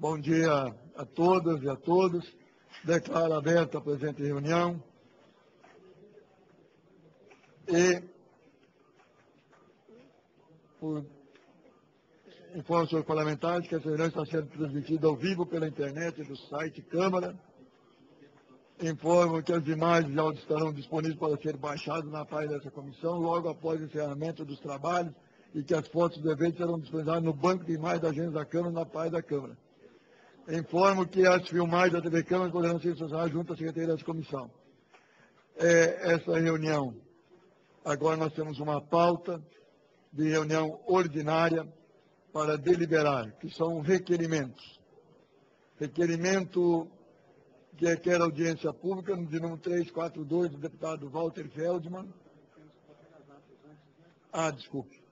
Bom dia a todas e a todos. Declaro aberta a presente reunião. E, por informações parlamentares, que essa reunião está sendo transmitida ao vivo pela internet do site Câmara. Informo que as imagens áudios estarão disponíveis para ser baixados na página dessa comissão logo após o encerramento dos trabalhos e que as fotos do evento serão disponibilizadas no banco de imagens da agência da Câmara na página da Câmara. Informo que as filmagens da TV Câmara poderão ser sociais junto à Secretaria dessa comissão. É, essa reunião, agora nós temos uma pauta de reunião ordinária para deliberar, que são requerimentos. Requerimento que requer audiência pública, de número 342, do deputado Walter Feldman. Ah, desculpe,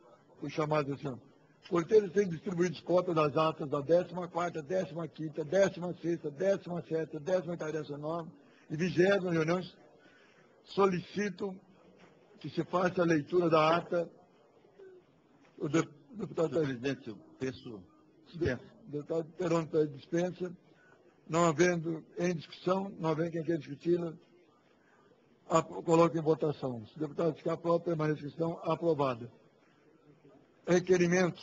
fui chamado assim. Por ter sido distribuídos cópias das atas da 14ª, 15ª, 16ª, 17ª, 18ª, 19 e 20 reuniões, solicito que se faça a leitura da ata. O deputado presidente, eu peço dispensa. Deputado Perón pede dispensa. Não havendo em discussão, não havendo quem queira discuti-la, coloque em votação. Se o deputado ficar próprio, permaneça a questão aprovada. Requerimentos.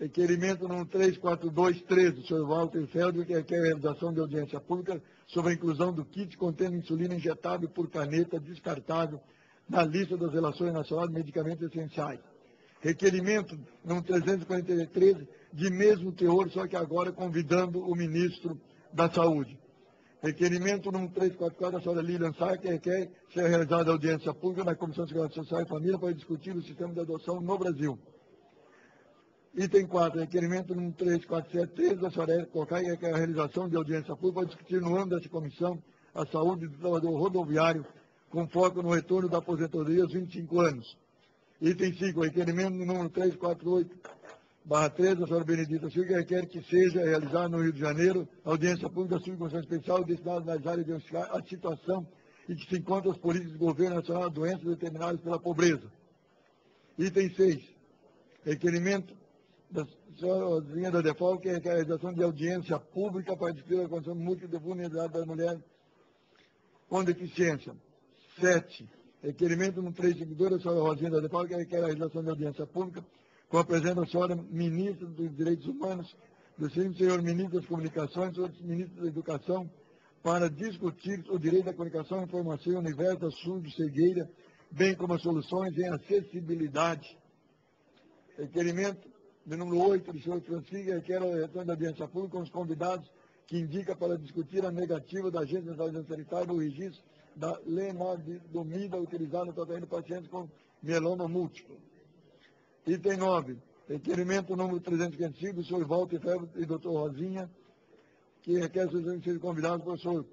Requerimento número 34213 do senhor Walter Feldman, que requer a realização de audiência pública sobre a inclusão do kit contendo insulina injetável por caneta descartável na lista das relações nacionais de medicamentos essenciais. Requerimento número 343 de mesmo teor, só que agora convidando o ministro da Saúde. Requerimento número 344 da senhora Lilian Sá, que requer ser realizada audiência pública na Comissão de Segurança Social e Família para discutir o sistema de adoção no Brasil. Item 4, requerimento número 3473 da senhora Érica Cocai, que requer a realização de audiência pública para discutir no âmbito dessa comissão a saúde do trabalhador rodoviário, com foco no retorno da aposentadoria aos 25 anos. Item 5, requerimento número 348 barra 13, a senhora Benedita Silva requer que seja realizada no Rio de Janeiro audiência pública da subcomissão especial destinada nas áreas de a situação em que se encontram as políticas do governo nacional a doenças determinadas pela pobreza. Item 6, requerimento da senhora da Defol, que requer a realização de audiência pública para discutir a condição múltipla de vulnerabilidade das mulheres com deficiência. 7, requerimento no 352 da senhora Rosinha da Defol, que requer a realização de audiência pública com a presença da senhora ministra dos Direitos Humanos, do senhor ministro das Comunicações, do ministro da Educação, para discutir o direito à comunicação, informação e universo da surdo cegueira, bem como as soluções em acessibilidade. Requerimento de número 8 do senhor Francisco, requer a retorno da audiência pública com os convidados que indica para discutir a negativa da Agência Nacional Sanitária do registro da lenalidomida utilizada no tratamento de pacientes com mieloma múltiplo. Item 9, requerimento número 355 do senhor Walter Febre e doutor Rosinha, que requer ser convidado senhor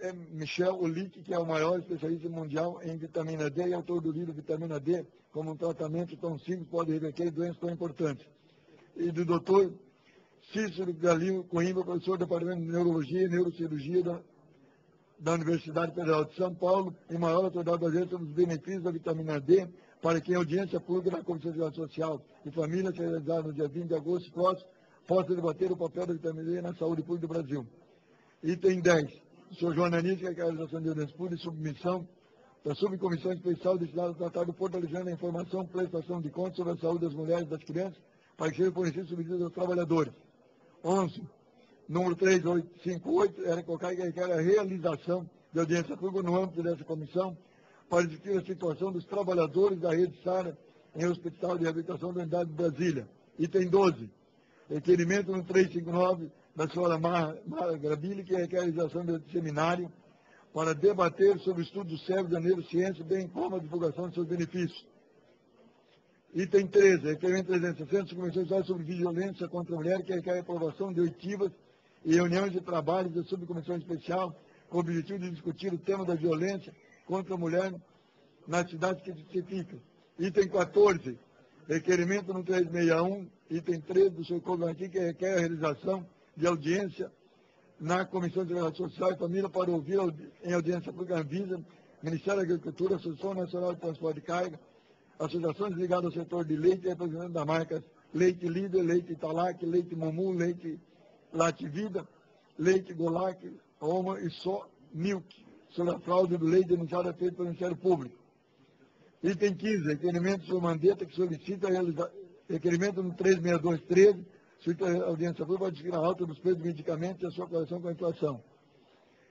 é, Michel Olic, que é o maior especialista mundial em vitamina D e autor do livro Vitamina D, como um tratamento tão simples pode reverter doenças tão importantes. E do doutor Cícero Galil Coimbra, professor do Departamento de Neurologia e Neurocirurgia da, da Universidade Federal de São Paulo e maior autoridade brasileira sobre os benefícios da vitamina D para que a audiência pública na Comissão de Seguridade Social e Família, seja realizada no dia 20 de agosto próximo, possa debater o papel da vitamina D na saúde pública do Brasil. Item 10. O senhor João Anísio, que é a realização de audiência pública e submissão da Subcomissão Especial destinada ao Tratado fortalecendo a informação, prestação de contas sobre a saúde das mulheres e das crianças, para que seja fornecido subsídio aos trabalhadores. 11. Número 3858, era colocar que requer a realização de audiência pública no âmbito dessa comissão, para discutir a situação dos trabalhadores da rede SARA em Hospital de Reabilitação da Unidade de Brasília. Item 12. Requerimento no 359 da senhora Mara, Mara Grabili, que requer a realização de seminário para debater sobre o estudo do cérebro da neurociência, bem como a divulgação de seus benefícios. Item 13, requerimento 360, Comissão sobre Violência contra a Mulher, que requer a aprovação de oitivas e reuniões de trabalho da Subcomissão Especial, com o objetivo de discutir o tema da violência contra a mulher nas cidades que se fica. Item 14, requerimento no 361, item 13 do seu Código Antigo, que requer a realização de audiência na Comissão de Relações Sociais e Família para ouvir em audiência pública Anvisa, Ministério da Agricultura, Associação Nacional de Transporte de Carga, associações ligadas ao setor de leite representantes das marcas leite líder, leite italac, leite mumu, leite lativida, leite golac, oma e só milk, sobre a fraude do leite denunciada feita pelo Ministério Público. Item 15, requerimento sobre mandeta que solicita realizar, requerimento no 36213, solicita a audiência pública para discutir a alta dos preços de medicamentos e a sua correção com a inflação.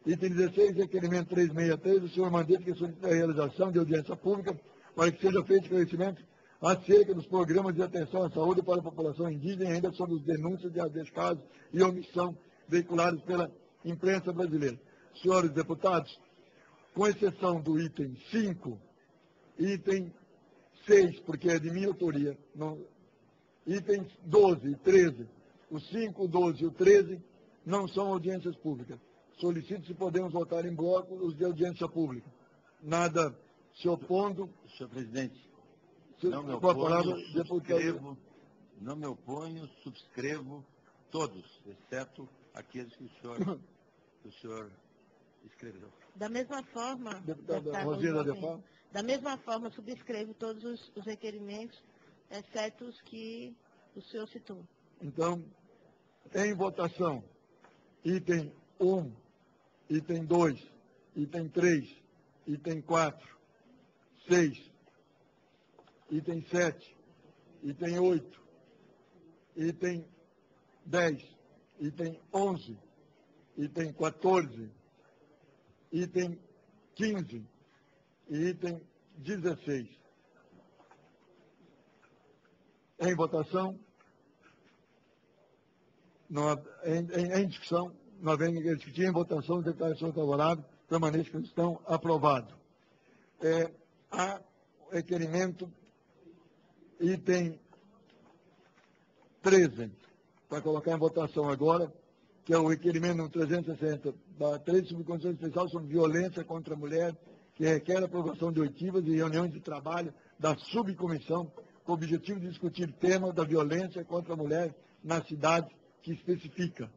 Item 16, requerimento 363, o senhor Mandetta que solicita a realização de audiência pública para que seja feito esclarecimento acerca dos programas de atenção à saúde para a população indígena e ainda sobre os denúncias de descaso e omissão veiculados pela imprensa brasileira. Senhores deputados, com exceção do item 5, item 6, porque é de minha autoria, não, itens 12 e 13, o 5, o 12 e o 13 não são audiências públicas. Solicito se podemos votar em bloco os de audiência pública. Nada se opondo. Senhor presidente, Se- não me oponho, palavra, subscrevo, não me oponho, subscrevo todos, exceto aqueles que o senhor, que o senhor escreveu. Da mesma forma, Deputada Rosina Rosina, Defal. da mesma forma, subscrevo todos os, os requerimentos, exceto os que o senhor citou. Então, em votação, item 1, item 2, item 3, item 4, 6, item 7, item 8, item 10, item 11, item 14, item 15 e item 16. Em votação, não em, em- em discussão, não havendo ninguém discutir, em votação, os deputados são favoráveis, permaneçam estão aprovados. É, há requerimento, item 13, para colocar em votação agora, que é o requerimento número 360 da 13 Subcomissão Especial sobre Violência contra a Mulher, que requer a aprovação de oitivas e reuniões de trabalho da subcomissão com o objetivo de discutir o tema da violência contra a mulher na cidade que especifica.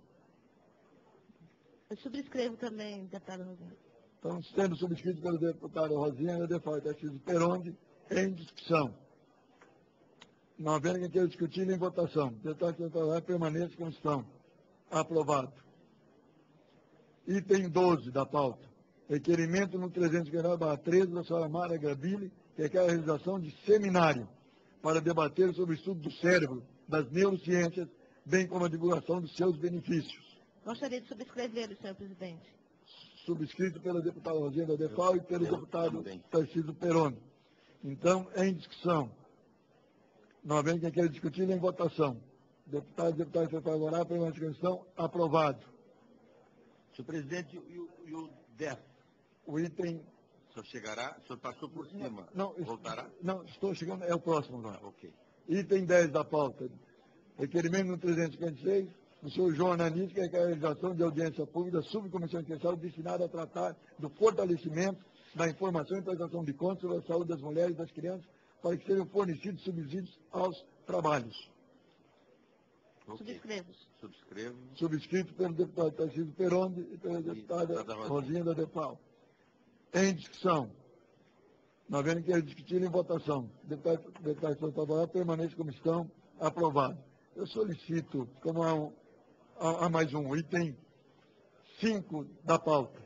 Eu subscrevo também, deputada Rosina. Então, sendo subscrito pelo deputado Rosinha Defal e Tarcísio Peronde, em discussão. Não havendo quem queira discutir em votação. Deputado Central permaneça como estão. Aprovado. Item 12 da pauta. Requerimento no 350-13 da senhora Mara Gabili, que requer a realização de seminário para debater sobre o estudo do cérebro, das neurociências, bem como a divulgação dos seus benefícios. Gostaria de subscrever, senhor presidente. subscrito pela deputada Rosenda Defal e pelo eu deputado também. Tarcísio Peroni. Então, em discussão. Não havendo quem queira discutir, em votação. Deputados e deputadas que favorável pela questão, aprovado. Senhor presidente, e o, e o 10? O item... O senhor chegará? O senhor passou por cima. Não, es- Voltará? Não, estou chegando, é o próximo agora. Ok. Item 10 da pauta. Requerimento no 356, do senhor João Ananis, que é a realização de audiência pública da subcomissão especial destinada a tratar do fortalecimento da informação e prestação de contas sobre a saúde das mulheres e das crianças, para que sejam fornecidos subsídios aos trabalhos. Ok. Subscrevo. Subscrevo. Subscrito pelo deputado Tarcísio Peronde e pela deputada Rosinha. Da Defal. Em discussão. Não havendo que discutir em votação. Deputado, deputado favorável, permanece como estão, aprovado. Eu solicito, como há, um- há- há mais um item 5 da pauta,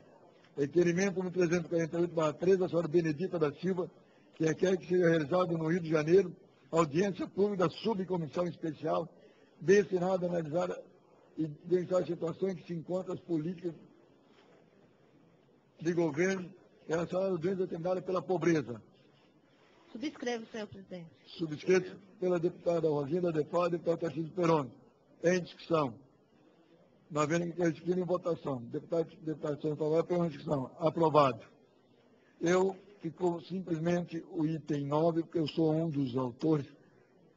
requerimento no 348-13 da senhora Benedita da Silva, que requer que seja realizado no Rio de Janeiro audiência pública da subcomissão especial destinada a analisar e identificar as situações que se encontram as políticas de governo relacionadas às doenças determinadas pela pobreza. Subscrevo, senhor presidente. Subscrito pela deputada Rosina Defal e deputado Tarcísio Peroni. Em discussão. Não havendo discutir em votação. Deputado, deputado São Paulo, pela discussão. Aprovado. Eu, ficou simplesmente o item 9, porque eu sou um dos autores,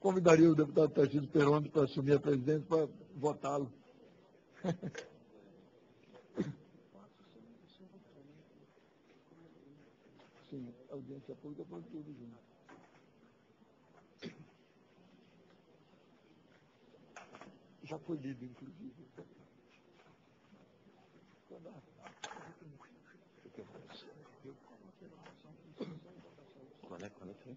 convidaria o deputado Tarcísio Peroni para assumir a presidência para votá-lo. Sim, audiência pública por tudo junto. Já foi lido, inclusive. Qual é? Qual é que é?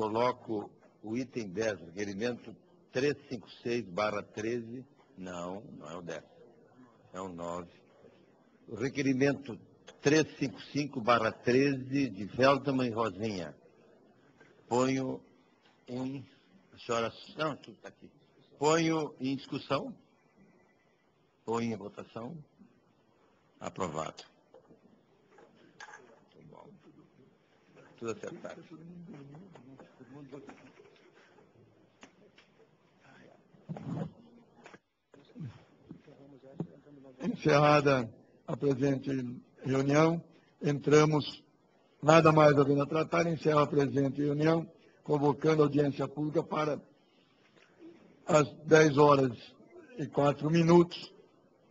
Coloco o item 10, requerimento 356-13, não, não é o 10, é o 9. O requerimento 355-13 de Veltman e Rosinha. Ponho em. A senhora. Não, tudo está aqui. Ponho em discussão. Ponho em votação. Aprovado. Tudo acertado. Encerrada a presente reunião, entramos, nada mais havendo a tratar, encerro a presente reunião, convocando a audiência pública para às 10 horas e 4 minutos,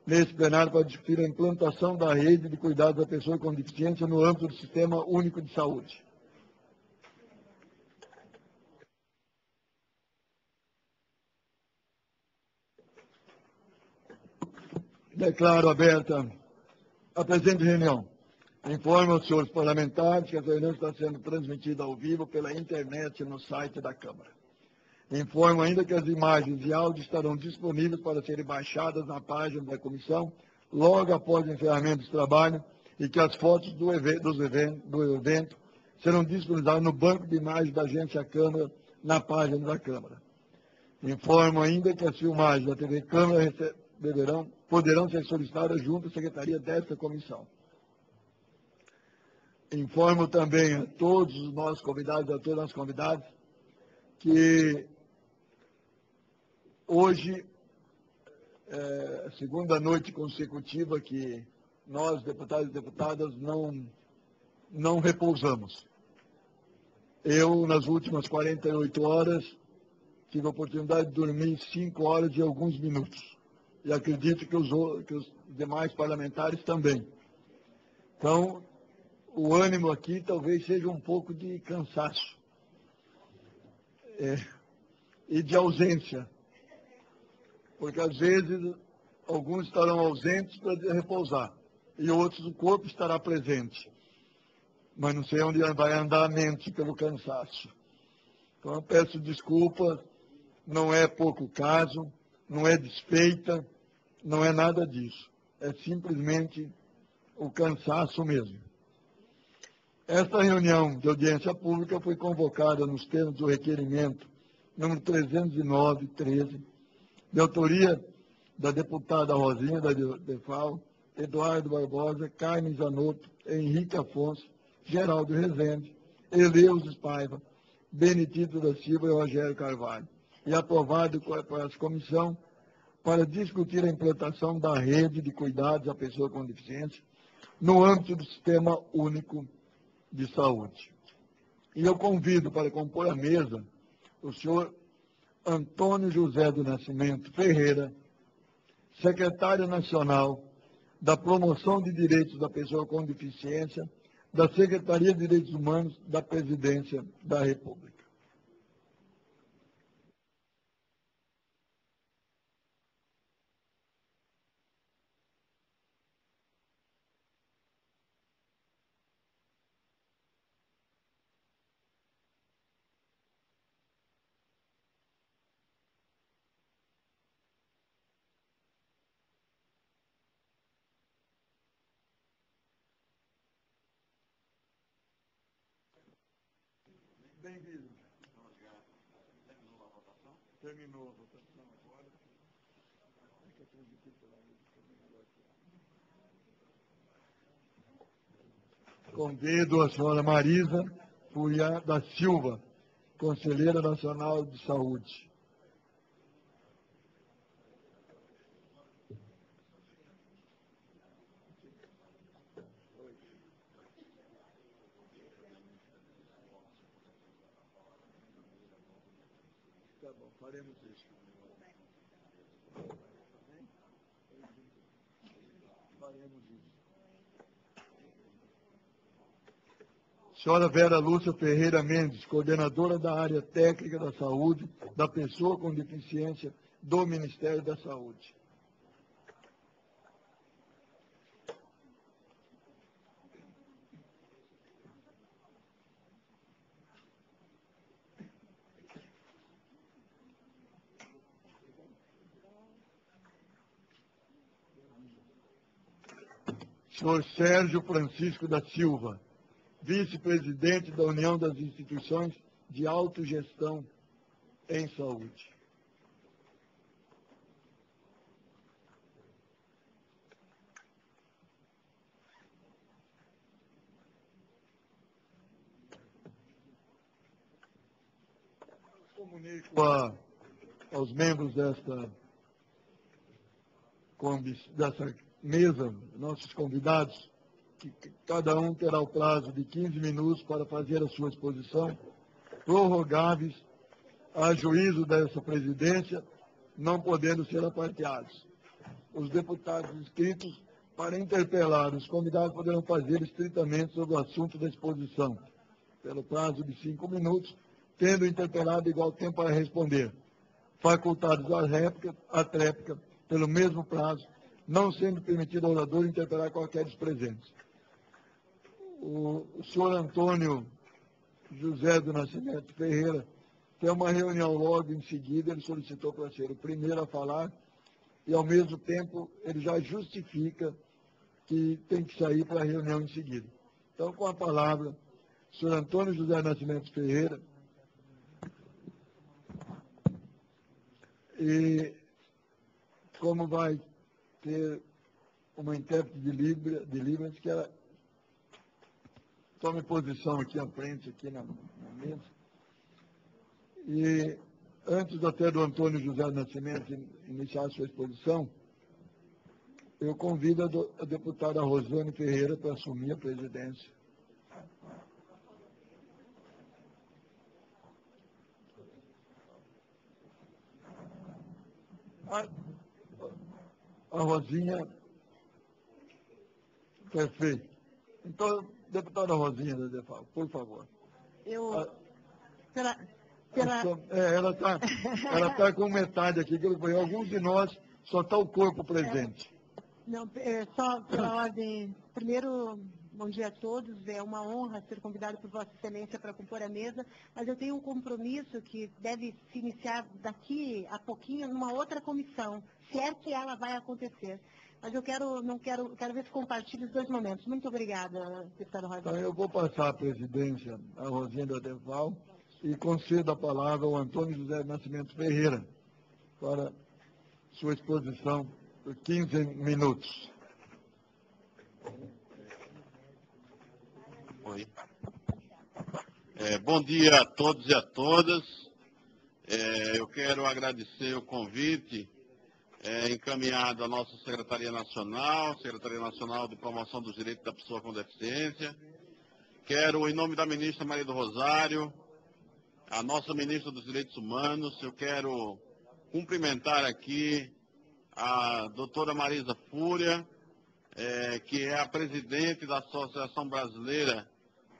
nesse plenário para discutir a implantação da rede de cuidados da pessoa com deficiência no âmbito do Sistema Único de Saúde. Declaro aberta a presente reunião. Informo aos senhores parlamentares que essa reunião está sendo transmitida ao vivo pela internet no site da Câmara. Informo ainda que as imagens e áudio estarão disponíveis para serem baixadas na página da comissão logo após o encerramento do trabalho e que as fotos do evento, do evento serão disponibilizadas no banco de imagens da agência Câmara na página da Câmara. Informo ainda que as filmagens da TV Câmara deverão poderão ser solicitadas junto à secretaria desta comissão. Informo também a todos os nossos convidados, a todas as convidadas, que hoje é segunda noite consecutiva que nós, deputados e deputadas, não, não repousamos. Eu, nas últimas 48 horas, tive a oportunidade de dormir 5 horas e alguns minutos e acredito que os, que os demais parlamentares também. Então, o ânimo aqui talvez seja um pouco de cansaço é, e de ausência, porque às vezes alguns estarão ausentes para repousar e outros o corpo estará presente, mas não sei onde vai andar a mente pelo cansaço. Então eu peço desculpas, não é pouco caso, não é despeita, não é nada disso. É simplesmente o cansaço mesmo. Esta reunião de audiência pública foi convocada nos termos do requerimento número 309-13, de autoria da deputada Rosinha da DEFAL, Eduardo Barbosa, Carmen Zanotto, Henrique Afonso, Geraldo Rezende, Eleus Paiva, Benedito da Silva e Rogério Carvalho e aprovado essa comissão para discutir a implantação da rede de cuidados à pessoa com deficiência no âmbito do Sistema Único de Saúde. E eu convido para compor a mesa o senhor Antônio José do Nascimento Ferreira, secretário nacional da Promoção de Direitos da Pessoa com Deficiência da Secretaria de Direitos Humanos da Presidência da República. A votação agora. É que eu transmiti pela Convido a senhora Marisa Furia da Silva, Conselheira Nacional de Saúde. Senhora Vera Lúcia Ferreira Mendes, coordenadora da área técnica da saúde da pessoa com deficiência do Ministério da Saúde. Senhor Sérgio Francisco da Silva, vice-presidente da União das Instituições de Autogestão em Saúde. Comunico a, aos membros desta, dessa mesa, nossos convidados, que cada um terá o prazo de 15 minutos para fazer a sua exposição, prorrogáveis a juízo dessa presidência, não podendo ser aparteados. Os deputados inscritos para interpelar os convidados poderão fazer estritamente sobre o assunto da exposição, pelo prazo de cinco minutos, tendo interpelado igual tempo para responder. Facultados a réplica, a tréplica, pelo mesmo prazo, não sendo permitido ao orador interpelar qualquer dos presentes. O, senhor Antônio José do Nascimento Ferreira tem uma reunião logo em seguida, ele solicitou para ser o primeiro a falar e, ao mesmo tempo, ele já justifica que tem que sair para a reunião em seguida. Então, com a palavra, o senhor Antônio José Nascimento Ferreira. E como vai ter uma intérprete de, de Libras que ela tome posição aqui à frente, aqui na, na mesa. E antes até do Antônio José Nascimento iniciar a sua exposição, eu convido a, do, a deputada Rosane Ferreira para assumir a presidência. A, a Rosinha. Perfeito. Então, deputada Rosinha por favor. Eu. A, pela, pela... É, ela está ela tá com metade aqui, que alguns de nós só está o corpo presente. É, não, é, só pela ordem. Primeiro, bom dia a todos. É uma honra ser convidado por Vossa Excelência para compor a mesa, mas eu tenho um compromisso que deve se iniciar daqui a pouquinho numa outra comissão, se é que ela vai acontecer. Mas eu quero, não quero, quero ver se compartilha os dois momentos. Muito obrigada, deputado Rosinha. Então, eu vou passar a presidência à Rosinha Deval e concedo a palavra ao Antônio José Nascimento Ferreira para sua exposição por 15 minutos. Oi. É, bom dia a todos e a todas. É, eu quero agradecer o convite é, encaminhado à nossa Secretaria Nacional, Secretaria Nacional de Promoção dos Direitos da Pessoa com Deficiência. Quero, em nome da ministra Maria do Rosário, a nossa ministra dos Direitos Humanos, eu quero cumprimentar aqui a doutora Marisa Fúria, é, que é a presidente da Associação Brasileira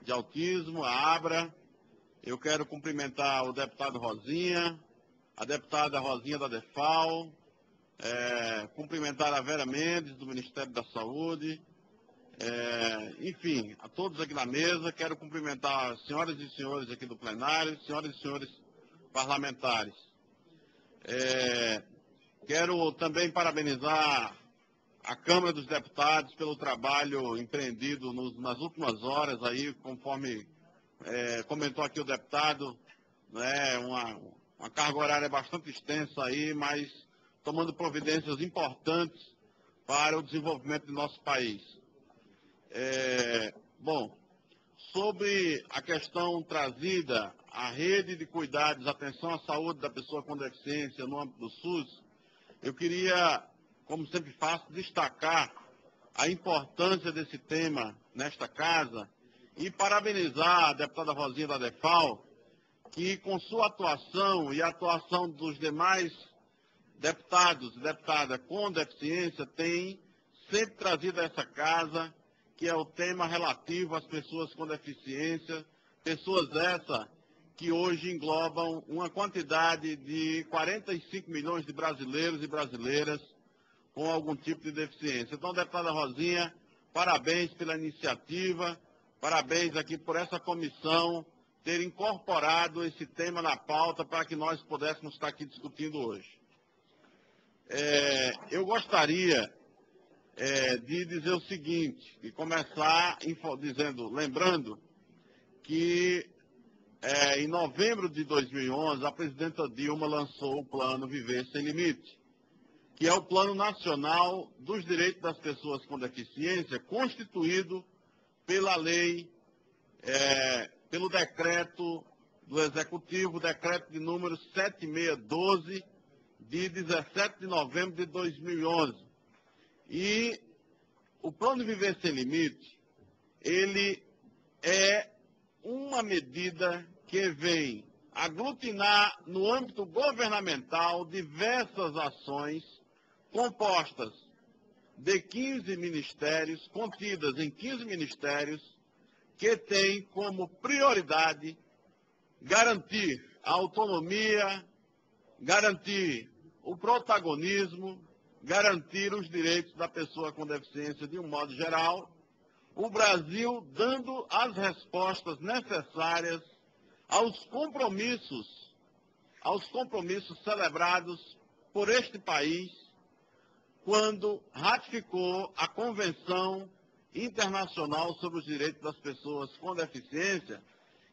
de Autismo, a ABRA. Eu quero cumprimentar o deputado Rosinha, a deputada Rosinha da DEFAL, é, cumprimentar a Vera Mendes, do Ministério da Saúde, é, enfim, a todos aqui na mesa, quero cumprimentar as senhoras e senhores aqui do plenário, senhoras e senhores parlamentares. É, quero também parabenizar a Câmara dos Deputados pelo trabalho empreendido nos, nas últimas horas aí, conforme é, comentou aqui o deputado, né, uma, uma carga horária bastante extensa aí, mas tomando providências importantes para o desenvolvimento do nosso país. É, bom, sobre a questão trazida, a rede de cuidados, atenção à saúde da pessoa com deficiência no âmbito do SUS, eu queria, como sempre faço, destacar a importância desse tema nesta casa e parabenizar a deputada Rosinha da DEFAL, que com sua atuação e a atuação dos demais deputados e deputada com deficiência têm sempre trazido a essa casa, que é o tema relativo às pessoas com deficiência, pessoas essa que hoje englobam uma quantidade de 45 milhões de brasileiros e brasileiras com algum tipo de deficiência. Então, deputada Rosinha, parabéns pela iniciativa, parabéns aqui por essa comissão ter incorporado esse tema na pauta para que nós pudéssemos estar aqui discutindo hoje. É, eu gostaria é, de dizer o seguinte, de começar dizendo, lembrando que é, em novembro de 2011 a presidenta Dilma lançou o plano Viver Sem Limite, que é o Plano Nacional dos Direitos das Pessoas com Deficiência, constituído pela lei, é, pelo decreto do Executivo, decreto de número 7612, de 17 de novembro de 2011. E o Plano Viver Sem Limite, ele é uma medida que vem aglutinar no âmbito governamental diversas ações compostas de 15 ministérios, contidas em 15 ministérios, que têm como prioridade garantir a autonomia, garantir o protagonismo, garantir os direitos da pessoa com deficiência de um modo geral, o Brasil dando as respostas necessárias aos compromissos, aos compromissos celebrados por este país quando ratificou a Convenção Internacional sobre os Direitos das Pessoas com Deficiência,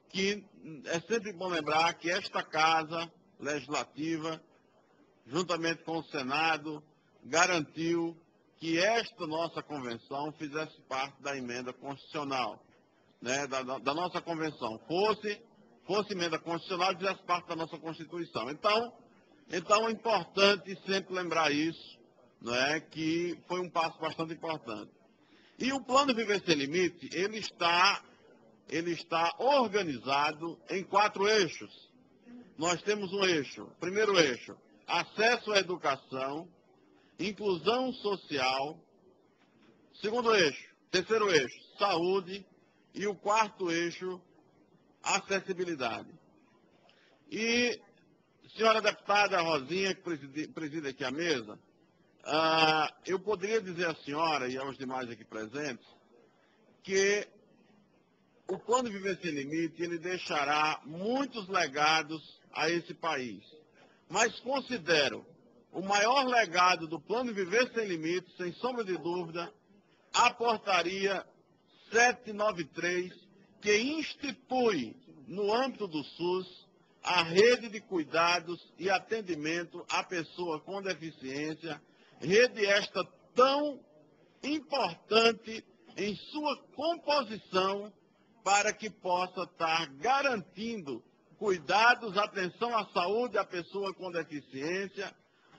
que é sempre bom lembrar que esta Casa Legislativa, juntamente com o Senado, garantiu que esta nossa convenção fizesse parte da emenda constitucional, né, da, da, nossa convenção. Fosse, fosse emenda constitucional, fizesse parte da nossa Constituição. Então, então é importante sempre lembrar isso, é que foi um passo bastante importante. E o plano Viver Sem Limite, ele está, ele está organizado em quatro eixos. Nós temos um eixo, primeiro eixo, acesso à educação, inclusão social, segundo eixo, terceiro eixo, saúde, e o quarto eixo, acessibilidade. E, senhora deputada Rosinha, que preside, preside aqui a mesa, ah, eu poderia dizer à senhora e aos demais aqui presentes que o Plano Viver Sem Limite ele deixará muitos legados a esse país. Mas considero o maior legado do Plano Viver Sem Limites, sem sombra de dúvida, a portaria 793, que institui, no âmbito do SUS, a rede de cuidados e atendimento à pessoa com deficiência rede esta tão importante em sua composição para que possa estar garantindo cuidados, atenção à saúde à pessoa com deficiência,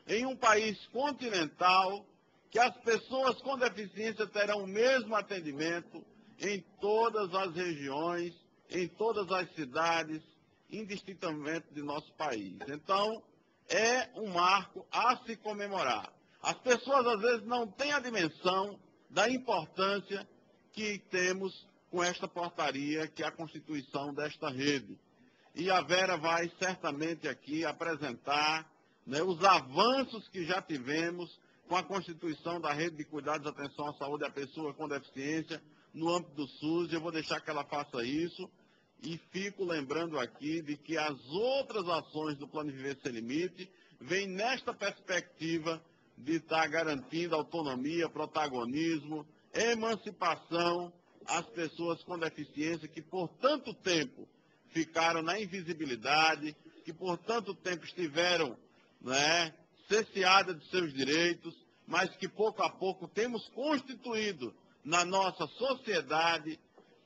em um país continental, que as pessoas com deficiência terão o mesmo atendimento em todas as regiões, em todas as cidades, indistintamente de nosso país. Então, é um marco a se comemorar. As pessoas às vezes não têm a dimensão da importância que temos com esta portaria, que é a constituição desta rede. E a Vera vai certamente aqui apresentar né, os avanços que já tivemos com a constituição da rede de cuidados e atenção à saúde da pessoa com deficiência no âmbito do SUS. Eu vou deixar que ela faça isso. E fico lembrando aqui de que as outras ações do Plano de Viver Sem Limite vêm nesta perspectiva de estar garantindo autonomia, protagonismo, emancipação às pessoas com deficiência que por tanto tempo ficaram na invisibilidade, que por tanto tempo estiveram né, cesseadas de seus direitos, mas que pouco a pouco temos constituído na nossa sociedade,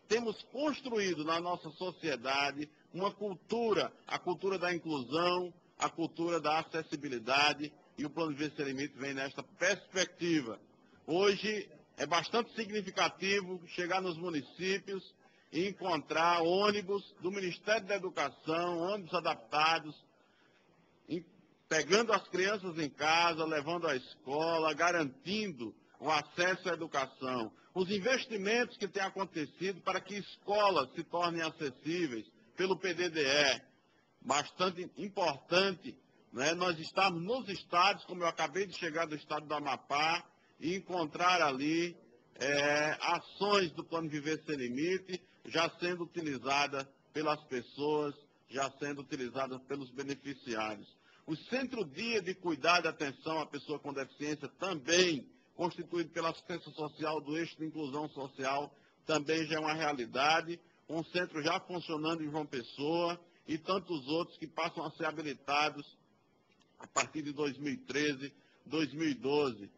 temos construído na nossa sociedade uma cultura, a cultura da inclusão, a cultura da acessibilidade, e o Plano de Limite vem nesta perspectiva. Hoje é bastante significativo chegar nos municípios encontrar ônibus do Ministério da Educação, ônibus adaptados, pegando as crianças em casa, levando à escola, garantindo o acesso à educação. Os investimentos que têm acontecido para que escolas se tornem acessíveis pelo PDDE, bastante importante né? Nós estamos nos estados, como eu acabei de chegar do estado do Amapá, e encontrar ali é, ações do Plano Viver Sem Limite já sendo utilizada pelas pessoas, já sendo utilizada pelos beneficiários. O Centro Dia de Cuidado e Atenção à Pessoa com Deficiência também constituído pela assistência social do eixo de inclusão social, também já é uma realidade. Um centro já funcionando em João Pessoa e tantos outros que passam a ser habilitados a partir de 2013, 2012.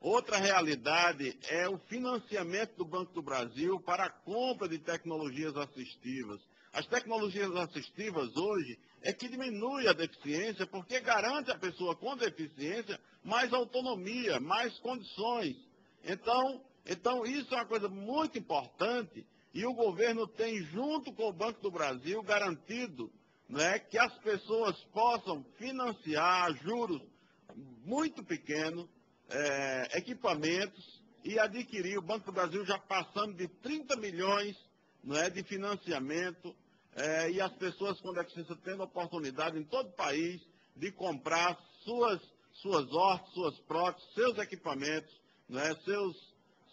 Outra realidade é o financiamento do Banco do Brasil para a compra de tecnologias assistivas. As tecnologias assistivas hoje é que diminui a deficiência porque garante à pessoa com deficiência mais autonomia, mais condições. Então, então isso é uma coisa muito importante e o governo tem, junto com o Banco do Brasil, garantido né, que as pessoas possam financiar juros muito pequenos é, equipamentos e adquirir, o Banco do Brasil já passando de 30 milhões não é, de financiamento é, e as pessoas com deficiência tendo oportunidade em todo o país de comprar suas, suas hortas, suas próteses, seus equipamentos, não é, seus,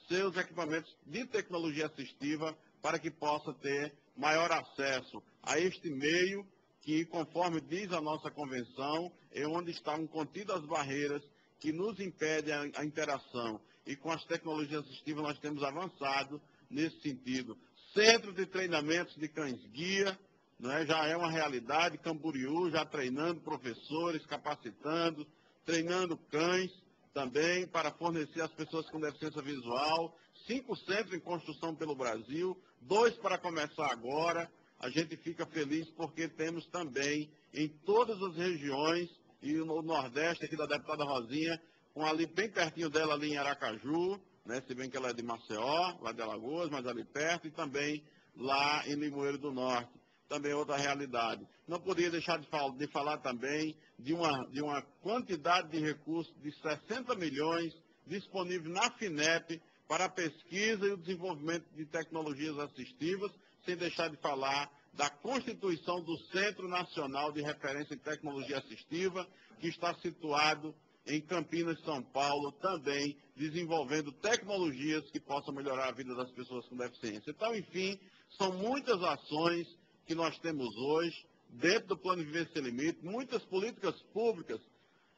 seus equipamentos de tecnologia assistiva para que possa ter maior acesso a este meio que, conforme diz a nossa convenção, é onde estão contidas as barreiras que nos impedem a, a interação. E com as tecnologias assistivas nós temos avançado nesse sentido. Centro de treinamentos de cães-guia, é? já é uma realidade, Camboriú já treinando professores, capacitando, treinando cães também para fornecer às pessoas com deficiência visual. Cinco centros em construção pelo Brasil, dois para começar agora. A gente fica feliz porque temos também em todas as regiões e no Nordeste, aqui da deputada Rosinha, com ali bem pertinho dela, ali em Aracaju, né, se bem que ela é de Maceió, lá de Alagoas, mas ali perto, e também lá em Limoeiro do Norte. Também outra realidade. Não poderia deixar de, de falar também de uma, de uma quantidade de recursos de 60 milhões disponíveis na FINEP para a pesquisa e o desenvolvimento de tecnologias assistivas, sem deixar de falar da constituição do Centro Nacional de Referência em Tecnologia Assistiva, que está situado em Campinas, São Paulo, também desenvolvendo tecnologias que possam melhorar a vida das pessoas com deficiência. Então, enfim, são muitas ações que nós temos hoje, dentro do Plano Viver Sem Limite, muitas políticas públicas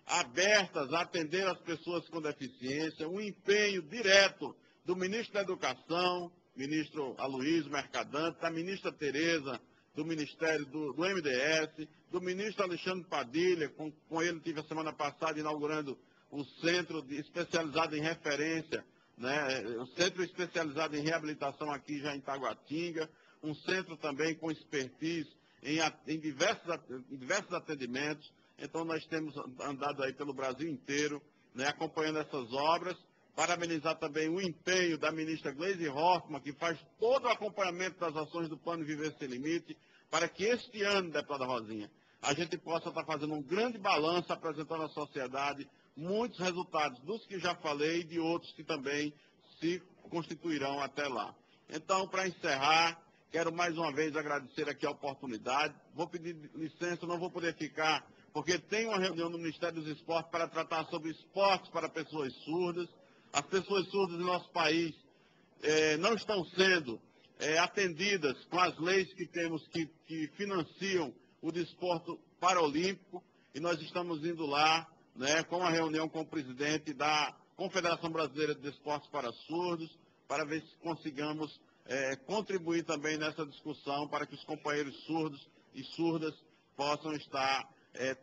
abertas a atender as pessoas com deficiência, um empenho direto do ministro da Educação, ministro Aloysio Mercadante, da ministra Tereza, do Ministério do, do, MDS, do ministro Alexandre Padilha, com, com ele tive a semana passada inaugurando o centro de, especializado em referência, né, o centro especializado em reabilitação aqui já em Taguatinga, um centro também com expertise em, em, diversos, em diversos atendimentos. Então nós temos andado aí pelo Brasil inteiro, né, acompanhando essas obras Parabenizar também o empenho da ministra Gleisi Hoffmann, que faz todo o acompanhamento das ações do Plano Viver Sem Limite, para que este ano, deputada Rosinha, a gente possa estar fazendo um grande balanço, apresentando à sociedade muitos resultados dos que já falei e de outros que também se constituirão até lá. Então, para encerrar, quero mais uma vez agradecer aqui a oportunidade. Vou pedir licença, não vou poder ficar, porque tem uma reunião no Ministério dos Esportes para tratar sobre esportes para pessoas surdas. As pessoas surdas do nosso país é, não estão sendo é, atendidas com as leis que temos que, que financiam o desporto paralímpico e nós estamos indo lá né, com uma reunião com o presidente da Confederação Brasileira de Desportos para Surdos para ver se consigamos é, contribuir também nessa discussão para que os companheiros surdos e surdas possam estar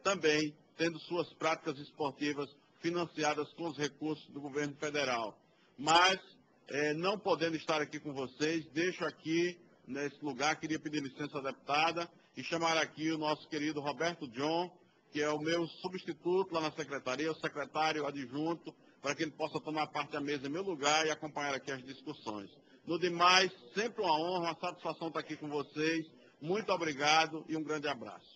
também tendo suas práticas esportivas financiadas com os recursos do governo federal. Mas, é, não podendo estar aqui com vocês, deixo aqui, nesse lugar, queria pedir licença à deputada e chamar aqui o nosso querido Roberto John, que é o meu substituto lá na secretaria, o secretário adjunto, para que ele possa tomar parte da mesa em meu lugar e acompanhar aqui as discussões. No demais, sempre uma honra, uma satisfação estar aqui com vocês. Muito obrigado e um grande abraço.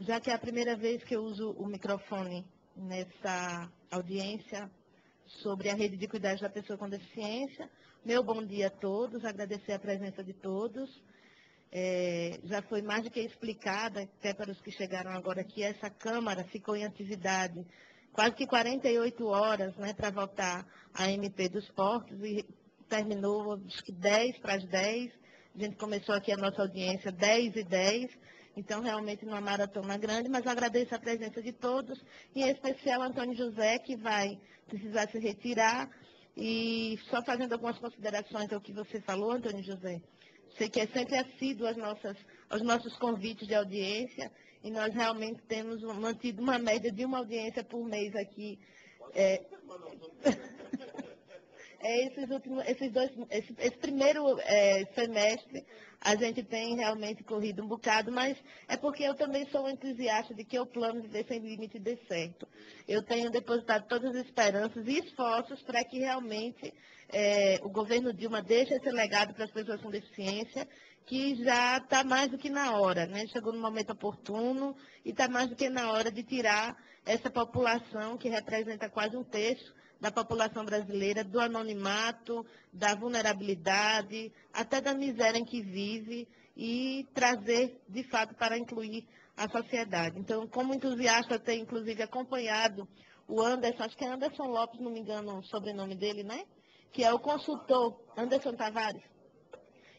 Já que é a primeira vez que eu uso o microfone nessa audiência sobre a rede de cuidados da pessoa com deficiência. Meu bom dia a todos, agradecer a presença de todos. É, já foi mais do que explicada, até para os que chegaram agora aqui, essa Câmara ficou em atividade quase que 48 horas né, para votar a MP dos portos e terminou acho que 10 para as 10. A gente começou aqui a nossa audiência 10 e 10 Então, realmente, uma maratona grande, mas agradeço a presença de todos, e em especial Antônio José, que vai precisar se retirar. E só fazendo algumas considerações ao que você falou, Antônio José. Sei que é sempre assíduo às nossas, aos nossos convites de audiência, e nós realmente temos mantido uma média de uma audiência por mês aqui. É... é esses últimos, esses dois, esse, esse primeiro é, semestre a gente tem realmente corrido um bocado, mas é porque eu também sou um entusiasta de que o plano Viver Sem Limite dê certo. Eu tenho depositado todas as esperanças e esforços para que realmente é, o governo Dilma deixe esse legado para as pessoas com deficiência, que já está mais do que na hora, né? chegou no momento oportuno e está mais do que na hora de tirar essa população que representa quase um terço da população brasileira, do anonimato, da vulnerabilidade, até da miséria em que vive e trazer, de fato, para incluir a sociedade. Então, como entusiasta, tenho, inclusive, acompanhado o Anderson, acho que é Anderson Lopes, não me engano o sobrenome dele, né? Que é o consultor, Anderson Tavares,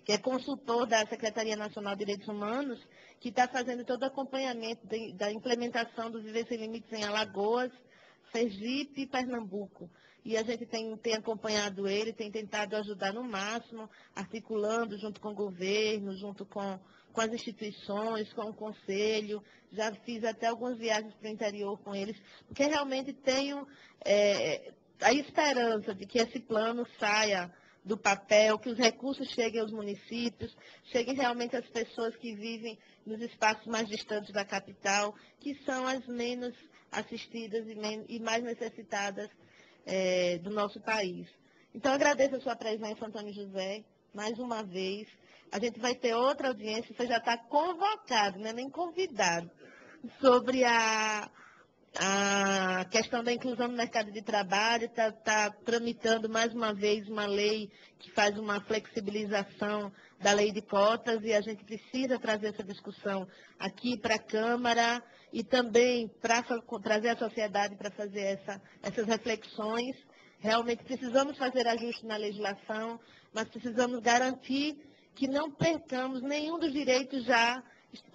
que é consultor da Secretaria Nacional de Direitos Humanos, que está fazendo todo o acompanhamento de, da implementação do Viver Sem Limites em Alagoas, Sergipe e Pernambuco. E a gente tem, tem acompanhado ele, tem tentado ajudar no máximo, articulando junto com o governo, junto com, com as instituições, com o conselho. Já fiz até algumas viagens para o interior com eles, porque realmente tenho é, a esperança de que esse plano saia do papel, que os recursos cheguem aos municípios, cheguem realmente às pessoas que vivem nos espaços mais distantes da capital, que são as menos assistidas e, mais necessitadas é, do nosso país. Então, agradeço a sua presença, Antônio José, mais uma vez. A gente vai ter outra audiência, você já está convocado, não é nem convidado, sobre a, a questão da inclusão no mercado de trabalho, está tá tramitando mais uma vez uma lei que faz uma flexibilização da lei de cotas e a gente precisa trazer essa discussão aqui para a Câmara e também para trazer a sociedade para fazer essa, essas reflexões. Realmente precisamos fazer ajuste na legislação, mas precisamos garantir que não percamos nenhum dos direitos já,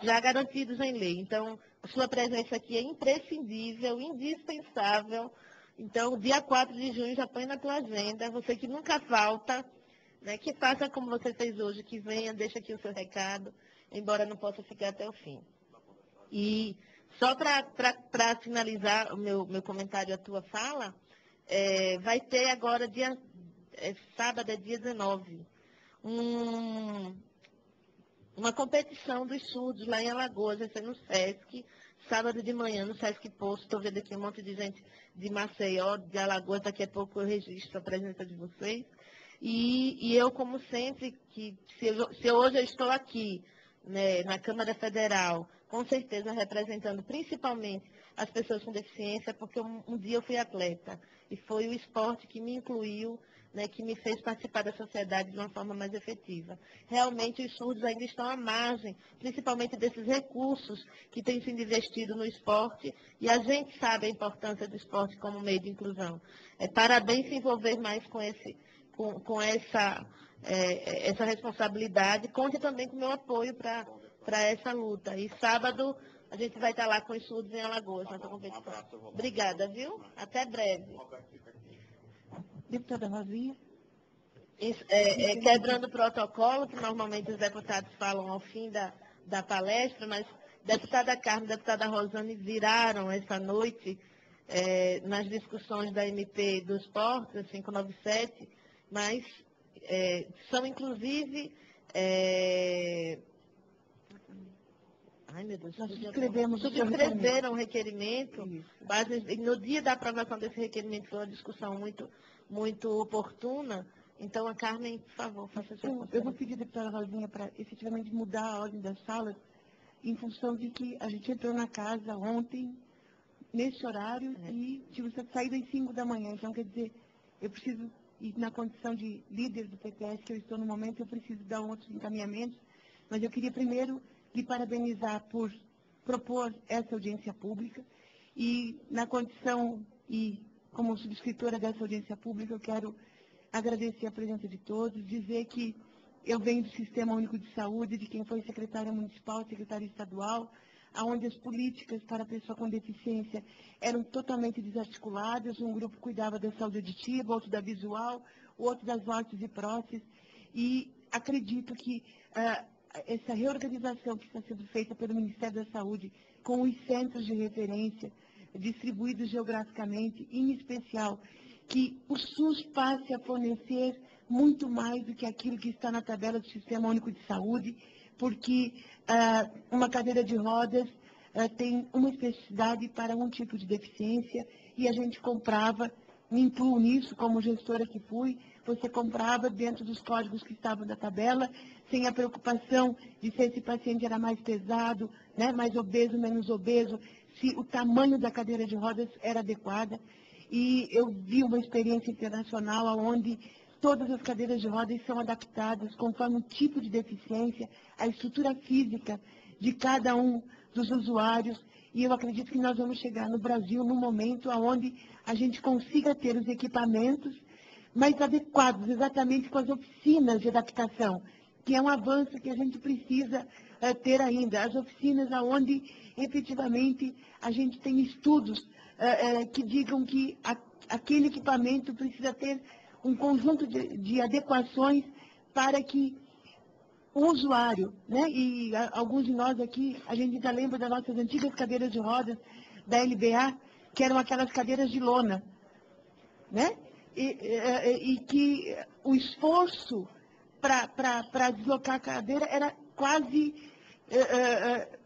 já garantidos em lei. Então, a sua presença aqui é imprescindível, indispensável. Então, dia 4 de junho, já põe na tua agenda. Você que nunca falta, né, que faça como você fez hoje, que venha, deixa aqui o seu recado, embora não possa ficar até o fim. E só para finalizar o meu, meu comentário, a tua fala, é, vai ter agora, dia, é, sábado, é dia 19, um, uma competição dos surdos lá em Alagoas, vai ser no SESC, sábado de manhã no SESC Posto. Estou vendo aqui um monte de gente de Maceió, de Alagoas, daqui a pouco eu registro a presença de vocês. E, e eu, como sempre, que se, se hoje eu estou aqui né, na Câmara Federal, com certeza representando principalmente as pessoas com deficiência, porque um, um, dia eu fui atleta e foi o esporte que me incluiu, né, que me fez participar da sociedade de uma forma mais efetiva. Realmente os surdos ainda estão à margem, principalmente desses recursos que têm sido investidos no esporte e a gente sabe a importância do esporte como meio de inclusão. É, parabéns se envolver mais com esse com, com essa, é, essa responsabilidade. Conte também com o meu apoio para essa luta. E sábado a gente vai estar lá com os surdos em Alagoas, nessa competição. Obrigada, viu? Até breve. Deputada Rosinha. É, é, quebrando o protocolo, que normalmente os deputados falam ao fim da, da palestra, mas deputada Carmen e deputada Rosane viraram essa noite é, nas discussões da MP dos portos, 597, mas é, são inclusive. É, ai, meu Deus, Nós subscrevemos subscreveram o requerimento, mas no dia da aprovação desse requerimento foi uma discussão muito, muito oportuna. Então, a Carmen, por favor, faça sua então, Eu vou pedir, deputada Rosinha, para efetivamente mudar a ordem das salas, em função de que a gente entrou na casa ontem, nesse horário, é. e tivemos saída às 5 da manhã. Então, quer dizer, eu preciso e na condição de líder do PTS que eu estou no momento, eu preciso dar outros encaminhamentos, mas eu queria primeiro lhe parabenizar por propor essa audiência pública e na condição e como subscritora dessa audiência pública, eu quero agradecer a presença de todos, dizer que eu venho do Sistema Único de Saúde, de quem foi secretária municipal, secretária estadual, onde as políticas para a pessoa com deficiência eram totalmente desarticuladas. Um grupo cuidava da saúde auditiva, outro da visual, outro das vozes e próteses. E acredito que uh, essa reorganização que está sendo feita pelo Ministério da Saúde, com os centros de referência distribuídos geograficamente, em especial, que o SUS passe a fornecer muito mais do que aquilo que está na tabela do Sistema Único de Saúde, porque ah, uma cadeira de rodas ah, tem uma especificidade para um tipo de deficiência e a gente comprava, me incluo nisso como gestora que fui, você comprava dentro dos códigos que estavam na tabela, sem a preocupação de se esse paciente era mais pesado, né, mais obeso, menos obeso, se o tamanho da cadeira de rodas era adequada. E eu vi uma experiência internacional onde todas as cadeiras de rodas são adaptadas conforme o tipo de deficiência, a estrutura física de cada um dos usuários. E eu acredito que nós vamos chegar no Brasil num momento onde a gente consiga ter os equipamentos mais adequados, exatamente com as oficinas de adaptação, que é um avanço que a gente precisa é, ter ainda. As oficinas onde efetivamente a gente tem estudos é, é, que digam que a, aquele equipamento precisa ter um conjunto de, de adequações para que o usuário, né, e a, alguns de nós aqui, a gente ainda lembra das nossas antigas cadeiras de rodas da LBA, que eram aquelas cadeiras de lona, né? E, e, e que o esforço para deslocar a cadeira era quase é, é,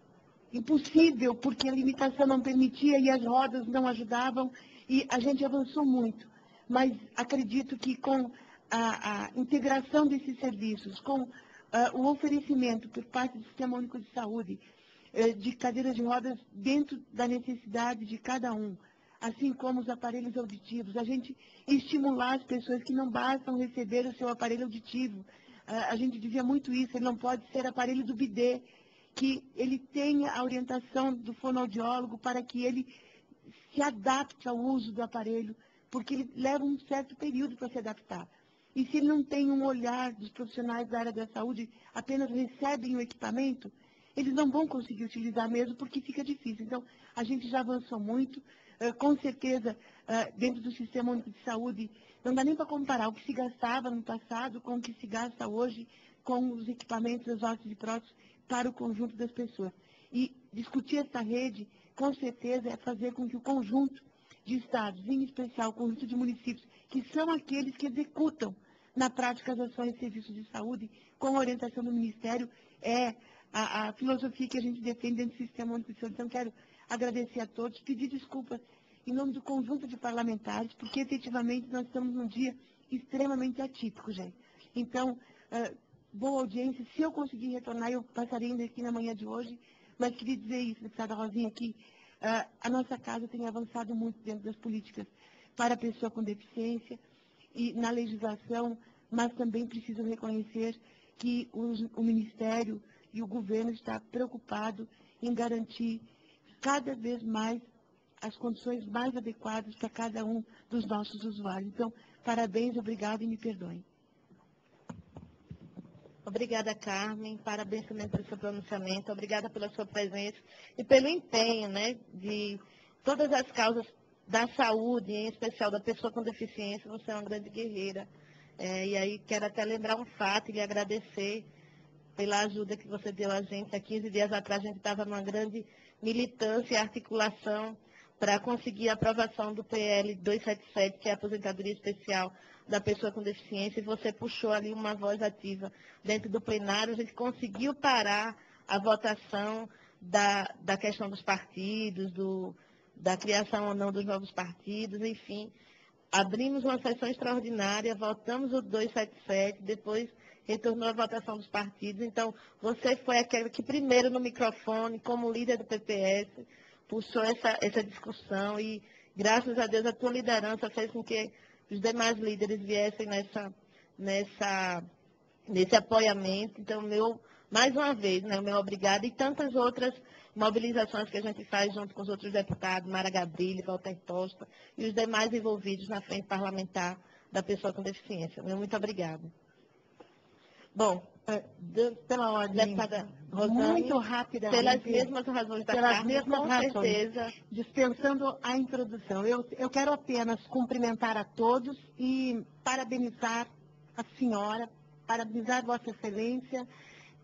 impossível, porque a limitação não permitia e as rodas não ajudavam, e a gente avançou muito. Mas acredito que com a, a integração desses serviços, com uh, o oferecimento por parte do Sistema Único de Saúde uh, de cadeiras de rodas dentro da necessidade de cada um, assim como os aparelhos auditivos, a gente estimular as pessoas que não bastam receber o seu aparelho auditivo. Uh, a gente dizia muito isso, ele não pode ser aparelho do bidê, que ele tenha a orientação do fonoaudiólogo para que ele se adapte ao uso do aparelho, porque ele leva um certo período para se adaptar. E se ele não tem um olhar dos profissionais da área da saúde, apenas recebem o equipamento, eles não vão conseguir utilizar mesmo porque fica difícil. Então, a gente já avançou muito. Uh, com certeza, uh, dentro do Sistema Único de Saúde, não dá nem para comparar o que se gastava no passado com o que se gasta hoje com os equipamentos, ossos e próteses para o conjunto das pessoas. E discutir essa rede, com certeza, é fazer com que o conjunto de estados, em especial conjunto de municípios, que são aqueles que executam na prática as ações de serviços de saúde, com a orientação do Ministério, é a, a filosofia que a gente defende dentro do Sistema Único de Saúde. Então, quero agradecer a todos, pedir desculpas em nome do conjunto de parlamentares, porque efetivamente nós estamos num dia extremamente atípico, gente. Então, uh, boa audiência. Se eu conseguir retornar, eu passarei ainda aqui na manhã de hoje, mas queria dizer isso, deputada Rosinha, uh, a nossa casa tem avançado muito dentro das políticas para a pessoa com deficiência e na legislação, mas também preciso reconhecer que o Ministério e o governo está preocupado em garantir cada vez mais as condições mais adequadas para cada um dos nossos usuários. Então, parabéns, obrigado e me perdoem. Obrigada, Carmen. Parabéns também pelo seu pronunciamento. Obrigada pela sua presença e pelo empenho né, de todas as causas da saúde, em especial da pessoa com deficiência. Você é uma grande guerreira. É, e aí quero até lembrar um fato e lhe agradecer pela ajuda que você deu a gente. Há 15 dias atrás a gente estava numa grande militância e articulação para conseguir a aprovação do PL 277, que é a aposentadoria especial da pessoa com deficiência, e você puxou ali uma voz ativa dentro do plenário, a gente conseguiu parar a votação da, da questão dos partidos, do, da criação ou não dos novos partidos, enfim. Abrimos uma sessão extraordinária, votamos o 277, depois retornou a votação dos partidos. Então, você foi aquele que primeiro no microfone, como líder do PPS, puxou essa, essa discussão e, graças a Deus, a tua liderança fez com que os demais líderes viessem nessa, nessa, nesse apoiamento. Então, meu, mais uma vez, né, meu obrigado e tantas outras mobilizações que a gente faz junto com os outros deputados, Mara Gabrilli, Walter Tosta e os demais envolvidos na frente parlamentar da pessoa com deficiência. Meu muito obrigado. Bom, Pela ordem, Rosane, muito rápida. pelas mesmas razões da Pelas carta, mesmas com razões. certeza. dispensando a introdução. Eu, eu quero apenas cumprimentar a todos e parabenizar a senhora, parabenizar Vossa Excelência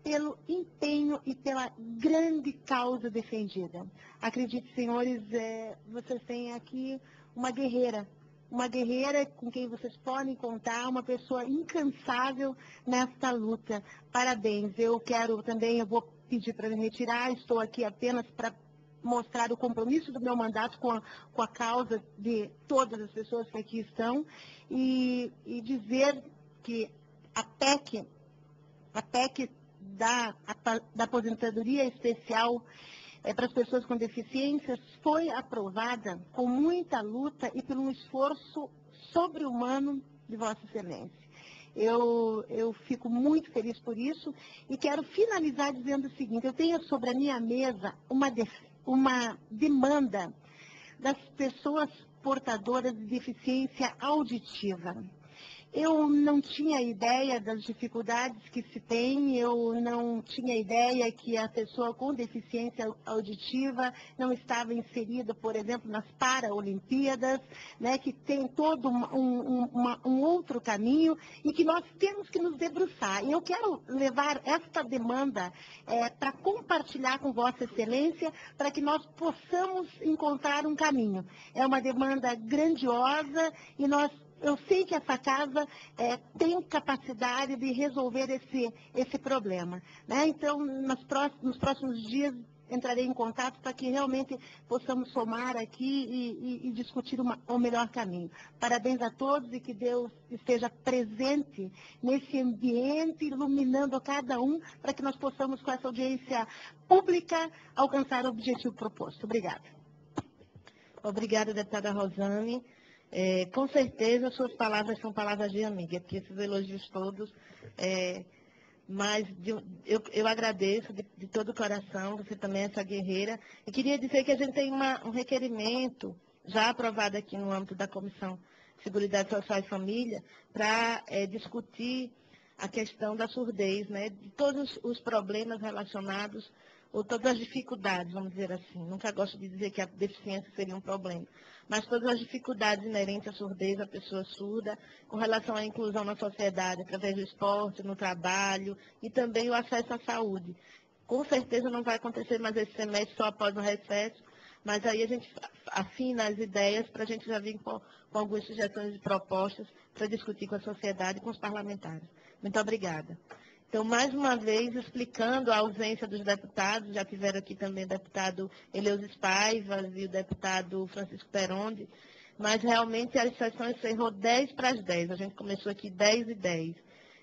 pelo empenho e pela grande causa defendida. Acredite, senhores, é, vocês têm aqui uma guerreira, uma guerreira com quem vocês podem contar, uma pessoa incansável nesta luta. Parabéns. Eu quero também, eu vou pedir para me retirar, estou aqui apenas para mostrar o compromisso do meu mandato com a, com a causa de todas as pessoas que aqui estão e, e dizer que a PEC, a PEC da, a- da aposentadoria especial é, para as pessoas com deficiências foi aprovada com muita luta e por um esforço sobre-humano de Vossa Excelência. Eu, eu fico muito feliz por isso e quero finalizar dizendo o seguinte, eu tenho sobre a minha mesa uma, def- uma demanda das pessoas portadoras de deficiência auditiva. Eu não tinha ideia das dificuldades que se tem, eu não tinha ideia que a pessoa com deficiência auditiva não estava inserida, por exemplo, nas Paralimpíadas, né, que tem todo um, um- uma- um outro caminho e que nós temos que nos debruçar. E eu quero levar esta demanda para compartilhar com Vossa Excelência, para que nós possamos encontrar um caminho. É uma demanda grandiosa e nós eu sei que essa casa eh, tem capacidade de resolver esse, esse problema. né? Então, nas pró- nos próximos dias, entrarei em contato para que realmente possamos somar aqui e, e- e discutir uma- o melhor caminho. Parabéns a todos e que Deus esteja presente nesse ambiente, iluminando cada um, para que nós possamos, com essa audiência pública, alcançar o objetivo proposto. Obrigada. Obrigada, deputada Rosane. É, com certeza, suas palavras são palavras de amiga, porque esses elogios todos, é, mas de- eu, eu agradeço de, de todo o coração, você também é essa guerreira. E queria dizer que a gente tem uma- um requerimento já aprovado aqui no âmbito da Comissão de Seguridade Social e Família para discutir a questão da surdez, né, de todos os problemas relacionados ou todas as dificuldades, vamos dizer assim. Nunca gosto de dizer que a deficiência seria um problema, mas todas as dificuldades inerentes à surdez, à pessoa surda, com relação à inclusão na sociedade, através do esporte, no trabalho e também o acesso à saúde. Com certeza não vai acontecer mais esse semestre só após o recesso, mas aí a gente afina as ideias para a gente já vir com, com algumas sugestões e propostas para discutir com a sociedade e com os parlamentares. Muito obrigada. Então, mais uma vez, explicando a ausência dos deputados, já tiveram aqui também o deputado Eleusis Paivas e o deputado Francisco Peronde, mas realmente a sessão encerrou 10 para as 10, a gente começou aqui 10 e 10.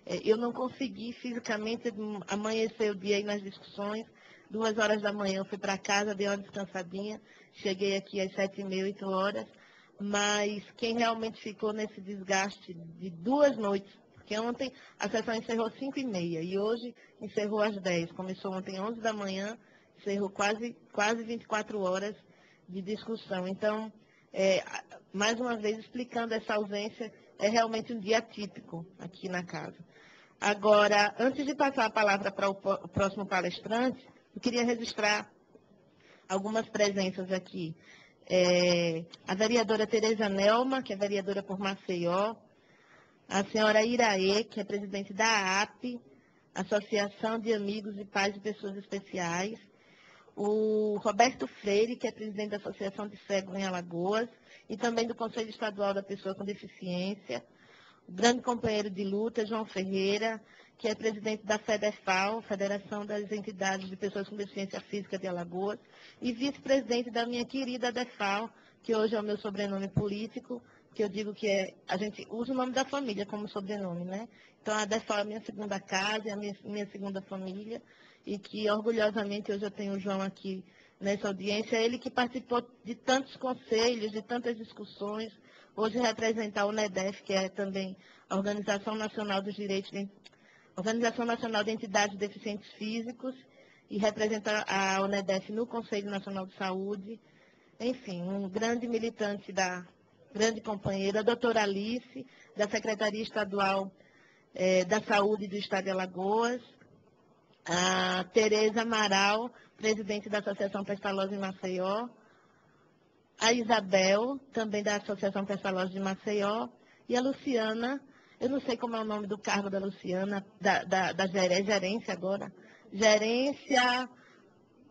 Eh, Eu não consegui fisicamente amanhecer o dia aí nas discussões, duas horas da manhã eu fui para casa, dei uma descansadinha, cheguei aqui às sete e meia, oito horas, mas quem realmente ficou nesse desgaste de duas noites, porque ontem a sessão encerrou às 5 e meia e hoje encerrou às 10. Começou ontem 11 da manhã, encerrou quase, quase 24 horas de discussão. Então, é, mais uma vez explicando essa ausência, é realmente um dia atípico aqui na casa. Agora, antes de passar a palavra para o próximo palestrante, eu queria registrar algumas presenças aqui. É, a vereadora Tereza Nelma, que é vereadora por Maceió, a senhora Iraê, que é presidente da AP, Associação de Amigos e Pais de Pessoas Especiais, o Roberto Freire, que é presidente da Associação de Cegos em Alagoas, e também do Conselho Estadual da Pessoa com Deficiência, o grande companheiro de luta, João Ferreira, que é presidente da FEDEFAL, Federação das Entidades de Pessoas com Deficiência Física de Alagoas, e vice-presidente da minha querida DEFAL, que hoje é o meu sobrenome político, que eu digo que é, a gente usa o nome da família como sobrenome, né? Então a DEFAL é a minha segunda casa, é a minha, minha segunda família, e que orgulhosamente hoje eu tenho o João aqui nessa audiência, ele que participou de tantos conselhos, de tantas discussões, hoje representar o NEDEF, que é também a Organização Nacional dos Direitos de Organização Nacional de Entidades de Deficientes Físicos e representa a UNEDEF no Conselho Nacional de Saúde. Enfim, um grande militante da grande companheira, a doutora Alice, da Secretaria Estadual eh, da Saúde do Estado de Alagoas, a Tereza Amaral, presidente da Associação Pestalozzi em Maceió, a Isabel, também da Associação Pestalozzi de Maceió, e a Luciana, eu não sei como é o nome do cargo da Luciana, da, da, da gerência agora, gerência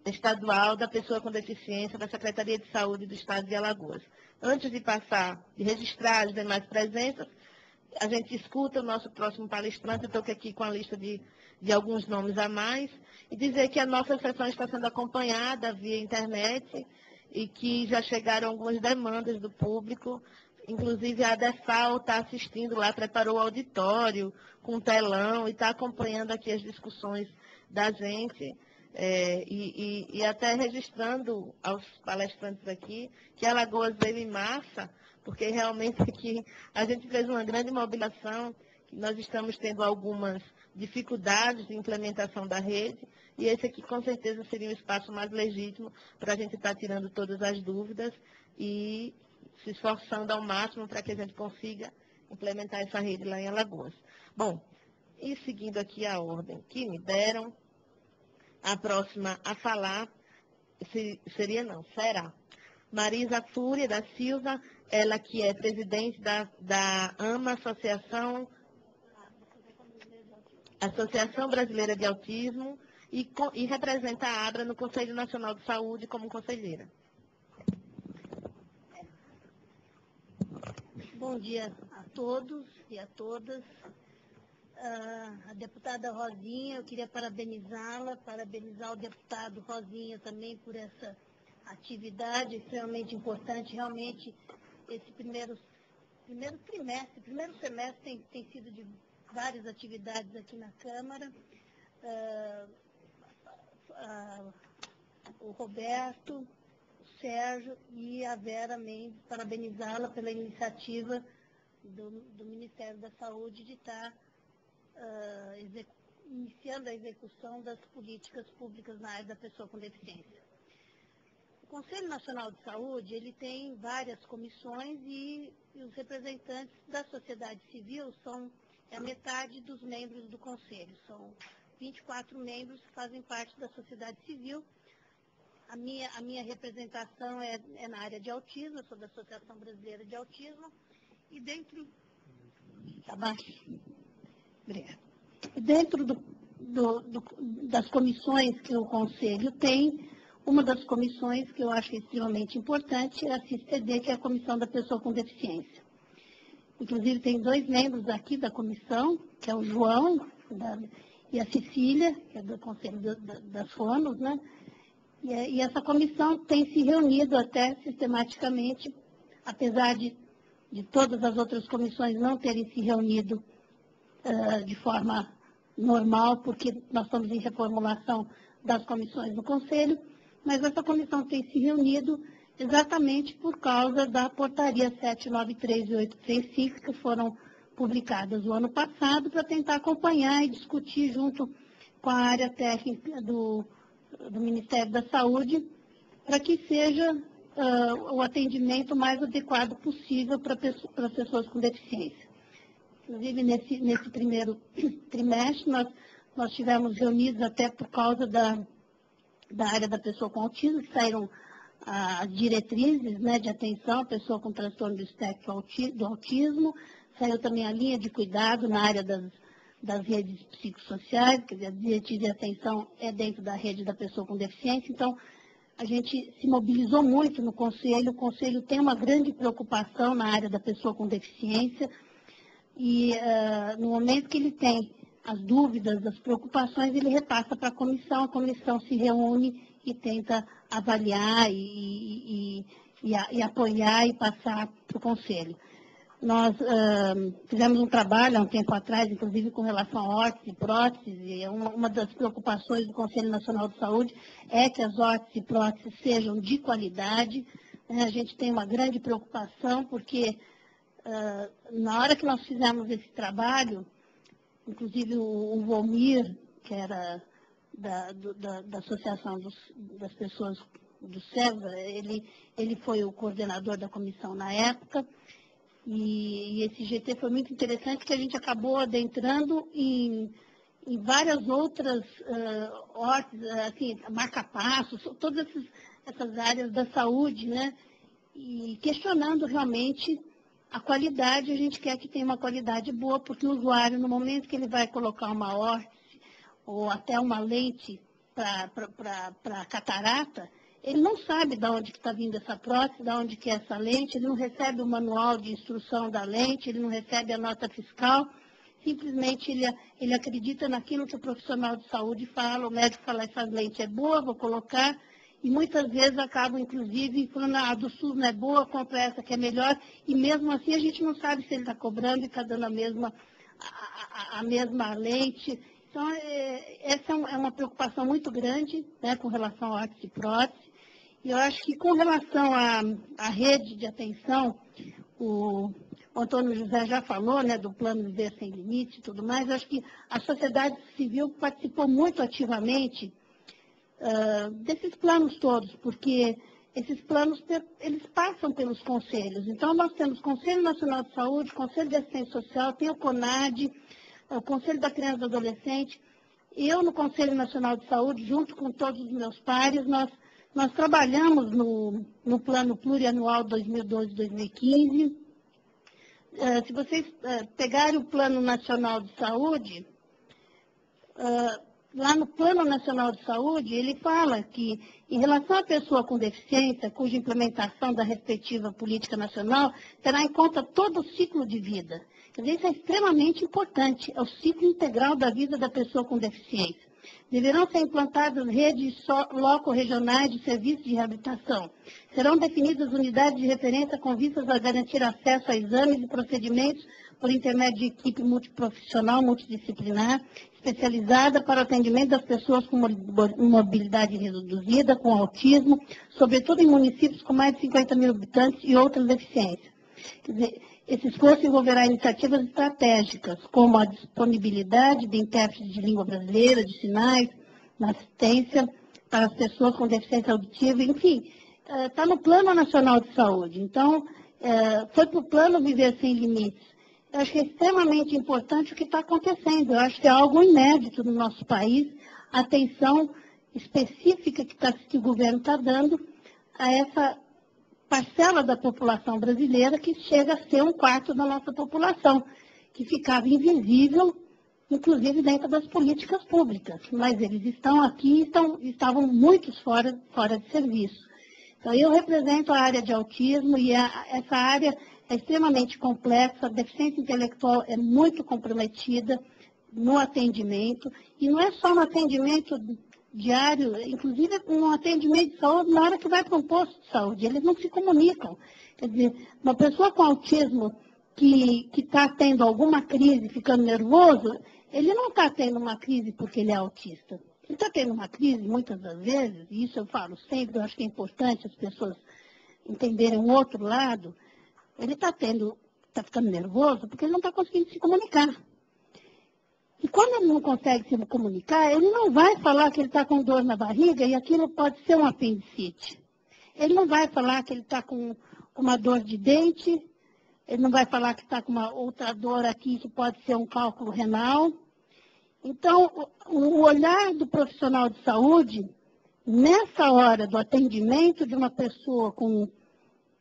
estadual da pessoa com deficiência da Secretaria de Saúde do Estado de Alagoas. Antes de passar, de registrar as demais presenças, a gente escuta o nosso próximo palestrante, estou aqui com a lista de, de alguns nomes a mais, e dizer que a nossa sessão está sendo acompanhada via internet e que já chegaram algumas demandas do público, inclusive a ADEFAL está assistindo lá, preparou o auditório com telão e está acompanhando aqui as discussões da gente. É, e, e, e, até registrando aos palestrantes aqui que Alagoas veio em massa, porque realmente aqui a gente fez uma grande mobilização, nós estamos tendo algumas dificuldades de implementação da rede, e esse aqui com certeza seria um espaço mais legítimo para a gente estar tá tirando todas as dúvidas e se esforçando ao máximo para que a gente consiga implementar essa rede lá em Alagoas. Bom, e seguindo aqui a ordem que me deram, a próxima a falar seria não, será Marisa Fúria da Silva, ela que é presidente da, da AMA, Associação, Associação Brasileira de Autismo, e, e representa a ABRA no Conselho Nacional de Saúde como conselheira. Bom dia a todos e a todas. Uh, a deputada Rosinha, eu queria parabenizá-la, parabenizar o deputado Rosinha também por essa atividade extremamente importante. Realmente, esse primeiro, primeiro trimestre, primeiro semestre tem, tem sido de várias atividades aqui na Câmara. Uh, uh, o Roberto, o Sérgio e a Vera Mendes, parabenizá-la pela iniciativa do, do, Ministério da Saúde de estar iniciando a execução das políticas públicas na área da pessoa com deficiência. Conselho Nacional de Saúde, ele tem várias comissões e, e os representantes da sociedade civil são é a metade dos membros do Conselho. São 24 membros que fazem parte da sociedade civil. A minha, a minha representação é, é na área de autismo, sou da Associação Brasileira de Autismo. E dentro... Tá baixo. Dentro do, do, do, das comissões que o Conselho tem, uma das comissões que eu acho extremamente importante é a CISPD, que é a Comissão da Pessoa com Deficiência. Inclusive, tem dois membros aqui da comissão, que é o João da, e a Cecília, que é do Conselho do, da, das Fonos, né? E, e, essa comissão tem se reunido até sistematicamente, apesar de, de todas as outras comissões não terem se reunido de forma normal, porque nós estamos em reformulação das comissões do Conselho, mas essa comissão tem se reunido exatamente por causa da portaria 793 e 835, que foram publicadas o ano passado, para tentar acompanhar e discutir junto com a área técnica do, do Ministério da Saúde, para que seja uh, o atendimento mais adequado possível para as pessoas com deficiência. Inclusive, nesse, nesse primeiro trimestre, nós, nós tivemos reunidos até por causa da da área da pessoa com autismo, que saíram as diretrizes né, de atenção à pessoa com transtorno do espectro do autismo, saiu também a linha de cuidado na área das, das redes psicossociais, quer dizer, a diretriz de atenção é dentro da rede da pessoa com deficiência, então a gente se mobilizou muito no Conselho, o Conselho tem uma grande preocupação na área da pessoa com deficiência, e uh, no momento que ele tem as dúvidas, as preocupações, ele repassa para a comissão, a comissão se reúne e tenta avaliar e, e, e, e apoiar e passar para o conselho. Nós uh, fizemos um trabalho há um tempo atrás, inclusive com relação a órteses e próteses, e uma, uma das preocupações do Conselho Nacional de Saúde é que as órteses e próteses sejam de qualidade. Né? A gente tem uma grande preocupação, porque na hora que nós fizemos esse trabalho, Inclusive o, Volmir, que era da, do, da, da Associação dos, das Pessoas do SEVA, ele, ele foi o coordenador da comissão na época, E, e esse GT foi muito interessante porque a gente acabou adentrando em, em várias outras uh, hortas, assim, marca-passos, todas essas, essas áreas da saúde, né? E questionando realmente a qualidade, a gente quer que tenha uma qualidade boa, porque o usuário, no momento que ele vai colocar uma órtese ou até uma lente para catarata, ele não sabe de onde está vindo essa prótese, de onde que é essa lente, ele não recebe o manual de instrução da lente, ele não recebe a nota fiscal, simplesmente ele, ele acredita naquilo que o profissional de saúde fala, o médico fala, essa lente é boa, vou colocar, e muitas vezes acabam, inclusive, falando, ah, a do SUS não é boa, compra essa que é melhor, e mesmo assim a gente não sabe se ele está cobrando e está dando a mesma, a, a, mesma lente. Então, é, essa é, é uma preocupação muito grande né, com relação ao arte e prótese. E eu acho que com relação à, rede de atenção, o, o Antônio José já falou né, do plano Viver Sem Limite e tudo mais, acho que a sociedade civil participou muito ativamente uh, desses planos todos, porque esses planos eles passam pelos conselhos. Então, nós temos Conselho Nacional de Saúde, Conselho de Assistência Social, tem o CONAD, o Conselho da Criança e do Adolescente. Eu, no Conselho Nacional de Saúde, junto com todos os meus pares, nós, nós trabalhamos no, no Plano Plurianual 2012-2015. Uh, se vocês uh, pegarem o Plano Nacional de Saúde, uh, lá no Plano Nacional de Saúde, ele fala que, em relação à pessoa com deficiência, cuja implementação da respectiva política nacional terá em conta todo o ciclo de vida. Quer dizer, isso é extremamente importante, é o ciclo integral da vida da pessoa com deficiência. Deverão ser implantadas redes loco-regionais de serviços de reabilitação. Serão definidas unidades de referência com vistas a garantir acesso a exames e procedimentos por intermédio de equipe multiprofissional, multidisciplinar, especializada para o atendimento das pessoas com mobilidade reduzida, com autismo, sobretudo em municípios com mais de 50 mil habitantes e outras deficiências. Quer dizer, esse esforço envolverá iniciativas estratégicas, como a disponibilidade de intérpretes de língua brasileira, de sinais, na assistência para as pessoas com deficiência auditiva, enfim, está eh, no Plano Nacional de Saúde. Então, eh, foi para o Plano Viver Sem Limites. Acho que é extremamente importante o que está acontecendo. Eu acho que é algo inédito no nosso país, a atenção específica que, tá, que o governo está dando a essa parcela da população brasileira que chega a ser um quarto da nossa população, que ficava invisível, inclusive dentro das políticas públicas. Mas eles estão aqui e estavam muitos fora, fora de serviço. Então, eu represento a área de autismo e a, essa área é extremamente complexa, a deficiência intelectual é muito comprometida no atendimento, e não é só no atendimento diário, inclusive um atendimento de saúde na hora que vai para um posto de saúde. Eles não se comunicam. Quer dizer, uma pessoa com autismo que está tendo alguma crise, ficando nervoso, ele não está tendo uma crise porque ele é autista. Ele está tendo uma crise, muitas das vezes, e isso eu falo sempre, eu acho que é importante as pessoas entenderem o outro lado, ele está tendo, está ficando nervoso porque ele não está conseguindo se comunicar. E quando ele não consegue se comunicar, ele não vai falar que ele está com dor na barriga e aquilo pode ser um apendicite. Ele não vai falar que ele está com, com uma dor de dente, ele não vai falar que está com uma outra dor aqui que pode ser um cálculo renal. Então, o olhar do profissional de saúde, nessa hora do atendimento de uma pessoa com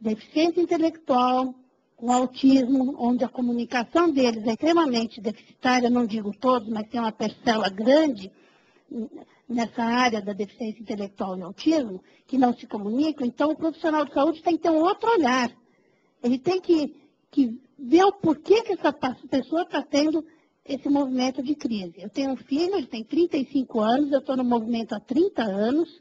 deficiência intelectual, com autismo, onde a comunicação deles é extremamente deficitária, não digo todos, mas tem uma parcela grande nessa área da deficiência intelectual e autismo, que não se comunicam, então o profissional de saúde tem que ter um outro olhar. Ele tem que, que ver o porquê que essa pessoa está tendo esse movimento de crise. Eu tenho um filho, ele tem 35 anos, eu estou no movimento há 30 anos,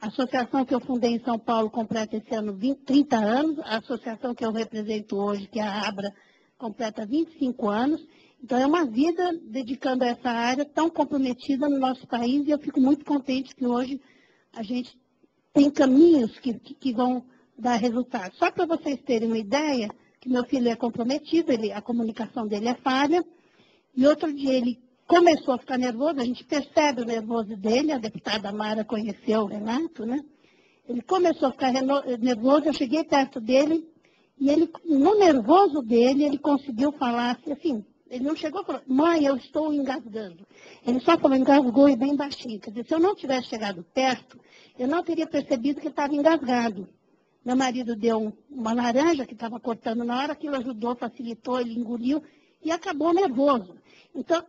a associação que eu fundei em São Paulo completa esse ano 20, 30 anos. A associação que eu represento hoje, que é a ABRA, completa 25 anos. Então, é uma vida dedicando a essa área tão comprometida no nosso país e eu fico muito contente que hoje a gente tem caminhos que, que, que vão dar resultados. Só para vocês terem uma ideia, que meu filho é comprometido, ele, a comunicação dele é falha, e outro dia ele começou a ficar nervoso, a gente percebe o nervoso dele, a deputada Mara conheceu o Renato, né? Ele começou a ficar nervoso, eu cheguei perto dele E ele, no nervoso dele, ele conseguiu falar assim, ele não chegou e falou, mãe, eu estou engasgando. Ele só falou, engasgou e bem baixinho. Quer dizer, se eu não tivesse chegado perto, eu não teria percebido que estava engasgado. Meu marido deu uma laranja que estava cortando na hora, aquilo ajudou, facilitou, ele engoliu e acabou nervoso. Então,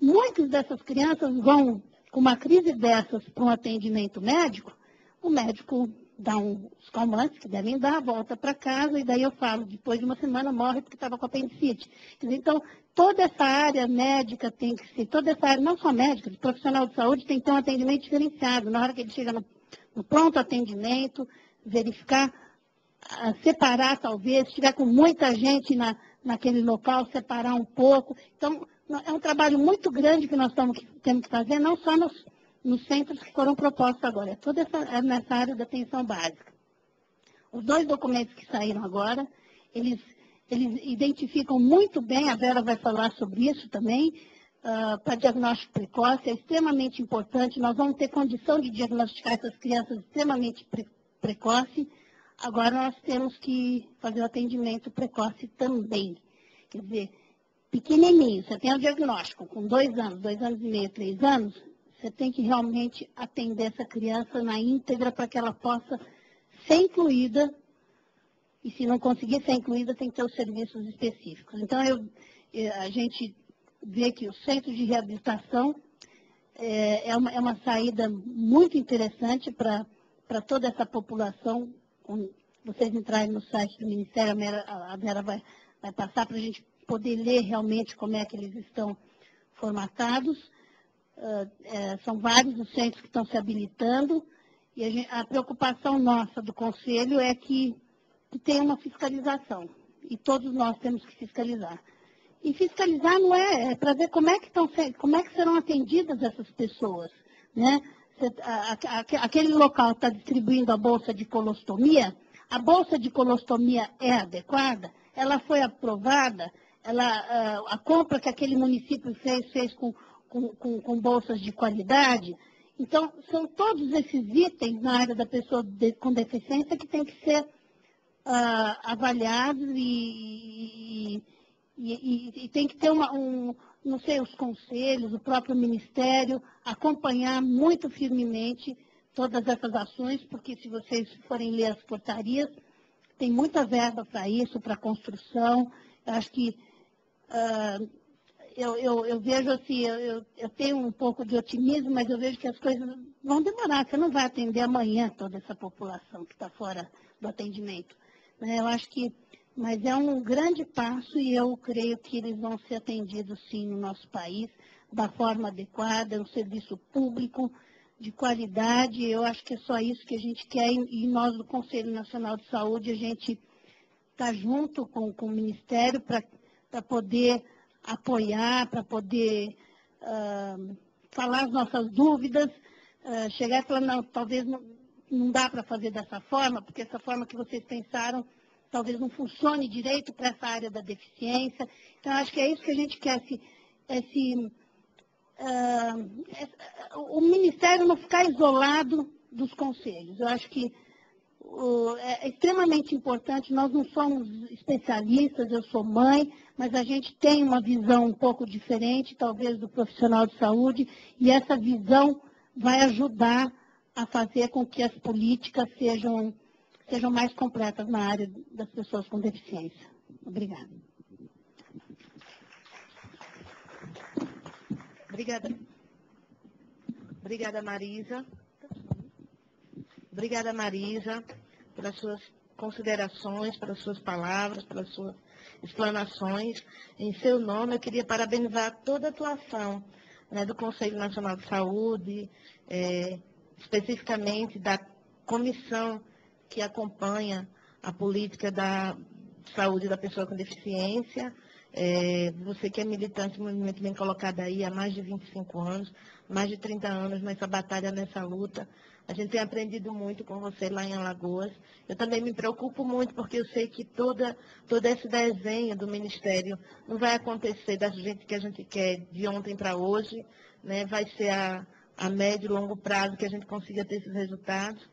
muitas dessas crianças vão com uma crise dessas para um atendimento médico, o médico dá uns calmantes que devem dar, volta para casa, e daí eu falo, depois de uma semana morre porque estava com apendicite. Então, toda essa área médica tem que ser, toda essa área, não só médica, de profissional de saúde, tem que ter um atendimento diferenciado. Na hora que ele chega no, no pronto atendimento, verificar, separar talvez, se tiver com muita gente na, naquele local, separar um pouco. Então, é um trabalho muito grande que nós temos que fazer, não só nos, nos centros que foram propostos agora, é toda essa, é nessa área da atenção básica. Os dois documentos que saíram agora, eles, eles identificam muito bem, a Vera vai falar sobre isso também, uh, para diagnóstico precoce, é extremamente importante, nós vamos ter condição de diagnosticar essas crianças extremamente pre precoce, agora nós temos que fazer o atendimento precoce também. Quer dizer, pequenininho, você tem o diagnóstico com dois anos, dois anos e meio, três anos, você tem que realmente atender essa criança na íntegra para que ela possa ser incluída. E se não conseguir ser incluída, tem que ter os serviços específicos. Então, eu, eh, a gente vê que o centro de reabilitação é, é, uma, é uma saída muito interessante para toda essa população. vocês entrarem no site do Ministério, a Mera, a Mera vai, vai passar para a gente poder ler realmente como é que eles estão formatados. Uh, são vários os centros que estão se habilitando e a, gente, a preocupação nossa do Conselho é que, que tenha uma fiscalização e todos nós temos que fiscalizar. E fiscalizar não é, é para ver como é que estão, como é que serão atendidas essas pessoas, né? Aquele local está distribuindo a bolsa de colostomia, a bolsa de colostomia é adequada, ela foi aprovada, ela, a compra que aquele município fez, fez com com, com, com bolsas de qualidade. Então, são todos esses itens na área da pessoa de, com deficiência que tem que ser uh, avaliados e, e, e, e, tem que ter uma, um, não sei, os conselhos, o próprio Ministério, acompanhar muito firmemente todas essas ações, porque se vocês forem ler as portarias, tem muita verba para isso, para construção. Eu acho que uh, eu, eu, eu vejo assim, eu, eu, tenho um pouco de otimismo, mas eu vejo que as coisas vão demorar. Você não vai atender amanhã toda essa população que está fora do atendimento. Né? Eu acho que, mas é um grande passo e eu creio que eles vão ser atendidos sim no nosso país, da forma adequada, um serviço público, de qualidade. Eu acho que é só isso que a gente quer e nós do Conselho Nacional de Saúde, a gente está junto com, com o Ministério para poder apoiar, para poder uh, falar as nossas dúvidas, uh, chegar e falar, não, talvez não, não dá para fazer dessa forma, porque essa forma que vocês pensaram talvez não funcione direito para essa área da deficiência. Então, acho que é isso que a gente quer, esse, esse, uh, o Ministério não ficar isolado dos conselhos. Eu acho que é extremamente importante, nós não somos especialistas, eu sou mãe, mas a gente tem uma visão um pouco diferente, talvez, do profissional de saúde, e essa visão vai ajudar a fazer com que as políticas sejam, sejam mais completas na área das pessoas com deficiência. Obrigada. Obrigada. Obrigada, Marisa. Obrigada, Marisa, pelas suas considerações, pelas suas palavras, pelas suas explanações. Em seu nome, eu queria parabenizar toda a atuação né, do Conselho Nacional de Saúde, é, especificamente da comissão que acompanha a política da saúde da pessoa com deficiência. É, você que é militante do movimento bem colocado aí há mais de 25 anos, mais de 30 anos nessa batalha, nessa luta. A gente tem aprendido muito com você lá em Alagoas. Eu também me preocupo muito porque eu sei que toda, todo esse desenho do Ministério não vai acontecer da gente que a gente quer de ontem para hoje, né? vai ser a, a médio e longo prazo que a gente consiga ter esses resultados.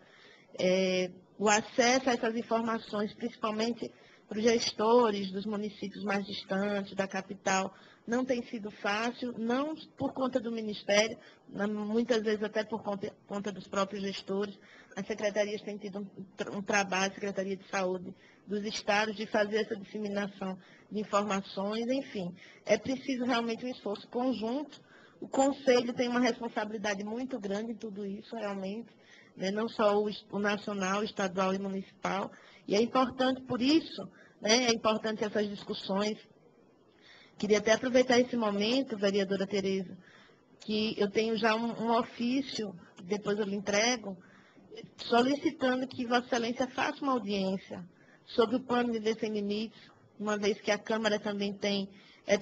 É, o acesso a essas informações, principalmente para os gestores dos municípios mais distantes, da capital, não tem sido fácil, não por conta do Ministério, muitas vezes até por conta, conta dos próprios gestores. As secretarias têm tido um, um trabalho, a Secretaria de Saúde dos estados, de fazer essa disseminação de informações, enfim. É preciso realmente um esforço conjunto. O Conselho tem uma responsabilidade muito grande em tudo isso, realmente, né? não só o, o nacional, o estadual e municipal. E é importante, por isso, né, é importante essas discussões. Queria até aproveitar esse momento, vereadora Tereza, que eu tenho já um, um ofício, depois eu lhe entrego, solicitando que Vossa Excelência faça uma audiência sobre o plano de Viver Sem Limites, uma vez que a Câmara também tem, é,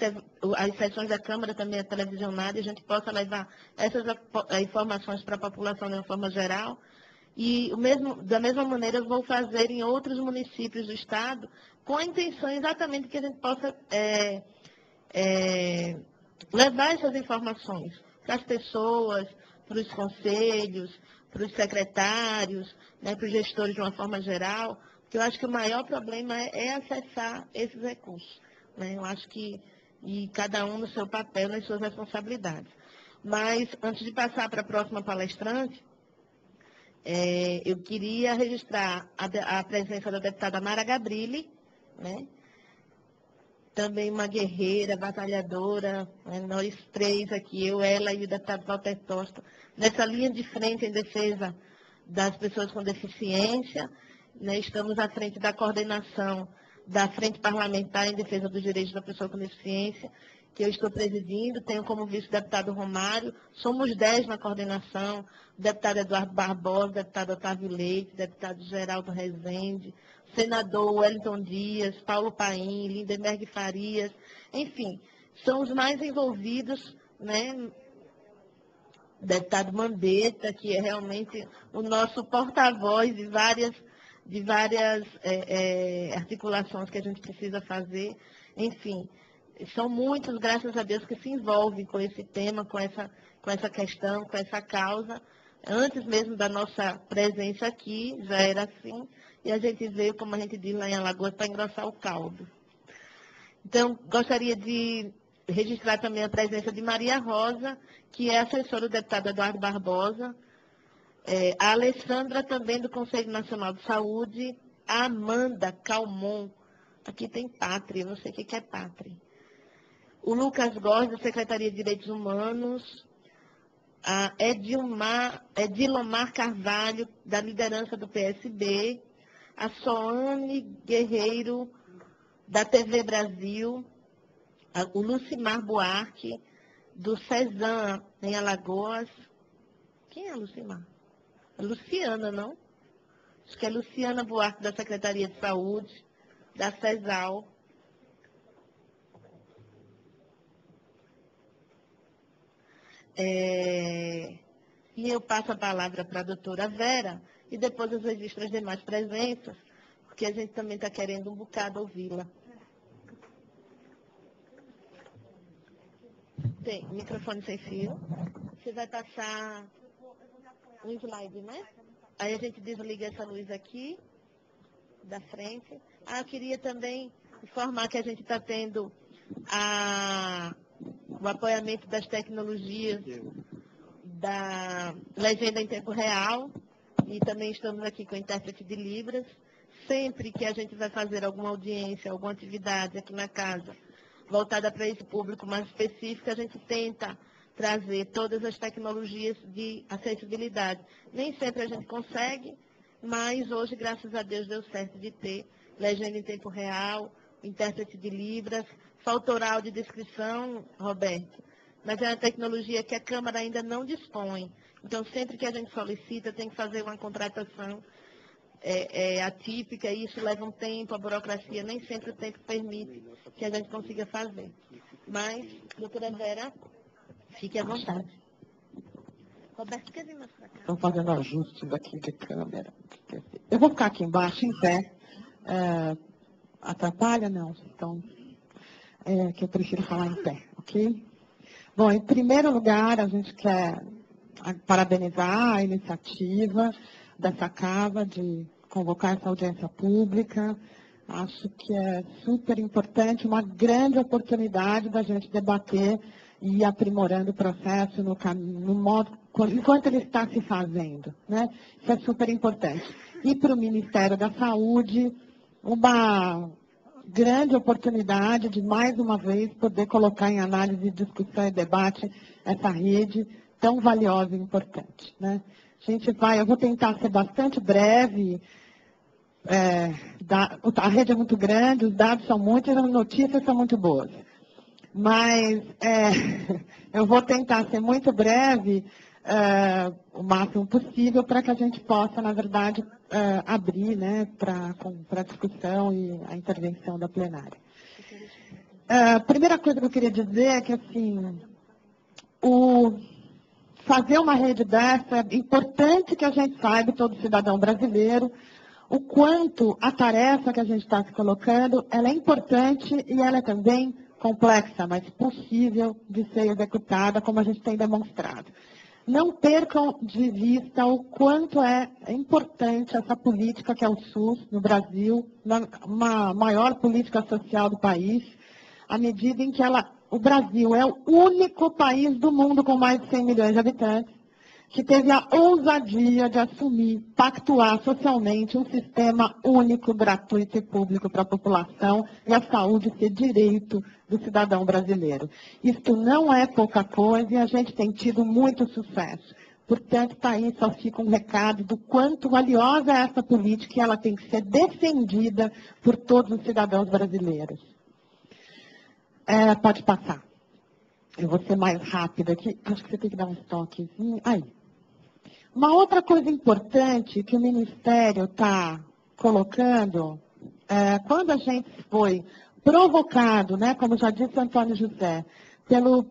as sessões da Câmara também é televisionada, e a gente possa levar essas informações para a população de uma forma geral, e mesmo, da mesma maneira eu vou fazer em outros municípios do Estado, com a intenção exatamente que a gente possa é, é, levar essas informações para as pessoas, para os conselhos, para os secretários, né, para os gestores de uma forma geral, porque eu acho que o maior problema é, é acessar esses recursos. Né? Eu acho que e cada um no seu papel, nas suas responsabilidades. Mas, antes de passar para a próxima palestrante, é, eu queria registrar a, a, presença da deputada Mara Gabrilli, né? Também uma guerreira, batalhadora, né? nós três aqui, eu, ela e o deputado Walter Tosta, nessa linha de frente em defesa das pessoas com deficiência. Né? Estamos à frente da coordenação da Frente Parlamentar em Defesa dos Direitos da Pessoa com Deficiência, que eu estou presidindo, tenho como vice-deputado Romário, somos dez na coordenação, o deputado Eduardo Barbosa, deputado Otávio Leite, deputado Geraldo Rezende, senador Wellington Dias, Paulo Paim, Lindenberg Farias, enfim, são os mais envolvidos, né? Deputado Mandetta, que é realmente o nosso porta-voz de várias, de várias é, é, articulações que a gente precisa fazer, enfim são muitos, graças a Deus, que se envolvem com esse tema, com essa, com essa questão, com essa causa. Antes mesmo da nossa presença aqui, já era assim, e a gente veio, como a gente diz lá em Alagoas, para engrossar o caldo. Então, gostaria de registrar também a presença de Maria Rosa, que é assessora do deputado Eduardo Barbosa, é, a Alessandra também do Conselho Nacional de Saúde, a Amanda Calmon, aqui tem pátria, não sei o que é pátria o Lucas Góes, da Secretaria de Direitos Humanos, a Edilmar, Edilomar Carvalho, da liderança do PSB, a Soane Guerreiro, da TV Brasil, a, o Lucimar Buarque, do CESAM, em Alagoas. Quem é a Lucimar? A Luciana, não? Acho que é Luciana Buarque, da Secretaria de Saúde, da CESAL. É, e eu passo a palavra para a doutora Vera e depois eu registro as demais presenças, porque a gente também está querendo um bocado ouvi-la. Tem microfone sem fio. Você vai passar um slide, né? Aí a gente desliga essa luz aqui, da frente. Ah, eu queria também informar que a gente está tendo a o apoiamento das tecnologias da legenda em tempo real e também estamos aqui com o intérprete de Libras. Sempre que a gente vai fazer alguma audiência, alguma atividade aqui na casa voltada para esse público mais específico, a gente tenta trazer todas as tecnologias de acessibilidade. Nem sempre a gente consegue, mas hoje, graças a Deus, deu certo de ter legenda em tempo real, intérprete de Libras, falta de descrição, Roberto, mas é uma tecnologia que a Câmara ainda não dispõe. Então, sempre que a gente solicita, tem que fazer uma contratação é, é, atípica, e isso leva um tempo, a burocracia nem sempre o tempo permite que a gente consiga fazer. Mas, doutora Vera, fique à vontade. Roberto, quer vir? Estão fazendo ajustes aqui de câmera. Eu vou ficar aqui embaixo, em pé. É, atrapalha? Não. Então, é, que eu prefiro falar em pé, ok? Bom, em primeiro lugar, a gente quer parabenizar a iniciativa dessa casa de convocar essa audiência pública, Acho que é super importante, uma grande oportunidade da gente debater e ir aprimorando o processo no, no modo, enquanto ele está se fazendo. Né? Isso é super importante. E para o Ministério da Saúde, uma grande oportunidade de, mais uma vez, poder colocar em análise, discussão e debate essa rede tão valiosa e importante. Né? A gente vai, eu vou tentar ser bastante breve, é, da, a rede é muito grande, os dados são muitos as notícias são muito boas. Mas é, eu vou tentar ser muito breve, é, o máximo possível, para que a gente possa, na verdade, é, abrir né, para a discussão e a intervenção da plenária. A primeira coisa que eu queria dizer é que, assim, o, fazer uma rede dessa, é importante que a gente saiba, todo cidadão brasileiro, o quanto a tarefa que a gente está se colocando, ela é importante e ela é também complexa, mas possível de ser executada, como a gente tem demonstrado. Não percam de vista o quanto é importante essa política que é o SUS no Brasil, uma maior política social do país, à medida em que ela, o Brasil é o único país do mundo com mais de 100 milhões de habitantes que teve a ousadia de assumir, pactuar socialmente um sistema único, gratuito e público para a população e a saúde ser direito do cidadão brasileiro. Isto não é pouca coisa e a gente tem tido muito sucesso. Portanto, está aí, só fica um recado do quanto valiosa é essa política e ela tem que ser defendida por todos os cidadãos brasileiros. É, pode passar. Eu vou ser mais rápida aqui. Acho que você tem que dar um toquezinho. Aí. Uma outra coisa importante que o Ministério está colocando, é, quando a gente foi provocado, né, como já disse Antônio José, pelo,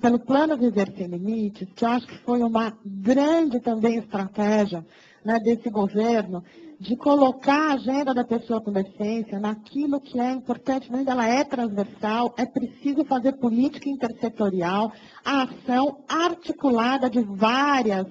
pelo Plano Viver Sem Limites, que eu acho que foi uma grande também estratégia né, desse governo, de colocar a agenda da pessoa com deficiência naquilo que é importante, ainda ela é transversal, é preciso fazer política intersetorial, a ação articulada de várias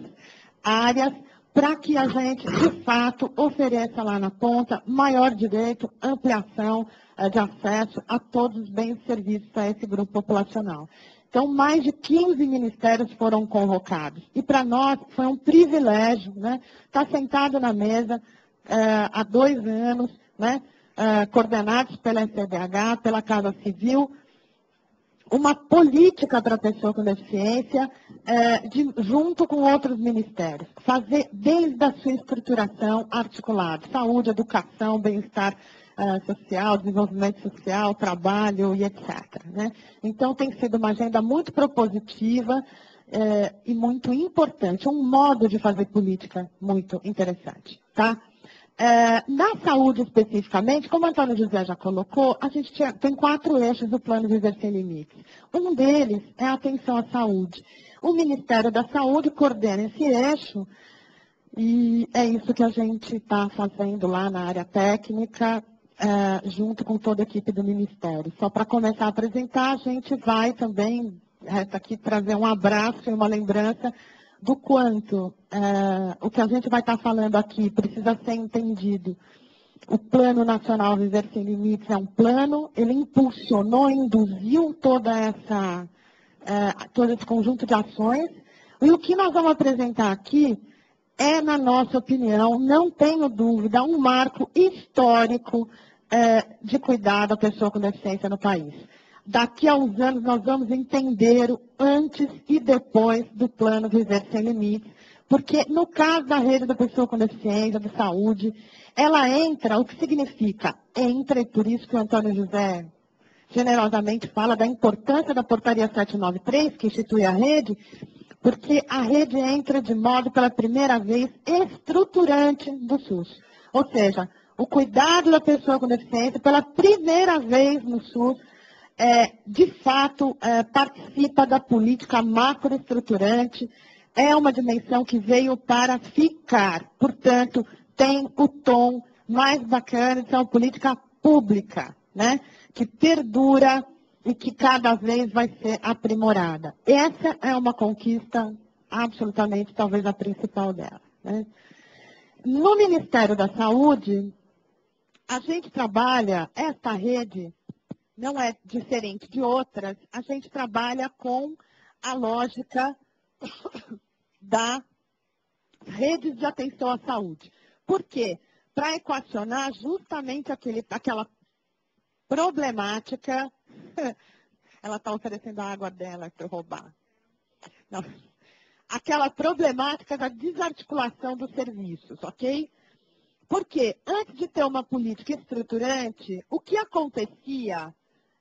áreas para que a gente, de fato, ofereça lá na ponta maior direito, ampliação eh, de acesso a todos os bens e serviços a esse grupo populacional. Então, mais de 15 ministérios foram convocados. E para nós foi um privilégio né, estar tá sentado na mesa eh, há dois anos, né, eh, coordenados pela SDH, pela Casa Civil, uma política para a pessoa com deficiência é, de, junto com outros ministérios. Fazer desde a sua estruturação articulada, saúde, educação, bem-estar é, social, desenvolvimento social, trabalho e etc. Né? Então tem sido uma agenda muito propositiva é, e muito importante, um modo de fazer política muito interessante. Tá? É, na saúde especificamente, como o Antônio José já colocou, a gente tinha, tem quatro eixos do plano Viver Sem Limites. Um deles é a atenção à saúde. O Ministério da Saúde coordena esse eixo e é isso que a gente está fazendo lá na área técnica, é, junto com toda a equipe do Ministério. Só para começar a apresentar, a gente vai também, resta aqui trazer um abraço e uma lembrança do quanto é, o que a gente vai estar tá falando aqui precisa ser entendido. O Plano Nacional Viver Sem Limites é um plano, ele impulsionou, induziu toda essa, é, todo esse conjunto de ações. E o que nós vamos apresentar aqui é, na nossa opinião, não tenho dúvida, um marco histórico é, de cuidado da pessoa com deficiência no país. Daqui a uns anos nós vamos entender o antes e depois do plano Viver Sem Limites, porque no caso da rede da pessoa com deficiência, de saúde, ela entra, o que significa? Entra, e por isso que o Antônio José generosamente fala da importância da portaria 793, que institui a rede, porque a rede entra de modo, pela primeira vez, estruturante do SUS. Ou seja, o cuidado da pessoa com deficiência, pela primeira vez no SUS, é, de fato, é, participa da política macroestruturante, é uma dimensão que veio para ficar. Portanto, tem o tom mais bacana de uma política pública, né? que perdura e que cada vez vai ser aprimorada. Essa é uma conquista absolutamente, talvez, a principal dela. Né? No Ministério da Saúde, a gente trabalha, essa rede não é diferente de outras, a gente trabalha com a lógica da redes de atenção à saúde. Por quê? Para equacionar justamente aquele, aquela problemática. Ela está oferecendo a água dela para eu roubar. Não. Aquela problemática da desarticulação dos serviços, ok? Porque antes de ter uma política estruturante, o que acontecia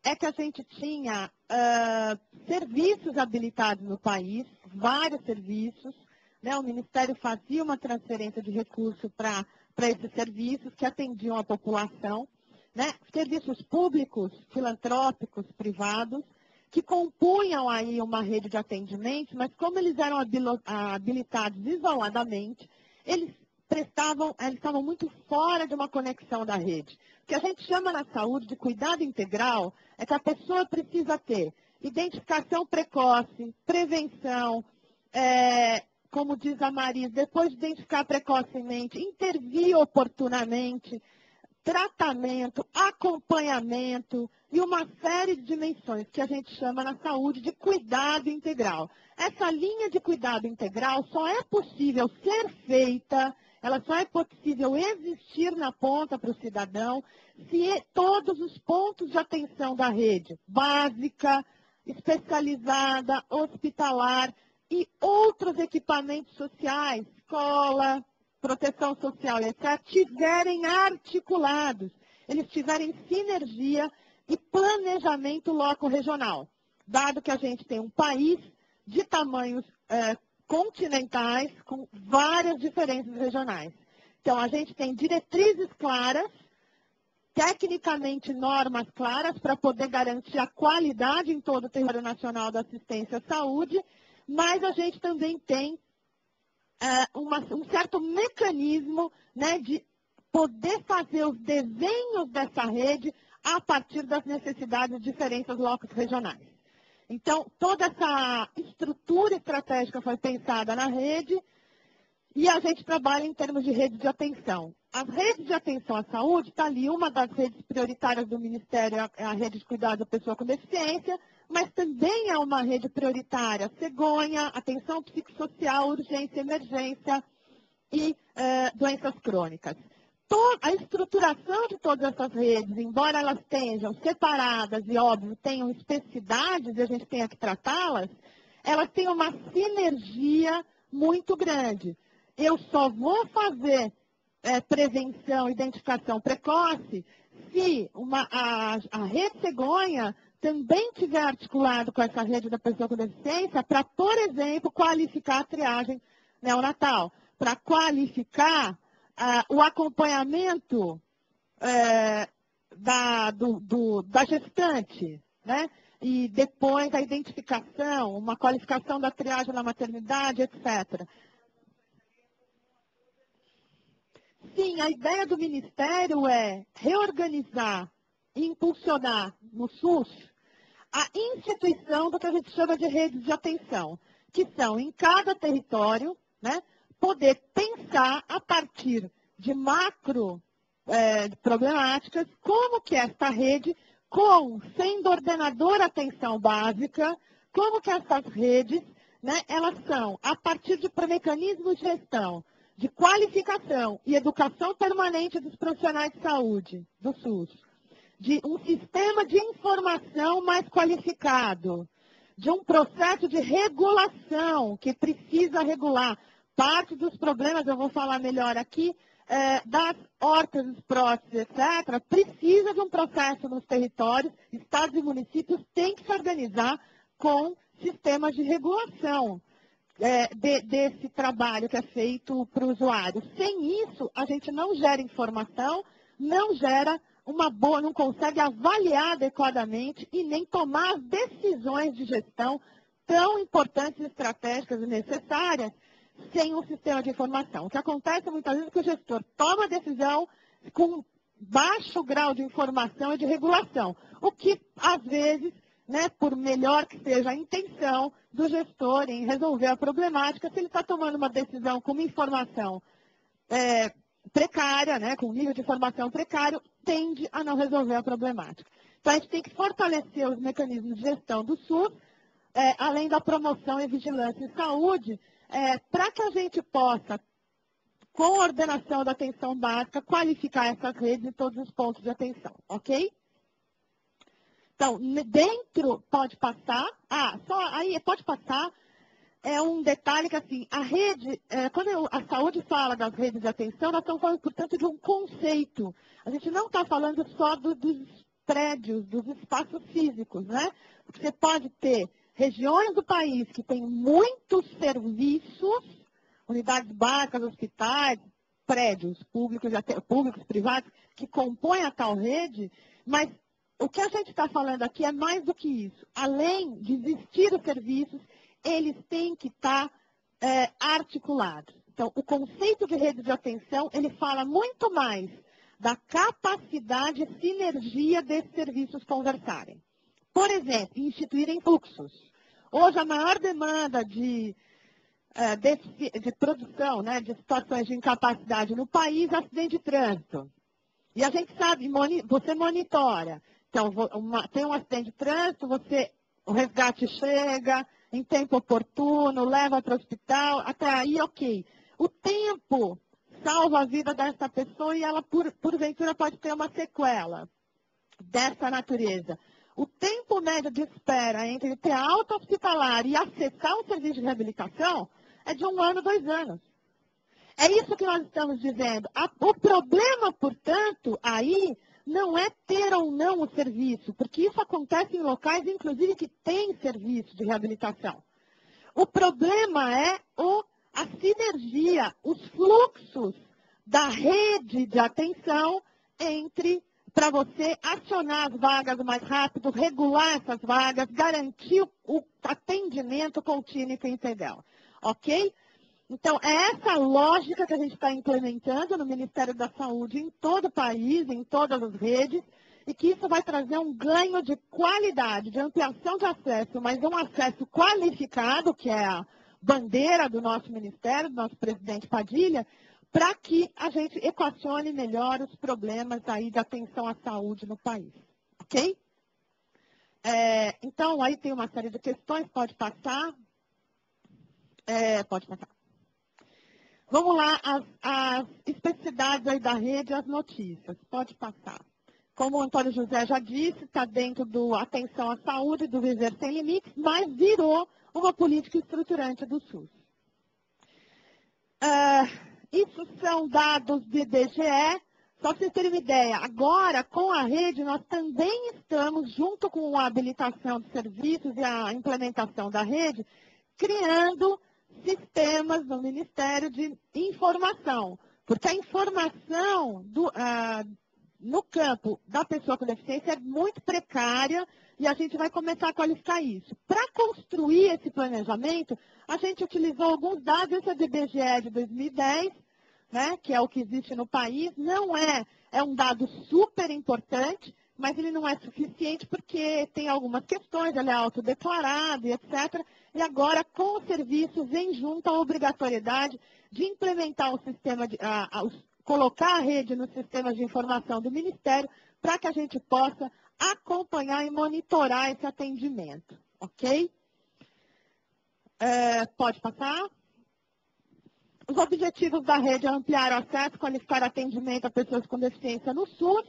é que a gente tinha uh, serviços habilitados no país, vários serviços, né? o Ministério fazia uma transferência de recurso para esses serviços que atendiam a população, né? serviços públicos, filantrópicos, privados, que compunham aí uma rede de atendimento, mas como eles eram habilitados isoladamente, eles prestavam, eles estavam muito fora de uma conexão da rede. O que a gente chama na saúde de cuidado integral é que a pessoa precisa ter identificação precoce, prevenção, é, como diz a Maris, depois de identificar precocemente, intervir oportunamente, tratamento, acompanhamento e uma série de dimensões que a gente chama na saúde de cuidado integral. Essa linha de cuidado integral só é possível ser feita ela só é possível existir na ponta para o cidadão se todos os pontos de atenção da rede, básica, especializada, hospitalar e outros equipamentos sociais, escola, proteção social, etc., tiverem articulados, eles tiverem sinergia e planejamento loco-regional. Dado que a gente tem um país de tamanhos é, continentais com várias diferenças regionais. Então, a gente tem diretrizes claras, tecnicamente normas claras para poder garantir a qualidade em todo o território nacional da assistência à saúde, mas a gente também tem uh, uma, um certo mecanismo né, de poder fazer os desenhos dessa rede a partir das necessidades e diferenças locais regionais. Então, toda essa estrutura estratégica foi pensada na rede e a gente trabalha em termos de rede de atenção. As redes de atenção à saúde, está ali, uma das redes prioritárias do Ministério é a rede de cuidado da pessoa com deficiência, mas também é uma rede prioritária, cegonha, atenção psicossocial, urgência, emergência e eh, doenças crônicas a estruturação de todas essas redes, embora elas estejam separadas e, óbvio, tenham especificidades e a gente tenha que tratá-las, elas têm uma sinergia muito grande. Eu só vou fazer é, prevenção, identificação precoce se uma, a, a rede cegonha também tiver articulado com essa rede da pessoa com deficiência para, por exemplo, qualificar a triagem neonatal, para qualificar ah, o acompanhamento é, da, do, do, da gestante, né? E depois a identificação, uma qualificação da triagem na maternidade, etc. Sim, a ideia do Ministério é reorganizar e impulsionar no SUS a instituição do que a gente chama de redes de atenção, que são em cada território, né, poder pensar a partir de macro é, problemáticas, como que esta rede, com, sendo ordenador atenção básica, como que essas redes, né, elas são, a partir de mecanismos de gestão, de qualificação e educação permanente dos profissionais de saúde, do SUS, de um sistema de informação mais qualificado, de um processo de regulação que precisa regular, Parte dos problemas, eu vou falar melhor aqui, é, das hortas, próteses, etc., precisa de um processo nos territórios, estados e municípios têm que se organizar com sistemas de regulação é, de, desse trabalho que é feito para o usuário. Sem isso, a gente não gera informação, não gera uma boa, não consegue avaliar adequadamente e nem tomar as decisões de gestão tão importantes, estratégicas e necessárias sem um sistema de informação. O que acontece muitas vezes é que o gestor toma a decisão com baixo grau de informação e de regulação, o que, às vezes, né, por melhor que seja a intenção do gestor em resolver a problemática, se ele está tomando uma decisão com uma informação é, precária, né, com nível de formação precário, tende a não resolver a problemática. Então, a gente tem que fortalecer os mecanismos de gestão do SUS, é, além da promoção e vigilância em saúde, é, para que a gente possa, com a ordenação da atenção básica, qualificar essas redes em todos os pontos de atenção, ok? Então, dentro, pode passar, ah, só aí, pode passar, é um detalhe que, assim, a rede, é, quando a saúde fala das redes de atenção, nós estamos falando, portanto, de um conceito. A gente não está falando só do, dos prédios, dos espaços físicos, né? Você pode ter regiões do país que têm muitos serviços, unidades básicas, hospitais, prédios públicos, até, públicos, privados, que compõem a tal rede, mas o que a gente está falando aqui é mais do que isso. Além de existir os serviços, eles têm que estar tá, é, articulados. Então, o conceito de rede de atenção, ele fala muito mais da capacidade e sinergia desses serviços conversarem. Por exemplo, instituírem fluxos. Hoje, a maior demanda de, é, de, de produção, né, de situações de incapacidade no país é acidente de trânsito. E a gente sabe, você monitora. Então, uma, tem um acidente de trânsito, você, o resgate chega em tempo oportuno, leva para o hospital, até aí, ok. O tempo salva a vida dessa pessoa e ela, por, porventura, pode ter uma sequela dessa natureza. O tempo médio de espera entre ter alta hospitalar e acessar um serviço de reabilitação é de um ano, dois anos. É isso que nós estamos dizendo. O problema, portanto, aí não é ter ou não o serviço, porque isso acontece em locais, inclusive, que têm serviço de reabilitação. O problema é o a sinergia, os fluxos da rede de atenção entre para você acionar as vagas mais rápido, regular essas vagas, garantir o atendimento contínuo e integral. Ok? Então, é essa lógica que a gente está implementando no Ministério da Saúde em todo o país, em todas as redes, e que isso vai trazer um ganho de qualidade, de ampliação de acesso, mas um acesso qualificado, que é a bandeira do nosso ministério, do nosso presidente Padilha, para que a gente equacione melhor os problemas aí de atenção à saúde no país. Ok? É, então, aí tem uma série de questões, pode passar. É, pode passar. Vamos lá, as, as especificidades aí da rede, as notícias. Pode passar. Como o Antônio José já disse, está dentro do atenção à saúde, do Viver Sem Limites, mas virou uma política estruturante do SUS. Uh, isso são dados de DGE, só para vocês terem uma ideia. Agora, com a rede, nós também estamos, junto com a habilitação de serviços e a implementação da rede, criando sistemas no Ministério de Informação. Porque a informação do, uh, no campo da pessoa com deficiência é muito precária e a gente vai começar a qualificar isso. Para construir esse planejamento, a gente utilizou alguns dados, esse é do IBGE de 2010, né, que é o que existe no país. Não é, é um dado super importante, mas ele não é suficiente porque tem algumas questões, ele é autodeclarado e etc. E agora, com os serviços, vem junto a obrigatoriedade de implementar o sistema, de, a, a, colocar a rede nos sistemas de informação do Ministério para que a gente possa acompanhar e monitorar esse atendimento, ok? É, pode passar? Os objetivos da rede é ampliar o acesso, qualificar atendimento a pessoas com deficiência no SUS,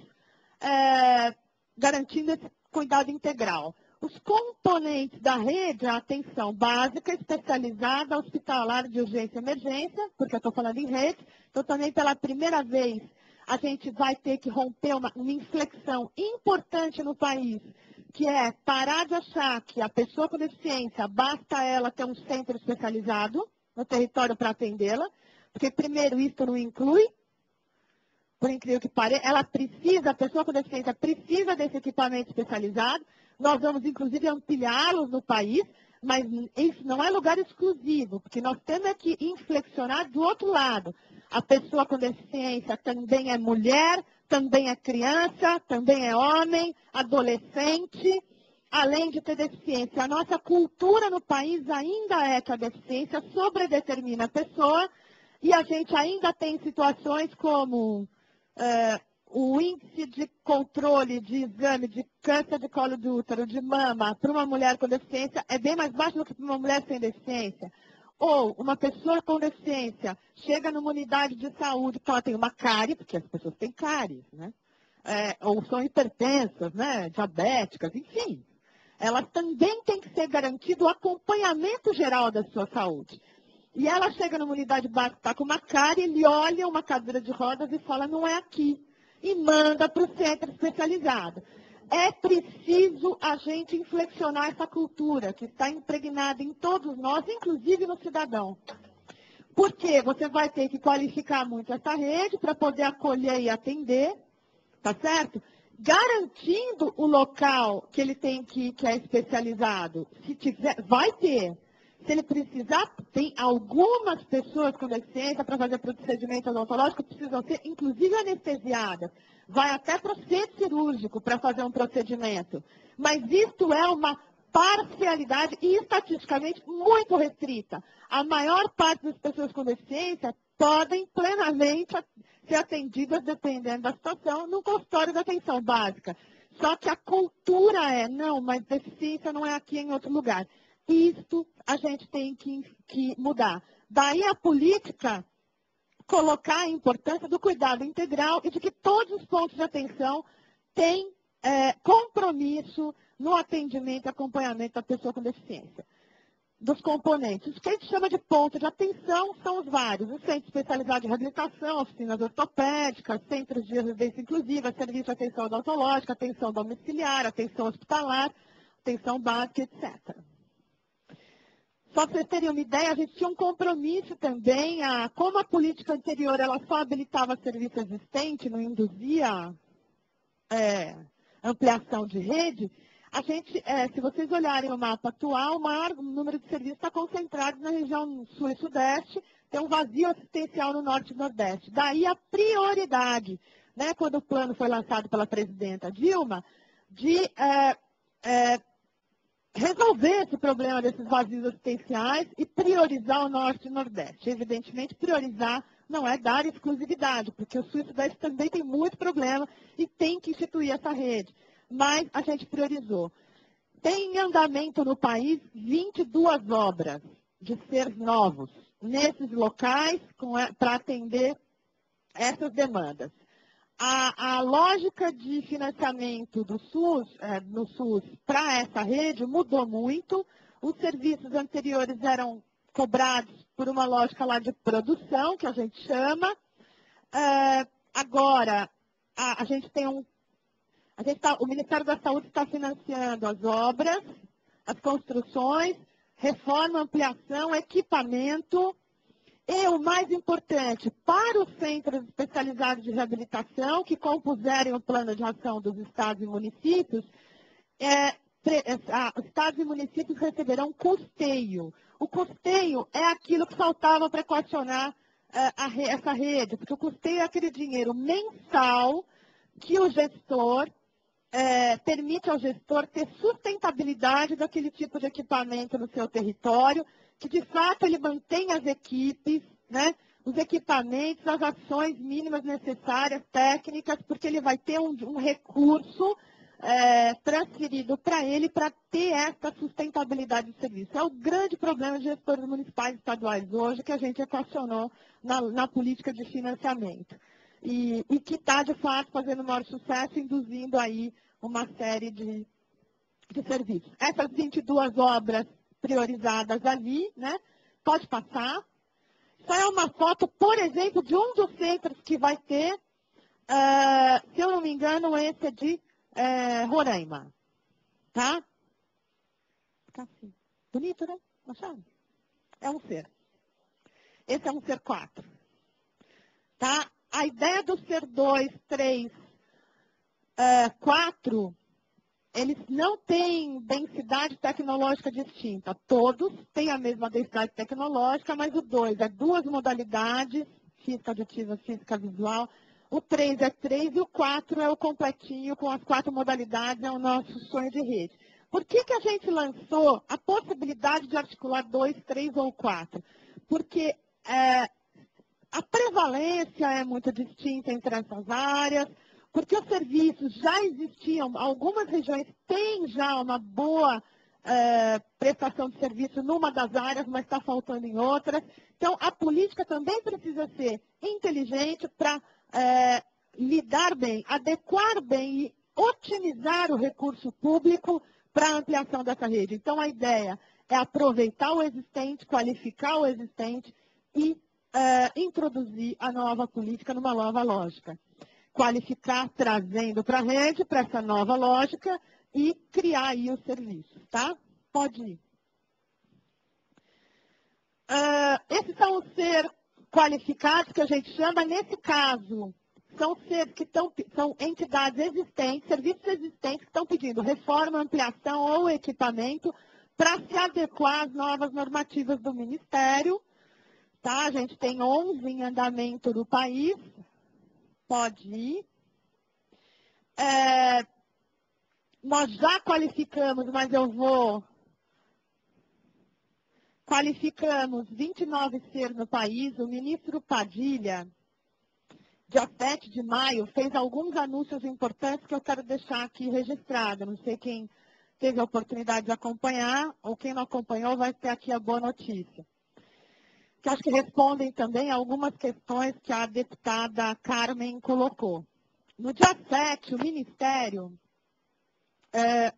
é, garantindo esse cuidado integral. Os componentes da rede, a atenção básica, especializada, hospitalar de urgência e emergência, porque eu estou falando em rede, então também pela primeira vez a gente vai ter que romper uma, uma inflexão importante no país, que é parar de achar que a pessoa com deficiência, basta ela ter um centro especializado no território para atendê-la, porque primeiro isso não inclui, por incrível que pareça, ela precisa, a pessoa com deficiência precisa desse equipamento especializado, nós vamos inclusive ampliá-los no país, mas isso não é lugar exclusivo, porque nós temos que inflexionar do outro lado. A pessoa com deficiência também é mulher, também é criança, também é homem, adolescente, além de ter deficiência. A nossa cultura no país ainda é que a deficiência sobredetermina a pessoa E a gente ainda tem situações como é, o índice de controle de exame de câncer de colo de útero, de mama, para uma mulher com deficiência é bem mais baixo do que para uma mulher sem deficiência. Ou uma pessoa com deficiência chega numa unidade de saúde que ela tem uma cárie, porque as pessoas têm cáries, né? É, ou são hipertensas, né? diabéticas, enfim. Elas também têm que ser garantido o acompanhamento geral da sua saúde. E ela chega numa unidade básica, está com uma cárie, ele olha uma cadeira de rodas e fala, não é aqui. E manda para o centro especializado. É preciso a gente inflexionar essa cultura que está impregnada em todos nós, inclusive no cidadão. Porque você vai ter que qualificar muito essa rede para poder acolher e atender, tá certo? Garantindo o local que ele tem que, que é especializado. Se tiver, vai ter. Se ele precisar, tem algumas pessoas com deficiência para fazer procedimento odontológico precisam ser, inclusive, anestesiadas vai até para o centro cirúrgico para fazer um procedimento. Mas isto é uma parcialidade e estatisticamente muito restrita. A maior parte das pessoas com deficiência podem plenamente ser atendidas, dependendo da situação, no consultório da atenção básica. Só que a cultura é, não, mas deficiência não é aqui em outro lugar. Isto a gente tem que, que mudar. Daí a política colocar a importância do cuidado integral e de que todos os pontos de atenção têm é, compromisso no atendimento e acompanhamento da pessoa com deficiência. Dos componentes. O que a gente chama de ponto de atenção são os vários. O centro especializado de reabilitação, oficinas ortopédicas, centros de residência inclusiva, serviço de atenção odontológica, atenção domiciliar, atenção hospitalar, atenção básica, etc. Só para vocês terem uma ideia, a gente tinha um compromisso também, a, como a política anterior ela só habilitava serviço existente, não induzia é, ampliação de rede, a gente, é, se vocês olharem o mapa atual, o maior número de serviços está concentrado na região sul e sudeste, tem um vazio assistencial no norte e nordeste. Daí a prioridade, né, quando o plano foi lançado pela presidenta Dilma, de é, é, resolver esse problema desses vazios assistenciais e priorizar o Norte e o Nordeste. Evidentemente, priorizar não é dar exclusividade, porque o Sul e o Sudeste também tem muito problema e tem que instituir essa rede. Mas a gente priorizou. Tem em andamento no país 22 obras de seres novos nesses locais para atender essas demandas a, a lógica de financiamento do SUS, é, no SUS para essa rede mudou muito. Os serviços anteriores eram cobrados por uma lógica lá de produção, que a gente chama. É, agora, a, a, gente tem um. A gente tá, o Ministério da Saúde está financiando as obras, as construções, reforma, ampliação, equipamento, e o mais importante, para os centros especializados de reabilitação, que compuserem o plano de ação dos estados e municípios, é, é estados e municípios receberão custeio. O custeio é aquilo que faltava para equacionar é, a, essa rede, porque o custeio é aquele dinheiro mensal que o gestor é, permite ao gestor ter sustentabilidade daquele tipo de equipamento no seu território, que de fato ele mantém as equipes, né, os equipamentos, as ações mínimas necessárias, técnicas, porque ele vai ter um, um recurso é, transferido para ele para ter essa sustentabilidade do serviço. É o grande problema de gestores municipais e estaduais hoje que a gente equacionou na, na política de financiamento. E, e que está, de fato, fazendo maior sucesso, induzindo aí uma série de, de serviços. Essas 22 obras priorizadas ali, né? Pode passar. Isso é uma foto, por exemplo, de um dos centros que vai ter, uh, se eu não me engano, esse é de uh, Roraima. Tá? Tá assim. Bonito, né? Acharam? É um ser. Esse é um ser 4. Tá? A ideia do ser 2, 3, 4 eles não têm densidade tecnológica distinta. Todos têm a mesma densidade tecnológica, mas o 2 é duas modalidades, física auditiva, física visual. O 3 é 3 e o 4 é o completinho com as quatro modalidades, é o nosso sonho de rede. Por que, que a gente lançou a possibilidade de articular 2, 3 ou 4? Porque é, a prevalência é muito distinta entre essas áreas, porque os serviços já existiam, algumas regiões têm já uma boa é, prestação de serviço numa das áreas, mas está faltando em outras. Então, a política também precisa ser inteligente para é, lidar bem, adequar bem e otimizar o recurso público para a ampliação dessa rede. Então, a ideia é aproveitar o existente, qualificar o existente e é, introduzir a nova política numa nova lógica. Qualificar trazendo para a rede, para essa nova lógica, e criar aí o serviço, tá? Pode ir. Uh, esses são os ser qualificados que a gente chama, nesse caso, são seres que estão, são entidades existentes, serviços existentes que estão pedindo reforma, ampliação ou equipamento para se adequar às novas normativas do Ministério. Tá? A gente tem 11 em andamento no país. Pode ir. É, nós já qualificamos, mas eu vou. Qualificamos 29 ser no país. O ministro Padilha, dia 7 de maio, fez alguns anúncios importantes que eu quero deixar aqui registrado. Não sei quem teve a oportunidade de acompanhar, ou quem não acompanhou vai ter aqui a boa notícia. Que acho que respondem também algumas questões que a deputada Carmen colocou. No dia 7, o Ministério é,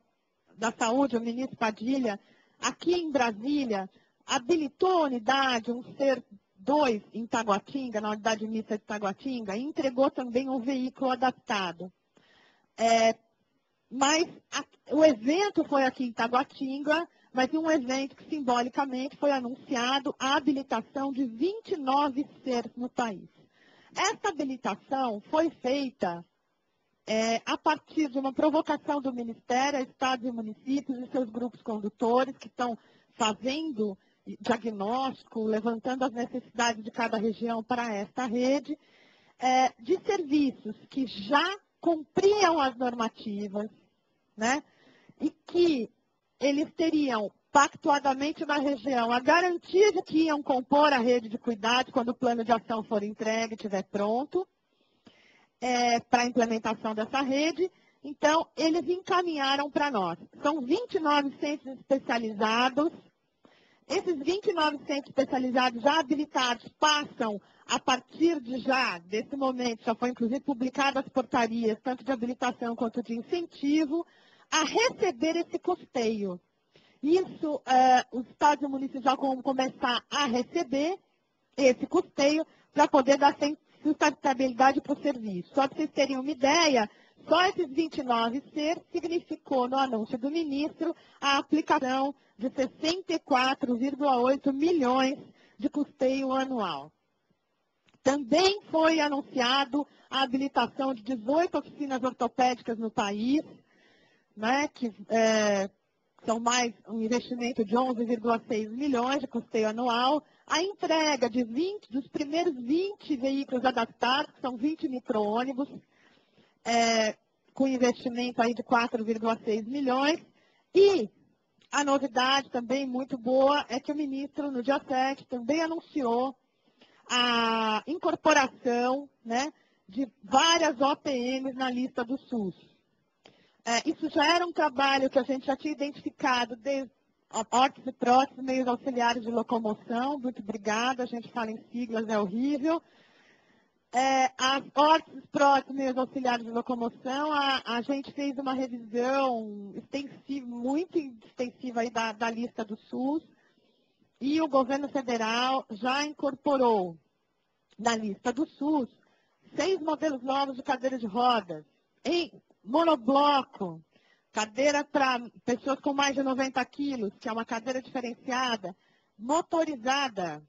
da Saúde, o ministro Padilha, aqui em Brasília, habilitou a unidade, um ser 2 em Taguatinga, na unidade mista de Taguatinga, e entregou também um veículo adaptado. É, mas a, o evento foi aqui em Taguatinga, mas um evento que simbolicamente foi anunciado a habilitação de 29 seres no país. Essa habilitação foi feita é, a partir de uma provocação do Ministério, estados e municípios e seus grupos condutores que estão fazendo diagnóstico, levantando as necessidades de cada região para esta rede, é, de serviços que já cumpriam as normativas, né, e que eles teriam pactuadamente na região a garantia de que iam compor a rede de cuidado quando o plano de ação for entregue estiver pronto, é, para a implementação dessa rede. Então, eles encaminharam para nós. São 29 centros especializados. Esses 29 centros especializados já habilitados passam, a partir de já, desse momento, já foi inclusive publicadas portarias, tanto de habilitação quanto de incentivo, a receber esse custeio. Isso, é, os estados e municípios já vão começar a receber esse custeio para poder dar sustentabilidade para o serviço. Só para vocês terem uma ideia, só esses 29 ser significou no anúncio do ministro a aplicação de 64,8 milhões de custeio anual. Também foi anunciado a habilitação de 18 oficinas ortopédicas no país, né, que é, são mais um investimento de 11,6 milhões de custeio anual, a entrega de 20, dos primeiros 20 veículos adaptados, que são 20 micro-ônibus, é, com investimento aí de 4,6 milhões, e a novidade também muito boa é que o ministro, no dia 7, também anunciou a incorporação né, de várias OPMs na lista do SUS. É, isso já era um trabalho que a gente já tinha identificado desde e prótese, meios auxiliares de locomoção, muito obrigada, a gente fala em siglas, é horrível. É, as órteses, próteses, meios auxiliares de locomoção, a, a gente fez uma revisão extensiva, muito extensiva aí da, da lista do SUS, e o governo federal já incorporou na lista do SUS seis modelos novos de cadeira de rodas, em monobloco, cadeira para pessoas com mais de 90 quilos, que é uma cadeira diferenciada, motorizada.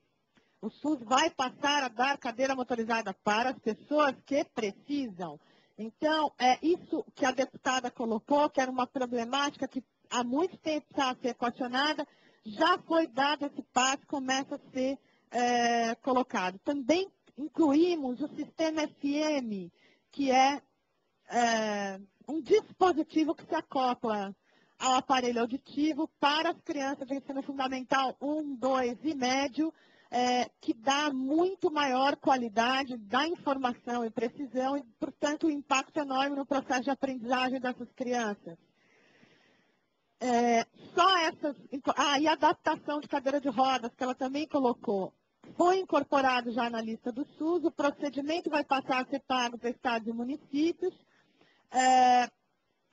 O SUS vai passar a dar cadeira motorizada para as pessoas que precisam. Então, é isso que a deputada colocou, que era uma problemática que há muito tempo está a ser equacionada, já foi dado esse passo, começa a ser é, colocado. Também incluímos o sistema FM, que é, é um dispositivo que se acopla ao aparelho auditivo para as crianças de ensino fundamental 1, 2 e médio, é, que dá muito maior qualidade da informação e precisão e, portanto, um impacto enorme no processo de aprendizagem dessas crianças. É, só essas. Ah, e a adaptação de cadeira de rodas, que ela também colocou. Foi incorporado já na lista do SUS, o procedimento vai passar a ser pago para estados e municípios. É,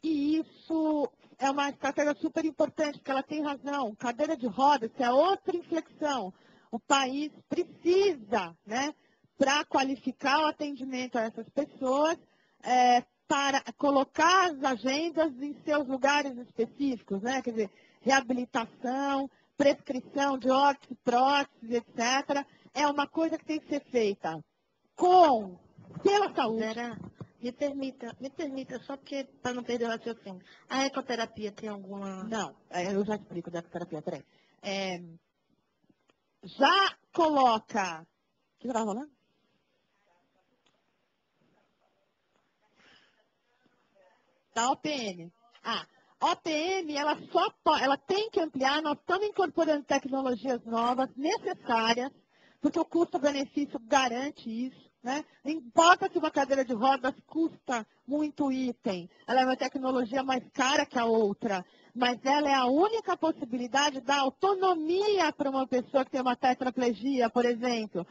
e isso é uma estratégia super importante, porque ela tem razão. Cadeira de rodas é outra inflexão. O país precisa, né, para qualificar o atendimento a essas pessoas, é, para colocar as agendas em seus lugares específicos, né? Quer dizer, reabilitação, prescrição de órtese, prótese, etc. É uma coisa que tem que ser feita com, pela saúde. Vera, me permita, me permita, só porque, para não perder o raciocínio, a ecoterapia tem alguma... Não, é, eu já explico da ecoterapia, peraí. É, já coloca... O que você estava falando? Da OPM. Ah, OPM, ela só ela tem que ampliar, nós estamos incorporando tecnologias novas necessárias, porque o custo-benefício garante isso. Né? Importa se uma cadeira de rodas custa muito item, ela é uma tecnologia mais cara que a outra, mas ela é a única possibilidade da autonomia para uma pessoa que tem uma tetraplegia, por exemplo.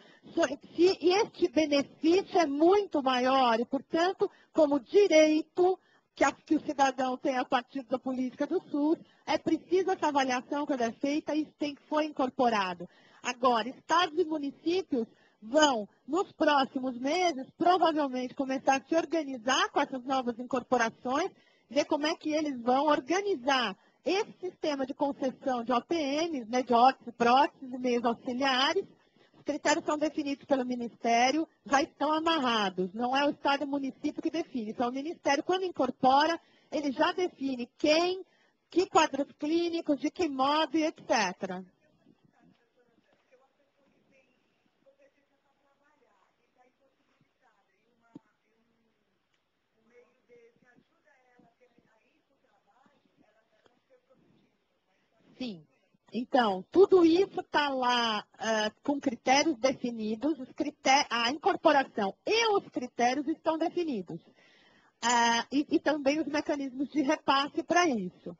Se este benefício é muito maior e, portanto, como direito, que, a, que o cidadão tem a partir da política do SUS, é preciso essa avaliação quando é feita e isso tem que foi incorporado. Agora, estados e municípios vão, nos próximos meses, provavelmente começar a se organizar com essas novas incorporações, ver como é que eles vão organizar esse sistema de concessão de OPMs, né, de óteses, próteses e meios auxiliares, os critérios são definidos pelo Ministério, já estão amarrados. Não é o Estado e o município que define. Então, o Ministério, quando incorpora, ele já define quem, que quadros clínicos, de que modo e etc. Sim. Então, tudo isso está lá uh, com critérios definidos, a incorporação e os critérios estão definidos. Uh, e, e, também os mecanismos de repasse para isso.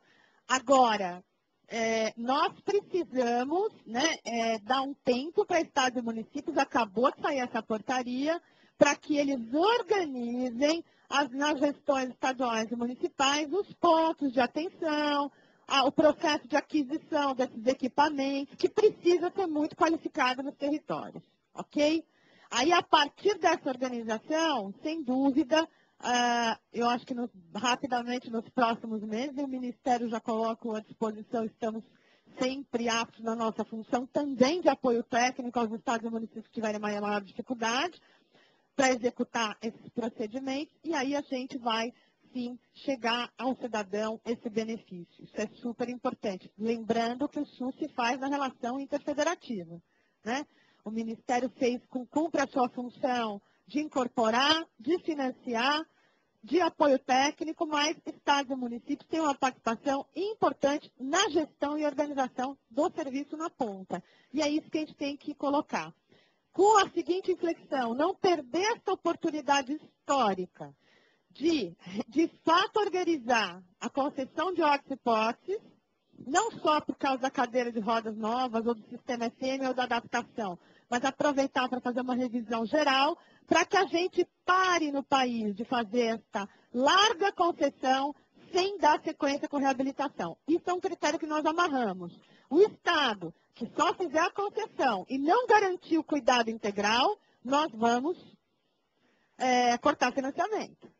Agora, é, nós precisamos né, é, dar um tempo para estados e municípios, acabou de sair essa portaria, para que eles organizem as, nas gestões estaduais e municipais os pontos de atenção, o processo de aquisição desses equipamentos, que precisa ser muito qualificado nos territórios, ok? Aí, a partir dessa organização, sem dúvida, uh, eu acho que rapidamente nos próximos meses, o Ministério já coloca à disposição, estamos sempre aptos na nossa função também de apoio técnico aos estados e municípios que tiverem maior dificuldade para executar esses procedimentos, e aí a gente vai sim chegar ao cidadão esse benefício. Isso é super importante. Lembrando que o SUS se faz na relação interfederativa. Né? O Ministério fez, cumpre a sua função de incorporar, de financiar, de apoio técnico, mas estados e municípios têm uma participação importante na gestão e organização do serviço na ponta. E é isso que a gente tem que colocar. Com a seguinte inflexão, não perder essa oportunidade histórica de, de fato, organizar a concessão de hipóteses, não só por causa da cadeira de rodas novas, ou do sistema FM, ou da adaptação, mas aproveitar para fazer uma revisão geral, para que a gente pare no país de fazer esta larga concessão sem dar sequência com reabilitação. Isso é um critério que nós amarramos. O Estado que só fizer a concessão e não garantir o cuidado integral, nós vamos é, cortar financiamento.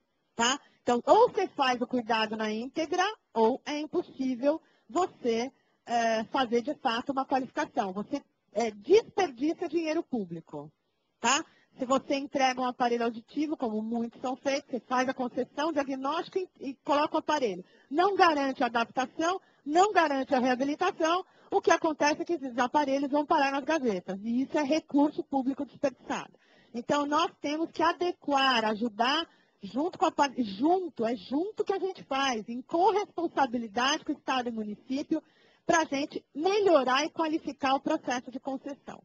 Tá? Então, ou você faz o cuidado na íntegra, ou é impossível você é, fazer de fato uma qualificação. Você é, desperdiça dinheiro público. Tá? Se você entrega um aparelho auditivo, como muitos são feitos, você faz a concessão, diagnóstico e, e coloca o aparelho. Não garante a adaptação, não garante a reabilitação. O que acontece é que esses aparelhos vão parar nas gavetas. E isso é recurso público desperdiçado. Então, nós temos que adequar, ajudar junto com a junto, é junto que a gente faz, em corresponsabilidade com o Estado e município, para a gente melhorar e qualificar o processo de concessão.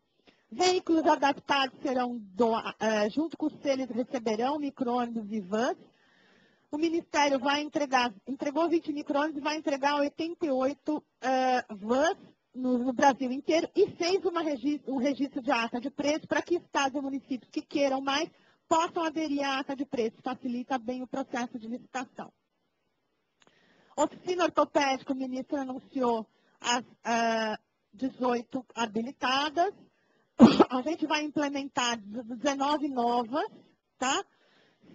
Veículos adaptados serão, doa, uh, junto com os eles receberão micro-ônibus e vans. O Ministério vai entregar, entregou 20 micro-ônibus e vai entregar 88 uh, vans no, no, Brasil inteiro e fez registro, um registro de ata de preço para que estados e municípios que queiram mais possam aderir à ata de preço. Facilita bem o processo de licitação. Oficina ortopédica, o ministro anunciou as uh, 18 habilitadas. A gente vai implementar 19 novas, tá?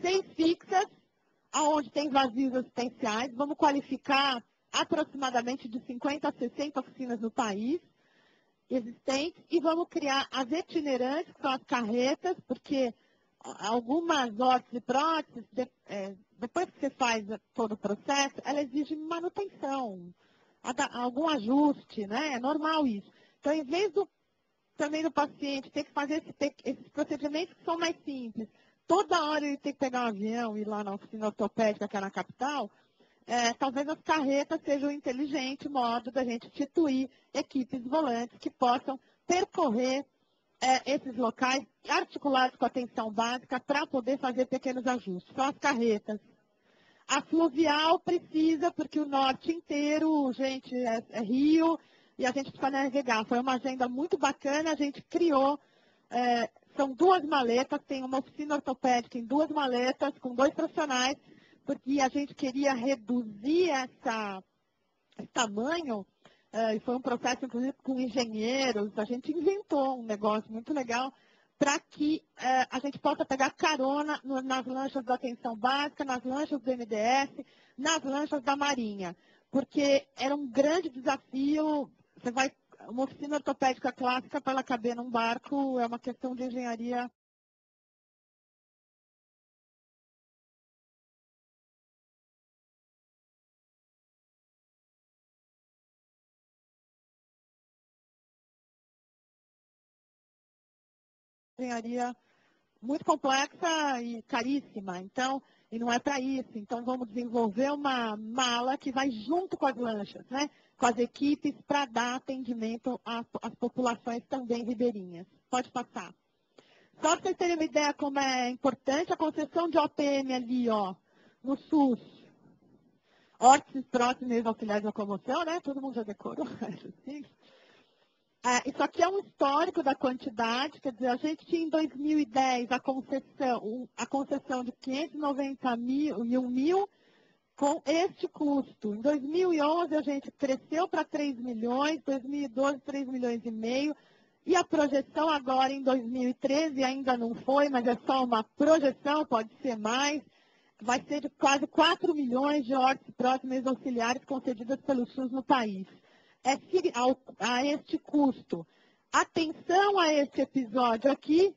Seis fixas, aonde tem vazios assistenciais. Vamos qualificar aproximadamente de 50 a 60 oficinas no país existentes e vamos criar as itinerantes, que são as carretas, porque algumas órteses e próteses, de, é, depois que você faz todo o processo, ela exige manutenção, algum ajuste, né? É normal isso. Então, em vez do, também do paciente ter que fazer esse, esses procedimentos que são mais simples, toda hora ele tem que pegar um avião e ir lá na oficina ortopédica, que é na capital, é, talvez as carretas sejam um inteligente modo da gente instituir equipes volantes que possam percorrer é, esses locais articulados com a atenção básica para poder fazer pequenos ajustes. São as carretas. A fluvial precisa, porque o norte inteiro, gente, é, é rio e a gente precisa navegar. Foi uma agenda muito bacana, a gente criou. É, são duas maletas, tem uma oficina ortopédica em duas maletas, com dois profissionais, porque a gente queria reduzir essa, esse tamanho e foi um processo, inclusive, com engenheiros, a gente inventou um negócio muito legal para que uh, a gente possa pegar carona no, nas lanchas da atenção básica, nas lanchas do MDS, nas lanchas da Marinha, porque era um grande desafio, você vai, uma oficina ortopédica clássica para ela caber num barco é uma questão de engenharia engenharia muito complexa e caríssima. Então, e não é para isso. Então, vamos desenvolver uma mala que vai junto com as lanchas, né? com as equipes, para dar atendimento às, às, populações também ribeirinhas. Pode passar. Só para vocês terem uma ideia como é importante a concessão de OPM ali, ó, no SUS. Órteses próximos auxiliares de locomoção, né? Todo mundo já decorou. É, isso aqui é um histórico da quantidade, quer dizer, a gente tinha em 2010 a concessão, a concessão de 590 mil e 1 mil com este custo. Em 2011 a gente cresceu para 3 milhões, 2012 3 milhões e meio, e a projeção agora em 2013 ainda não foi, mas é só uma projeção, pode ser mais, vai ser de quase 4 milhões de órteses próximas auxiliares concedidas pelo SUS no país a este custo. Atenção a este episódio aqui,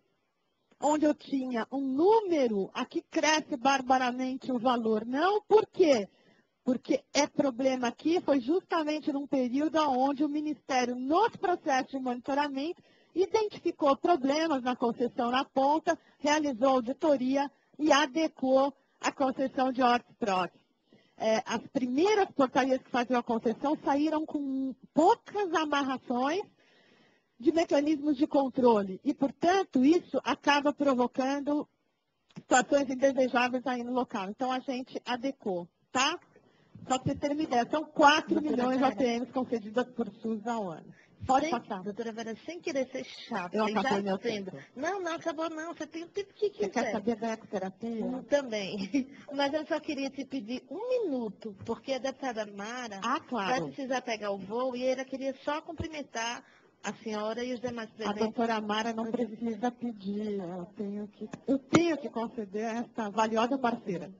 onde eu tinha um número, aqui cresce barbaramente o valor. Não, por quê? Porque é problema aqui, foi justamente num período onde o Ministério, nos processos de monitoramento, identificou problemas na concessão na ponta, realizou auditoria e adequou a concessão de hortes próteses é, as primeiras portarias que faziam a concessão saíram com poucas amarrações de mecanismos de controle. E, portanto, isso acaba provocando situações indesejáveis aí no local. Então, a gente adequou, tá? Só para vocês terem uma ideia, são 4 milhões de ATMs concedidas por SUS ao ano. Pode passar. Doutora Vera, sem querer ser chata, eu acabei sendo. Tempo. Não, não, acabou não. Você tem o tempo que quiser. Você quer saber da ecoterapia? Hum, também. Mas eu só queria te pedir um minuto, porque a deputada Mara ah, claro. vai precisar pegar o voo e ela queria só cumprimentar a senhora e os demais presentes. A doutora Mara não precisa pedir, eu tenho que, eu tenho que conceder a esta valiosa parceira.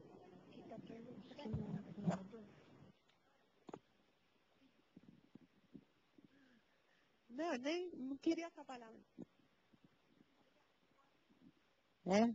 Não, eu nem não queria trabalhar. É?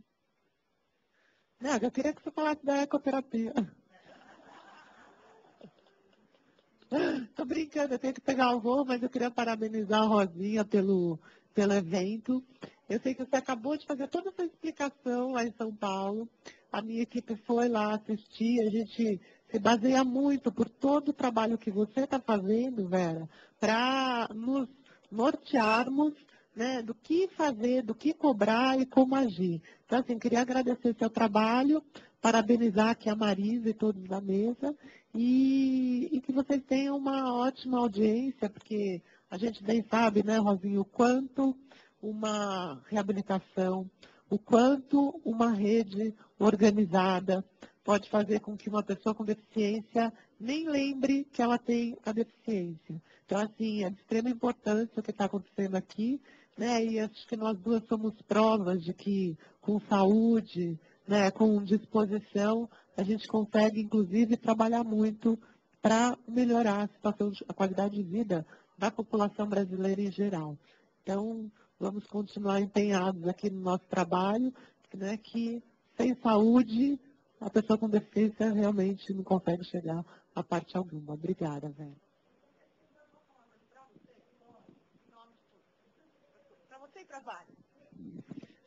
Não, eu queria que você falasse da ecoterapia. Tô brincando, eu tenho que pegar o voo, mas eu queria parabenizar a Rosinha pelo, pelo evento. Eu sei que você acabou de fazer toda essa explicação lá em São Paulo. A minha equipe foi lá assistir, a gente se baseia muito por todo o trabalho que você está fazendo, Vera, para nos nortearmos né, do que fazer, do que cobrar e como agir. Então, assim, queria agradecer seu trabalho, parabenizar aqui a Marisa e todos da mesa, e, e, que vocês tenham uma ótima audiência, porque a gente nem sabe, né, Rosinho, o quanto uma reabilitação, o quanto uma rede organizada pode fazer com que uma pessoa com deficiência nem lembre que ela tem a deficiência. Então, assim, é de extrema importância o que está acontecendo aqui, né? E acho que nós duas somos provas de que com saúde, né, com disposição, a gente consegue, inclusive, trabalhar muito para melhorar a situação, a qualidade de vida da população brasileira em geral. Então, vamos continuar empenhados aqui no nosso trabalho, né, que sem saúde, a pessoa com deficiência realmente não consegue chegar a parte alguma. Obrigada, velho.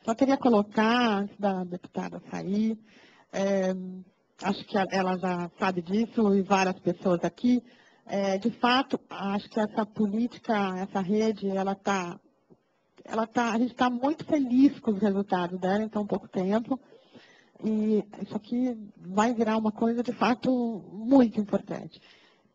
Só queria colocar, antes da deputada sair, é, acho que ela já sabe disso e várias pessoas aqui, é, de fato, acho que essa política, essa rede, ela está, ela tá, a gente está muito feliz com os resultados dela em tão pouco tempo. E isso aqui vai virar uma coisa de fato muito importante.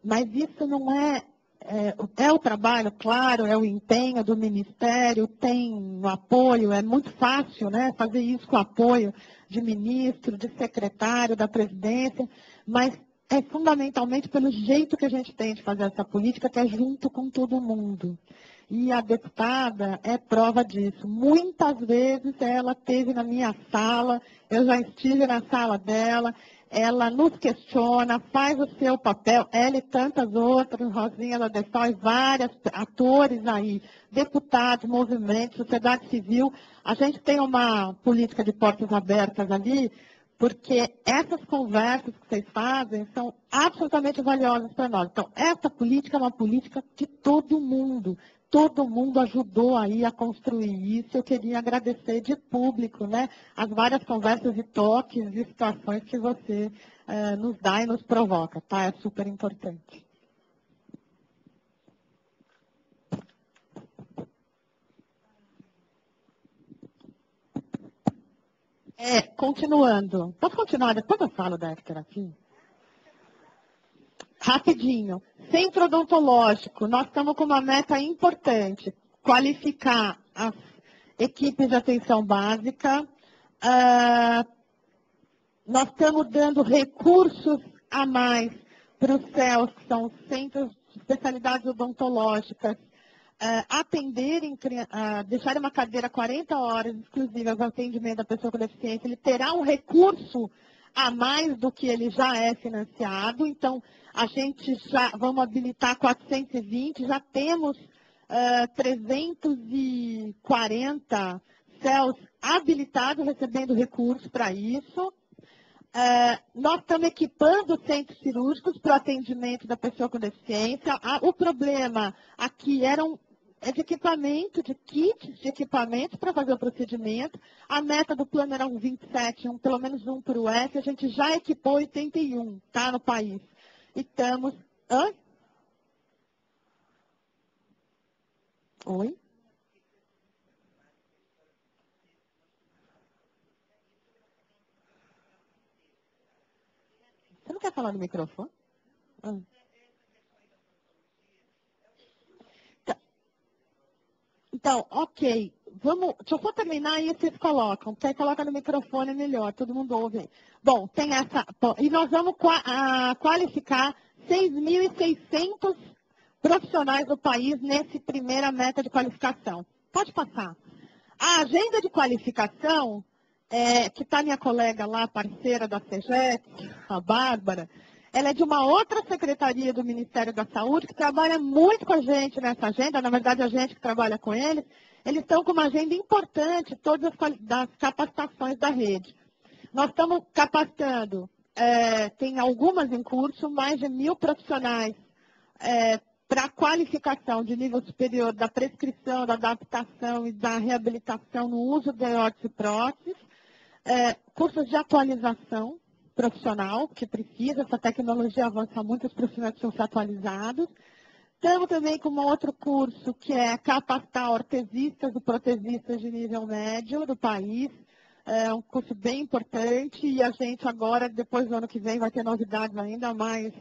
Mas isso não é é, é, o trabalho, claro, é o empenho do Ministério, tem o apoio, é muito fácil né, fazer isso com o apoio de ministro, de secretário, da presidência, mas é fundamentalmente pelo jeito que a gente tem de fazer essa política, que é junto com todo mundo. E a deputada é prova disso. Muitas vezes ela esteve na minha sala, eu já estive na sala dela, ela nos questiona, faz o seu papel, ela e tantas outras, Rosinha Ladessal e vários atores aí, deputados, movimentos, sociedade civil. A gente tem uma política de portas abertas ali, porque essas conversas que vocês fazem são absolutamente valiosas para nós. Então, essa política é uma política de todo mundo todo mundo ajudou aí a construir isso. Eu queria agradecer de público, né, as várias conversas e toques e situações que você eh, nos dá e nos provoca, tá? É super importante. É, continuando. Posso continuar? Depois eu falo da ecterapia? Rapidinho. Centro odontológico, nós estamos com uma meta importante, qualificar as equipes de atenção básica. Uh, nós estamos dando recursos a mais para os CELS, que são os Centros de Especialidades Odontológicas, uh, atenderem, uh, deixarem uma cadeira 40 horas exclusivas ao atendimento da pessoa com deficiência, ele terá um recurso a mais do que ele já é financiado. Então, a gente já, vamos habilitar 420, já temos uh, 340 céus habilitados, recebendo recursos para isso. Uh, nós estamos equipando centros cirúrgicos para o atendimento da pessoa com deficiência. Ah, o problema aqui eram é de equipamento, de kits de equipamento para fazer o procedimento. A meta do plano era um 27, um, pelo menos um para o S. A gente já equipou 81, tá, no país estamos. Hã? Oi? Você não quer falar no microfone? Ah. Então, ok. Vamos, deixa eu só terminar e vocês colocam, aí coloca no microfone melhor, todo mundo ouve. Bom, tem essa. E nós vamos qualificar 6.600 profissionais do país nesse primeira meta de qualificação. Pode passar. A agenda de qualificação, é, que está minha colega lá, parceira da CEGET, a Bárbara, ela é de uma outra secretaria do Ministério da Saúde, que trabalha muito com a gente nessa agenda, na verdade a gente que trabalha com eles, eles estão com uma agenda importante, todas as capacitações da rede. Nós estamos capacitando, é, tem algumas em curso, mais de mil profissionais é, para qualificação de nível superior da prescrição, da adaptação e da reabilitação no uso de órteses e próteses, é, cursos de atualização profissional, que precisa, essa tecnologia avança muito, os profissionais precisam ser atualizados, Estamos também com um outro curso, que é capacitar ortesistas e protesistas de nível médio do país. É um curso bem importante e a gente agora, depois do ano que vem, vai ter novidades ainda mais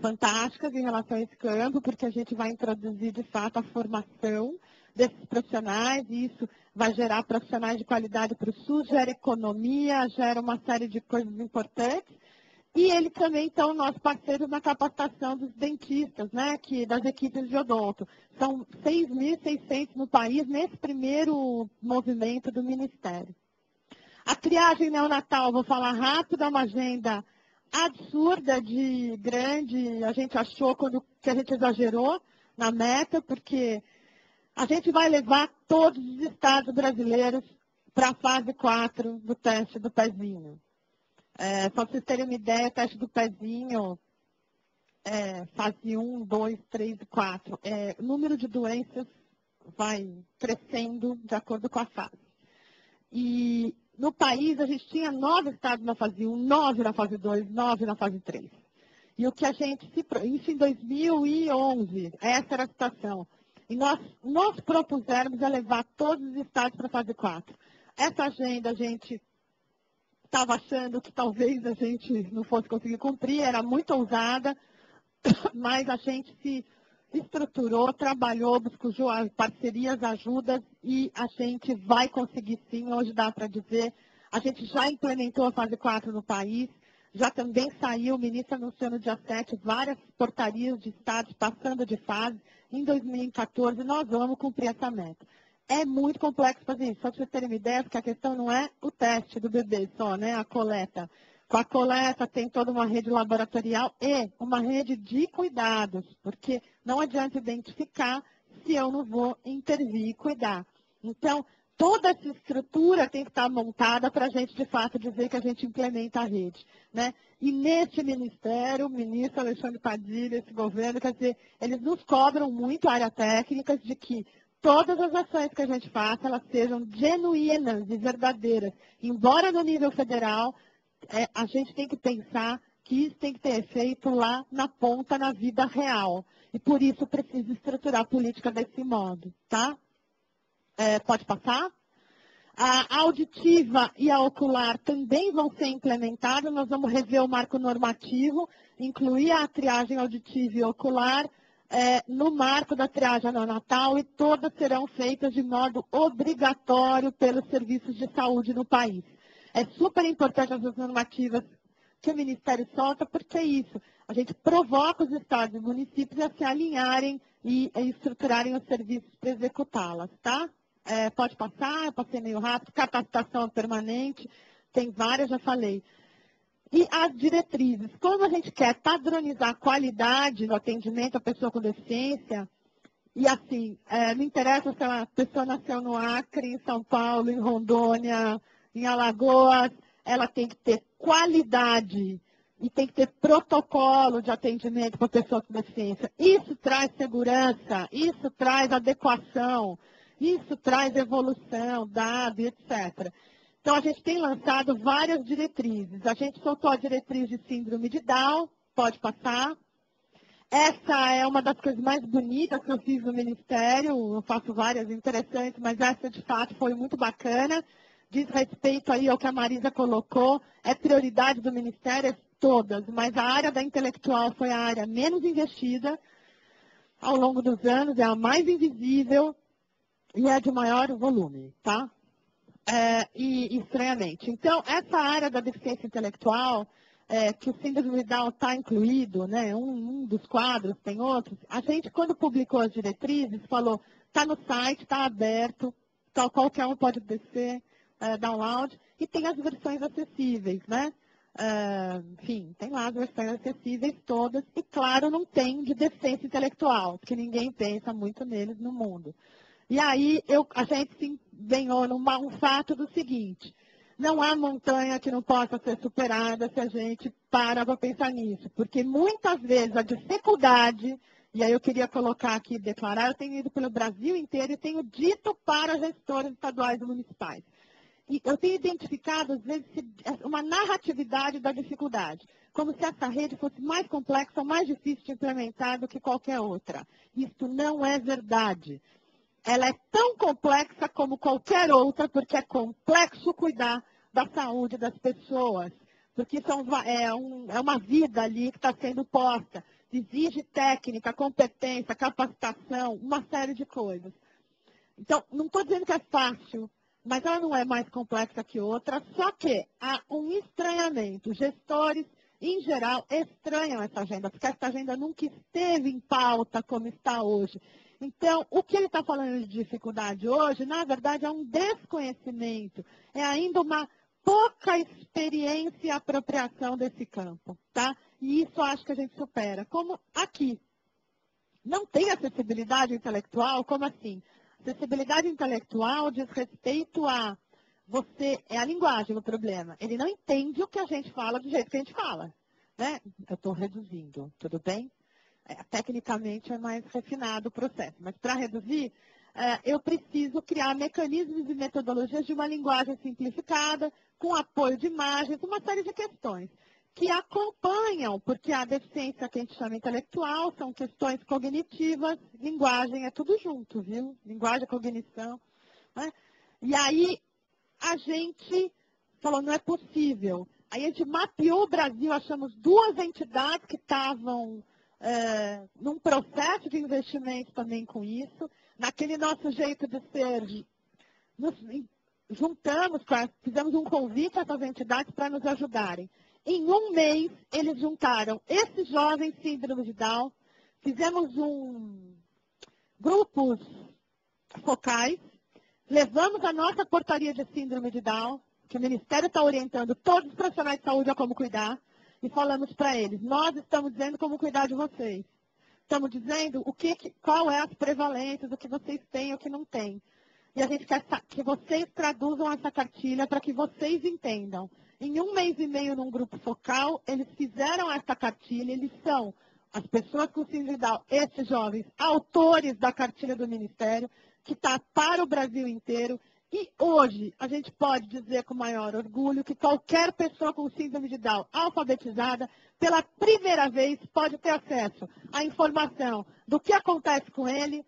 fantásticas em relação a esse campo, porque a gente vai introduzir, de fato, a formação desses profissionais, e isso vai gerar profissionais de qualidade para o SUS, gera economia, gera uma série de coisas importantes. E ele também então nosso parceiro na capacitação dos dentistas, né, que, das equipes de odonto. São 6.600 no país nesse primeiro movimento do Ministério. A triagem neonatal, vou falar rápido, é uma agenda absurda de grande, a gente achou quando, que a gente exagerou na meta, porque a gente vai levar todos os estados brasileiros para a fase 4 do teste do pezinho. É, só para vocês terem uma ideia, o teste do pezinho, é, fase 1, 2, 3 e 4. É, o número de doenças vai crescendo de acordo com a fase. E no país, a gente tinha nove estados na fase 1, nove na fase 2, nove na fase 3. E o que a gente se. Isso em 2011, essa era a situação. E nós, propusemos é levar todos os estados para a fase 4. Essa agenda a gente estava achando que talvez a gente não fosse conseguir cumprir, era muito ousada, mas a gente se estruturou, trabalhou, buscou parcerias, ajudas e a gente vai conseguir sim, hoje dá para dizer, a gente já implementou a fase 4 no país, já também saiu, o ministro anunciou no dia 7 várias portarias de estados passando de fase. Em 2014, nós vamos cumprir essa meta. É muito complexo fazer isso, só para vocês terem uma ideia, porque a questão não é o teste do bebê só, né? A coleta. Com a coleta tem toda uma rede laboratorial e uma rede de cuidados, porque não adianta identificar se eu não vou intervir e cuidar. Então, toda essa estrutura tem que estar montada para a gente, de fato, dizer que a gente implementa a rede. Né? E neste ministério, o ministro Alexandre Padilha, esse governo, quer dizer, eles nos cobram muito a área técnica de que todas as ações que a gente faça, elas sejam genuínas e verdadeiras. Embora no nível federal, é, a gente tem que pensar que isso tem que ter efeito lá na ponta, na vida real. E por isso precisa estruturar a política desse modo, tá? É, pode passar? A auditiva e a ocular também vão ser implementadas. Nós vamos rever o marco normativo, incluir a triagem auditiva e ocular é, no marco da triagem neonatal e todas serão feitas de modo obrigatório pelos serviços de saúde no país. É super importante essas normativas que o Ministério solta, porque é isso. A gente provoca os estados e municípios a se alinharem e estruturarem os serviços para executá-las, tá? É, pode passar, eu passei meio rápido, capacitação permanente, tem várias, já falei. E as diretrizes, como a gente quer padronizar a qualidade no atendimento à pessoa com deficiência, e assim, é, não interessa se a pessoa nasceu no Acre, em São Paulo, em Rondônia, em Alagoas, ela tem que ter qualidade e tem que ter protocolo de atendimento para pessoa com deficiência. Isso traz segurança, isso traz adequação, isso traz evolução, dados, etc. Então, a gente tem lançado várias diretrizes. A gente soltou a diretriz de síndrome de Down, pode passar. Essa é uma das coisas mais bonitas que eu fiz no Ministério, eu faço várias interessantes, mas essa, de fato, foi muito bacana. Diz respeito aí ao que a Marisa colocou, é prioridade do Ministério, é todas, mas a área da intelectual foi a área menos investida ao longo dos anos, é a mais invisível, e é de maior volume, tá? É, e estranhamente. Então, essa área da deficiência intelectual, é, que o síndrome de Down está incluído, né, um, um, dos quadros, tem outros, a gente, quando publicou as diretrizes, falou, está no site, está aberto, tal, qualquer um pode descer, é, download, e tem as versões acessíveis, né? É, enfim, tem lá as versões acessíveis todas, e claro, não tem de deficiência intelectual, porque ninguém pensa muito neles no mundo. E aí eu, a gente se empenhou num um fato do seguinte, não há montanha que não possa ser superada se a gente para para pensar nisso, porque muitas vezes a dificuldade, e aí eu queria colocar aqui, declarar, eu tenho ido pelo Brasil inteiro e tenho dito para gestores estaduais e municipais, E eu tenho identificado, às vezes, uma narratividade da dificuldade, como se essa rede fosse mais complexa, mais difícil de implementar do que qualquer outra. Isso não é verdade. Ela é tão complexa como qualquer outra, porque é complexo cuidar da saúde das pessoas, porque são, é, um, é uma vida ali que está sendo posta. Exige técnica, competência, capacitação, uma série de coisas. Então, não estou dizendo que é fácil, mas ela não é mais complexa que outra, só que há um estranhamento. Gestores, em geral, estranham essa agenda, porque essa agenda nunca esteve em pauta como está hoje. Então, o que ele está falando de dificuldade hoje, na verdade, é um desconhecimento, é ainda uma pouca experiência e apropriação desse campo, tá? E isso acho que a gente supera. Como aqui. Não tem acessibilidade intelectual, como assim? Acessibilidade intelectual diz respeito a você, é a linguagem o problema. Ele não entende o que a gente fala do jeito que a gente fala. Né? Eu estou reduzindo, tudo bem? É, tecnicamente é mais refinado o processo, mas para reduzir, é, eu preciso criar mecanismos e metodologias de uma linguagem simplificada, com apoio de imagens, uma série de questões que acompanham, porque a deficiência que a gente chama intelectual são questões cognitivas, linguagem é tudo junto, viu? Linguagem, cognição. Né? E aí a gente falou, não é possível. Aí a gente mapeou o Brasil, achamos duas entidades que estavam é, num processo de investimento também com isso, naquele nosso jeito de ser, nos juntamos, fizemos um convite a essas entidades para nos ajudarem. Em um mês, eles juntaram esses jovens síndrome de Down, fizemos um grupos focais, levamos a nossa portaria de síndrome de Down, que o Ministério está orientando todos os profissionais de saúde a como cuidar, e falamos para eles, nós estamos dizendo como cuidar de vocês. Estamos dizendo o que, qual é as prevalências, o que vocês têm e o que não têm. E a gente quer que vocês traduzam essa cartilha para que vocês entendam. Em um mês e meio num grupo focal, eles fizeram essa cartilha, eles são as pessoas com síndrome Down, esses jovens, autores da cartilha do Ministério, que está para o Brasil inteiro. E hoje a gente pode dizer com maior orgulho que qualquer pessoa com síndrome de Down alfabetizada, pela primeira vez, pode ter acesso à informação do que acontece com ele,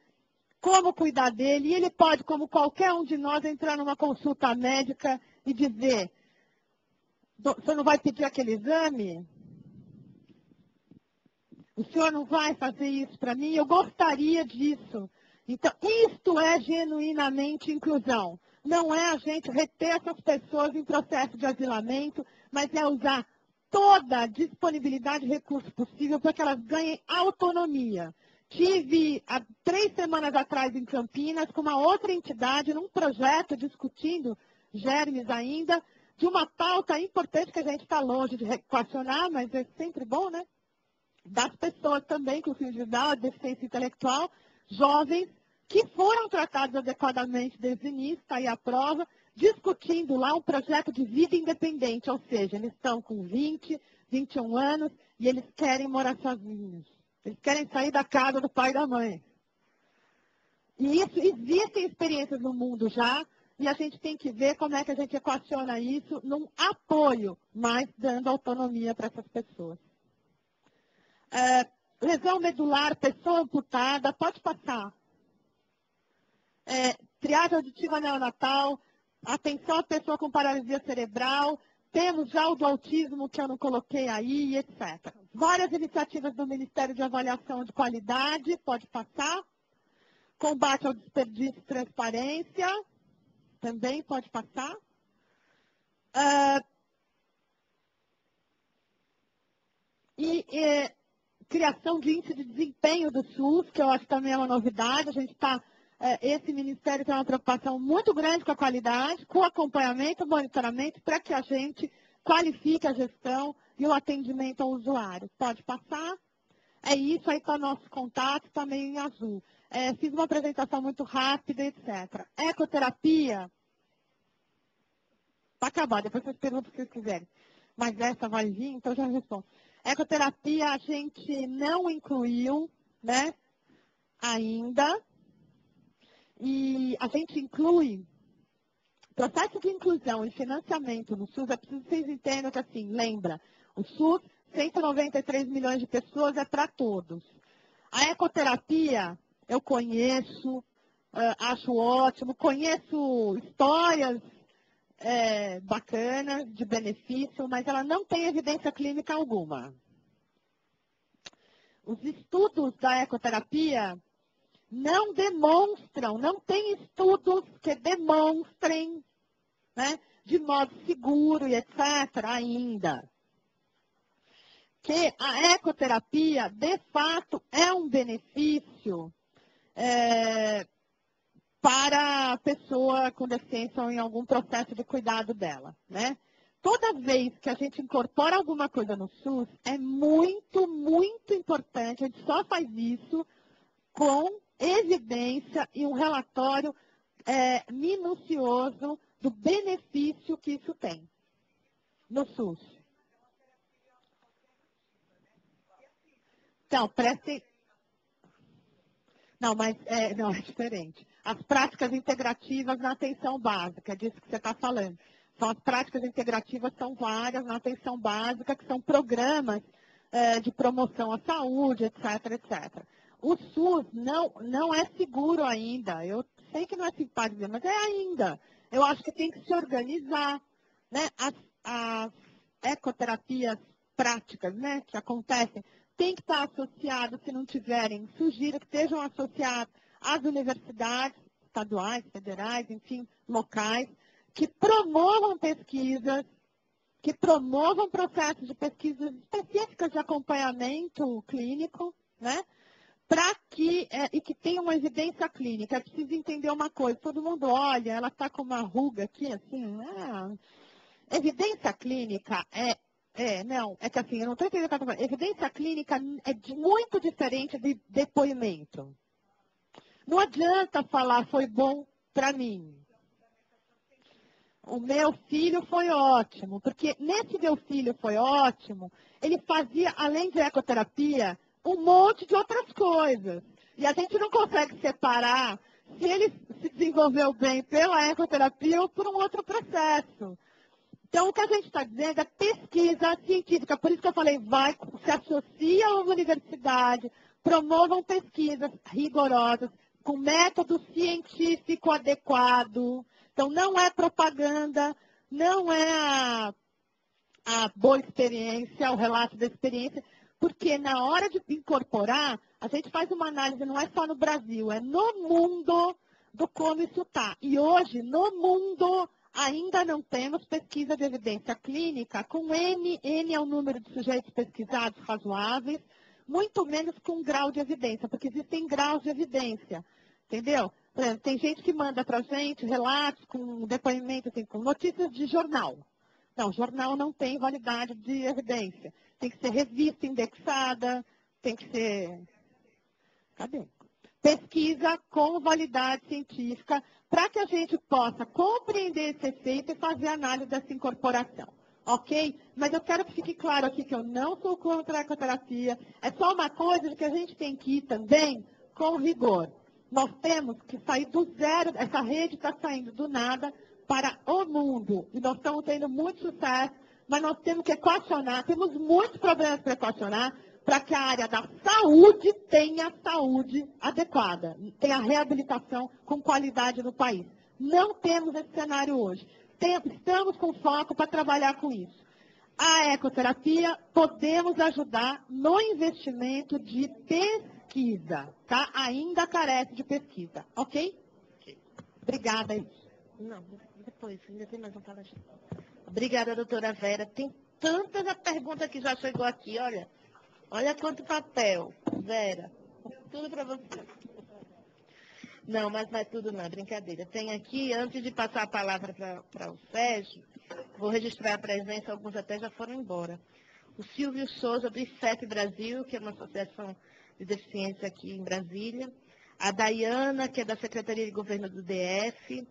como cuidar dele, e ele pode, como qualquer um de nós, entrar numa consulta médica e dizer senhor não vai pedir aquele exame? O senhor não vai fazer isso para mim? Eu gostaria disso. Então, isto é genuinamente inclusão. Não é a gente reter essas pessoas em processo de asilamento, mas é usar toda a disponibilidade de recurso possível para que elas ganhem autonomia. Tive há três semanas atrás em Campinas com uma outra entidade, num projeto discutindo germes ainda, de uma pauta importante que a gente está longe de equacionar, mas é sempre bom, né? Das pessoas também com síndrome de deficiência intelectual, jovens, que foram tratados adequadamente desde o início, está aí a prova, discutindo lá um projeto de vida independente, ou seja, eles estão com 20, 21 anos e eles querem morar sozinhos. Eles querem sair da casa do pai e da mãe. E isso, existem experiências no mundo já, e a gente tem que ver como é que a gente equaciona isso num apoio, mas dando autonomia para essas pessoas. É, lesão medular, pessoa amputada, pode passar. É, triagem auditiva neonatal, atenção à pessoa com paralisia cerebral, temos já o do autismo que eu não coloquei aí, etc. Várias iniciativas do Ministério de Avaliação de Qualidade, pode passar. Combate ao desperdício e transparência, também pode passar. Uh, e, e, criação de índice de desempenho do SUS, que eu acho também é uma novidade. A gente está, esse ministério tem uma preocupação muito grande com a qualidade, com o acompanhamento, monitoramento, para que a gente qualifique a gestão e o atendimento ao usuário. Pode passar. É isso, aí está nosso contato, também em azul. É, fiz uma apresentação muito rápida, etc. Ecoterapia, para acabar, depois vocês perguntam o que vocês quiserem. Mas essa vai vir, então já respondo. Ecoterapia a gente não incluiu, né, ainda. E a gente inclui Processo de inclusão e financiamento no SUS, é preciso que vocês entendam que, assim, lembra, o SUS, 193 milhões de pessoas é para todos. A ecoterapia, eu conheço, Uh, acho ótimo, conheço histórias é, bacanas, de benefício, mas ela não tem evidência clínica alguma. Os estudos da ecoterapia não demonstram, não tem estudos que demonstrem, né, de modo seguro e etc. ainda, que a ecoterapia, de fato, é um benefício é, para a pessoa com deficiência ou em algum processo de cuidado dela, né? Toda vez que a gente incorpora alguma coisa no SUS, é muito, muito importante, a gente só faz isso com evidência e um relatório é, minucioso do benefício que isso tem no SUS. Então, prestem. Não, mas é, não, é diferente as práticas integrativas na atenção básica, é disso que você está falando. São as práticas integrativas são várias na atenção básica, que são programas é, de promoção à saúde, etc, etc. O SUS não, não é seguro ainda. Eu sei que não é simpático, mas é ainda. Eu acho que tem que se organizar. Né? As, as ecoterapias práticas né, que acontecem tem que estar associado, se não tiverem, sugiro que estejam associados as universidades estaduais, federais, enfim, locais, que promovam pesquisas, que promovam processos de pesquisas específicas de acompanhamento clínico, né? Para que, é, e que tenham uma evidência clínica. É preciso entender uma coisa, todo mundo olha, ela está com uma ruga aqui, assim, ah, evidência clínica é é, não, é que assim, eu não estou entendendo o que está falando. Evidência clínica é de, muito diferente de depoimento. Não adianta falar foi bom para mim. O meu filho foi ótimo, porque nesse meu filho foi ótimo, ele fazia, além de ecoterapia, um monte de outras coisas. E a gente não consegue separar se ele se desenvolveu bem pela ecoterapia ou por um outro processo. Então, o que a gente está dizendo é pesquisa científica. Por isso que eu falei, vai, se associa a uma universidade, promovam pesquisas rigorosas, com método científico adequado. Então, não é propaganda, não é a, a boa experiência, o relato da experiência, porque na hora de incorporar, a gente faz uma análise, não é só no Brasil, é no mundo do como isso está. E hoje, no mundo, ainda não temos pesquisa de evidência clínica com N, N é o número de sujeitos pesquisados razoáveis, muito menos com grau de evidência, porque existem graus de evidência, entendeu? Tem gente que manda para a gente relatos com depoimento, assim, com notícias de jornal. Não, jornal não tem validade de evidência. Tem que ser revista indexada, tem que ser. Cadê? Pesquisa com validade científica, para que a gente possa compreender esse efeito e fazer análise dessa incorporação ok? Mas eu quero que fique claro aqui que eu não sou contra a ecoterapia. É só uma coisa que a gente tem que ir também com rigor. Nós temos que sair do zero, essa rede está saindo do nada para o mundo. E nós estamos tendo muito sucesso, mas nós temos que equacionar, temos muitos problemas para equacionar, para que a área da saúde tenha saúde adequada, tenha reabilitação com qualidade no país. Não temos esse cenário hoje estamos com foco para trabalhar com isso. A ecoterapia, podemos ajudar no investimento de pesquisa, tá? Ainda carece de pesquisa, ok? Obrigada. Não, depois, ainda tem mais um palestra. Obrigada, doutora Vera. Tem tantas perguntas que já chegou aqui, olha. Olha quanto papel, Vera. Tudo para você. Não, mas não é tudo não, é brincadeira. Tem aqui, antes de passar a palavra para o Sérgio, vou registrar a presença, alguns até já foram embora. O Silvio Souza, do ICEP Brasil, que é uma associação de deficiência aqui em Brasília. A Dayana, que é da Secretaria de Governo do DF.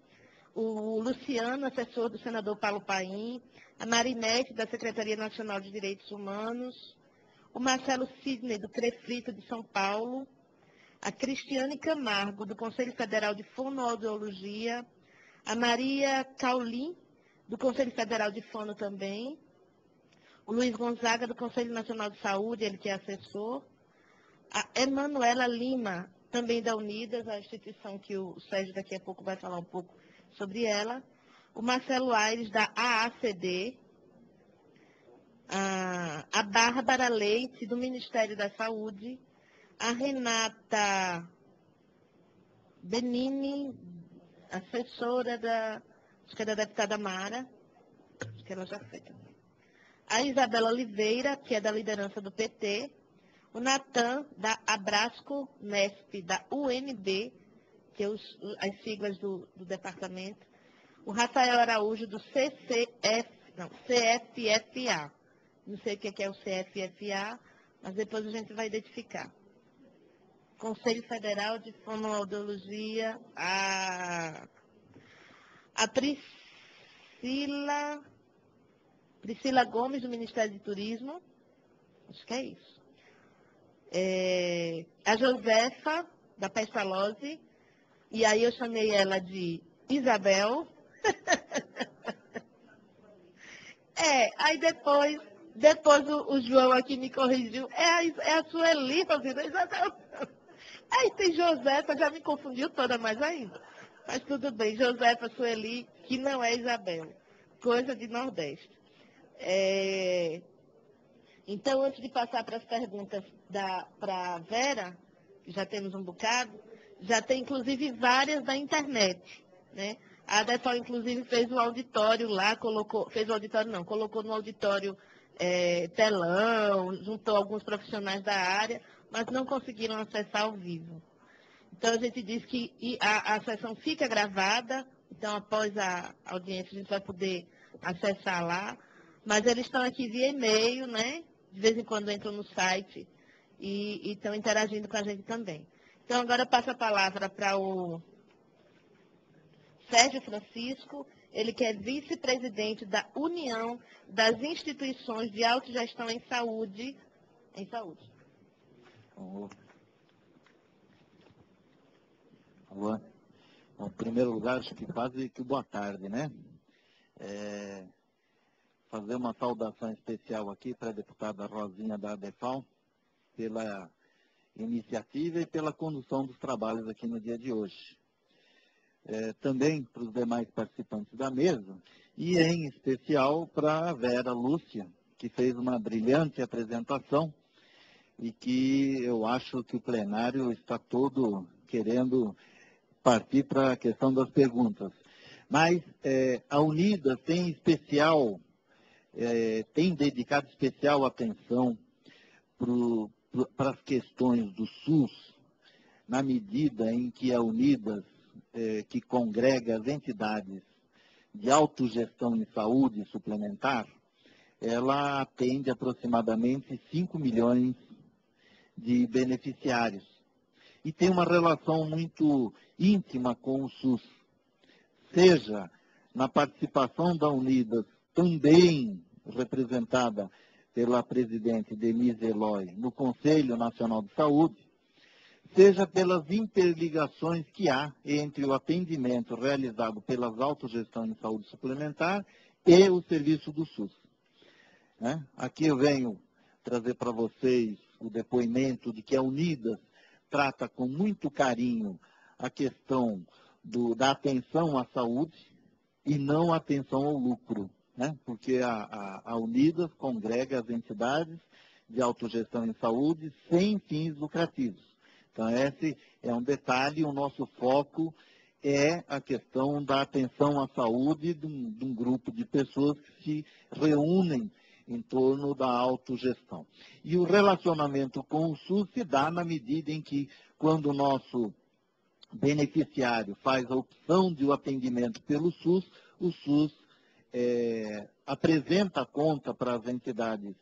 O Luciano, assessor do senador Paulo Paim. A Marinete, da Secretaria Nacional de Direitos Humanos. O Marcelo Sidney, do Prefeito de São Paulo a Cristiane Camargo, do Conselho Federal de Fonoaudiologia, A Maria Caulim, do Conselho Federal de Fono também. O Luiz Gonzaga, do Conselho Nacional de Saúde, ele que é assessor. A Emanuela Lima, também da Unidas, a instituição que o Sérgio daqui a pouco vai falar um pouco sobre ela. O Marcelo Aires, da AACD. A, Bárbara Leite, do Ministério da Saúde. A Renata Benini, assessora da, acho que é da deputada Mara, acho que ela já fez. A Isabela Oliveira, que é da liderança do PT, o Natan, da Abrasco Nesp, da UNB, é os, as siglas do, do, departamento, o Rafael Araújo, do CCF, não, CFFA. Não sei o que é o CFFA, mas depois a gente vai identificar. Conselho Federal de Fonoaudiologia, a, a Priscila, Priscila Gomes, do Ministério de Turismo, acho que é isso. É, a Josefa, da Pestalozzi, e aí eu chamei ela de Isabel. é, aí depois, depois o, o, João aqui me corrigiu, é a, é a Sueli, Isabel. Aí tem Josefa, já me confundiu toda mais ainda. Mas tudo bem, Josefa Sueli, que não é Isabel. Coisa de Nordeste. É... Então, antes de passar para as perguntas para a Vera, já temos um bocado, já tem inclusive várias da internet. Né? A Detol, inclusive, fez o auditório lá, colocou, fez o auditório não, colocou no auditório é, telão, juntou alguns profissionais da área, mas não conseguiram acessar ao vivo. Então, a gente diz que a, a sessão fica gravada, então, após a audiência, a gente vai poder acessar lá. Mas eles estão aqui via e-mail, né? De vez em quando entram no site e, e estão interagindo com a gente também. Então, agora eu passo a palavra para o Sérgio Francisco, ele que é vice-presidente da União das Instituições de Autogestão em Saúde. Em saúde. Bom, em primeiro lugar, acho que quase que boa tarde, né? É, fazer uma saudação especial aqui para a deputada Rosinha da ADEFAL, pela iniciativa e pela condução dos trabalhos aqui no dia de hoje. É, também para os demais participantes da mesa, e em especial para a Vera Lúcia, que fez uma brilhante apresentação e que eu acho que o plenário está todo querendo partir para a questão das perguntas. Mas é, a Unidas tem especial, é, tem dedicado especial atenção para as questões do SUS, na medida em que a Unidas, é, que congrega as entidades de autogestão em saúde suplementar, ela atende aproximadamente 5 milhões de beneficiários. E tem uma relação muito íntima com o SUS, seja na participação da Unidas, também representada pela presidente Denise Eloy no Conselho Nacional de Saúde, seja pelas interligações que há entre o atendimento realizado pelas autogestões em saúde suplementar e o serviço do SUS. Né? Aqui eu venho trazer para vocês o depoimento de que a Unidas trata com muito carinho a questão do, da atenção à saúde e não atenção ao lucro, né? porque a, a, a Unidas congrega as entidades de autogestão em saúde sem fins lucrativos. Então, esse é um detalhe, o nosso foco é a questão da atenção à saúde de um, de um grupo de pessoas que se reúnem em torno da autogestão. E o relacionamento com o SUS se dá na medida em que, quando o nosso beneficiário faz a opção de o um atendimento pelo SUS, o SUS é, apresenta a conta para as entidades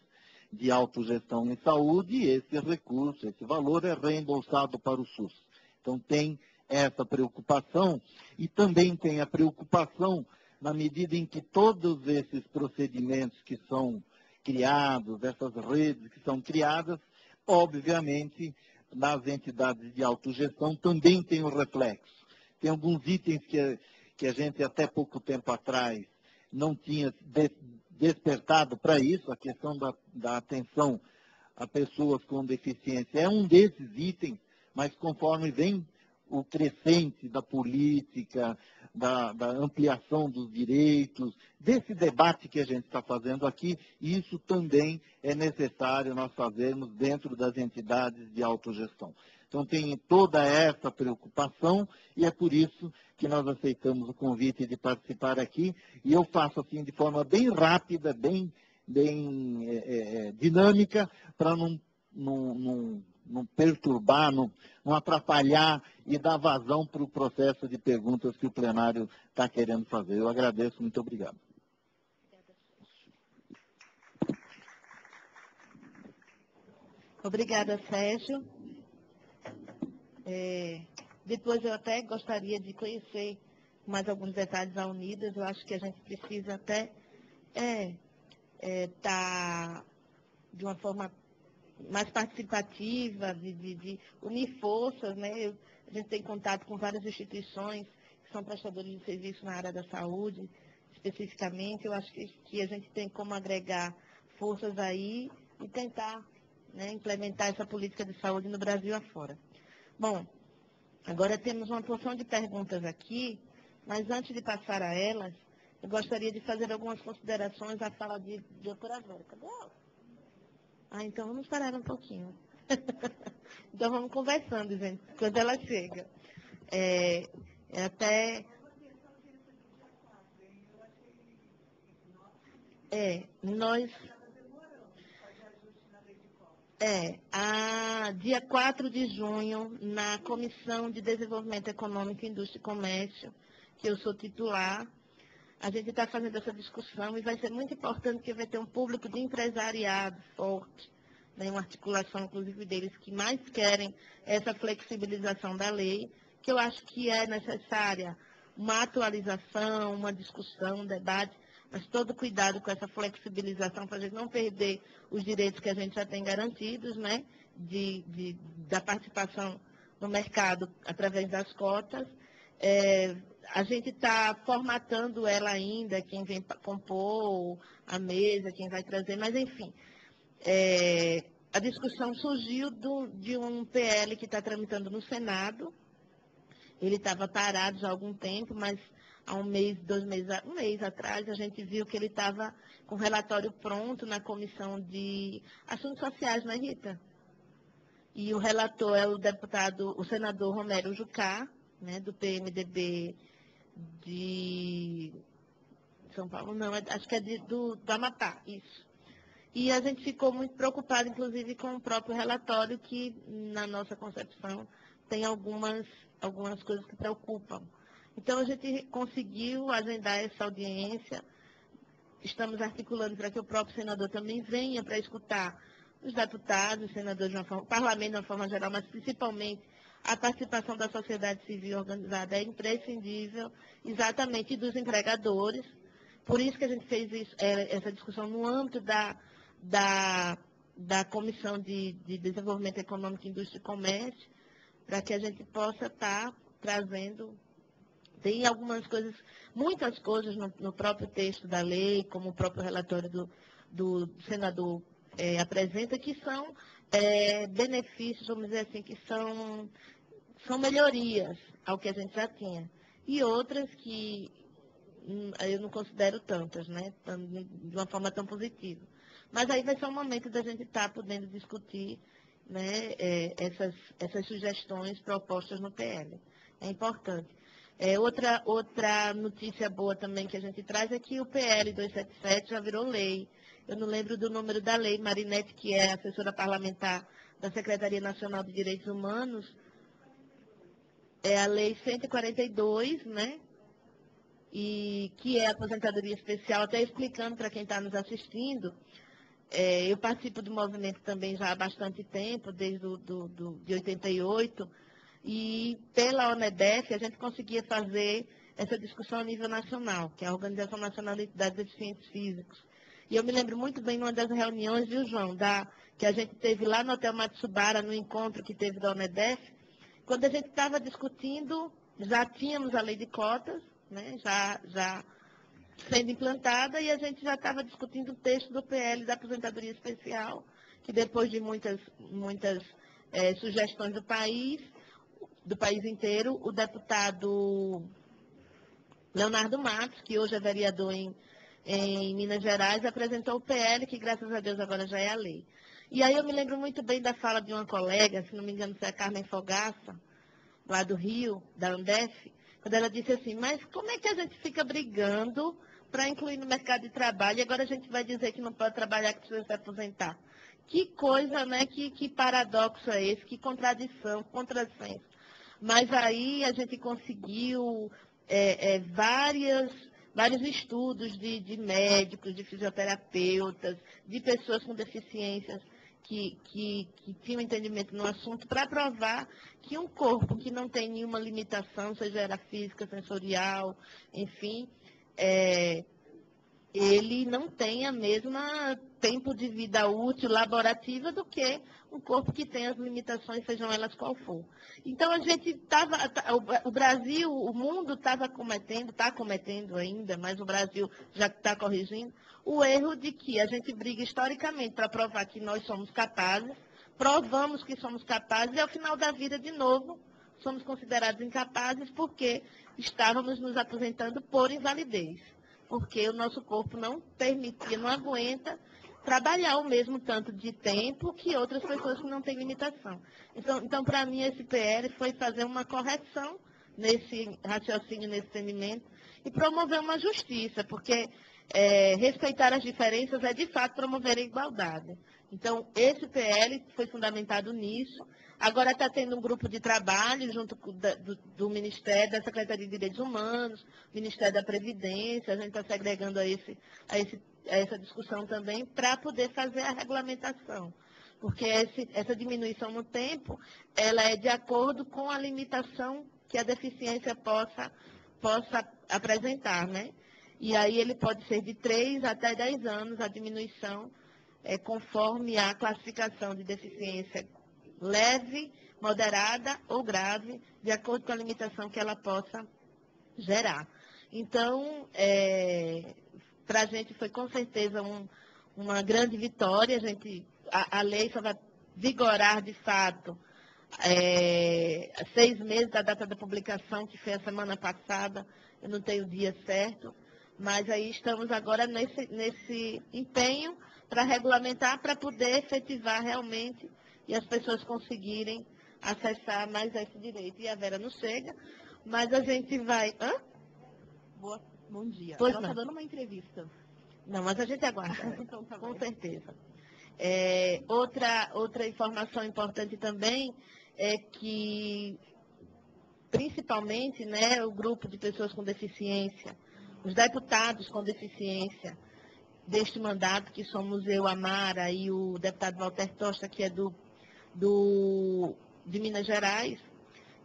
de autogestão em saúde e esse recurso, esse valor é reembolsado para o SUS. Então tem essa preocupação e também tem a preocupação na medida em que todos esses procedimentos que são criados, essas redes que são criadas, obviamente, nas entidades de autogestão também tem o um reflexo. Tem alguns itens que, que a gente até pouco tempo atrás não tinha de, despertado para isso, a questão da, da atenção a pessoas com deficiência é um desses itens, mas conforme vem o crescente da política, da, da, ampliação dos direitos, desse debate que a gente está fazendo aqui, isso também é necessário nós fazermos dentro das entidades de autogestão. Então tem toda essa preocupação e é por isso que nós aceitamos o convite de participar aqui e eu faço assim de forma bem rápida, bem, bem é, é, é dinâmica, para não, não, não não perturbar, não, não atrapalhar e dar vazão para o processo de perguntas que o plenário está querendo fazer. Eu agradeço, muito obrigado. Obrigada, Sérgio. É, depois eu até gostaria de conhecer mais alguns detalhes da Unidas. Eu acho que a gente precisa até é, é, tá de uma forma mais participativa, de, de, de unir forças, né? Eu, a gente tem contato com várias instituições que são prestadores de serviço na área da saúde, especificamente. Eu acho que, que a gente tem como agregar forças aí e tentar né, implementar essa política de saúde no Brasil afora. Bom, agora temos uma porção de perguntas aqui, mas antes de passar a elas, eu gostaria de fazer algumas considerações à fala de doutora Vera. Cadê ela? Ah, então vamos parar um pouquinho. então vamos conversando, gente, quando ela chega. É, é até. É, nós. É, a, dia 4 de junho, na Comissão de Desenvolvimento Econômico, Indústria e Comércio, que eu sou titular, a gente está fazendo essa discussão e vai ser muito importante que vai ter um público de empresariado forte, né, uma articulação, inclusive, deles que mais querem essa flexibilização da lei, que eu acho que é necessária uma atualização, uma discussão, um debate, mas todo cuidado com essa flexibilização para a gente não perder os direitos que a gente já tem garantidos, né, de, de da participação no mercado através das cotas. É, a gente está formatando ela ainda, quem vem compor a mesa, quem vai trazer, mas enfim. É, a discussão surgiu do, de um PL que está tramitando no Senado. Ele estava parado já há algum tempo, mas há um mês, dois meses, um mês atrás, a gente viu que ele estava com relatório pronto na comissão de assuntos sociais, não é, Rita? E o relator é o deputado, o senador Romero Jucá, né, do PMDB de São Paulo, não, é, acho que é de, do, do Amapá, isso. E a gente ficou muito preocupado, inclusive, com o próprio relatório, que, na nossa concepção, tem algumas, algumas coisas que preocupam. Então, a gente conseguiu agendar essa audiência. Estamos articulando para que o próprio senador também venha para escutar os deputados, os senadores, o parlamento de uma forma geral, mas principalmente a participação da sociedade civil organizada é imprescindível, exatamente dos empregadores. Por isso que a gente fez isso, é, essa discussão no âmbito da, da, da Comissão de, de Desenvolvimento Econômico, Indústria e Comércio, para que a gente possa estar trazendo. Tem algumas coisas, muitas coisas no, no, próprio texto da lei, como o próprio relatório do, do senador é, apresenta, que são é, benefícios, vamos dizer assim, que são, são melhorias ao que a gente já tinha. E outras que hum, eu não considero tantas, né? De uma forma tão positiva. Mas aí vai ser um momento da gente estar tá podendo discutir né, é, essas, essas sugestões propostas no PL. É importante. É, outra, outra notícia boa também que a gente traz é que o PL 277 já virou lei eu não lembro do número da lei, Marinette, que é assessora parlamentar da Secretaria Nacional de Direitos Humanos, é a lei 142, né? E que é a aposentadoria especial, até explicando para quem está nos assistindo, é, eu participo do movimento também já há bastante tempo, desde o do, do, de 88, e pela ONEDEF a gente conseguia fazer essa discussão a nível nacional, que é a Organização Nacional de Entidades de Deficientes Físicos. E eu me lembro muito bem numa das reuniões, viu, João, da, que a gente teve lá no Hotel Matsubara, no encontro que teve da UNEDEF, quando a gente estava discutindo, já tínhamos a lei de cotas, né, já, já sendo implantada, e a gente já estava discutindo o texto do PL da aposentadoria especial, que depois de muitas, muitas é, sugestões do país, do país inteiro, o deputado Leonardo Matos, que hoje é vereador em, em Minas Gerais, apresentou o PL, que graças a Deus agora já é a lei. E aí eu me lembro muito bem da fala de uma colega, se não me engano, foi a Carmen Fogaça, lá do Rio, da Andef, quando ela disse assim, mas como é que a gente fica brigando para incluir no mercado de trabalho e agora a gente vai dizer que não pode trabalhar, que precisa se aposentar? Que coisa, né? Que, que paradoxo é esse? Que contradição, contrassenso. Mas aí a gente conseguiu é, é, várias, vários estudos de, de médicos, de fisioterapeutas, de pessoas com deficiências que, que, que tinham entendimento no assunto para provar que um corpo que não tem nenhuma limitação, seja era física, sensorial, enfim, é, ele não tem a mesma tempo de vida útil laborativa do que um corpo que tem as limitações, sejam elas qual for. Então a gente estava, o Brasil, o mundo estava cometendo, está cometendo ainda, mas o Brasil já está corrigindo, o erro de que a gente briga historicamente para provar que nós somos capazes, provamos que somos capazes e ao final da vida, de novo, somos considerados incapazes porque estávamos nos aposentando por invalidez porque o nosso corpo não permitia, não aguenta trabalhar o mesmo tanto de tempo que outras pessoas que não têm limitação. Então, então para mim, esse PL foi fazer uma correção nesse raciocínio, nesse entendimento, e promover uma justiça, porque é, respeitar as diferenças é, de fato, promover a igualdade. Então, esse PL foi fundamentado nisso. Agora está tendo um grupo de trabalho junto do, do, Ministério, da Secretaria de Direitos Humanos, Ministério da Previdência, a gente está segregando a, esse, a, esse, a essa discussão também para poder fazer a regulamentação. Porque esse, essa diminuição no tempo, ela é de acordo com a limitação que a deficiência possa, possa apresentar, né? E aí ele pode ser de 3 até 10 anos a diminuição, é, conforme a classificação de deficiência leve, moderada ou grave, de acordo com a limitação que ela possa gerar. Então, é, para a gente foi com certeza um, uma grande vitória. A, gente, a, a, lei só vai vigorar de fato é, seis meses da data da publicação, que foi a semana passada, eu não tenho o dia certo, mas aí estamos agora nesse, nesse empenho para regulamentar, para poder efetivar realmente e as pessoas conseguirem acessar mais esse direito. E a Vera não chega, mas a gente vai. Hã? Boa, bom dia. Pois Ela está dando uma entrevista. Não, mas a gente aguarda. então, tá com certeza. É, outra, outra informação importante também é que, principalmente, né, o grupo de pessoas com deficiência, os deputados com deficiência deste mandato, que somos eu, a Mara e o deputado Walter Tosta, que é do do, de Minas Gerais.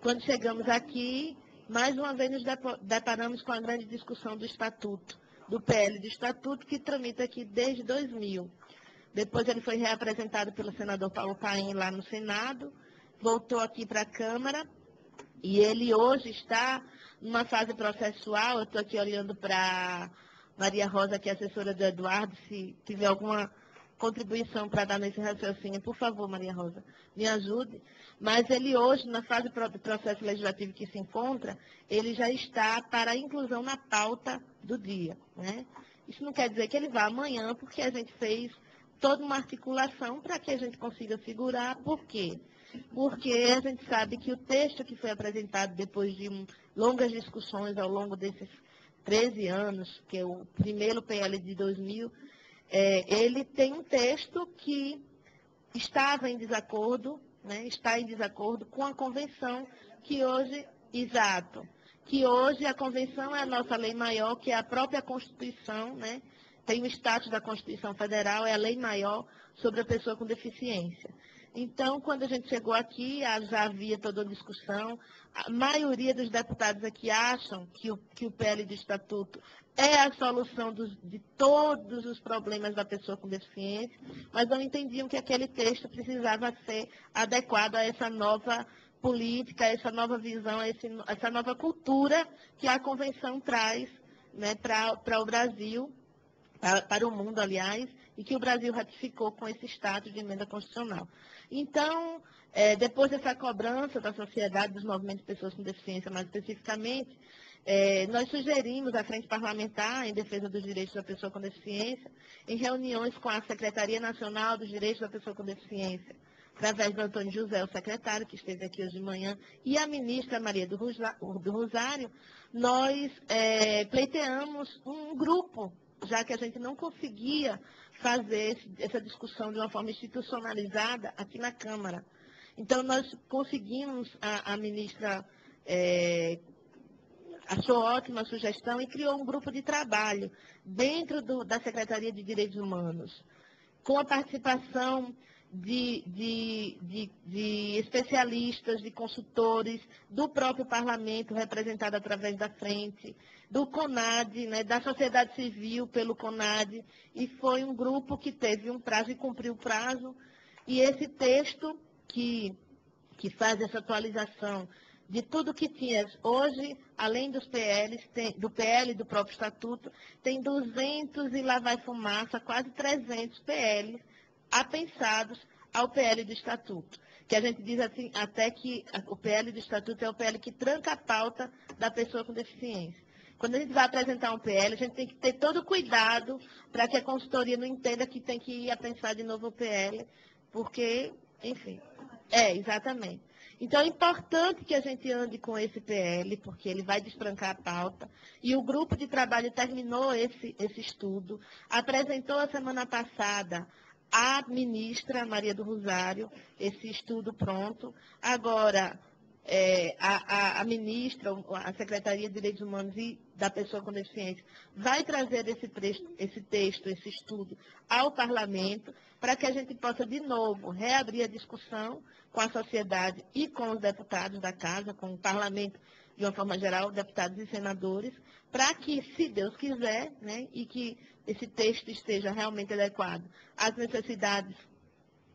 Quando chegamos aqui, mais uma vez nos deparamos com a grande discussão do Estatuto, do PL do Estatuto, que tramita aqui desde 2000. Depois ele foi reapresentado pelo senador Paulo Paim lá no Senado, voltou aqui para a Câmara, e ele hoje está numa fase processual. Eu estou aqui olhando para Maria Rosa, que é assessora do Eduardo, se tiver alguma contribuição para dar nesse raciocínio, por favor, Maria Rosa, me ajude. Mas ele hoje, na fase do processo legislativo que se encontra, ele já está para a inclusão na pauta do dia. Né? Isso não quer dizer que ele vá amanhã, porque a gente fez toda uma articulação para que a gente consiga segurar. Por quê? Porque a gente sabe que o texto que foi apresentado depois de longas discussões ao longo desses 13 anos, que é o primeiro PL de 2000, é, ele tem um texto que estava em desacordo, né, está em desacordo com a convenção que hoje, exato, que hoje a convenção é a nossa lei maior, que é a própria Constituição, né, tem o status da Constituição Federal, é a lei maior sobre a pessoa com deficiência. Então, quando a gente chegou aqui, já havia toda uma discussão. A maioria dos deputados aqui acham que o, que o PL de Estatuto é a solução dos, de todos os problemas da pessoa com deficiência, mas não entendiam que aquele texto precisava ser adequado a essa nova política, essa nova visão, esse, essa nova cultura que a convenção traz né, para o Brasil, para, para o mundo, aliás, e que o Brasil ratificou com esse status de emenda constitucional. Então, é, depois dessa cobrança da sociedade, dos movimentos de pessoas com deficiência, mais especificamente, é, nós sugerimos à Frente Parlamentar em Defesa dos Direitos da Pessoa com Deficiência, em reuniões com a Secretaria Nacional dos Direitos da Pessoa com Deficiência, através do Antônio José, o secretário, que esteve aqui hoje de manhã, e a ministra Maria do Rosário, nós é, pleiteamos um grupo, já que a gente não conseguia fazer essa discussão de uma forma institucionalizada aqui na Câmara. Então, nós conseguimos, a, a ministra é, achou ótima a sugestão e criou um grupo de trabalho dentro do, da Secretaria de Direitos Humanos, com a participação de, de, de, de, especialistas, de consultores, do próprio parlamento, representado através da frente, do CONAD, né, da sociedade civil pelo CONAD, e foi um grupo que teve um prazo e cumpriu o prazo, e esse texto que, que faz essa atualização de tudo que tinha hoje, além dos PLs, tem, do PL do próprio Estatuto, tem 200 e lá vai fumaça, quase 300 PLs apensados ao PL do Estatuto. Que a gente diz assim, até que o PL do Estatuto é o PL que tranca a pauta da pessoa com deficiência. Quando a gente vai apresentar um PL, a gente tem que ter todo o cuidado para que a consultoria não entenda que tem que ir a pensar de novo o PL, porque, enfim. É, exatamente. Então é importante que a gente ande com esse PL, porque ele vai destrancar a pauta. E o grupo de trabalho terminou esse, esse estudo, apresentou a semana passada a ministra Maria do Rosário esse estudo pronto. Agora, é, a, a, a, ministra, a Secretaria de Direitos Humanos e da Pessoa com Deficiência, vai trazer esse, esse texto, esse estudo ao parlamento, para que a gente possa, de novo, reabrir a discussão com a sociedade e com os deputados da Casa, com o parlamento de uma forma geral, deputados e senadores, para que, se Deus quiser, né, e que esse texto esteja realmente adequado às necessidades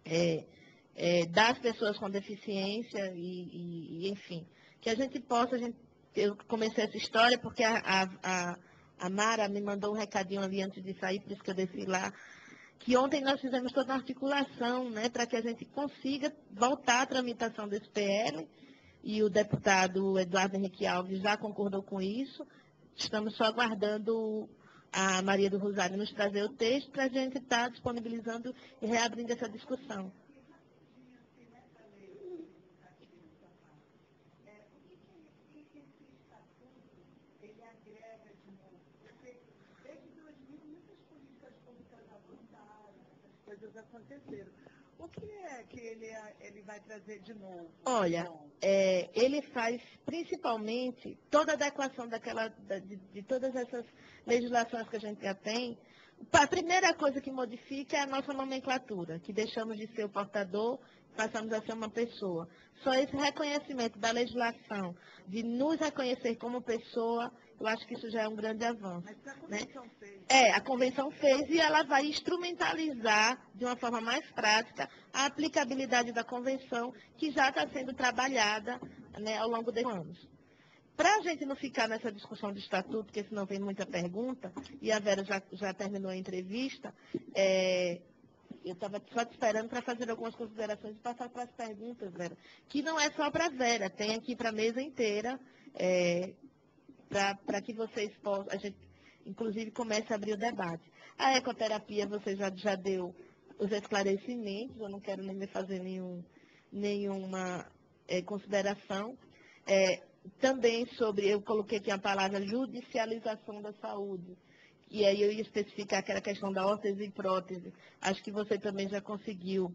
é, é, das pessoas com deficiência e, e, enfim, que a gente possa, a gente, eu comecei essa história porque a, a, a, Mara me mandou um recadinho ali antes de sair, por isso que eu desci lá, que ontem nós fizemos toda uma articulação, né, para que a gente consiga voltar à tramitação desse PL, e o deputado Eduardo Henrique Alves já concordou com isso. Estamos só aguardando a Maria do Rosário nos trazer o texto para a gente estar tá disponibilizando e reabrindo essa discussão. Aconteceram. O que é que ele, ele vai trazer de novo? Olha, é, ele faz principalmente toda a adequação daquela, de, de, todas essas legislações que a gente já tem. A primeira coisa que modifica é a nossa nomenclatura, que deixamos de ser o portador, passamos a ser uma pessoa. Só esse reconhecimento da legislação, de nos reconhecer como pessoa, eu acho que isso já é um grande avanço. Mas a né? convenção né? fez. É, a convenção fez e ela vai instrumentalizar de uma forma mais prática a aplicabilidade da convenção que já está sendo trabalhada né, ao longo desses anos. Para a gente não ficar nessa discussão do estatuto, porque senão vem muita pergunta, e a Vera já, já terminou a entrevista, é, eu estava só te esperando para fazer algumas considerações e passar para as perguntas, Vera. Que não é só para a Vera, tem aqui para a mesa inteira. É, para que vocês possam, a gente, inclusive, comece a abrir o debate. A ecoterapia, você já, já deu os esclarecimentos, eu não quero nem fazer nenhum, nenhuma é, consideração. É, também sobre, eu coloquei aqui a palavra judicialização da saúde. E aí eu ia especificar aquela questão da órtese e prótese. Acho que você também já conseguiu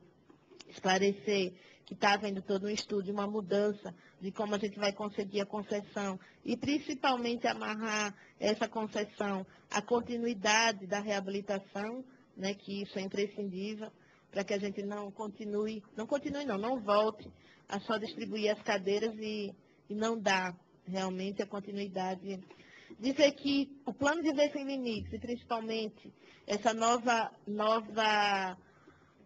esclarecer que está havendo todo um estudo, uma mudança de como a gente vai conseguir a concessão e principalmente amarrar essa concessão à continuidade da reabilitação, né, que isso é imprescindível para que a gente não continue, não continue não, não volte a só distribuir as cadeiras e, e não dar realmente a continuidade. Dizer que o plano de ver sem limites, e principalmente essa nova, nova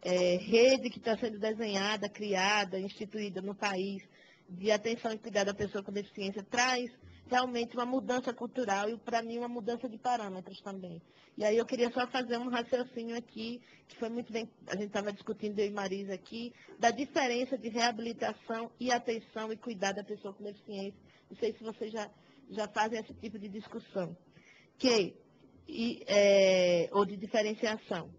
é, rede que está sendo desenhada, criada, instituída no país, de atenção e cuidado da pessoa com deficiência traz realmente uma mudança cultural e, para mim, uma mudança de parâmetros também. E aí eu queria só fazer um raciocínio aqui, que foi muito bem, a gente estava discutindo eu e Marisa aqui, da diferença de reabilitação e atenção e cuidado da pessoa com deficiência. Não sei se vocês já, já fazem esse tipo de discussão. Que, e, é, ou de diferenciação.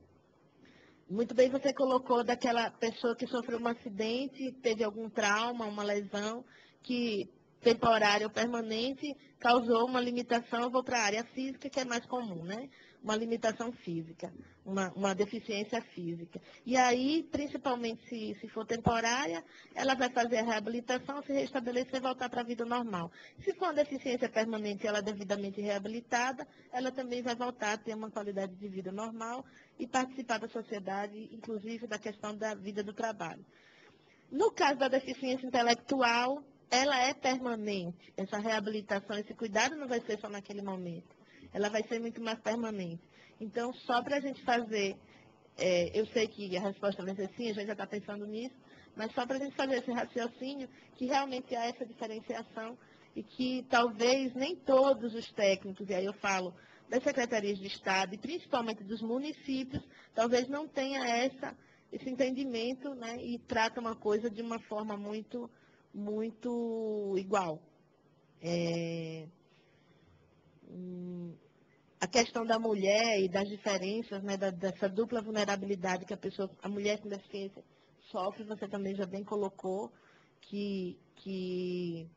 Muito bem você colocou daquela pessoa que sofreu um acidente, teve algum trauma, uma lesão, que temporária ou permanente causou uma limitação, eu vou para a área física, que é mais comum, né? Uma limitação física, uma, uma deficiência física. E aí, principalmente se, se for temporária, ela vai fazer a reabilitação, se restabelecer e voltar para a vida normal. Se for uma deficiência permanente ela é devidamente reabilitada, ela também vai voltar a ter uma qualidade de vida normal e participar da sociedade, inclusive da questão da vida do trabalho. No caso da deficiência intelectual, ela é permanente. Essa reabilitação, esse cuidado não vai ser só naquele momento. Ela vai ser muito mais permanente. Então, só para a gente fazer, é, eu sei que a resposta vai ser sim, a gente já está pensando nisso, mas só para a gente fazer esse raciocínio, que realmente há essa diferenciação e que talvez nem todos os técnicos, e aí eu falo das secretarias de Estado e principalmente dos municípios, talvez não tenha essa, esse entendimento né, e trata uma coisa de uma forma muito muito igual. É, a questão da mulher e das diferenças, né, da, dessa dupla vulnerabilidade que a pessoa, a mulher com deficiência sofre, você também já bem colocou, que, que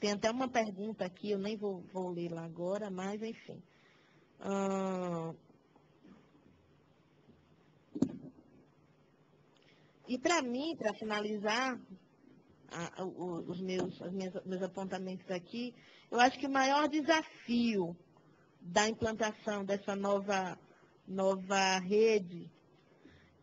tem até uma pergunta aqui, eu nem vou, vou lá agora, mas enfim. Hum, e para mim, para finalizar, a, os meus, meus, meus apontamentos aqui, eu acho que o maior desafio da implantação dessa nova, nova rede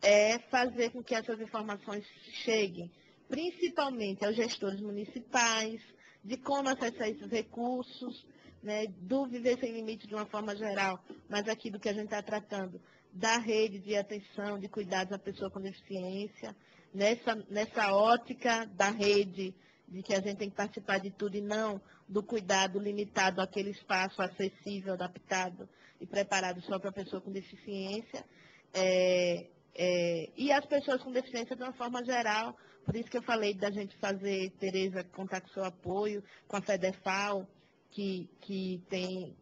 é fazer com que essas informações cheguem, principalmente aos gestores municipais, de como acessar esses recursos, né, do Viver Sem Limite de uma forma geral, mas aqui do que a gente está tratando, da rede de atenção, de cuidados à pessoa com deficiência, nessa, nessa ótica da rede, de que a gente tem que participar de tudo e não do cuidado limitado àquele espaço acessível, adaptado e preparado só para a pessoa com deficiência. É, é, e as pessoas com deficiência de uma forma geral, por isso que eu falei da gente fazer, Tereza, contar com seu apoio, com a FEDEFAL, que, que tem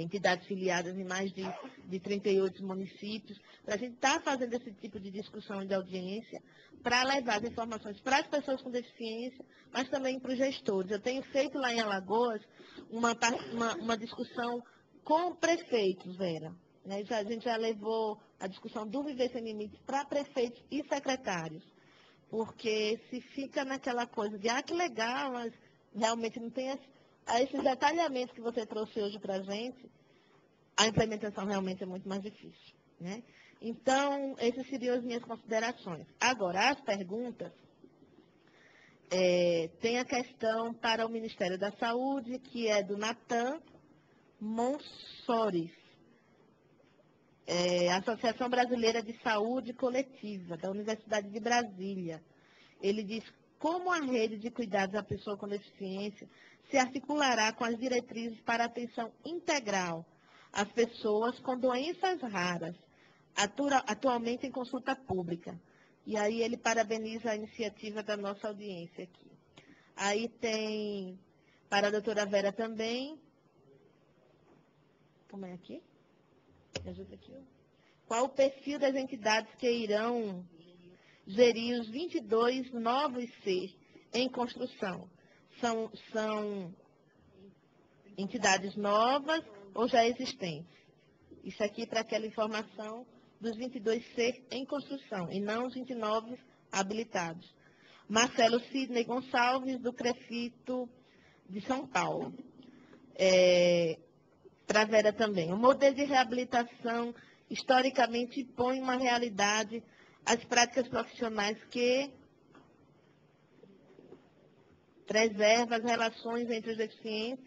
entidades filiadas em mais de, de 38 municípios, para a gente estar tá fazendo esse tipo de discussão e de audiência, para levar as informações para as pessoas com deficiência, mas também para os gestores. Eu tenho feito lá em Alagoas uma, uma, uma discussão com prefeitos, Vera. Né? Já, a gente já levou a discussão do Viver Sem Limites para prefeitos e secretários. Porque se fica naquela coisa de, ah, que legal, mas realmente não tem a esses detalhamentos que você trouxe hoje para a gente, a implementação realmente é muito mais difícil. Né? Então, essas seriam as minhas considerações. Agora, as perguntas, é, tem a questão para o Ministério da Saúde, que é do Natan Monsores, é, Associação Brasileira de Saúde Coletiva, da Universidade de Brasília. Ele diz como a rede de cuidados à pessoa com deficiência se articulará com as diretrizes para atenção integral às pessoas com doenças raras, atualmente em consulta pública. E aí ele parabeniza a iniciativa da nossa audiência aqui. Aí tem para a doutora Vera também. Como é aqui? Me ajuda aqui. Qual o perfil das entidades que irão gerir os 22 novos C em construção? são, são entidades novas ou já existentes. Isso aqui para aquela informação dos 22 ser em construção e não os 29 habilitados. Marcelo Sidney Gonçalves, do Crefito de São Paulo. É, para Vera também. O modelo de reabilitação historicamente põe uma realidade as práticas profissionais que preserva as relações entre os deficientes,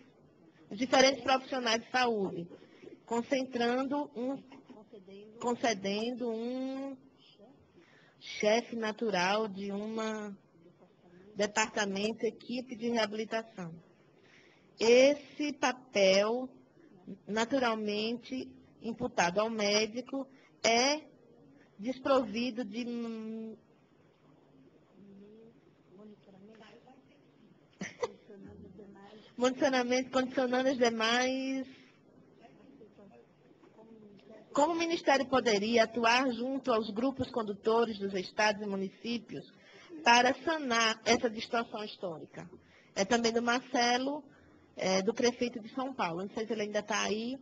os diferentes profissionais de saúde, concentrando um, concedendo um chefe natural de uma departamento, equipe de reabilitação. Esse papel, naturalmente, imputado ao médico, é desprovido de monitoramento, condicionando os demais. Como o Ministério poderia atuar junto aos grupos condutores dos estados e municípios para sanar essa distorção histórica? É também do Marcelo, é, do prefeito de São Paulo. Não sei se ele ainda está aí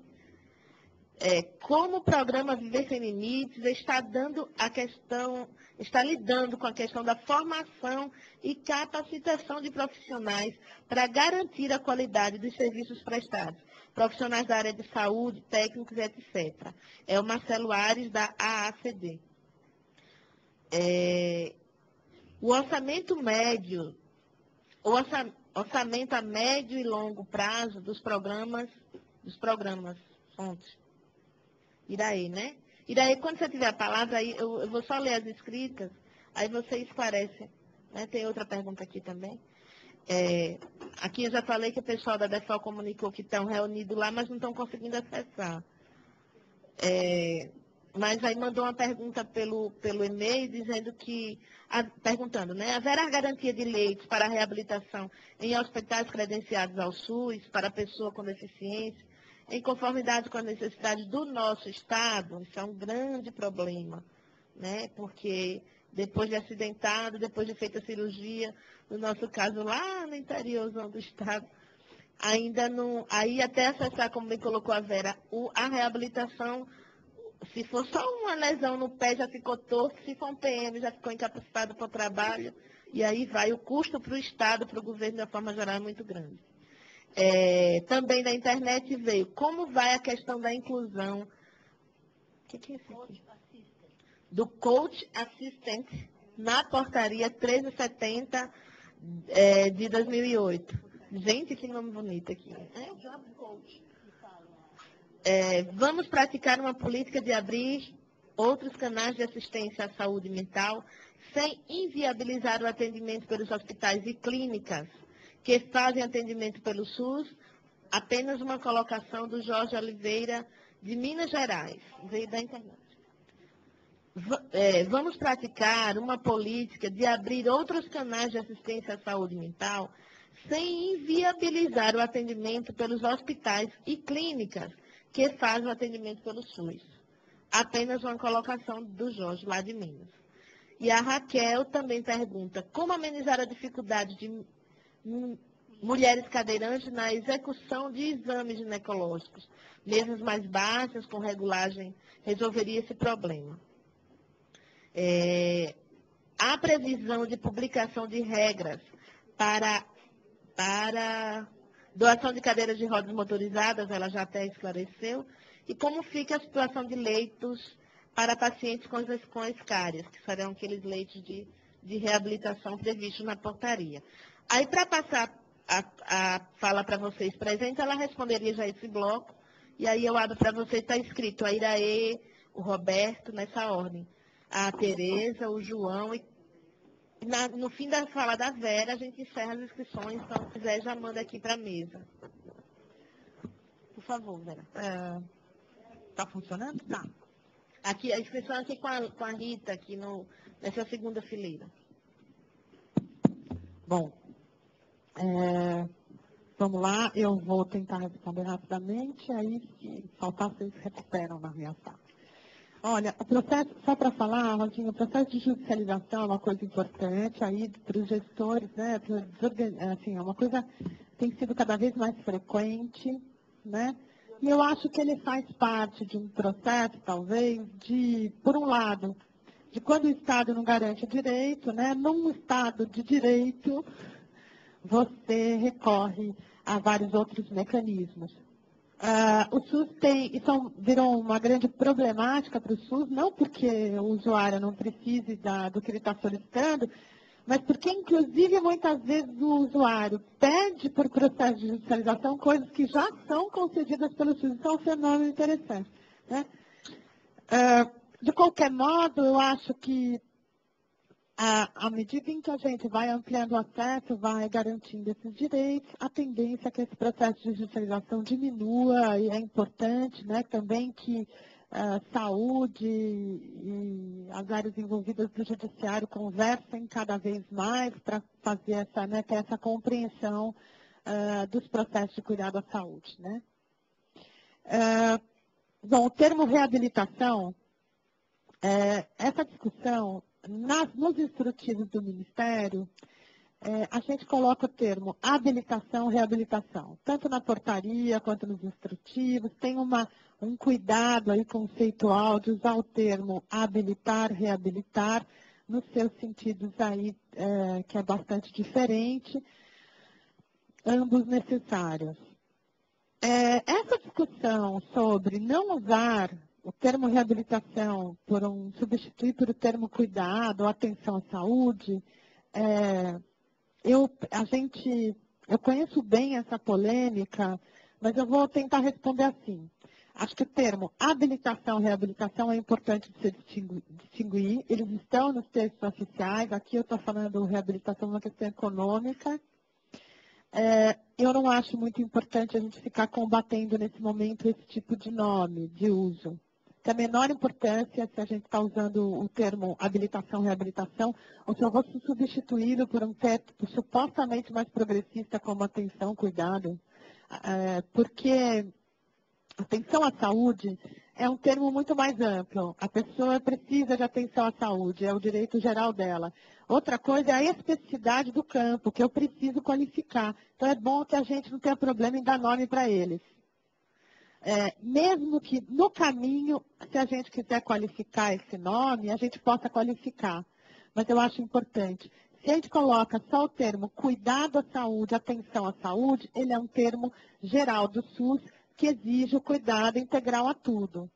é, como o programa Viver Sem Limites está dando a questão, está lidando com a questão da formação e capacitação de profissionais para garantir a qualidade dos serviços prestados. Profissionais da área de saúde, técnicos, etc. É o Marcelo Ares, da AACD. É, o orçamento médio, o orçamento a médio e longo prazo dos programas, dos programas fontes Iraí, né? Iraí, quando você tiver a palavra, aí eu, eu vou só ler as escritas, aí você esclarece. Né? Tem outra pergunta aqui também. É, aqui eu já falei que o pessoal da DEFAL comunicou que estão reunidos lá, mas não estão conseguindo acessar. É, mas aí mandou uma pergunta pelo, pelo e-mail dizendo que, a, perguntando, né? Haverá garantia de leitos para reabilitação em hospitais credenciados ao SUS para pessoa com deficiência em conformidade com a necessidade do nosso Estado, isso é um grande problema, né? porque depois de acidentado, depois de feita a cirurgia, no nosso caso lá no interiorzão do Estado, ainda não, aí até acessar, como bem colocou a Vera, o, a reabilitação, se for só uma lesão no pé, já ficou torto, se for um PM, já ficou incapacitado para o trabalho, e aí vai o custo para o Estado, para o governo, de uma forma geral, é muito grande. É, também da internet veio como vai a questão da inclusão. O que, que é isso aqui? Do coach assistant na portaria 1370 é, de 2008. Gente, que nome bonito aqui. É, vamos praticar uma política de abrir outros canais de assistência à saúde mental sem inviabilizar o atendimento pelos hospitais e clínicas que fazem atendimento pelo SUS, apenas uma colocação do Jorge Oliveira, de Minas Gerais, veio da internet. É, vamos praticar uma política de abrir outros canais de assistência à saúde mental sem inviabilizar o atendimento pelos hospitais e clínicas que fazem o atendimento pelo SUS. Apenas uma colocação do Jorge, lá de Minas. E a Raquel também pergunta, como amenizar a dificuldade de mulheres cadeirantes na execução de exames ginecológicos. Mesas mais baixas, com regulagem, resolveria esse problema. É, há previsão de publicação de regras para, para doação de cadeiras de rodas motorizadas, ela já até esclareceu, e como fica a situação de leitos para pacientes com, com escárias, que serão aqueles leitos de, de reabilitação previstos na portaria. Aí, para passar a, a fala para vocês presentes, ela responderia já esse bloco, e aí eu abro para vocês, está escrito a Iraê, o Roberto, nessa ordem. A Tereza, o João, e na, no fim da fala da Vera, a gente encerra as inscrições, então se quiser já manda aqui para a mesa. Por favor, Vera. Está é, funcionando? Tá. Aqui, a inscrição aqui com a, com a Rita, aqui no, nessa segunda fileira. Bom, é, vamos lá, eu vou tentar responder rapidamente, aí se faltar vocês recuperam na minha sala. Olha, o processo, só para falar, Rodinho, o processo de judicialização é uma coisa importante aí para os gestores, né? Assim, é uma coisa que tem sido cada vez mais frequente, né? E eu acho que ele faz parte de um processo, talvez, de, por um lado, de quando o Estado não garante o direito, né? Num Estado de direito, você recorre a vários outros mecanismos. Uh, o SUS tem, isso virou uma grande problemática para o SUS, não porque o usuário não precise da, do que ele está solicitando, mas porque, inclusive, muitas vezes o usuário pede por processo de judicialização coisas que já são concedidas pelo SUS. Então, é um fenômeno interessante. Né? Uh, de qualquer modo, eu acho que à, medida em que a gente vai ampliando o acesso, vai garantindo esses direitos, a tendência é que esse processo de judicialização diminua e é importante né, também que a saúde e as áreas envolvidas do judiciário conversem cada vez mais para fazer essa, né, ter essa compreensão uh, dos processos de cuidado à saúde. Né? Uh, bom, o termo reabilitação, é, essa discussão nas, nos instrutivos do Ministério, é, a gente coloca o termo habilitação, reabilitação, tanto na portaria quanto nos instrutivos, tem uma, um cuidado aí conceitual de usar o termo habilitar, reabilitar, nos seus sentidos aí, é, que é bastante diferente, ambos necessários. É, essa discussão sobre não usar o termo reabilitação por um substituir por o termo cuidado ou atenção à saúde, é, eu, a gente, eu conheço bem essa polêmica, mas eu vou tentar responder assim. Acho que o termo habilitação reabilitação é importante de se distinguir. Eles estão nos textos oficiais. Aqui eu estou falando reabilitação uma questão econômica. É, eu não acho muito importante a gente ficar combatendo nesse momento esse tipo de nome, de uso tem a menor importância se a gente está usando o termo habilitação, reabilitação, ou se eu vou substituí-lo por um termo supostamente mais progressista como atenção, cuidado, é, porque atenção à saúde é um termo muito mais amplo. A pessoa precisa de atenção à saúde, é o direito geral dela. Outra coisa é a especificidade do campo, que eu preciso qualificar. Então é bom que a gente não tenha problema em dar nome para eles é, mesmo que no caminho, se a gente quiser qualificar esse nome, a gente possa qualificar. Mas eu acho importante. Se a gente coloca só o termo cuidado à saúde, atenção à saúde, ele é um termo geral do SUS que exige o cuidado integral a tudo.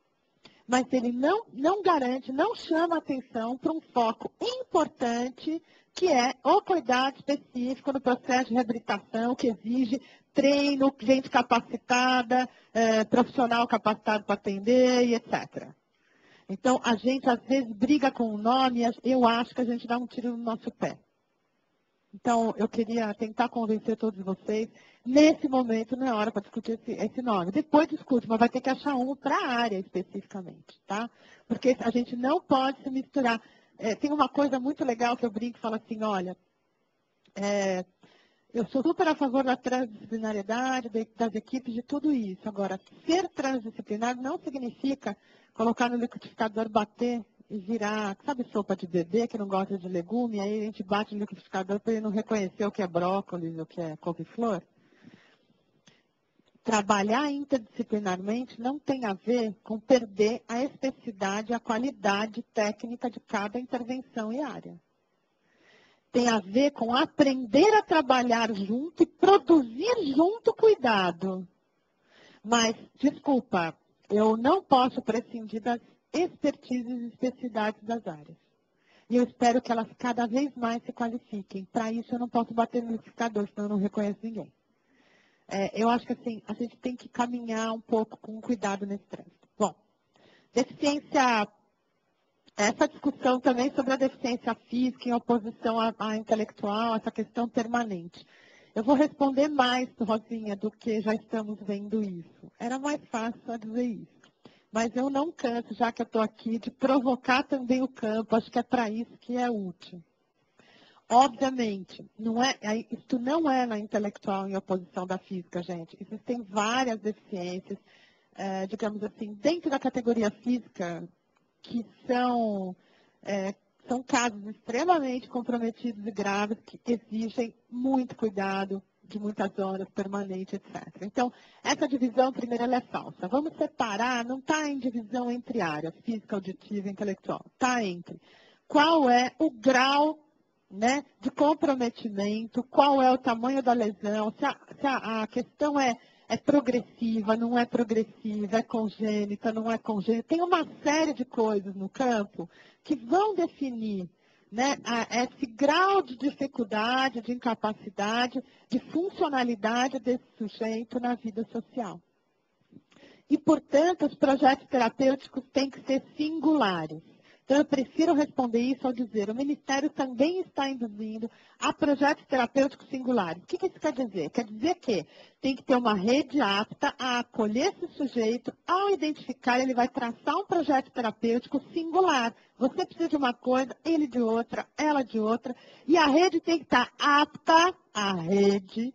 Mas ele não, não garante, não chama atenção para um foco importante que é o cuidado específico no processo de reabilitação, que exige treino, gente capacitada, é, profissional capacitado para atender e etc. Então, a gente às vezes briga com o nome, eu acho que a gente dá um tiro no nosso pé. Então, eu queria tentar convencer todos vocês, nesse momento não é hora para discutir esse, esse, nome. Depois discute, mas vai ter que achar um para a área especificamente, tá? Porque a gente não pode se misturar. É, tem uma coisa muito legal que eu brinco e falo assim, olha, é, eu sou super a favor da transdisciplinariedade, das equipes, de tudo isso. Agora, ser transdisciplinar não significa colocar no liquidificador, bater e virar, sabe sopa de bebê que não gosta de legume, aí a gente bate no liquidificador para ele não reconhecer o que é brócolis, o que é couve-flor. Trabalhar interdisciplinarmente não tem a ver com perder a especificidade, a qualidade técnica de cada intervenção e área tem a ver com aprender a trabalhar junto e produzir junto cuidado. Mas, desculpa, eu não posso prescindir das expertises e especificidades das áreas. E eu espero que elas cada vez mais se qualifiquem. Para isso, eu não posso bater no liquidificador, senão eu não reconheço ninguém. É, eu acho que assim, a gente tem que caminhar um pouco com cuidado nesse trânsito. Bom, deficiência essa discussão também sobre a deficiência física em oposição à, à intelectual, essa questão permanente. Eu vou responder mais, Rosinha, do que já estamos vendo isso. Era mais fácil dizer isso. Mas eu não canso, já que eu estou aqui, de provocar também o campo. Acho que é para isso que é útil. Obviamente, não é, isso não é na intelectual em oposição da física, gente. Existem várias deficiências, é, digamos assim, dentro da categoria física, que são, é, são casos extremamente comprometidos e graves que exigem muito cuidado de muitas horas, permanente, etc. Então, essa divisão, primeiro, ela é falsa. Vamos separar, não está em divisão entre áreas, física, auditiva e intelectual. Está entre qual é o grau né, de comprometimento, qual é o tamanho da lesão, se a, se a, a questão é é progressiva, não é progressiva, é congênita, não é congênita. Tem uma série de coisas no campo que vão definir né, esse grau de dificuldade, de incapacidade, de funcionalidade desse sujeito na vida social. E, portanto, os projetos terapêuticos têm que ser singulares. Então, eu prefiro responder isso ao dizer, o Ministério também está induzindo a projetos terapêuticos singulares. O que, isso quer dizer? Quer dizer que tem que ter uma rede apta a acolher esse sujeito, ao identificar, ele vai traçar um projeto terapêutico singular. Você precisa de uma coisa, ele de outra, ela de outra, e a rede tem que estar apta, a rede,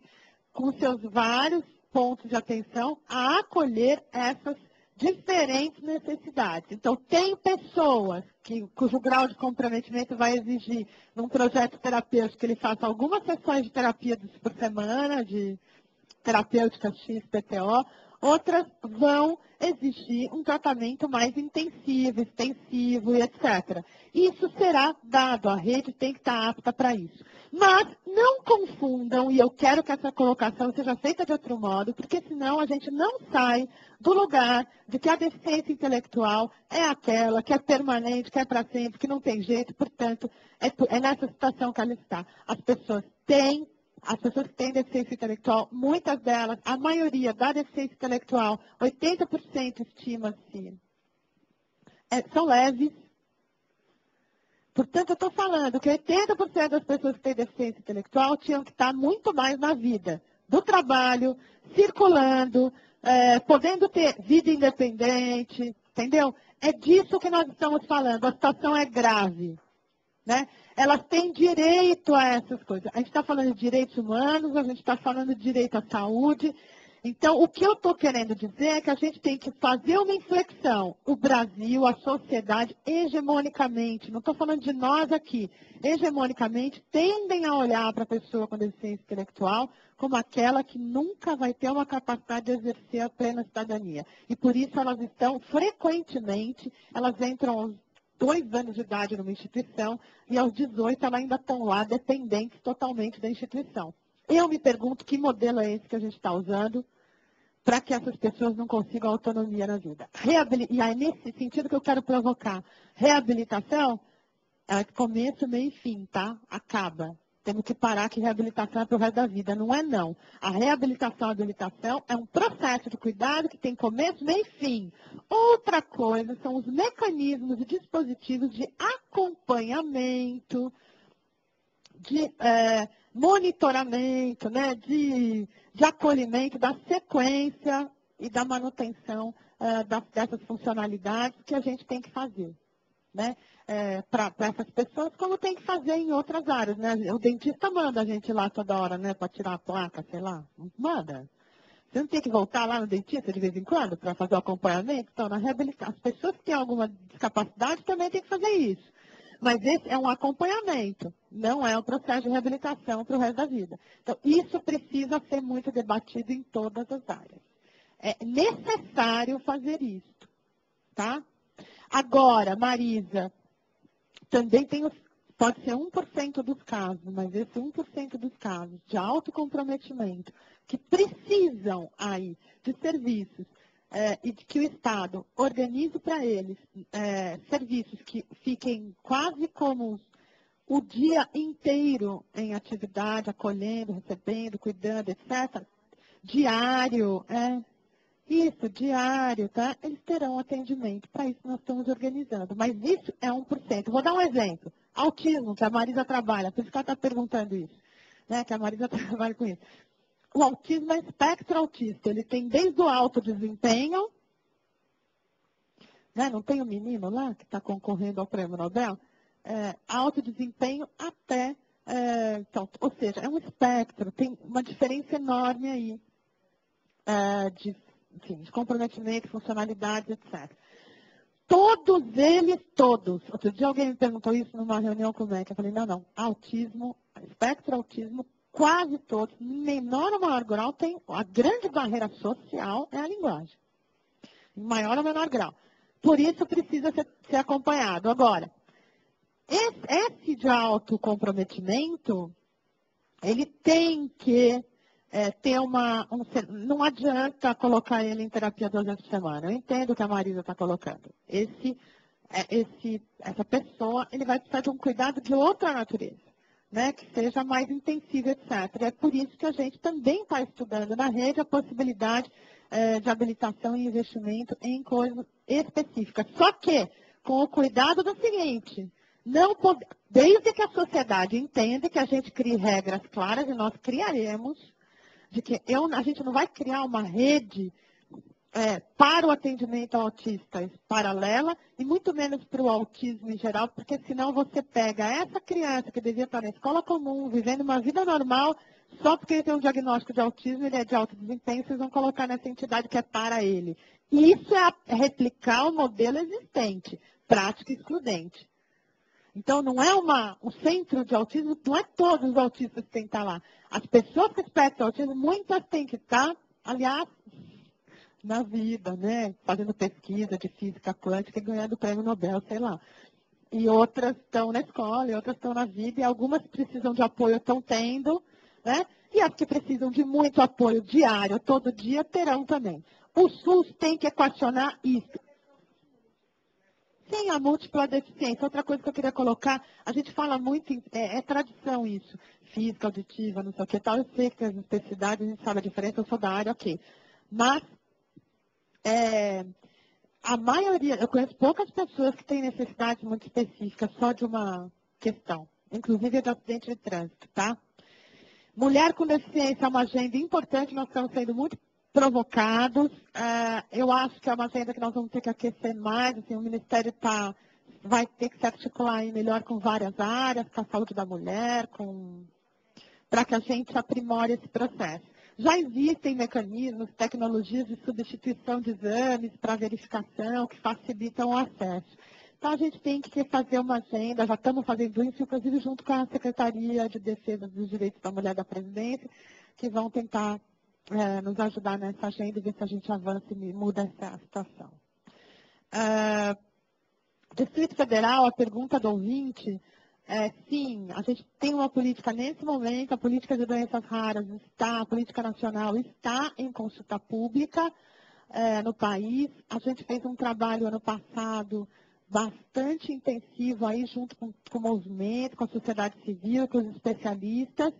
com seus vários pontos de atenção, a acolher essas diferentes necessidades. Então, tem pessoas que, cujo grau de comprometimento vai exigir, num projeto terapêutico, que ele faça algumas sessões de terapia por semana, de terapêutica XPTO, outras vão exigir um tratamento mais intensivo, extensivo e etc. Isso será dado, a rede tem que estar apta para isso. Mas não confundam, e eu quero que essa colocação seja feita de outro modo, porque senão a gente não sai do lugar de que a deficiência intelectual é aquela que é permanente, que é para sempre, que não tem jeito, portanto, é, é nessa situação que ela está. As pessoas têm as pessoas que têm deficiência intelectual, muitas delas, a maioria da deficiência intelectual, 80% estima-se, é, são leves. Portanto, eu estou falando que 80% das pessoas que têm deficiência intelectual tinham que estar muito mais na vida, do trabalho, circulando, é, podendo ter vida independente, entendeu? É disso que nós estamos falando. A situação é grave. Né? Elas têm direito a essas coisas. A gente está falando de direitos humanos, a gente está falando de direito à saúde. Então, o que eu estou querendo dizer é que a gente tem que fazer uma inflexão. O Brasil, a sociedade, hegemonicamente, não estou falando de nós aqui, hegemonicamente, tendem a olhar para a pessoa com deficiência intelectual como aquela que nunca vai ter uma capacidade de exercer a plena cidadania. E por isso elas estão, frequentemente, elas entram dois anos de idade numa instituição e aos 18 elas ainda estão lá dependentes totalmente da instituição. Eu me pergunto que modelo é esse que a gente está usando para que essas pessoas não consigam autonomia na vida. E é nesse sentido que eu quero provocar. Reabilitação é começo, meio e fim, tá? Acaba. Temos que parar que reabilitação é para o resto da vida. Não é não. A reabilitação a habilitação é um processo de cuidado que tem começo, meio e fim. Outra coisa são os mecanismos e dispositivos de acompanhamento, de é, monitoramento, né, de, de acolhimento da sequência e da manutenção é, dessas funcionalidades que a gente tem que fazer. Né? é, para essas pessoas, como tem que fazer em outras áreas, né? O dentista manda a gente lá toda hora, né, para tirar a placa, sei lá. Manda. Você não tem que voltar lá no dentista de vez em quando para fazer o acompanhamento? Então, na reabilitação, as pessoas que têm alguma discapacidade também têm que fazer isso. Mas esse é um acompanhamento, não é um processo de reabilitação para o resto da vida. Então, isso precisa ser muito debatido em todas as áreas. É necessário fazer isso, tá? Agora, Marisa, também tem os, pode ser 1% dos casos, mas esse 1% dos casos de autocomprometimento que precisam aí de serviços é, e de que o Estado organize para eles é, serviços que fiquem quase como o dia inteiro em atividade, acolhendo, recebendo, cuidando, etc., diário, é, isso, diário, tá? Eles terão atendimento. Para isso nós estamos organizando. Mas isso é 1%. Vou dar um exemplo. Autismo, que a Marisa trabalha. Por isso que ela está perguntando isso. Né? Que a Marisa trabalha com isso. O autismo é espectro autista. Ele tem desde o alto desempenho. Né? Não tem o um menino lá que está concorrendo ao prêmio Nobel? É, alto desempenho até. É, então, ou seja, é um espectro. Tem uma diferença enorme aí. É, de enfim, de comprometimento, funcionalidade, etc. Todos eles, todos. Outro dia alguém me perguntou isso numa reunião com o MEC. Eu falei, não, não. Autismo, espectro autismo, quase todos, menor ou maior grau, tem a grande barreira social é a linguagem. Em maior ou menor grau. Por isso precisa ser, ser acompanhado. Agora, esse, esse de autocomprometimento, ele tem que é, ter uma. Um, não adianta colocar ele em terapia duas vezes por semana. Eu entendo o que a Marisa está colocando. Esse, é, esse, essa pessoa ele vai precisar de um cuidado de outra natureza, né? que seja mais intensivo, etc. É por isso que a gente também está estudando na rede a possibilidade é, de habilitação e investimento em coisas específicas. Só que com o cuidado do seguinte, não pode, desde que a sociedade entenda que a gente crie regras claras, e nós criaremos, de que eu, a gente não vai criar uma rede é, para o atendimento ao autista paralela e muito menos para o autismo em geral, porque senão você pega essa criança que devia estar na escola comum, vivendo uma vida normal, só porque ele tem um diagnóstico de autismo, ele é de alto desempenho, vocês vão colocar nessa entidade que é para ele. E isso é, é replicar o modelo existente, prática excludente. Então, não é uma, o centro de autismo, não é todos os autistas que têm que estar lá. As pessoas que espectram autismo, muitas têm que estar, aliás, na vida, né? Fazendo pesquisa de física quântica e ganhando prêmio Nobel, sei lá. E outras estão na escola, e outras estão na vida, e algumas precisam de apoio, estão tendo, né? E as que precisam de muito apoio diário, todo dia, terão também. O SUS tem que equacionar isso. Sim, a múltipla deficiência. Outra coisa que eu queria colocar, a gente fala muito, é, é, tradição isso, física, auditiva, não sei o que tal. Eu sei que as especificidades, a gente sabe a diferença, eu sou da área, ok. Mas é, a maioria, eu conheço poucas pessoas que têm necessidades muito específicas só de uma questão, inclusive de acidente de trânsito, tá? Mulher com deficiência é uma agenda importante, nós estamos sendo muito provocados. É, eu acho que é uma agenda que nós vamos ter que aquecer mais, assim, o Ministério tá, vai ter que se articular melhor com várias áreas, com a saúde da mulher, para que a gente aprimore esse processo. Já existem mecanismos, tecnologias de substituição de exames para verificação que facilitam o acesso. Então, a gente tem que fazer uma agenda, já estamos fazendo isso, inclusive junto com a Secretaria de Defesa dos Direitos da Mulher da Presidência, que vão tentar é, nos ajudar nessa agenda e ver se a gente avança e muda essa situação. É, Distrito Federal, a pergunta do ouvinte, é, sim, a gente tem uma política nesse momento, a política de doenças raras está, a política nacional está em consulta pública é, no país. A gente fez um trabalho ano passado bastante intensivo aí junto com, com o movimento, com a sociedade civil, com os especialistas,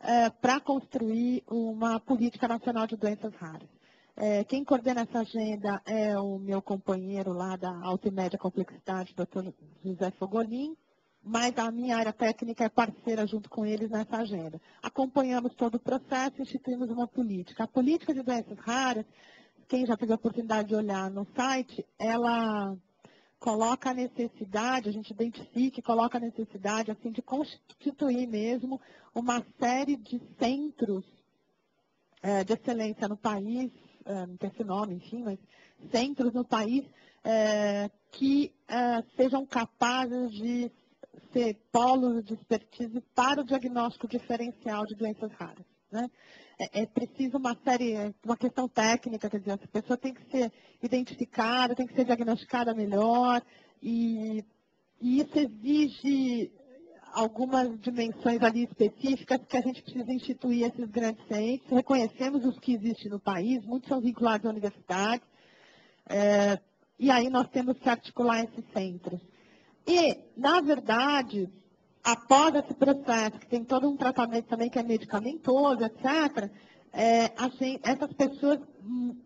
é, para construir uma política nacional de doenças raras. É, quem coordena essa agenda é o meu companheiro lá da Alta e Média Complexidade, Dr. José Fogolin, mas a minha área técnica é parceira junto com eles nessa agenda. Acompanhamos todo o processo e instituímos uma política. A política de doenças raras, quem já teve a oportunidade de olhar no site, ela coloca a necessidade, a gente identifica e coloca a necessidade assim, de constituir mesmo uma série de centros é, de excelência no país, é, não tem esse nome, enfim, mas centros no país é, que é, sejam capazes de ser polos de expertise para o diagnóstico diferencial de doenças raras. Né? É, é, preciso uma série, uma questão técnica, quer dizer, essa pessoa tem que ser identificada, tem que ser diagnosticada melhor, e, e isso exige algumas dimensões ali específicas que a gente precisa instituir esses grandes centros. Reconhecemos os que existem no país, muitos são vinculados à universidade, é, e aí nós temos que articular esses centros. E, na verdade, após esse processo, que tem todo um tratamento também que é medicamentoso, etc., é, gente, essas pessoas, hum,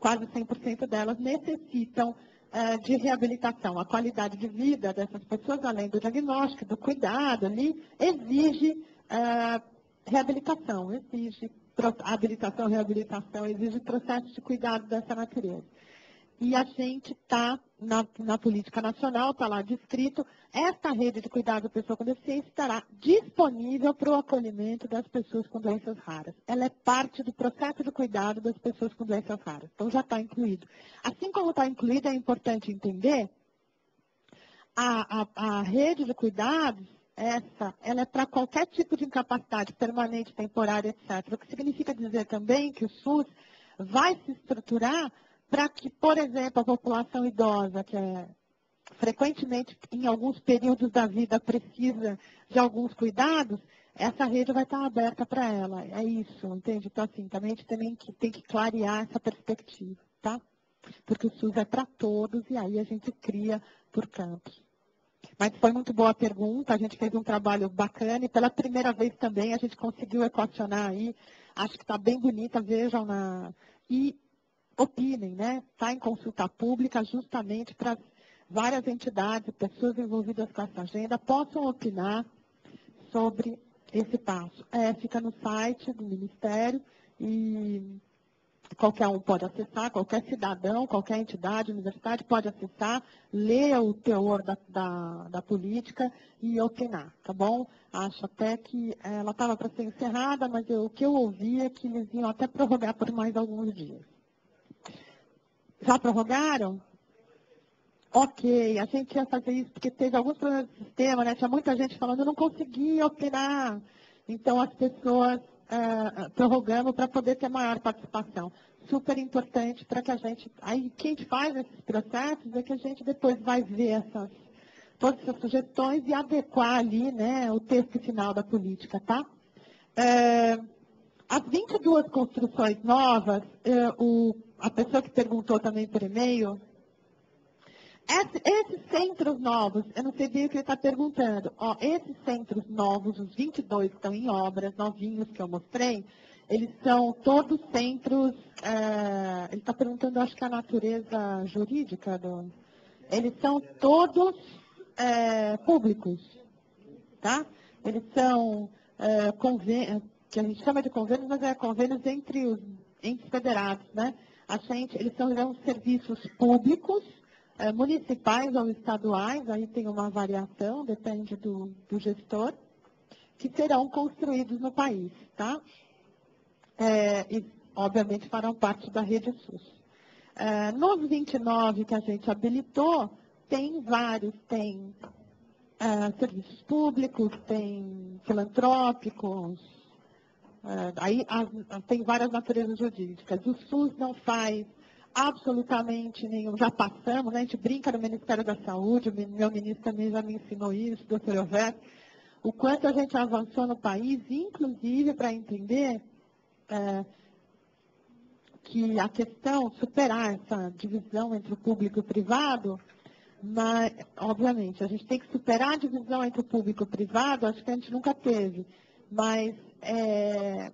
quase 100% delas, necessitam é, de reabilitação. A qualidade de vida dessas pessoas, além do diagnóstico, do cuidado ali, exige é, reabilitação, exige habilitação, reabilitação, exige processo de cuidado dessa natureza. E a gente está na, na, política nacional, está lá descrito, esta rede de cuidado da pessoa com deficiência estará disponível para o acolhimento das pessoas com doenças raras. Ela é parte do processo de cuidado das pessoas com doenças raras. Então já está incluído. Assim como está incluído, é importante entender, a, a, a rede de cuidados, essa, ela é para qualquer tipo de incapacidade permanente, temporária, etc. O que significa dizer também que o SUS vai se estruturar para que, por exemplo, a população idosa, que é frequentemente, em alguns períodos da vida, precisa de alguns cuidados, essa rede vai estar aberta para ela. É isso, entende? Então, assim, também a gente também tem que clarear essa perspectiva, tá? Porque o SUS é para todos e aí a gente cria por campos. Mas foi muito boa a pergunta, a gente fez um trabalho bacana e pela primeira vez também a gente conseguiu equacionar aí. Acho que está bem bonita, vejam na. E opinem, né? Está em consulta pública justamente para várias entidades, pessoas envolvidas com essa agenda possam opinar sobre esse passo. É, fica no site do Ministério e qualquer um pode acessar, qualquer cidadão, qualquer entidade, universidade pode acessar, ler o teor da, da, da política e opinar, tá bom? Acho até que ela estava para ser encerrada, mas eu, o que eu ouvi é que eles iam até prorrogar por mais alguns dias. Já prorrogaram? Ok, a gente ia fazer isso porque teve alguns problemas do sistema, né? Tinha muita gente falando, eu não conseguia opinar. Então as pessoas uh, prorrogamos para poder ter maior participação. Super importante para que a gente. Aí quem faz esses processos é que a gente depois vai ver essas, todas essas sugestões e adequar ali né, o texto final da política, tá? Uh, as 22 construções novas, uh, o, a pessoa que perguntou também por e-mail, esse, esses centros novos, eu não sei bem o que ele está perguntando. Ó, esses centros novos, os 22 que estão em obras, novinhos que eu mostrei, eles são todos centros. É, ele está perguntando, acho que a natureza jurídica do. Eles são todos é, públicos. Tá? Eles são é, convênios, que a gente chama de convênios, mas é convênios entre os entes federados. Né? A gente, eles são, são serviços públicos é, municipais ou estaduais, aí tem uma variação, depende do, do gestor, que serão construídos no país, tá? É, e, obviamente, farão parte da rede SUS. É, nos 29 que a gente habilitou, tem vários, tem é, serviços públicos, tem filantrópicos, aí as, tem várias naturezas jurídicas. O SUS não faz absolutamente nenhum. Já passamos, né? a gente brinca no Ministério da Saúde, meu ministro também já me ensinou isso, doutor Elvete, o quanto a gente avançou no país, inclusive para entender é, que a questão, superar essa divisão entre o público e o privado, mas, obviamente, a gente tem que superar a divisão entre o público e o privado, acho que a gente nunca teve, mas é,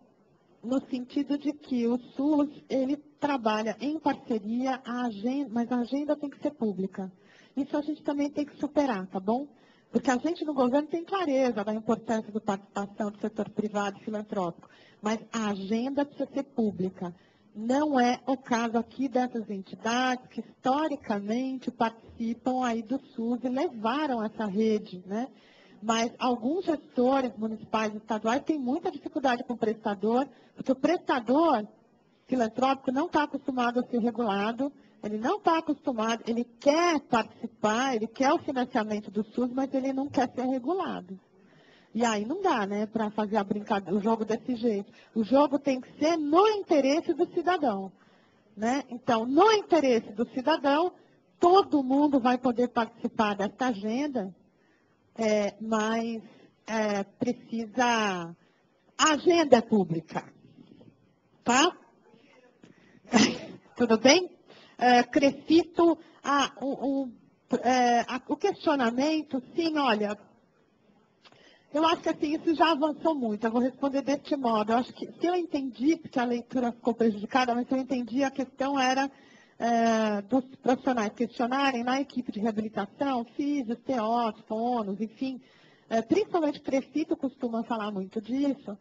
no sentido de que o SUS, ele trabalha em parceria, a agenda, mas a agenda tem que ser pública. Isso a gente também tem que superar, tá bom? Porque a gente no governo tem clareza da importância da participação do setor privado e filantrópico, mas a agenda precisa ser pública. Não é o caso aqui dessas entidades que historicamente participam aí do SUS e levaram essa rede, né? Mas alguns gestores municipais e estaduais têm muita dificuldade com o prestador, porque o prestador filantrópico não está acostumado a ser regulado, ele não está acostumado, ele quer participar, ele quer o financiamento do SUS, mas ele não quer ser regulado. E aí não dá, né, para fazer a brincadeira, o jogo desse jeito. O jogo tem que ser no interesse do cidadão. Né? Então, no interesse do cidadão, todo mundo vai poder participar dessa agenda é, mas é, precisa. A agenda pública. Tá? Tudo bem? É, Crescito, o, o, é, o questionamento, sim, olha, eu acho que assim, isso já avançou muito. Eu vou responder deste modo. Eu acho que se eu entendi, porque a leitura ficou prejudicada, mas se eu entendi, a questão era é, dos profissionais questionarem na equipe de reabilitação, físicos, TOs, fonos, enfim, é, principalmente Prefeito costuma falar muito disso,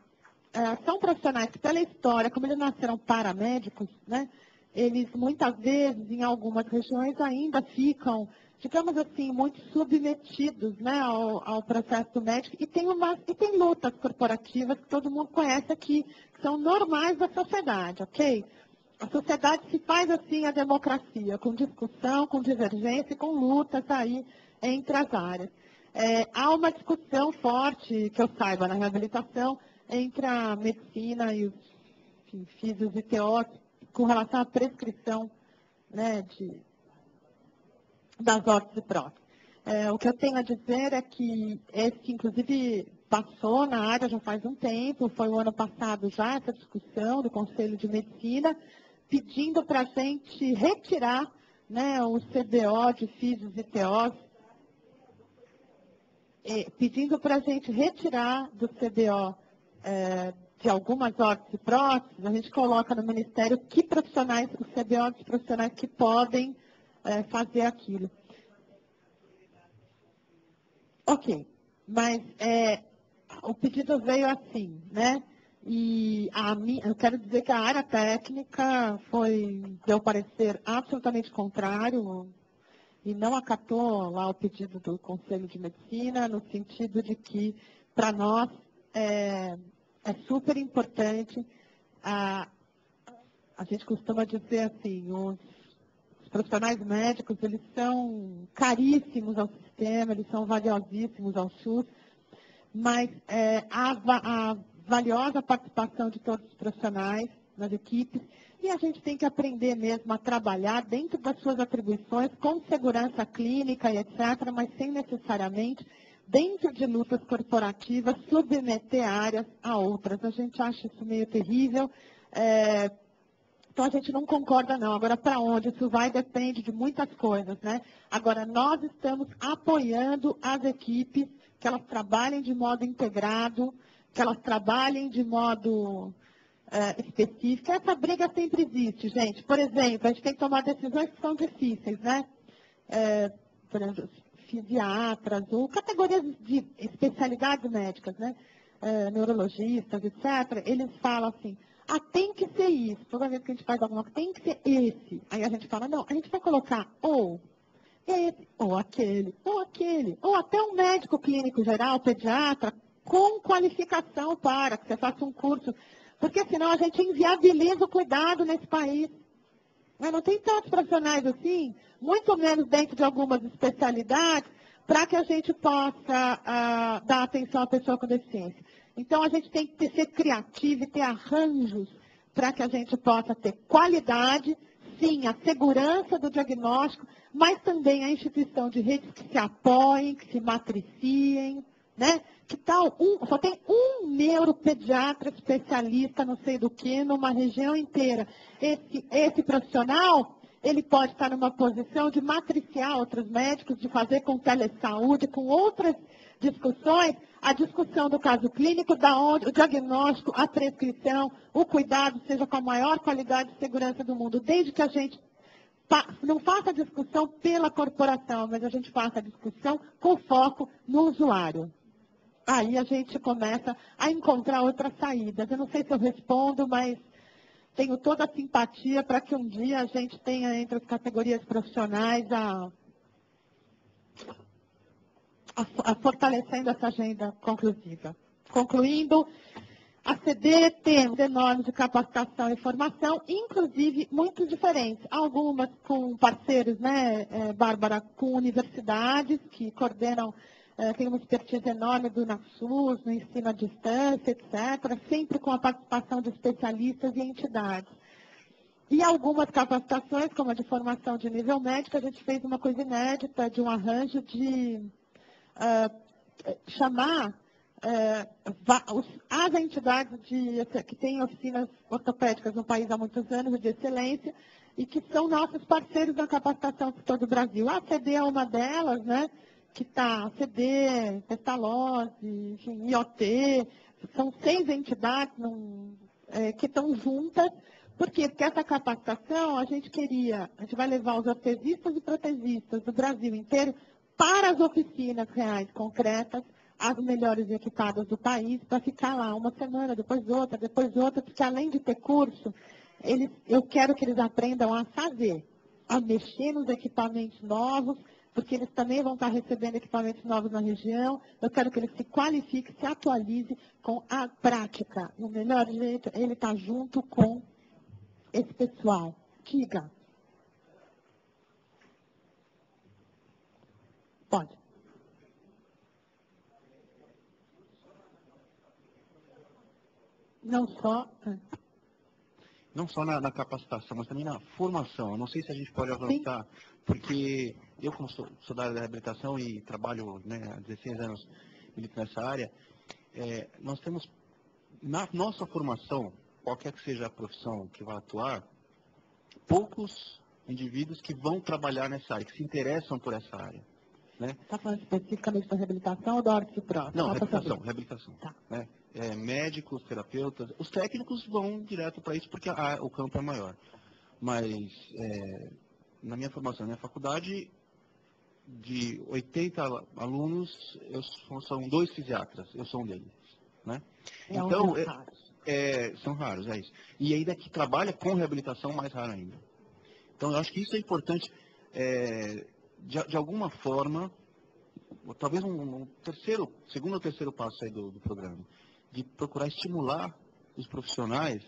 é, são profissionais que, pela história, como eles nasceram paramédicos, né, eles muitas vezes, em algumas regiões, ainda ficam, digamos assim, muito submetidos né, ao, ao processo médico e tem, uma, e tem lutas corporativas que todo mundo conhece aqui, que são normais da sociedade, ok? A sociedade se faz assim a democracia, com discussão, com divergência e com lutas aí entre as áreas. É, há uma discussão forte, que eu saiba, na reabilitação, entre a medicina e os enfim, físicos e teóricos com relação à prescrição né, de, das órteses e próteses. É, o que eu tenho a dizer é que esse, inclusive, passou na área já faz um tempo, foi o ano passado já essa discussão do Conselho de Medicina, pedindo para a gente retirar né, o CBO de físicos e TOs, pedindo para a gente retirar do CBO é, de algumas órteses e próteses, a gente coloca no Ministério que profissionais, o CBO dos profissionais que podem é, fazer aquilo. Ok, mas é, o pedido veio assim, né? E a eu quero dizer que a área técnica foi, deu parecer absolutamente contrário e não acatou lá o pedido do Conselho de Medicina, no sentido de que, para nós, é, é super importante, a, a gente costuma dizer assim, os, os profissionais médicos, eles são caríssimos ao sistema, eles são valiosíssimos ao SUS, mas é, a, a valiosa participação de todos os profissionais nas equipes, e a gente tem que aprender mesmo a trabalhar dentro das suas atribuições, com segurança clínica e etc., mas sem necessariamente, dentro de lutas corporativas, submeter áreas a outras. A gente acha isso meio terrível. É, então a gente não concorda não. Agora, para onde isso vai depende de muitas coisas, né? Agora, nós estamos apoiando as equipes que elas trabalhem de modo integrado, que elas trabalhem de modo uh, específico. Essa briga sempre existe, gente. Por exemplo, a gente tem que tomar decisões que são difíceis, né? É, por exemplo, fisiatras ou categorias de especialidades médicas, né? É, neurologistas, etc., eles falam assim, ah, tem que ser isso. Toda vez que a gente faz alguma coisa, tem que ser esse. Aí a gente fala, não, a gente vai colocar ou esse, ou aquele, ou aquele, ou até um médico clínico geral, pediatra, com qualificação para, que você faça um curso. Porque senão a gente inviabiliza o cuidado nesse país. Não tem tantos profissionais assim, muito menos dentro de algumas especialidades, para que a gente possa uh, dar atenção à pessoa com deficiência. Então, a gente tem que ser criativo e ter arranjos para que a gente possa ter qualidade, sim, a segurança do diagnóstico, mas também a instituição de redes que se apoiem, que se matriciem, né? Que tal um, só tem um neuropediatra especialista, não sei do que, numa região inteira. Esse, esse profissional, ele pode estar numa posição de matriciar outros médicos, de fazer com telesaúde, com outras discussões, a discussão do caso clínico, da onde o diagnóstico, a prescrição, o cuidado seja com a maior qualidade e segurança do mundo, desde que a gente não faça a discussão pela corporação, mas a gente faça a discussão com foco no usuário aí a gente começa a encontrar outras saídas. Eu não sei se eu respondo, mas tenho toda a simpatia para que um dia a gente tenha entre as categorias profissionais a, a, a fortalecendo essa agenda conclusiva. Concluindo, a CD tem enormes de capacitação e formação, inclusive muito diferentes. Algumas com parceiros, né, é, Bárbara, com universidades que coordenam tem uma expertise enorme do NASUS, no ensino à distância, etc., sempre com a participação de especialistas e entidades. E algumas capacitações, como a de formação de nível médico, a gente fez uma coisa inédita de um arranjo de uh, chamar uh, as entidades de, que têm oficinas ortopédicas no país há muitos anos, de excelência, e que são nossos parceiros na capacitação por todo o Brasil. A CD é uma delas, né? Que está CD, Pestalose, enfim, IoT, são seis entidades é, que estão juntas. Por quê? Porque essa capacitação a gente queria, a gente vai levar os ortesistas e protesistas do Brasil inteiro para as oficinas reais, concretas, as melhores equipadas do país, para ficar lá uma semana, depois outra, depois outra, porque além de ter curso, eles, eu quero que eles aprendam a fazer, a mexer nos equipamentos novos, porque eles também vão estar recebendo equipamentos novos na região. Eu quero que ele se qualifique, se atualize com a prática. E o melhor jeito é ele estar junto com esse pessoal. Kiga. Pode. Não só. Não só na, na, capacitação, mas também na formação. Eu não sei se a gente pode avançar, Sim. porque eu, como sou, sou, da área da reabilitação e trabalho né, há 16 anos nessa área, é, nós temos, na nossa formação, qualquer que seja a profissão que vai atuar, poucos indivíduos que vão trabalhar nessa área, que se interessam por essa área. Está né? Tá falando especificamente da reabilitação ou da arte própria? Não, reabilitação, reabilitação. Tá. Né? É, médicos, terapeutas, os técnicos vão direto para isso porque a, o campo é maior. Mas é, na minha formação, na minha faculdade, de 80 alunos, eu são dois fisiatras, eu sou um deles. Né? É então, é- é, são raros, é isso. E ainda que trabalha com reabilitação, mais raro ainda. Então, eu acho que isso é importante, é, de, de alguma forma, talvez um, um terceiro, segundo ou terceiro passo aí do, do programa, de procurar estimular os profissionais,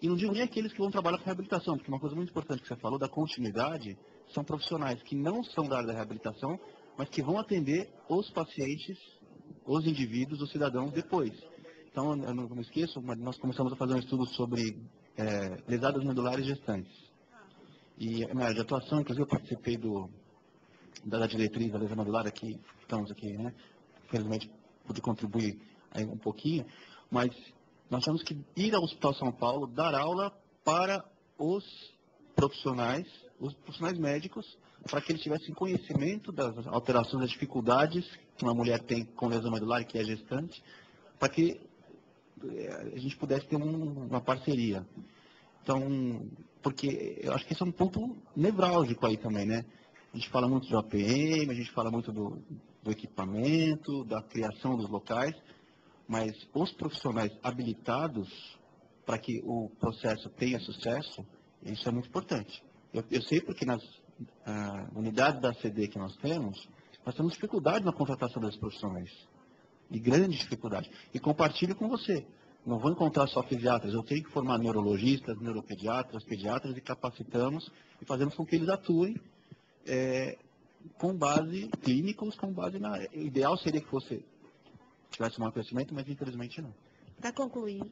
e não digo nem aqueles que vão trabalhar com reabilitação, porque uma coisa muito importante que você falou da continuidade, são profissionais que não são da área da reabilitação, mas que vão atender os pacientes, os indivíduos, os cidadãos depois. Então, eu não me esqueço, mas nós começamos a fazer um estudo sobre é, lesadas medulares gestantes. E na área de atuação, inclusive, eu participei do, da diretriz da lesão medular aqui, estamos aqui, né? Infelizmente, pude contribuir aí um pouquinho, mas nós temos que ir ao Hospital São Paulo, dar aula para os profissionais, os profissionais médicos, para que eles tivessem conhecimento das alterações, das dificuldades que uma mulher tem com lesão medular que é gestante, para que eh, a gente pudesse ter um- uma parceria. Então, porque eu acho que esse é um ponto nevrálgico aí também, né? A gente fala muito de OPM, a gente fala muito do, do equipamento, da criação dos locais, mas os profissionais habilitados para que o processo tenha sucesso, isso é muito importante. Eu, eu sei porque nas ah, unidades da CD que nós temos, nós temos dificuldade na contratação desses profissionais. E grande dificuldade. E compartilho com você. Não vou encontrar só fisiatras, eu tenho que formar neurologistas, neuropediatras, pediatras e capacitamos e fazemos com que eles atuem é, com base clínicos, com base na. O ideal seria que fosse tivesse um crescimento, mas infelizmente não. Para concluir,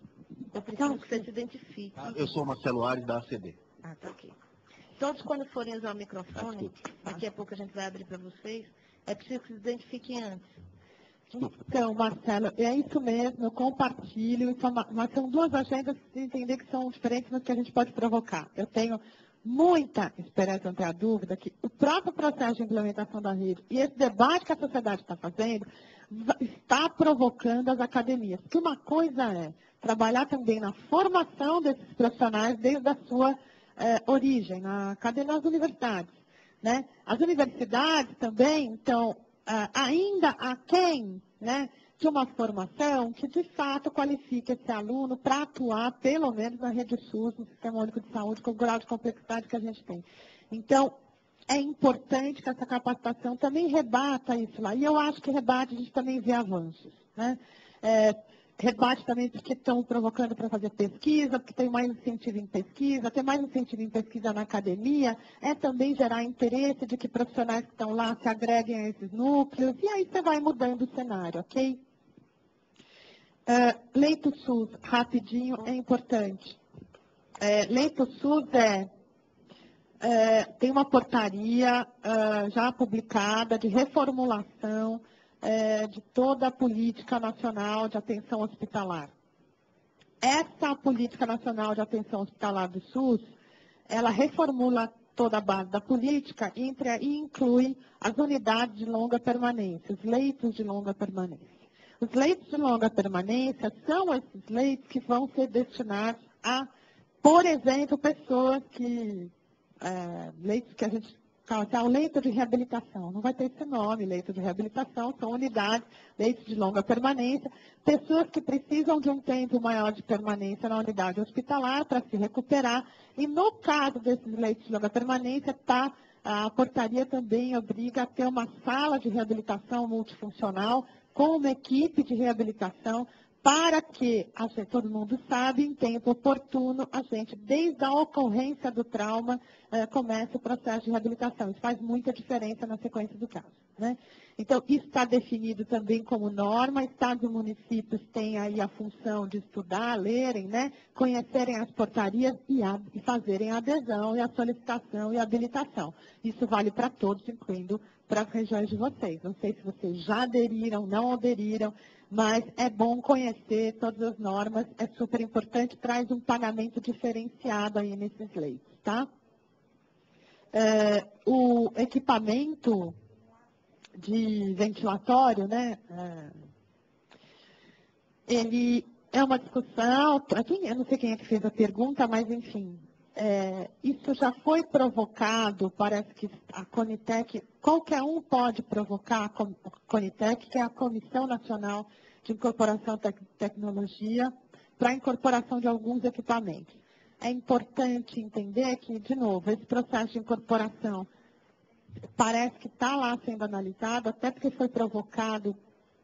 eu preciso que você se identifique. Eu sou Marcelo Ares da ACD. Ah, tá ok. Todos quando forem usar o microfone, Desculpe. daqui a pouco a gente vai abrir para vocês, é preciso que se identifiquem antes. Então, Marcelo, é isso mesmo, eu compartilho, informa- mas são duas agendas que entender que são diferentes, mas que a gente pode provocar. Eu tenho muita esperança, não tenho dúvida, que o próprio processo de implementação da rede e esse debate que a sociedade está fazendo está provocando as academias. Que uma coisa é trabalhar também na formação desses profissionais desde a sua eh, origem, na academia, nas universidades. Né? As universidades também estão ah, ainda aquém né, de uma formação que, de fato, qualifique esse aluno para atuar, pelo menos, na rede SUS, no Sistema Único de Saúde, com o grau de complexidade que a gente tem. Então, é importante que essa capacitação também rebata isso lá. E eu acho que rebate, a gente também vê avanços. Né? É, rebate também porque estão provocando para fazer pesquisa, porque tem mais incentivo em pesquisa, ter mais incentivo em pesquisa na academia, é também gerar interesse de que profissionais que estão lá se agreguem a esses núcleos, e aí você vai mudando o cenário, ok? É, leito SUS, rapidinho, é importante. É, leito SUS é, é, tem uma portaria ah, já publicada de reformulação é, de toda a política nacional de atenção hospitalar. Essa política nacional de atenção hospitalar do SUS, ela reformula toda a base da política e inclui as unidades de longa permanência, os leitos de longa permanência. Os leitos de longa permanência são esses leitos que vão ser destinados a, por exemplo, pessoas que, é, leitos que a gente fala assim, ah, o leito de reabilitação, não vai ter esse nome, leito de reabilitação, são unidades, leitos de longa permanência, pessoas que precisam de um tempo maior de permanência na unidade hospitalar para se recuperar, e no caso desses leitos de longa permanência, tá, a portaria também obriga a ter uma sala de reabilitação multifuncional com uma equipe de reabilitação para que, a todo mundo sabe, em tempo oportuno, a gente, desde a ocorrência do trauma, eh, comece o processo de reabilitação. Isso faz muita diferença na sequência do caso. Né? Então, isso está definido também como norma. Estados e municípios têm aí a função de estudar, lerem, né? conhecerem as portarias e, a, e fazerem a adesão e a solicitação e a habilitação. Isso vale para todos, incluindo para as regiões de vocês. Não sei se vocês já aderiram, não aderiram, mas é bom conhecer todas as normas, é super importante, traz um pagamento diferenciado aí nesses leitos, tá? É, o equipamento de ventilatório, né, é, ele é uma discussão, aqui, eu não sei quem é que fez a pergunta, mas enfim, é, isso já foi provocado, parece que a Conitec, qualquer um pode provocar a Conitec, que é a Comissão Nacional de Incorporação de Tecnologia, para a incorporação de alguns equipamentos. É importante entender que, de novo, esse processo de incorporação parece que está lá sendo analisado, até porque foi provocado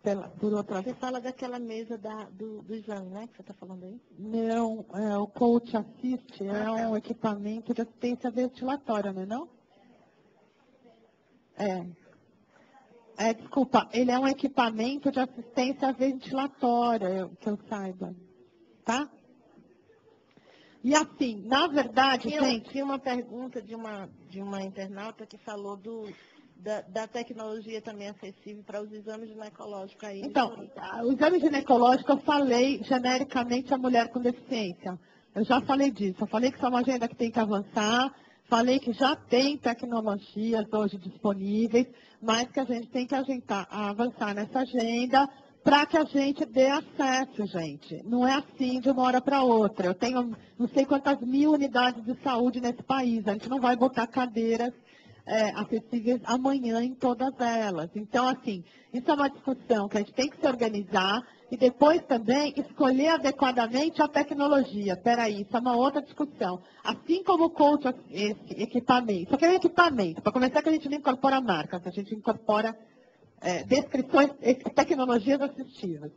pela, por outra... Você fala daquela mesa da, do, do exame, né, que você está falando aí? Não, é, o Coach Assist é ah, um tá. equipamento de assistência ventilatória, não é não? É. é. Desculpa, ele é um equipamento de assistência ventilatória, que eu saiba. Tá? E assim, na verdade, tinha, gente... Tinha uma pergunta de uma, de uma internauta que falou do, da, da, tecnologia também acessível para os exames ginecológicos aí. Então, o exame ginecológico eu falei genericamente a mulher com deficiência. Eu já falei disso. Eu falei que isso é uma agenda que tem que avançar. Falei que já tem tecnologias hoje disponíveis, mas que a gente tem que agentar, avançar nessa agenda para que a gente dê acesso, gente. Não é assim de uma hora para outra. Eu tenho não sei quantas mil unidades de saúde nesse país. A gente não vai botar cadeiras é, acessíveis amanhã em todas elas. Então, assim, isso é uma discussão que a gente tem que se organizar e depois também escolher adequadamente a tecnologia. Espera aí, isso é uma outra discussão. Assim como o coach, esse equipamento. Isso aqui é equipamento. Para começar, que a gente não incorpora marcas, a gente incorpora é, descrições, tecnologias assistivas.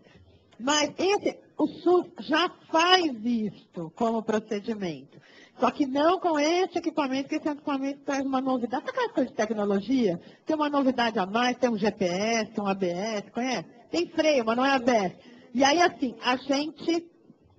Mas esse, o SUS já faz isso como procedimento. Só que não com esse equipamento, que esse equipamento traz uma novidade. Sabe aquela coisa de tecnologia? Tem uma novidade a mais, tem um GPS, um ABS, conhece? Tem freio, mas não é ABS. E aí, assim, a gente,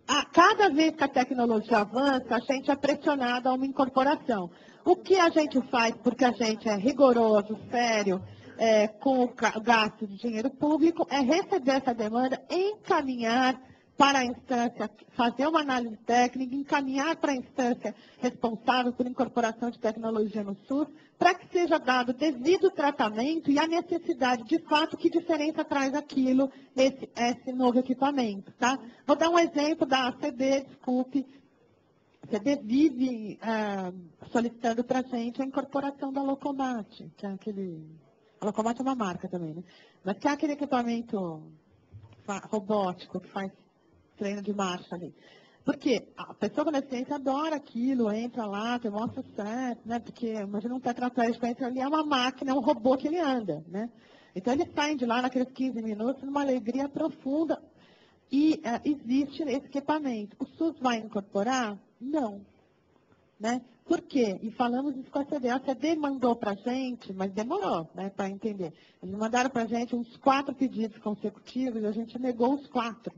a, cada vez que a tecnologia avança, a gente é pressionado a uma incorporação. O que a gente faz, porque a gente é rigoroso, sério, é, com o gasto de dinheiro público, é receber essa demanda, encaminhar para a instância, fazer uma análise técnica, encaminhar para a instância responsável por incorporação de tecnologia no SUS, para que seja dado devido tratamento e a necessidade, de fato, que diferença traz aquilo, esse, esse novo equipamento. Tá? Vou dar um exemplo da ACD, desculpe, a CD vive ah, solicitando para a gente a incorporação da Locomate, que é aquele... A Locomate é uma marca também, né? Mas que é aquele equipamento robótico que faz treino de marcha ali. Porque a pessoa com deficiência adora aquilo, entra lá, tem maior sucesso, né? Porque imagina um tetraplégico entra ali, é uma máquina, é um robô que ele anda, né? Então eles saem de lá naqueles 15 minutos numa alegria profunda. E uh, existe esse equipamento. O SUS vai incorporar? Não. Né? Por quê? E falamos isso com a CD. A CD mandou para a gente, mas demorou né, para entender. Eles mandaram para a gente uns quatro pedidos consecutivos e a gente negou os quatro.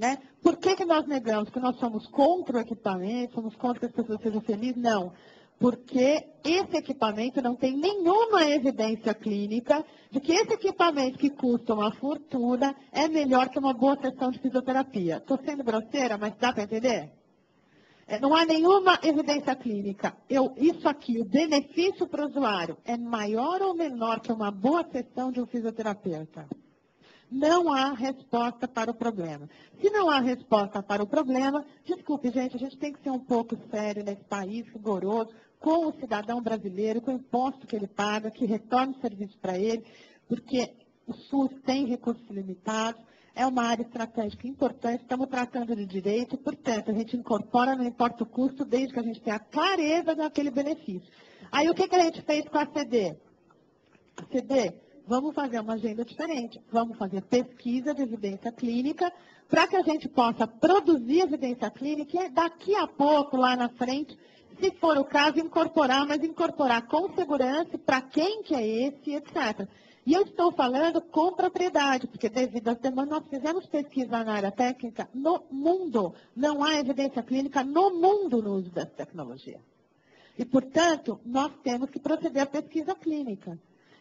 Né? Por que, que nós negamos? Que nós somos contra o equipamento, somos contra que as pessoas sejam felizes? Não. Porque esse equipamento não tem nenhuma evidência clínica de que esse equipamento que custa uma fortuna é melhor que uma boa sessão de fisioterapia. Estou sendo grosseira, mas dá para entender? É, não há nenhuma evidência clínica. Eu, isso aqui, o benefício para o usuário, é maior ou menor que uma boa sessão de um fisioterapeuta? Não há resposta para o problema. Se não há resposta para o problema, desculpe, gente, a gente tem que ser um pouco sério nesse país, rigoroso, com o cidadão brasileiro, com o imposto que ele paga, que retorne o serviço para ele, porque o SUS tem recursos limitados, é uma área estratégica importante, estamos tratando de direito, portanto, a gente incorpora, não importa o custo, desde que a gente tenha clareza daquele benefício. Aí, o que, que a gente fez com a CD? A CD Vamos fazer uma agenda diferente. Vamos fazer pesquisa de evidência clínica para que a gente possa produzir evidência clínica e daqui a pouco, lá na frente, se for o caso, incorporar, mas incorporar com segurança para quem que é esse, etc. E eu estou falando com propriedade, porque devido às demandas, nós fizemos pesquisa na área técnica no mundo. Não há evidência clínica no mundo no uso dessa tecnologia. E, portanto, nós temos que proceder à pesquisa clínica.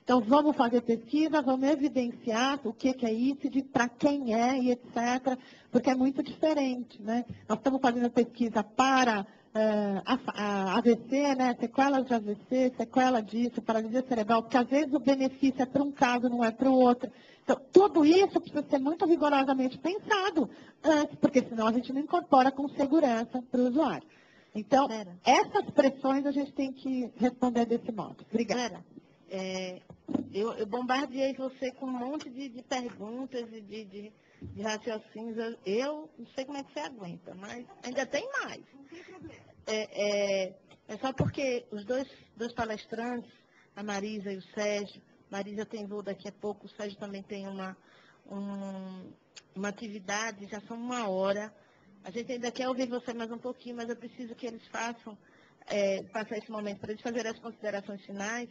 Então, vamos fazer pesquisa, vamos evidenciar o que, que é isso, para quem é e etc., porque é muito diferente. Né? Nós estamos fazendo pesquisa para uh, a, a AVC, né? sequelas de AVC, sequela disso, paralisia cerebral, porque às vezes o benefício é para um caso, não é para o outro. Então, tudo isso precisa ser muito rigorosamente pensado antes, porque senão a gente não incorpora com segurança para o usuário. Então, essas pressões a gente tem que responder desse modo. Obrigada. Vera, é, eu, eu bombardeei você com um monte de, de perguntas e de, de, de raciocínios. Eu, eu não sei como é que você aguenta, mas ainda tem mais. É, é, é só porque os dois, dois palestrantes, a Marisa e o Sérgio, Marisa tem voo daqui a pouco, o Sérgio também tem uma, um, uma atividade, já são uma hora. A gente ainda quer ouvir você mais um pouquinho, mas eu preciso que eles façam, é, passar esse momento para eles fazerem as considerações finais.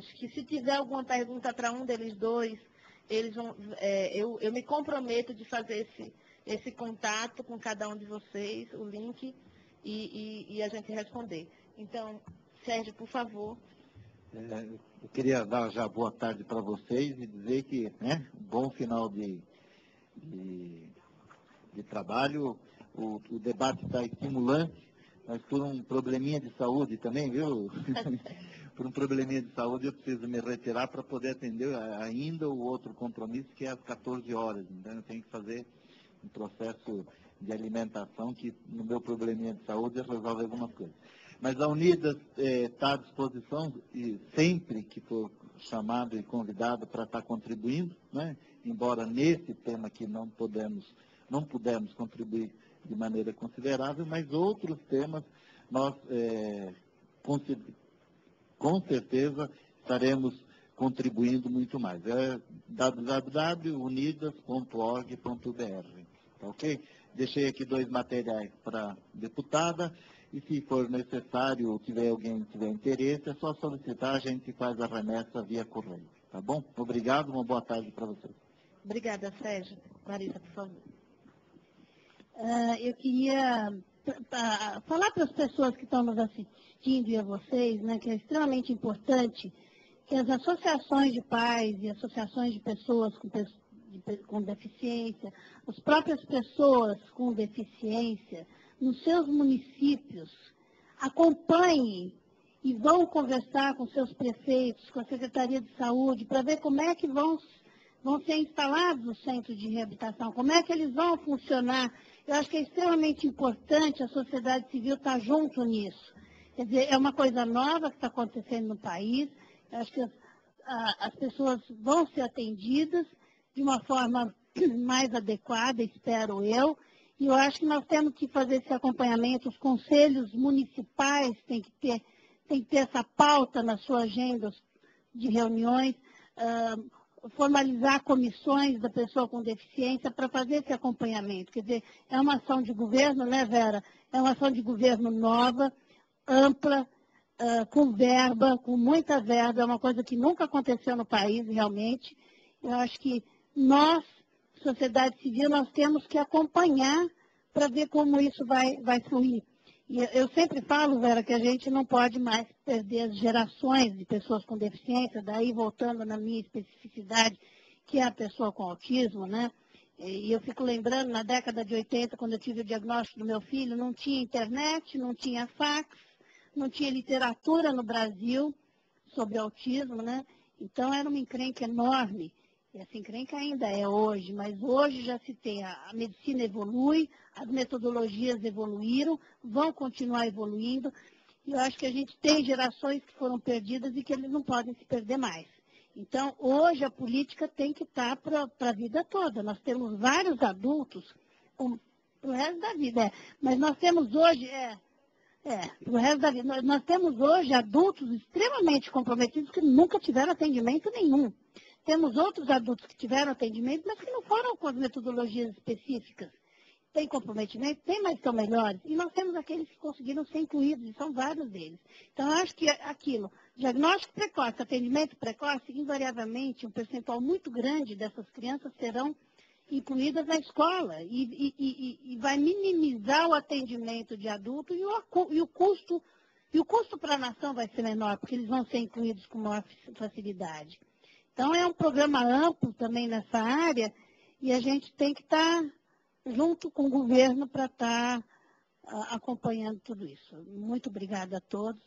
Acho que se tiver alguma pergunta para um deles dois, eles vão, é, eu, eu me comprometo de fazer esse, esse contato com cada um de vocês, o link, e, e, e a gente responder. Então, Sérgio, por favor. É, eu queria dar já boa tarde para vocês e dizer que, né, bom final de, de, de trabalho. O, o debate está estimulante, mas por um probleminha de saúde também, viu? por um probleminha de saúde eu preciso me retirar para poder atender ainda o outro compromisso, que é às 14 horas. Então eu tenho que fazer um processo de alimentação que no meu probleminha de saúde resolve algumas coisas. Mas a Unidas está eh, à disposição e sempre que for chamado e convidado para estar tá contribuindo, né? embora nesse tema aqui não podemos, não pudemos contribuir de maneira considerável, mas outros temas nós eh, com certeza estaremos contribuindo muito mais. É www.unidas.org.br. Tá ok? Deixei aqui dois materiais para deputada. E se for necessário, ou tiver alguém que tiver interesse, é só solicitar, a gente faz a remessa via correio. Tá bom? Obrigado, uma boa tarde para vocês. Obrigada, Sérgio. Marisa, por favor. Uh, eu queria falar para as pessoas que estão nos assistindo e a vocês, né, que é extremamente importante que as associações de pais e associações de pessoas com, com deficiência, as próprias pessoas com deficiência, nos seus municípios, acompanhem e vão conversar com seus prefeitos, com a Secretaria de Saúde, para ver como é que vão, vão ser instalados os centros de reabilitação, como é que eles vão funcionar. Eu acho que é extremamente importante a sociedade civil estar junto nisso. Quer dizer, é uma coisa nova que está acontecendo no país. Eu acho que as, a, as pessoas vão ser atendidas de uma forma mais adequada, espero eu. E eu acho que nós temos que fazer esse acompanhamento, os conselhos municipais têm que ter, têm que ter essa pauta nas suas agendas de reuniões, uh, formalizar comissões da pessoa com deficiência para fazer esse acompanhamento. Quer dizer, é uma ação de governo, né, Vera? É uma ação de governo nova, ampla, uh, com verba, com muita verba, é uma coisa que nunca aconteceu no país, realmente. Eu acho que nós sociedade civil, nós temos que acompanhar para ver como isso vai, vai fluir. Eu sempre falo, Vera, que a gente não pode mais perder as gerações de pessoas com deficiência, daí voltando na minha especificidade, que é a pessoa com autismo, né? E eu fico lembrando, na década de 80, quando eu tive o diagnóstico do meu filho, não tinha internet, não tinha fax, não tinha literatura no Brasil sobre autismo, né? Então era uma encrenca enorme. E assim, creio que ainda é hoje, mas hoje já se tem, a, a medicina evolui, as metodologias evoluíram, vão continuar evoluindo, e eu acho que a gente tem gerações que foram perdidas e que eles não podem se perder mais. Então, hoje a política tem que estar para a vida toda. Nós temos vários adultos para o resto da vida, é. mas nós temos hoje, é, é, para o resto da vida, nós, nós temos hoje adultos extremamente comprometidos que nunca tiveram atendimento nenhum. Temos outros adultos que tiveram atendimento, mas que não foram com as metodologias específicas. Tem comprometimento? Tem, mas são melhores. E nós temos aqueles que conseguiram ser incluídos, e são vários deles. Então, eu acho que aquilo, diagnóstico precoce, atendimento precoce, invariavelmente, um percentual muito grande dessas crianças serão incluídas na escola e, e, e, vai minimizar o atendimento de adulto e o, e o custo e o custo para a nação vai ser menor, porque eles vão ser incluídos com maior facilidade. Então, é um programa amplo também nessa área e a gente tem que estar junto com o governo para estar uh, acompanhando tudo isso. Muito obrigada a todos.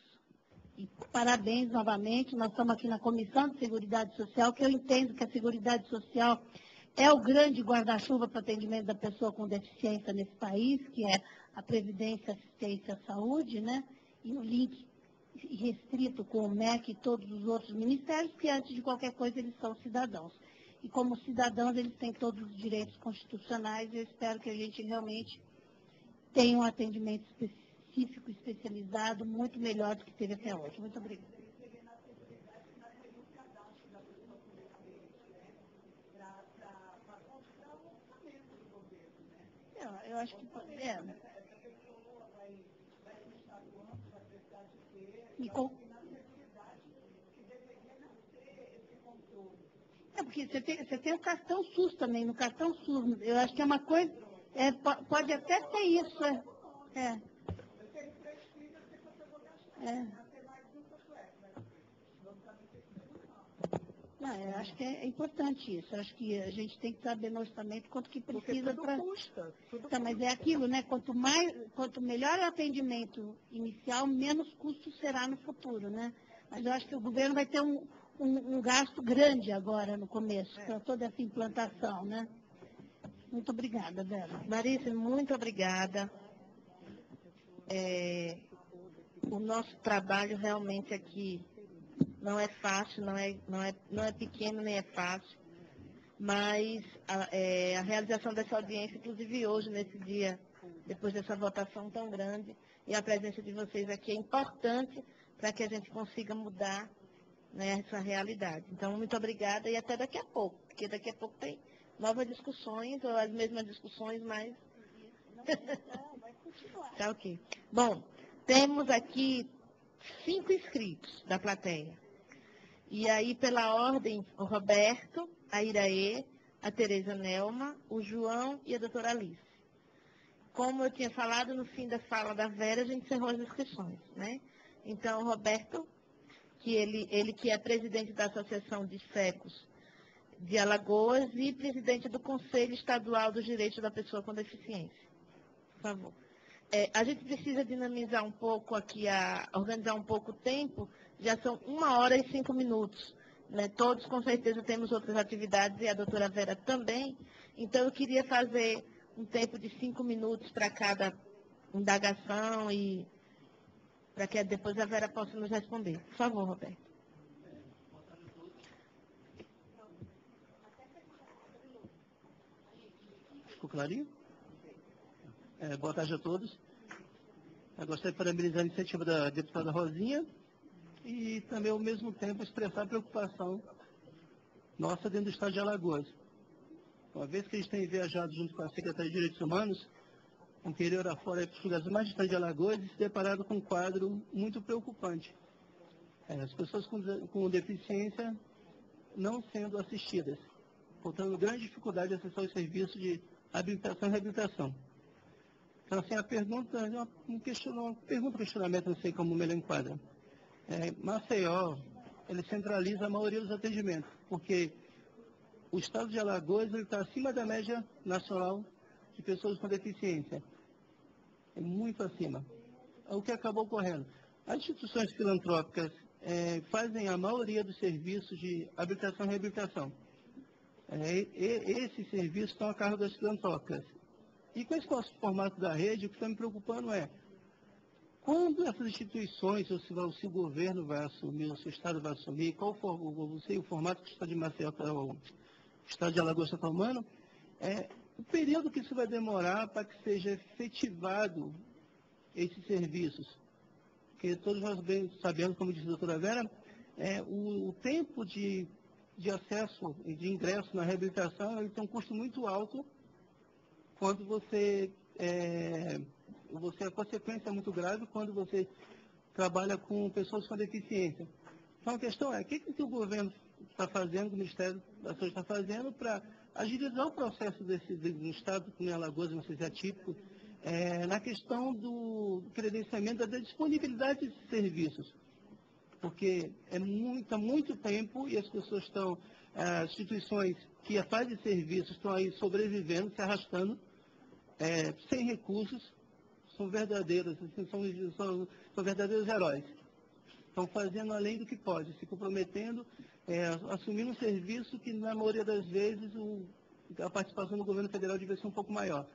E parabéns novamente. Nós estamos aqui na Comissão de Seguridade Social, que eu entendo que a Seguridade Social é o grande guarda-chuva para o atendimento da pessoa com deficiência nesse país, que é a Previdência, Assistência à Saúde, né? E o link restrito com o MEC e todos os outros ministérios, que antes de qualquer coisa eles são cidadãos. E como cidadãos eles têm todos os direitos constitucionais e eu espero que a gente realmente tenha um atendimento específico, especializado, muito melhor do que teve até hoje. Muito obrigada. Eu acho que é. E com... É porque você tem, você tem o cartão SUS também, no cartão SUS. Eu acho que é uma coisa. É, pode até ser isso. É. é. É. Não, eu acho que é importante isso. Eu acho que a gente tem que saber no orçamento quanto que precisa para. Custa, tá, mas é aquilo, né? Quanto, mais, quanto melhor o atendimento inicial, menos custo será no futuro, né? Mas eu acho que o governo vai ter um, um, um gasto grande agora no começo, é. para toda essa implantação, né? Muito obrigada, Vera. Marisa, muito obrigada. É, o nosso trabalho realmente aqui não é fácil, não é, não é, não é pequeno nem é fácil, mas a, é, a realização dessa audiência, inclusive hoje, nesse dia, depois dessa votação tão grande, e a presença de vocês aqui é importante para que a gente consiga mudar né, essa realidade. Então, muito obrigada e até daqui a pouco, porque daqui a pouco tem novas discussões, ou as mesmas discussões, mas. tá ok. Bom, temos aqui cinco inscritos da plateia. E aí, pela ordem, o Roberto, a Iraê, a Tereza Nelma, o João e a doutora Alice. Como eu tinha falado no fim da fala da Vera, a gente encerrou as inscrições, né? Então, o Roberto, que ele, ele que é presidente da Associação de SECOS de Alagoas e presidente do Conselho Estadual dos Direitos da Pessoa com Deficiência. Por favor. É, a gente precisa dinamizar um pouco aqui, a, organizar um pouco o tempo, já são uma hora e cinco minutos. Né? Todos, com certeza, temos outras atividades e a doutora Vera também. Então, eu queria fazer um tempo de cinco minutos para cada indagação e para que depois a Vera possa nos responder. Por favor, Roberto. Ficou clarinho? É, boa tarde a todos. Eu gostaria de parabenizar a iniciativa da deputada Rosinha e também, ao mesmo tempo, expressar a preocupação nossa dentro do Estado de Alagoas. Uma vez que a gente tem viajado junto com a Secretaria de Direitos Humanos, interior afora, para os lugares mais distantes de Alagoas, e se deparado com um quadro muito preocupante. É, as pessoas com, com deficiência não sendo assistidas, portanto, grande dificuldade de acessar os serviços de habilitação e reabilitação. Então, assim, a pergunta, um questionamento, pergunta, questionamento, não sei como melhor enquadra. É, Maceió, ele centraliza a maioria dos atendimentos, porque o estado de Alagoas está acima da média nacional de pessoas com deficiência. É muito acima. É o que acabou ocorrendo. As instituições filantrópicas é, fazem a maioria dos serviços de habilitação e reabilitação. É, e, esses serviços estão a cargo das filantrópicas. E com esse formato da rede, o que está me preocupando é quando essas instituições, ou se, o governo vai assumir, ou se o Estado vai assumir, qual for, sei o formato que o Estado de Maceió, tá, o Estado de Alagoas está tomando, é, o período que isso vai demorar para que seja efetivado esses serviços. Porque todos nós bem sabemos, como disse a doutora Vera, é, o, o, tempo de, de acesso e de ingresso na reabilitação ele tem um custo muito alto quando você é, você a consequência é muito grave quando você trabalha com pessoas com deficiência. Então a questão é, o que, que o governo está fazendo, o Ministério da Saúde está fazendo para agilizar o processo desse, do Estado, como em Alagoas, não sei se é típico, é, na questão do credenciamento, da disponibilidade de serviços. Porque é muito, muito tempo e as pessoas estão, as instituições que fazem serviços estão aí sobrevivendo, se arrastando, é, sem recursos, são verdadeiros, assim, são, são, são, verdadeiros heróis. Estão fazendo além do que pode, se comprometendo, é, assumindo um serviço que, na maioria das vezes, o, a participação do governo federal devia ser um pouco maior.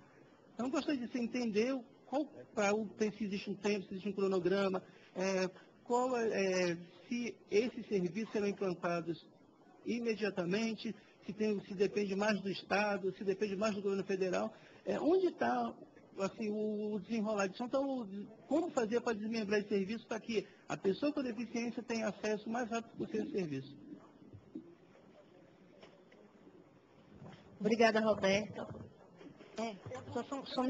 Então gostaria de você entender qual, para o, se existe um tempo, se existe um cronograma, é, qual, é, se esses serviços serão implantados imediatamente, se, tem, se depende mais do Estado, se depende mais do governo federal. É, onde está assim, o desenrolar disso? Então, como fazer para desmembrar esse serviço para que a pessoa com deficiência tenha acesso mais rápido possível esse serviço? Obrigada, Roberto. É, só, só, só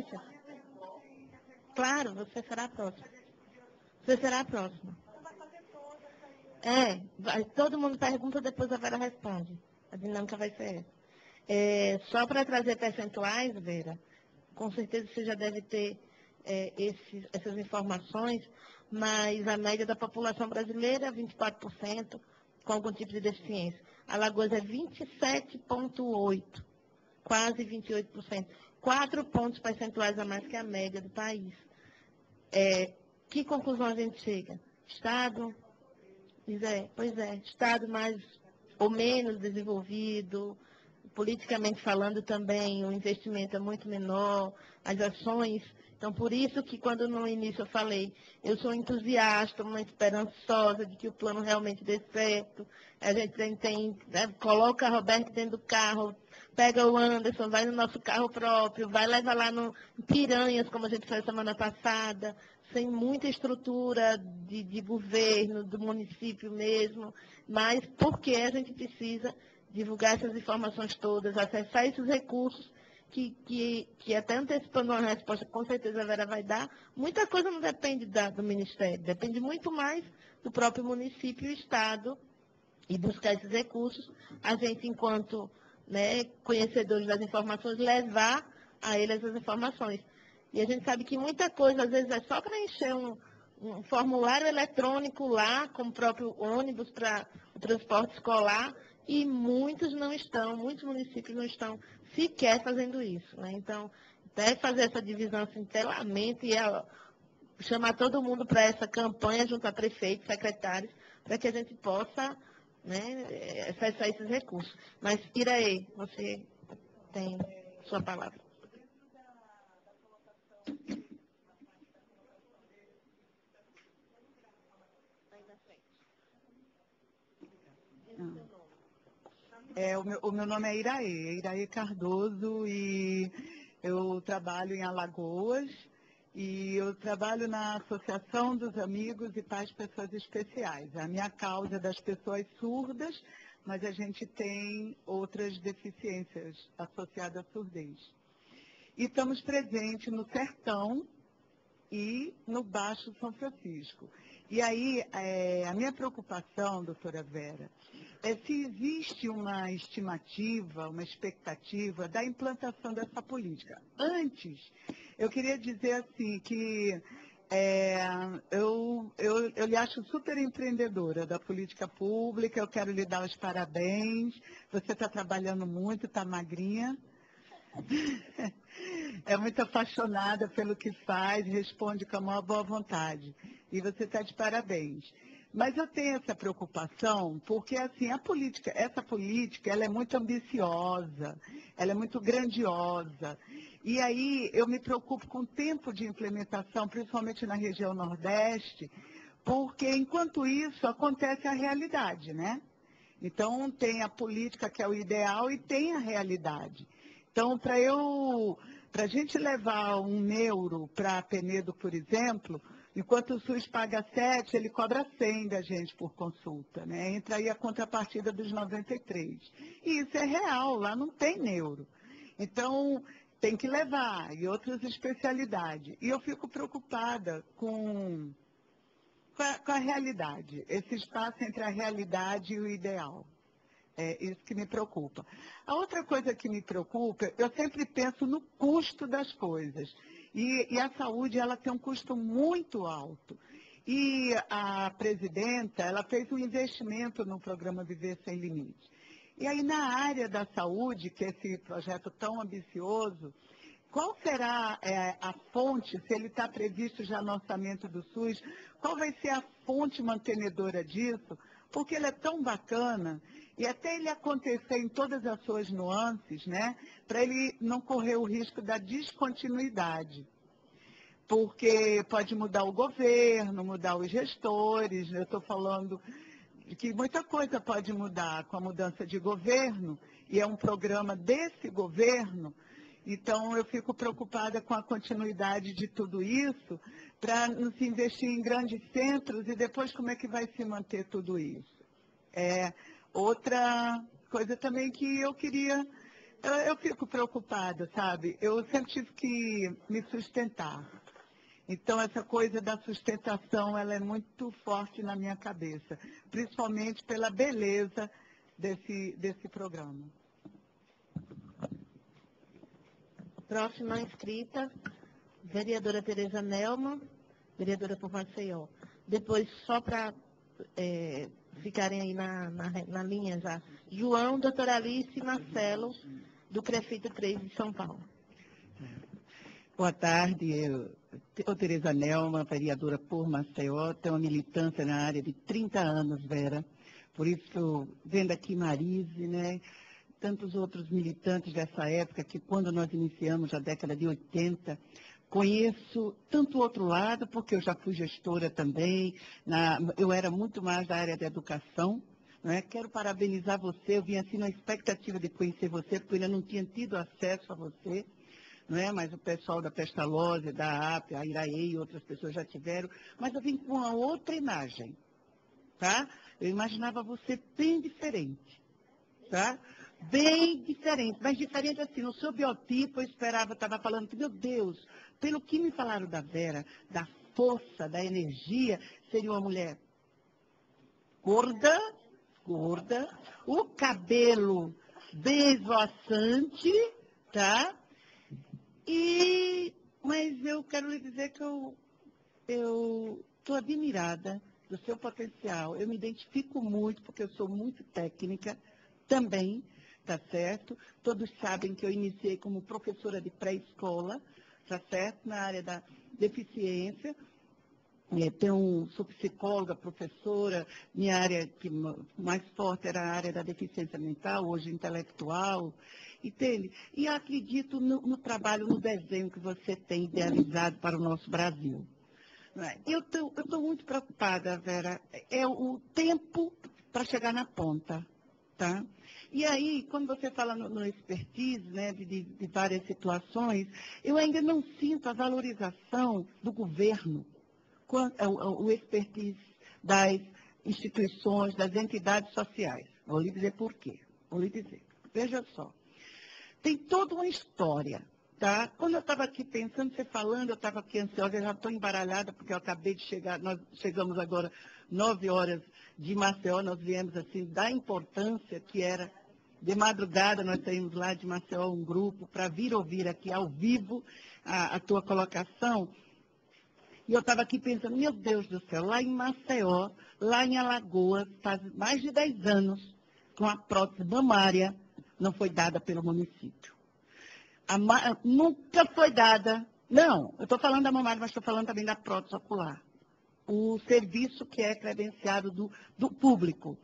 Claro, você será a próxima. Você será a próxima. É, vai, todo mundo pergunta, depois a Vera responde. A dinâmica vai ser essa. É, só para trazer percentuais, Vera, com certeza você já deve ter é, esses, essas informações, mas a média da população brasileira é 24%, com algum tipo de deficiência. Alagoas é 27,8%, quase 28%. Quatro pontos percentuais a mais que a média do país. É, que conclusão a gente chega? Estado, pois é, pois é, Estado mais ou menos desenvolvido, politicamente falando também, o investimento é muito menor, as ações. Então, por isso que quando no início eu falei, eu sou entusiasta, uma esperançosa de que o plano realmente dê certo. A gente tem, né, coloca a Roberto dentro do carro, pega o Anderson, vai no nosso carro próprio, vai levar lá no Piranhas, como a gente fez semana passada, sem muita estrutura de, de governo, do município mesmo, mas porque a gente precisa divulgar essas informações todas, acessar esses recursos, que, que, que até antecipando uma resposta, com certeza a Vera vai dar, muita coisa não depende da, do Ministério, depende muito mais do próprio município e Estado, e buscar esses recursos, a gente, enquanto né, conhecedores das informações, levar a ele essas informações. E a gente sabe que muita coisa, às vezes, é só preencher um, um formulário eletrônico lá, com o próprio ônibus para o transporte escolar, e muitos não estão, muitos municípios não estão sequer fazendo isso. Né? Então, até fazer essa divisão sinceramente e a, chamar todo mundo para essa campanha junto a prefeitos, secretários, para que a gente possa né, acessar esses recursos. Mas, Iraê, você tem sua palavra. É, o, meu, o meu nome é Iraê, Iraê Cardoso, e eu trabalho em Alagoas, e eu trabalho na Associação dos Amigos e Pais Pessoas Especiais. A minha causa é das pessoas surdas, mas a gente tem outras deficiências associadas à surdez. E estamos presentes no Sertão e no Baixo São Francisco. E aí, é, a minha preocupação, doutora Vera, é se existe uma estimativa, uma expectativa da implantação dessa política. Antes, eu queria dizer assim que é, eu, eu, eu lhe acho super empreendedora da política pública, eu quero lhe dar os parabéns. Você está trabalhando muito, está magrinha. É muito apaixonada pelo que faz, responde com a maior boa vontade. E você está de parabéns. Mas eu tenho essa preocupação porque assim a política, essa política, ela é muito ambiciosa, ela é muito grandiosa. E aí eu me preocupo com o tempo de implementação, principalmente na região Nordeste, porque enquanto isso acontece a realidade, né? Então tem a política que é o ideal e tem a realidade. Então para eu, para a gente levar um neuro para Penedo, por exemplo, Enquanto o SUS paga 7, ele cobra 100 da gente por consulta, né? Entra aí a contrapartida dos 93. E isso é real, lá não tem neuro. Então, tem que levar, e outras especialidades. E eu fico preocupada com, com, a, com a realidade, esse espaço entre a realidade e o ideal. É isso que me preocupa. A outra coisa que me preocupa, eu sempre penso no custo das coisas. E, e a saúde, ela tem um custo muito alto. E a presidenta, ela fez um investimento no programa Viver Sem Limites. E aí, na área da saúde, que é esse projeto tão ambicioso, qual será é, a fonte, se ele está previsto já no orçamento do SUS, qual vai ser a fonte mantenedora disso porque ele é tão bacana e até ele acontecer em todas as suas nuances, né, para ele não correr o risco da descontinuidade. Porque pode mudar o governo, mudar os gestores, eu estou falando que muita coisa pode mudar com a mudança de governo, e é um programa desse governo, então eu fico preocupada com a continuidade de tudo isso, para não se investir em grandes centros e depois como é que vai se manter tudo isso. É outra coisa também que eu queria, eu, fico preocupada, sabe? Eu sempre tive que me sustentar. Então, essa coisa da sustentação, ela é muito forte na minha cabeça, principalmente pela beleza desse, desse programa. Próxima inscrita, vereadora Tereza Nelma, vereadora por Maceió. Depois, só para é, ficarem aí na, na, na, linha já, João, doutora Alice Marcelo, do Crefito 3 de São Paulo. Boa tarde, eu Ô, Tereza Nelma, vereadora por Maceió, tem uma militância na área de 30 anos, Vera. Por isso, vendo aqui Marise, né? Tantos outros militantes dessa época, que quando nós iniciamos a década de 80, conheço tanto o outro lado, porque eu já fui gestora também, na, eu era muito mais da área da educação, é? Quero parabenizar você, eu vim assim na expectativa de conhecer você, porque eu ainda não tinha tido acesso a você é? mas o pessoal da Pestalozzi, da AP, a Iraê e outras pessoas já tiveram, mas eu vim com uma outra imagem, tá? Eu imaginava você bem diferente, tá? Bem diferente, mas diferente assim, no seu biotipo eu esperava, estava falando meu Deus, pelo que me falaram da Vera, da força, da energia, seria uma mulher gorda, gorda, o cabelo desvoaçante, tá? E, mas eu quero lhe dizer que eu estou admirada do seu potencial. Eu me identifico muito, porque eu sou muito técnica também, tá certo? Todos sabem que eu iniciei como professora de pré-escola, tá certo? Na área da deficiência. É, tenho, sou psicóloga, professora, minha área que mais forte era a área da deficiência mental, hoje intelectual. Entende? E acredito no, no trabalho, no desenho que você tem idealizado para o nosso Brasil. É? Eu estou muito preocupada, Vera. É o tempo para chegar na ponta. Tá? E aí, quando você fala no, no expertise, né, de, de, várias situações, eu ainda não sinto a valorização do governo, é o, o expertise das instituições, das entidades sociais. Vou lhe dizer por quê. Vou lhe dizer. Veja só tem toda uma história. Tá? Quando eu estava aqui pensando, você falando, eu estava aqui ansiosa, eu já estou embaralhada, porque eu acabei de chegar, nós chegamos agora nove horas de Maceió, nós viemos assim, da importância que era, de madrugada nós saímos lá de Maceió, um grupo, para vir ouvir aqui ao vivo a, a tua colocação. E eu estava aqui pensando, meu Deus do céu, lá em Maceió, lá em Alagoas, faz mais de dez anos, com a prótese mamária, não foi dada pelo município. A, nunca foi dada. Não, eu estou falando da mamária, mas estou falando também da prótese ocular. O serviço que é credenciado do, do público.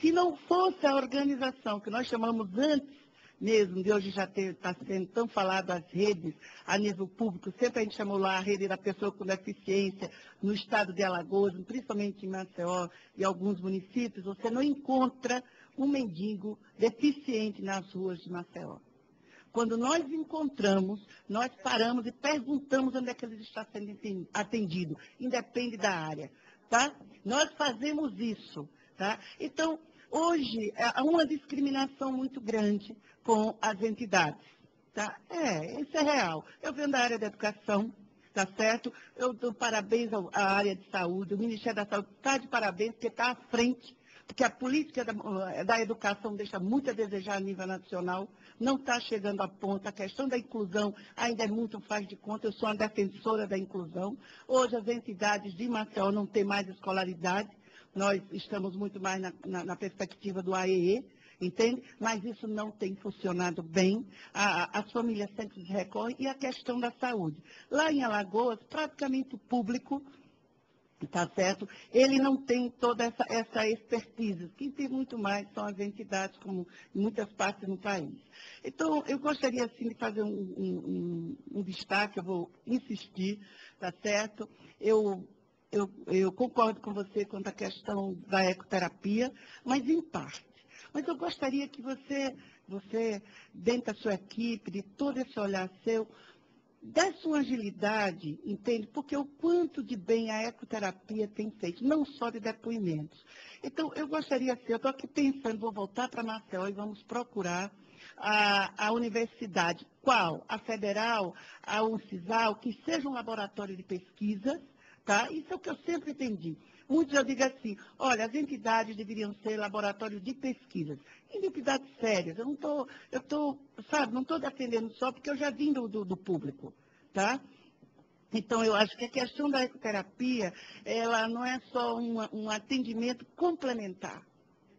Se não fosse a organização que nós chamamos antes mesmo, de hoje já está sendo tão falado as redes a nível público, sempre a gente chamou lá a rede da pessoa com deficiência no estado de Alagoas, principalmente em Maceió e alguns municípios, você não encontra um mendigo deficiente nas ruas de Maceió. Quando nós encontramos, nós paramos e perguntamos onde é que ele está sendo atendido, independe da área. Tá? Nós fazemos isso. Tá? Então, hoje, há uma discriminação muito grande com as entidades. Tá? É, isso é real. Eu venho da área da educação, tá certo? Eu dou parabéns à área de saúde, o Ministério da Saúde está de parabéns, porque está à frente porque a política da, eh, da, educação deixa muito a desejar a nível nacional, não está chegando a ponta. A questão da inclusão ainda é muito faz de conta. Eu sou uma defensora da inclusão. Hoje as entidades de Maceió não têm mais escolaridade. Nós estamos muito mais na, na, na perspectiva do AEE, entende? Mas isso não tem funcionado bem. A, as famílias sempre recorrem e a questão da saúde. Lá em Alagoas, praticamente o público Tá certo? Ele não tem toda essa, essa expertise. Quem tem muito mais são as entidades, como em muitas partes no país. Então, eu gostaria, assim, de fazer um, um, um, um destaque, eu vou insistir, tá certo? Eu, eu, eu concordo com você quanto à questão da ecoterapia, mas em parte. Mas eu gostaria que você, você, dentro da sua equipe, de todo esse olhar seu, da sua agilidade, entende? Porque o quanto de bem a ecoterapia tem feito, não só de depoimentos. Então, eu gostaria, assim, eu estou aqui pensando, vou voltar para Marcel e vamos procurar a, a, universidade. Qual? A federal, a UNCISAL, que seja um laboratório de pesquisa, tá? Isso é o que eu sempre entendi. Muitos já digam assim, olha, as entidades deveriam ser laboratórios de pesquisas. Entidades sérias. Eu não estou, eu tô, sabe, não estou defendendo só porque eu já vim do, do, do público, tá? Então, eu acho que a questão da ecoterapia, ela não é só um atendimento complementar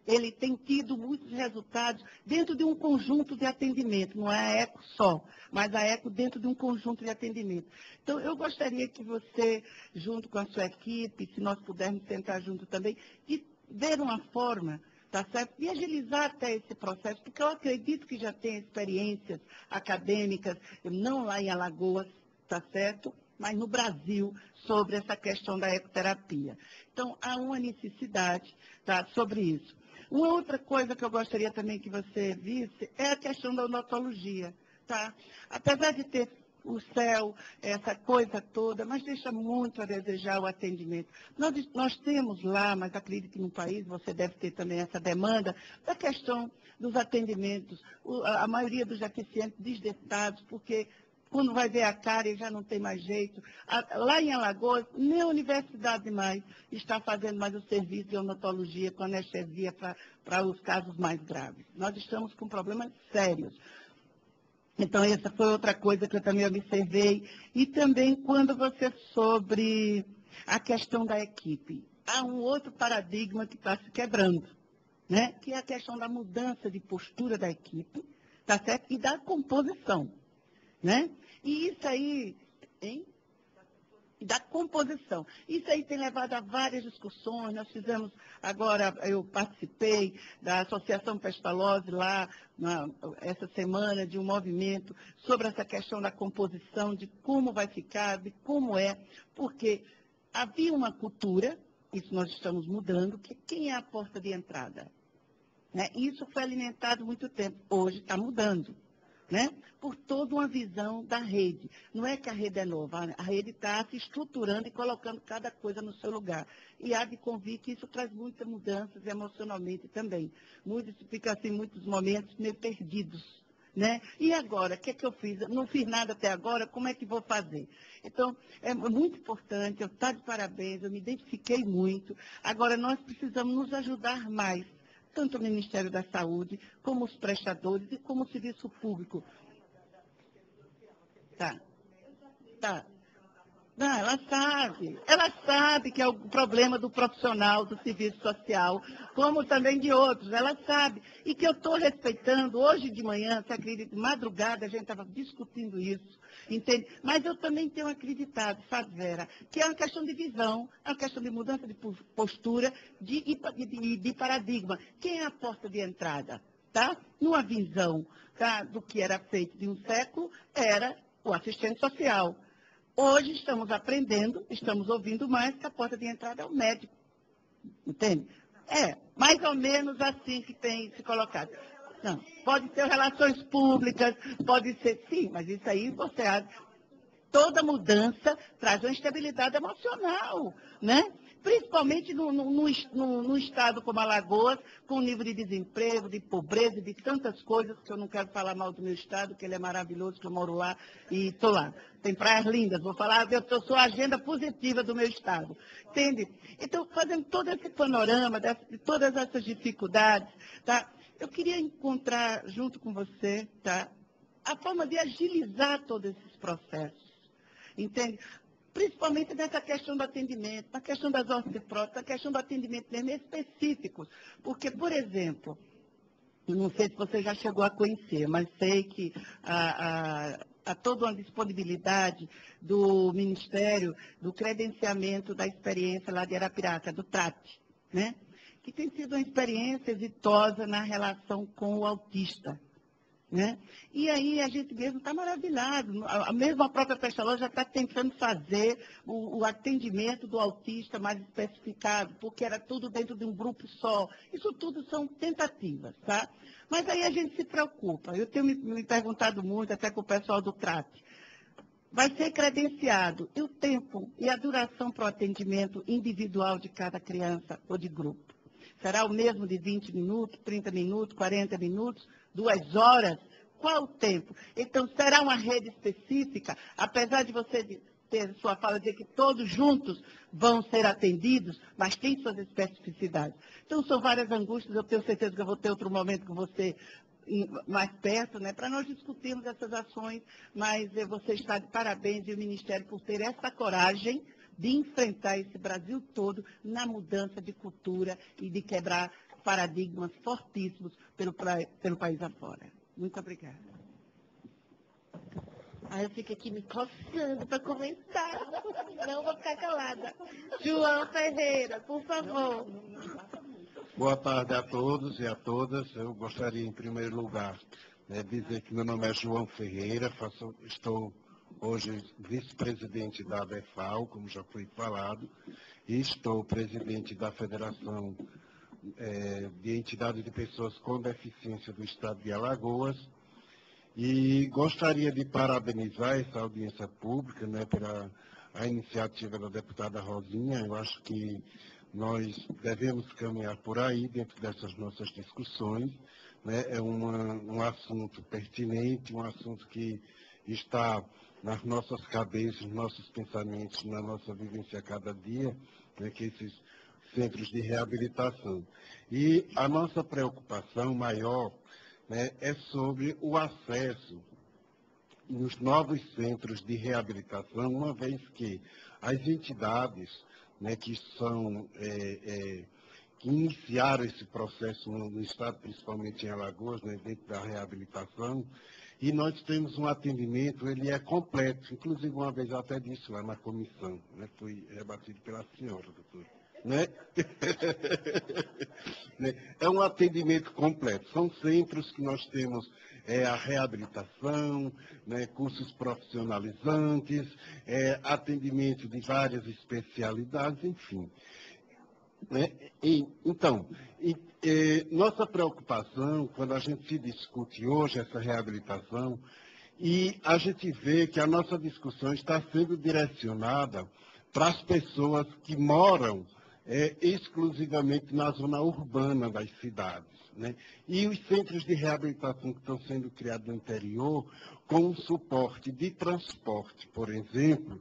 ele tem tido muitos resultados dentro de um conjunto de atendimento, não é a ECO só, mas a ECO dentro de um conjunto de atendimento. Então, eu gostaria que você, junto com a sua equipe, se nós pudermos sentar junto também, de ver uma forma tá certo? E agilizar até esse processo, porque eu acredito que já tem experiências acadêmicas, não lá em Alagoas, tá certo? Mas no Brasil, sobre essa questão da ecoterapia. Então, há uma necessidade tá, sobre isso. Uma outra coisa que eu gostaria também que você visse é a questão da odontologia, tá? Apesar de ter o céu, essa coisa toda, mas deixa muito a desejar o atendimento. Nós, nós temos lá, mas acredito que no país você deve ter também essa demanda, da questão dos atendimentos. O, a, a maioria dos deficientes desdentados, porque quando vai ver a cara e já não tem mais jeito. Lá em Alagoas, nem a universidade mais está fazendo mais o serviço de odontologia com anestesia para os casos mais graves. Nós estamos com problemas sérios. Então, essa foi outra coisa que eu também observei. E também quando você sobre a questão da equipe. Há um outro paradigma que está se quebrando, né? que é a questão da mudança de postura da equipe, tá certo? E da composição. Né? E isso aí, hein? da composição. Isso aí tem levado a várias discussões. Nós fizemos, agora eu participei da Associação Pestalozzi lá, na, essa semana, de um movimento sobre essa questão da composição, de como vai ficar, de como é, porque havia uma cultura, isso nós estamos mudando, que quem é a porta de entrada? Né? Isso foi alimentado muito tempo, hoje está mudando né? por toda uma visão da rede. Não é que a rede é nova, a rede está se estruturando e colocando cada coisa no seu lugar. E há de convir que isso traz muitas mudanças emocionalmente também. Muitos ficam assim, muitos momentos meio perdidos. Né? E agora, o que, é que eu fiz? Não fiz nada até agora, como é que vou fazer? Então, é muito importante, eu estou de parabéns, eu me identifiquei muito. Agora, nós precisamos nos ajudar mais tanto o Ministério da Saúde, como os prestadores e como o serviço público. Tá. Tá. Não, ela sabe. Ela sabe que é o problema do profissional do serviço social, como também de outros. Ela sabe. E que eu estou respeitando. Hoje de manhã, se acredita, madrugada, a gente estava discutindo isso. Entende? Mas eu também tenho acreditado, sabe, Vera, que é uma questão de visão, é uma questão de mudança de postura, de, de, de paradigma. Quem é a porta de entrada? Tá? Numa visão tá, do que era feito de um século, era o assistente social. Hoje estamos aprendendo, estamos ouvindo mais que a porta de entrada é o médico. Entende? É, mais ou menos assim que tem se colocado. Não, pode ser relações públicas, pode ser, sim, mas isso aí você toda mudança traz uma instabilidade emocional, né? Principalmente no, no, no, no, estado como Alagoas, com o nível de desemprego, de pobreza, de tantas coisas, que eu não quero falar mal do meu estado, que ele é maravilhoso, que eu moro lá e estou lá. Tem praias lindas, vou falar, eu, sou a agenda positiva do meu estado. Entende? Então, fazendo todo esse panorama de todas essas dificuldades, tá? Eu queria encontrar junto com você, tá? A forma de agilizar todos esses processos. Entende? Principalmente nessa questão do atendimento, na questão das ordens na questão do atendimento mesmo específicos. Porque, por exemplo, não sei se você já chegou a conhecer, mas sei que a, a, há toda uma disponibilidade do Ministério do credenciamento da experiência lá de Arapiraca, do TRAT, né? que tem sido uma experiência exitosa na relação com o autista. Né? E aí a gente mesmo está maravilhado. A, mesma própria Pestaló já está tentando fazer o, o, atendimento do autista mais especificado, porque era tudo dentro de um grupo só. Isso tudo são tentativas, tá? Mas aí a gente se preocupa. Eu tenho me, me perguntado muito, até com o pessoal do CRAT. Vai ser credenciado e o tempo e a duração para o atendimento individual de cada criança ou de grupo? Será o mesmo de 20 minutos, 30 minutos, 40 minutos? Duas horas, qual o tempo? Então, será uma rede específica, apesar de você ter sua fala dizer que todos juntos vão ser atendidos, mas tem suas especificidades. Então, são várias angústias, eu tenho certeza que eu vou ter outro momento com você mais perto, né, para nós discutirmos essas ações, mas eh, você está de parabéns e o Ministério por ter essa coragem de enfrentar esse Brasil todo na mudança de cultura e de quebrar paradigmas fortíssimos pelo, pelo país afora. Muito obrigada. Aí eu fico aqui me coçando para comentar. Não vou ficar calada. João Ferreira, por favor. Boa tarde a todos e a todas. Eu gostaria, em primeiro lugar, né, dizer que meu nome é João Ferreira, faço, estou hoje vice-presidente da ADEFAL, como já foi falado, e estou presidente da Federação é, de entidades de pessoas com deficiência do Estado de Alagoas. E gostaria de parabenizar essa audiência pública né, pela a iniciativa da deputada Rosinha. Eu acho que nós devemos caminhar por aí dentro dessas nossas discussões. Né? É uma, um assunto pertinente, um assunto que está nas nossas cabeças, nos nossos pensamentos, na nossa vivência a cada dia, né? que esses centros de reabilitação. E a nossa preocupação maior né, é sobre o acesso nos novos centros de reabilitação, uma vez que as entidades né, que são é, é, que iniciaram esse processo no, Estado, principalmente em Alagoas, né, dentro da reabilitação, e nós temos um atendimento, ele é completo, inclusive uma vez eu até disse lá na comissão, né, foi rebatido pela senhora, doutora né? né? É um atendimento completo. São centros que nós temos é, a reabilitação, né, cursos profissionalizantes, é, atendimento de várias especialidades, enfim. Né? E, então, e, e, nossa preocupação, quando a gente se discute hoje essa reabilitação, e a gente vê que a nossa discussão está sendo direcionada para as pessoas que moram é, exclusivamente na zona urbana das cidades. Né? E os centros de reabilitação que estão sendo criados no interior, com suporte de transporte, por exemplo,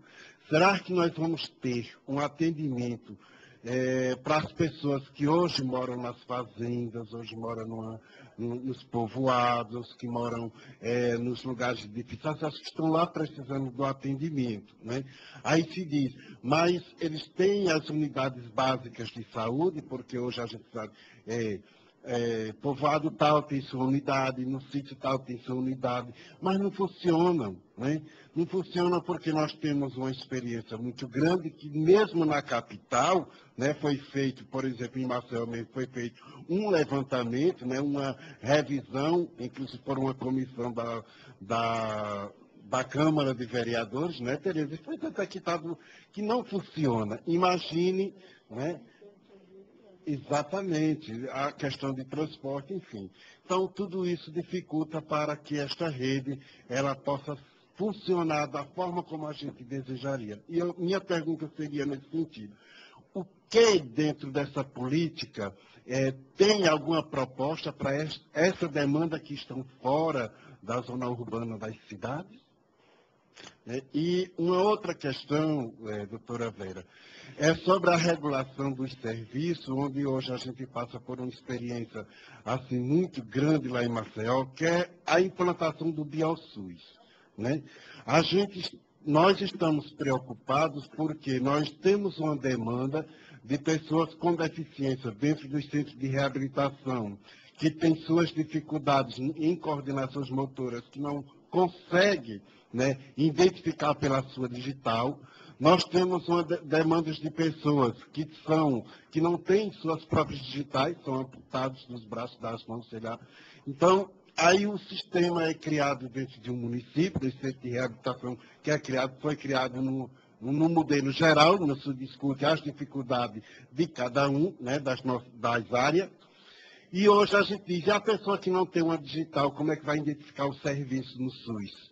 será que nós vamos ter um atendimento é, para as pessoas que hoje moram nas fazendas, hoje moram numa, nos povoados, que moram é, nos lugares difíceis, acho que estão lá precisando do atendimento. Né? Aí se diz, mas eles têm as unidades básicas de saúde, porque hoje a gente sabe, é, é, povoado tal tem sua unidade, no sítio tal tem sua unidade, mas não funcionam. Né? Não funciona porque nós temos uma experiência muito grande que mesmo na capital, né, foi feito, por exemplo, em Marcel foi feito um levantamento, né, uma revisão, inclusive por uma comissão da, da, da Câmara de Vereadores, né, Tereza? Foi detectado que não funciona. Imagine, né, Exatamente, a questão de transporte, enfim. Então, tudo isso dificulta para que esta rede ela possa funcionar da forma como a gente desejaria. E eu, minha pergunta seria nesse sentido. O que dentro dessa política é, tem alguma proposta para essa demanda que estão fora da zona urbana das cidades? É, e uma outra questão, é, doutora Vera, é sobre a regulação dos serviços, onde hoje a gente passa por uma experiência assim muito grande lá em Maceió, que é a implantação do BioSUS. Né? A gente, nós estamos preocupados porque nós temos uma demanda de pessoas com deficiência dentro dos centros de reabilitação, que têm suas dificuldades em coordenações motoras, que não consegue né, identificar pela sua digital. Nós temos uma de demandas de pessoas que são, que não têm suas próprias digitais, são amputados dos braços, das mãos, sei lá. Então, aí o sistema é criado dentro de um município, desse centro de reabilitação que é criado, foi criado no, no modelo geral, não se discute as dificuldades de cada um, né, das, das áreas. E hoje a gente diz, a pessoa que não tem uma digital, como é que vai identificar o serviço no SUS?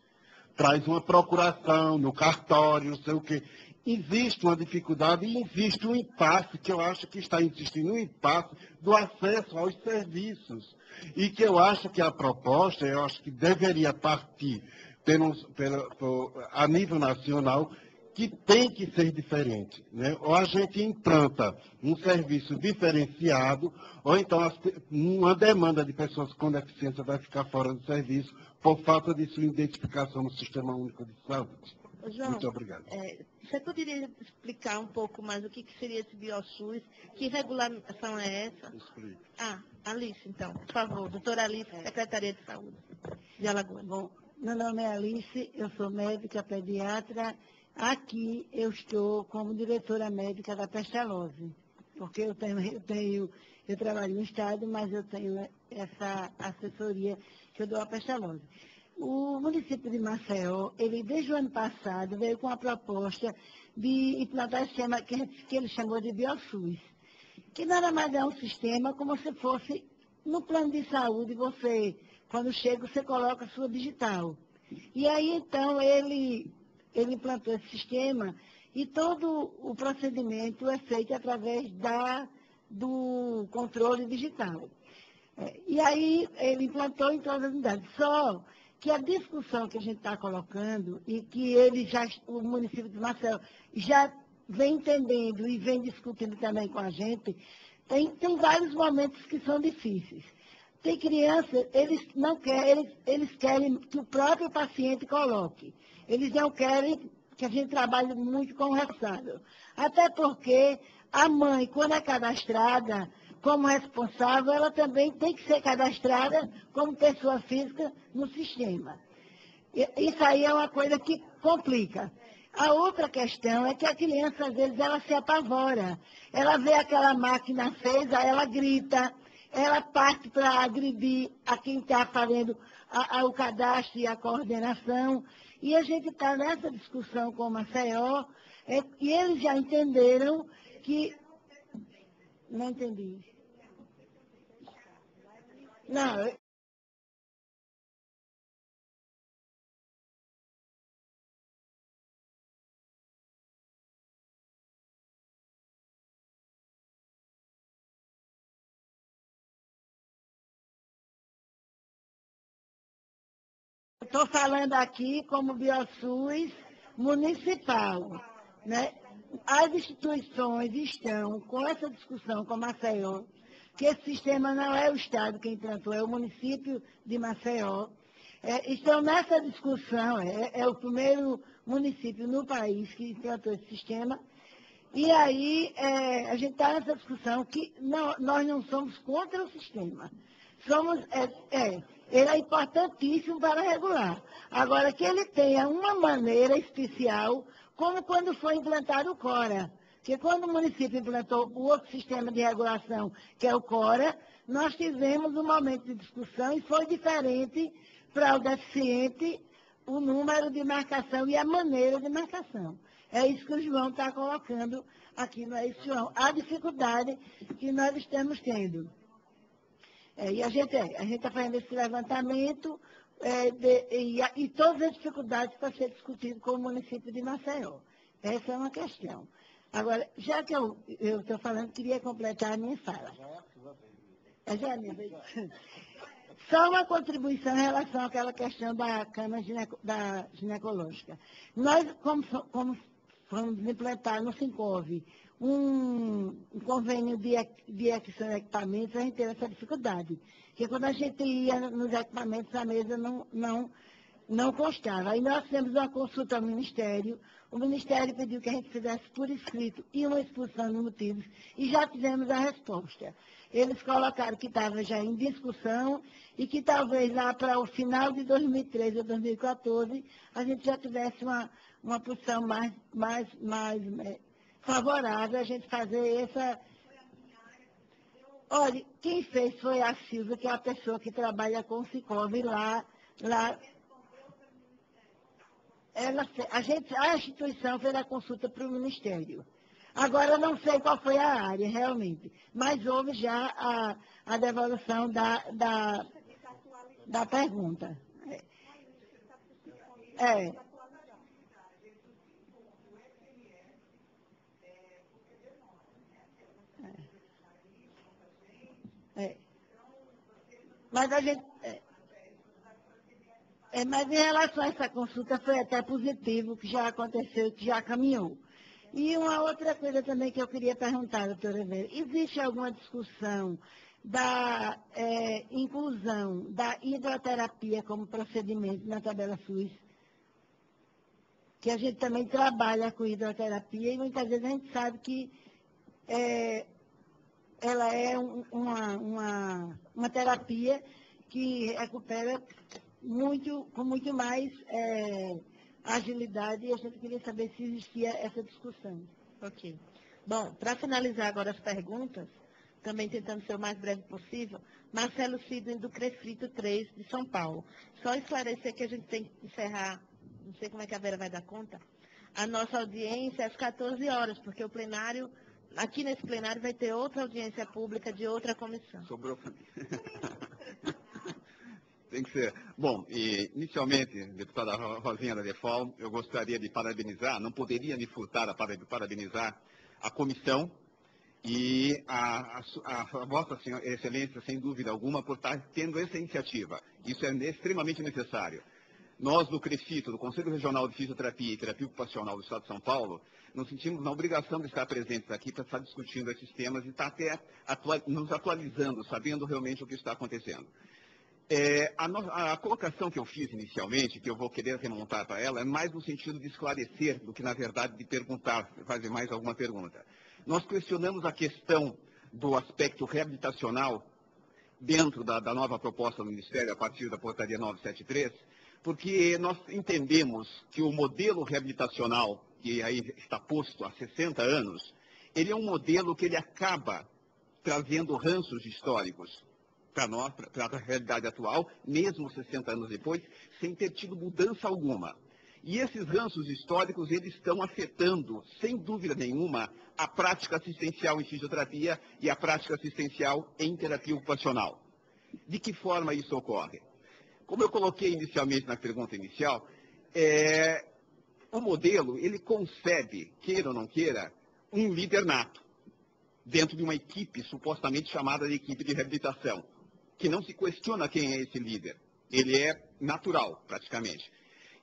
Traz uma procuração no cartório, não sei o quê. Existe uma dificuldade e existe um impasse, que eu acho que está existindo um impasse do acesso aos serviços. E que eu acho que a proposta, eu acho que deveria partir pelo, pelo, a nível nacional, que tem que ser diferente. Né? Ou a gente implanta um serviço diferenciado, ou então as, uma demanda de pessoas com deficiência vai ficar fora do serviço por falta de sua identificação no Sistema Único de Saúde. João, Muito obrigado. É, você poderia explicar um pouco mais o que, que seria esse BioSUS? Que regulação é essa? Explique. Ah, Alice, então, por favor. Doutora Alice, Secretaria de Saúde de Alagoas. Bom, meu nome é Alice, eu sou médica pediatra. Aqui eu estou como diretora médica da Pestalozzi, porque eu tenho, eu tenho, eu trabalho no Estado, mas eu tenho essa assessoria que eu dou a Pestalozzi. O município de Maceió, ele desde o ano passado veio com a proposta de implantar esse sistema que, que ele chamou de BioSUS, que nada mais é um sistema como se fosse no plano de saúde, você, quando chega, você coloca a sua digital. E aí, então, ele, ele implantou esse sistema e todo o procedimento é feito através da, do controle digital. É, e aí ele implantou em todas as unidades. Só que a discussão que a gente está colocando e que ele já, o município de Marcelo já vem entendendo e vem discutindo também com a gente, tem, tem vários momentos que são difíceis. Tem crianças, eles não querem, eles, eles querem que o próprio paciente coloque. Eles não querem que a gente trabalhe muito com o responsável. Até porque a mãe, quando é cadastrada, como responsável, ela também tem que ser cadastrada como pessoa física no sistema. Isso aí é uma coisa que complica. A outra questão é que a criança, às vezes, ela se apavora. Ela vê aquela máquina acesa, ela grita, ela parte para agredir a quem está fazendo a, a, o cadastro e a coordenação. E a gente está nessa discussão com o Maceió, é, e eles já entenderam que não entendi. Não, Estou falando aqui como BioSUS municipal. Né? as instituições estão com essa discussão com Maceió, que esse sistema não é o Estado quem implantou, é o município de Maceió. É, estão nessa discussão, é, é, o primeiro município no país que implantou esse sistema. E aí é, a gente está nessa discussão que não, nós não somos contra o sistema. Somos, é, é, ele é importantíssimo para regular. Agora, que ele tenha uma maneira especial como quando foi implantado o CORA. Porque quando o município implantou o outro sistema de regulação, que é o CORA, nós tivemos um momento de discussão e foi diferente para o deficiente o número de marcação e a maneira de marcação. É isso que o João está colocando aqui, não é isso, João? A dificuldade que nós estamos tendo. É, e a gente a está fazendo esse levantamento, é, de, e, e, todas as dificuldades para ser discutido com o município de Maceió. Essa é uma questão. Agora, já que eu estou falando, queria completar a minha fala. É já é minha vez? Só uma contribuição em relação àquela questão da cama gineco, da ginecológica. Nós, como, como fomos implantar no Sincov um, um convênio de, de aquisição de equipamentos, a gente teve essa dificuldade. Porque quando a gente ia nos equipamentos, a mesa não, não não constava. Aí nós fizemos uma consulta ao Ministério, o Ministério pediu que a gente fizesse por escrito e uma exposição de motivos, e já tivemos a resposta. Eles colocaram que estava já em discussão e que talvez lá para o final de 2013 ou 2014 a gente já tivesse uma, uma posição mais, mais, mais é, favorável a gente fazer essa. Olha, quem fez foi a Silvia, que é a pessoa que trabalha com o Cicov lá, lá ela, a, gente, a instituição fez a consulta para o Ministério. Agora, não sei qual foi a área, realmente, mas houve já a, a devolução da, da, da pergunta. É. Mas a gente. É. É, mas em relação a essa consulta foi até positivo, que já aconteceu, que já caminhou. E uma outra coisa também que eu queria perguntar, doutora Vera, existe alguma discussão da é, inclusão da hidroterapia como procedimento na tabela SUS? Que a gente também trabalha com hidroterapia e muitas vezes a gente sabe que é, ela é um, uma, uma, uma terapia que recupera muito, com muito mais é, agilidade e a gente queria saber se existia essa discussão. Ok. Bom, para finalizar agora as perguntas, também tentando ser o mais breve possível, Marcelo Sidney do Crefrito 3 de São Paulo. Só esclarecer que a gente tem que encerrar, não sei como é que a Vera vai dar conta, a nossa audiência às 14 horas, porque o plenário, aqui nesse plenário vai ter outra audiência pública de outra comissão. Sobrou para mim. Tem que ser. Bom, e, inicialmente, deputada Rosinha da Defol, eu gostaria de parabenizar, não poderia me furtar a parabenizar a comissão e a, a, a Vossa Excelência, sem dúvida alguma, por estar tendo essa iniciativa. Isso é extremamente necessário. Nós, do CREFITO, do Conselho Regional de Fisioterapia e Terapia Ocupacional do Estado de São Paulo, nos sentimos na obrigação de estar presentes aqui para estar discutindo esses temas e estar até nos atualizando, sabendo realmente o que está acontecendo. É, a, no, a, colocação que eu fiz inicialmente, que eu vou querer remontar para ela, é mais no sentido de esclarecer do que, na verdade, de perguntar, fazer mais alguma pergunta. Nós questionamos a questão do aspecto reabilitacional dentro da, da nova proposta do Ministério, a partir da portaria 973, porque nós entendemos que o modelo reabilitacional, que aí está posto há 60 anos, ele é um modelo que ele acaba trazendo ranços históricos para nós, para a realidade atual, mesmo 60 anos depois, sem ter tido mudança alguma. E esses ranços históricos, eles estão afetando, sem dúvida nenhuma, a prática assistencial em fisioterapia e a prática assistencial em terapia ocupacional. De que forma isso ocorre? Como eu coloquei inicialmente na pergunta inicial, é, o modelo, ele concebe, queira ou não queira, um líder nato, dentro de uma equipe supostamente chamada de equipe de reabilitação que não se questiona quem é esse líder. Ele é natural, praticamente.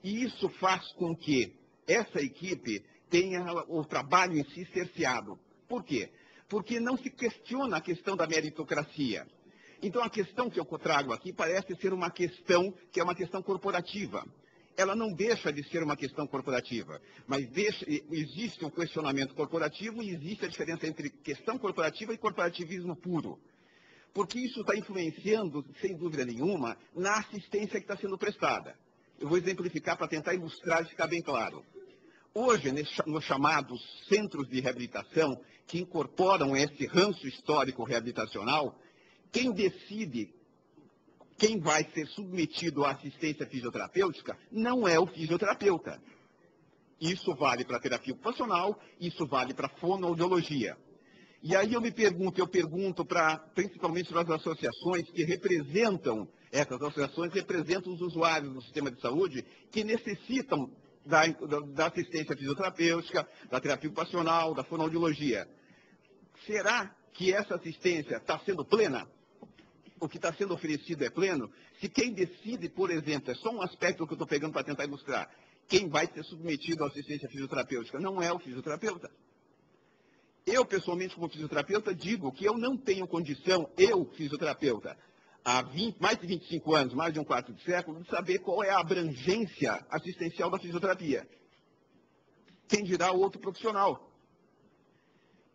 E isso faz com que essa equipe tenha o trabalho em si cerceado. Por quê? Porque não se questiona a questão da meritocracia. Então, a questão que eu trago aqui parece ser uma questão que é uma questão corporativa. Ela não deixa de ser uma questão corporativa, mas deixa, existe um questionamento corporativo e existe a diferença entre questão corporativa e corporativismo puro porque isso está influenciando, sem dúvida nenhuma, na assistência que está sendo prestada. Eu vou exemplificar para tentar ilustrar e ficar bem claro. Hoje, nos chamados centros de reabilitação, que incorporam esse ranço histórico reabilitacional, quem decide quem vai ser submetido à assistência fisioterapêutica não é o fisioterapeuta. Isso vale para terapia ocupacional, isso vale para fonoaudiologia. E aí eu me pergunto, eu pergunto para, principalmente para as associações que representam, essas associações representam os usuários do sistema de saúde que necessitam da, da assistência fisioterapêutica, da terapia ocupacional, da fonoaudiologia. Será que essa assistência está sendo plena? O que está sendo oferecido é pleno? Se quem decide, por exemplo, é só um aspecto que eu estou pegando para tentar ilustrar, quem vai ser submetido à assistência fisioterapêutica não é o fisioterapeuta. Eu, pessoalmente, como fisioterapeuta, digo que eu não tenho condição, eu, fisioterapeuta, há 20, mais de 25 anos, mais de um quarto de século, de saber qual é a abrangência assistencial da fisioterapia. Quem dirá o outro profissional?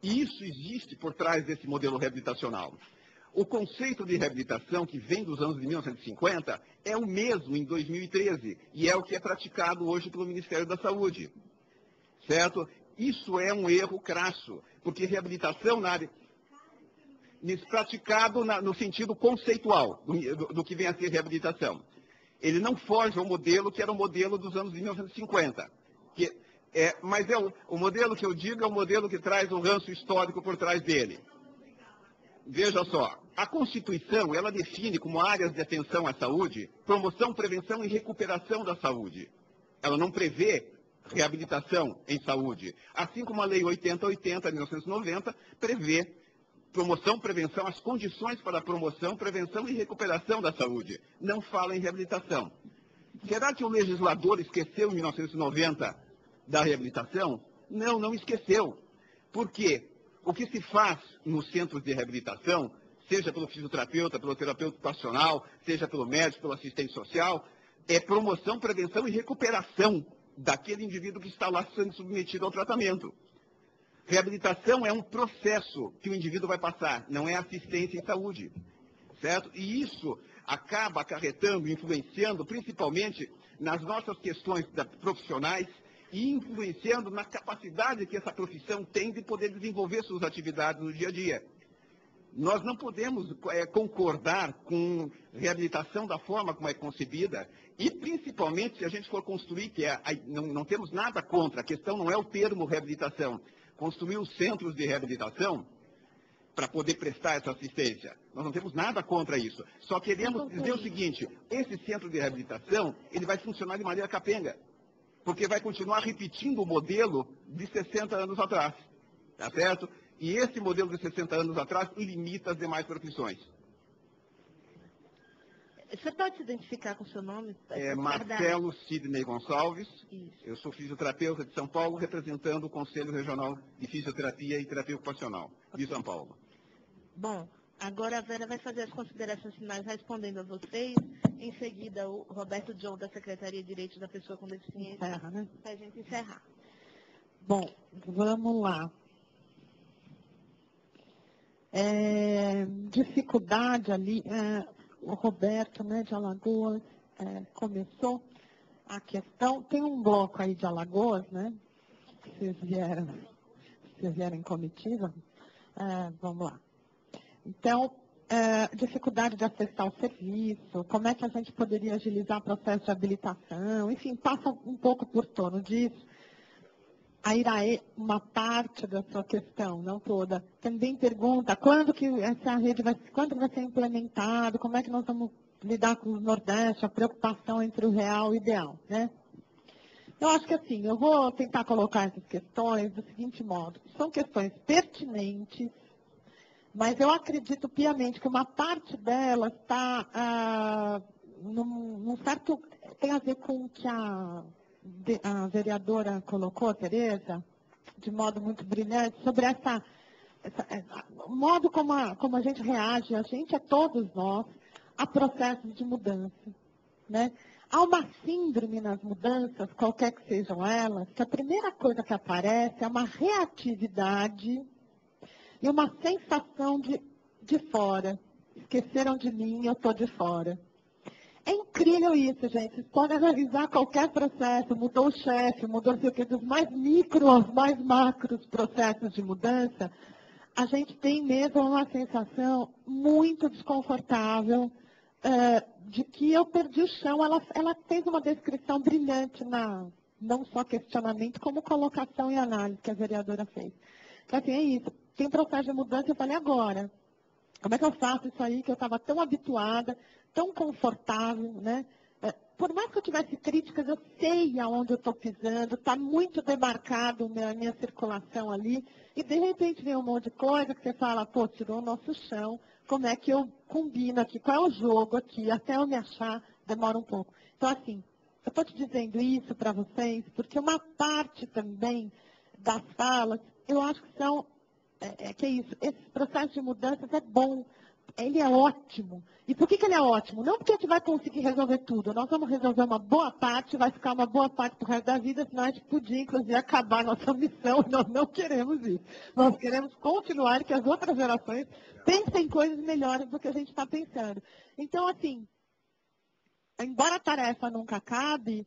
E isso existe por trás desse modelo reabilitacional. O conceito de reabilitação, que vem dos anos de 1950, é o mesmo em 2013 e é o que é praticado hoje pelo Ministério da Saúde. Certo? Isso é um erro crasso, porque reabilitação na área praticado na, no sentido conceitual do, do, que vem a ser reabilitação. Ele não foge ao modelo que era o modelo dos anos de 1950. Que é, mas é o, o modelo que eu digo é o modelo que traz um ranço histórico por trás dele. Veja só, a Constituição, ela define como áreas de atenção à saúde, promoção, prevenção e recuperação da saúde. Ela não prevê reabilitação em saúde. Assim como a Lei 8080, de 1990, prevê promoção, prevenção, as condições para promoção, prevenção e recuperação da saúde. Não fala em reabilitação. Será que o legislador esqueceu em 1990 da reabilitação? Não, não esqueceu. Por quê? O que se faz nos centros de reabilitação, seja pelo fisioterapeuta, pelo terapeuta ocupacional, seja pelo médico, pelo assistente social, é promoção, prevenção e recuperação daquele indivíduo que está lá sendo submetido ao tratamento. Reabilitação é um processo que o indivíduo vai passar, não é assistência em saúde. Certo? E isso acaba acarretando, influenciando principalmente nas nossas questões profissionais e influenciando na capacidade que essa profissão tem de poder desenvolver suas atividades no dia a dia. Nós não podemos é, concordar com reabilitação da forma como é concebida, e principalmente se a gente for construir, que é, não, não temos nada contra, a questão não é o termo reabilitação, construir os centros de reabilitação para poder prestar essa assistência. Nós não temos nada contra isso. Só queremos dizer o seguinte, esse centro de reabilitação, ele vai funcionar de maneira capenga porque vai continuar repetindo o modelo de 60 anos atrás. Tá certo? E esse modelo de 60 anos atrás limita as demais profissões. Você pode se identificar com o seu nome? É Marcelo Sidney Gonçalves. Isso. Eu sou fisioterapeuta de São Paulo, representando o Conselho Regional de Fisioterapia e Terapia Ocupacional de São Paulo. Bom, agora a Vera vai fazer as considerações finais respondendo a vocês em seguida, o Roberto John, da Secretaria de Direitos da Pessoa com Deficiência, Encerra, né? para a gente encerrar. Bom, vamos lá. É, dificuldade ali, é, o Roberto né, de Alagoas é, começou a questão. Tem um bloco aí de Alagoas, né? Vocês vieram, vocês vieram em comitiva. É, vamos lá. Então, é, dificuldade de acessar o serviço, como é que a gente poderia agilizar o processo de habilitação, enfim, passa um pouco por torno disso. A Iraê, uma parte da sua questão, não toda, também pergunta quando que essa rede vai, quando vai ser implementado, como é que nós vamos lidar com o Nordeste, a preocupação entre o real e o ideal, né? Eu acho que assim, eu vou tentar colocar essas questões do seguinte modo, são questões pertinentes, mas eu acredito piamente que uma parte dela está ah, num, num, certo. tem a ver com que a, a vereadora colocou, Tereza, de modo muito brilhante, sobre essa, essa, essa o modo como a, como a gente reage, a gente é todos nós, a processos de mudança. Né? Há uma síndrome nas mudanças, qualquer que sejam elas, que a primeira coisa que aparece é uma reatividade e uma sensação de, de fora. Esqueceram de mim, eu estou de fora. É incrível isso, gente. Podem analisar qualquer processo, mudou o chefe, mudou o que, dos mais micro aos mais macros processos de mudança, a gente tem mesmo uma sensação muito desconfortável é, de que eu perdi o chão. Ela, ela fez uma descrição brilhante na não só questionamento, como colocação e análise que a vereadora fez. Então, assim, é isso tem processo de mudança, eu falei, agora, como é que eu faço isso aí que eu estava tão habituada, tão confortável, né? É, por mais que eu tivesse críticas, eu sei aonde eu estou pisando, está muito demarcado a minha, circulação ali, e de repente vem um monte de coisa que você fala, pô, tirou o nosso chão, como é que eu combino aqui, qual é o jogo aqui, até eu me achar, demora um pouco. Então, assim, eu estou te dizendo isso para vocês, porque uma parte também das falas, eu acho que são é, é, que é isso, esse processo de mudanças é bom ele é ótimo. E por que, que ele é ótimo? Não porque a gente vai conseguir resolver tudo. Nós vamos resolver uma boa parte, vai ficar uma boa parte para o resto da vida, senão a gente podia, inclusive, acabar nossa missão. Nós não queremos isso. Nós queremos continuar que as outras gerações pensem coisas melhores do que a gente está pensando. Então, assim, embora a tarefa nunca acabe,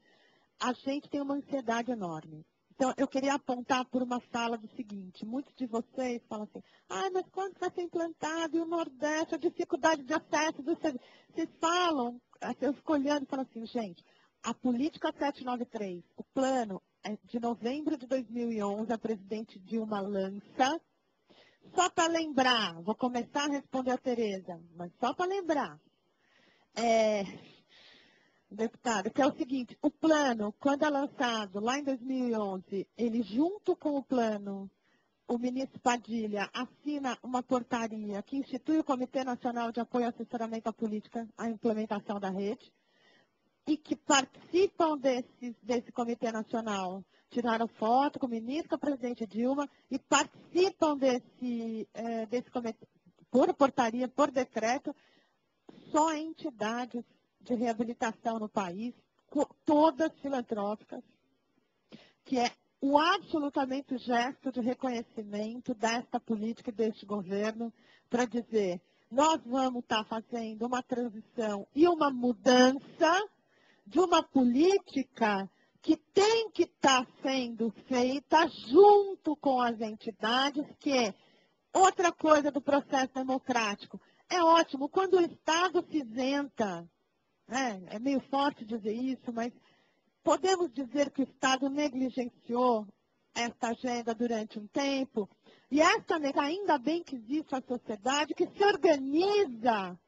a gente tem uma ansiedade enorme. Então, eu queria apontar por uma fala do seguinte, muitos de vocês falam assim, ah, mas quando vai ser implantado e o Nordeste, a dificuldade de acesso dos serviços. Vocês falam, eu fico olhando e falo assim, gente, a política 793, o plano é de novembro de 2011, a presidente Dilma lança, só para lembrar, vou começar a responder a Tereza, mas só para lembrar, é, deputada, que é o seguinte, o plano, quando é lançado lá em 2011, ele junto com o plano, o ministro Padilha assina uma portaria que institui o Comitê Nacional de Apoio e Assessoramento à Política, à implementação da rede, e que participam desse, desse Comitê Nacional, tiraram foto com o ministro, com o presidente Dilma, e participam desse, é, desse comitê, por portaria, por decreto, só entidades de reabilitação no país, todas filantrópicas, que é o absolutamente gesto de reconhecimento desta política e deste governo para dizer nós vamos estar tá fazendo uma transição e uma mudança de uma política que tem que estar tá sendo feita junto com as entidades, que é outra coisa do processo democrático. É ótimo, quando o Estado se isenta é, é meio forte dizer isso, mas podemos dizer que o Estado negligenciou esta agenda durante um tempo, e esta, ainda bem que existe a sociedade que se organiza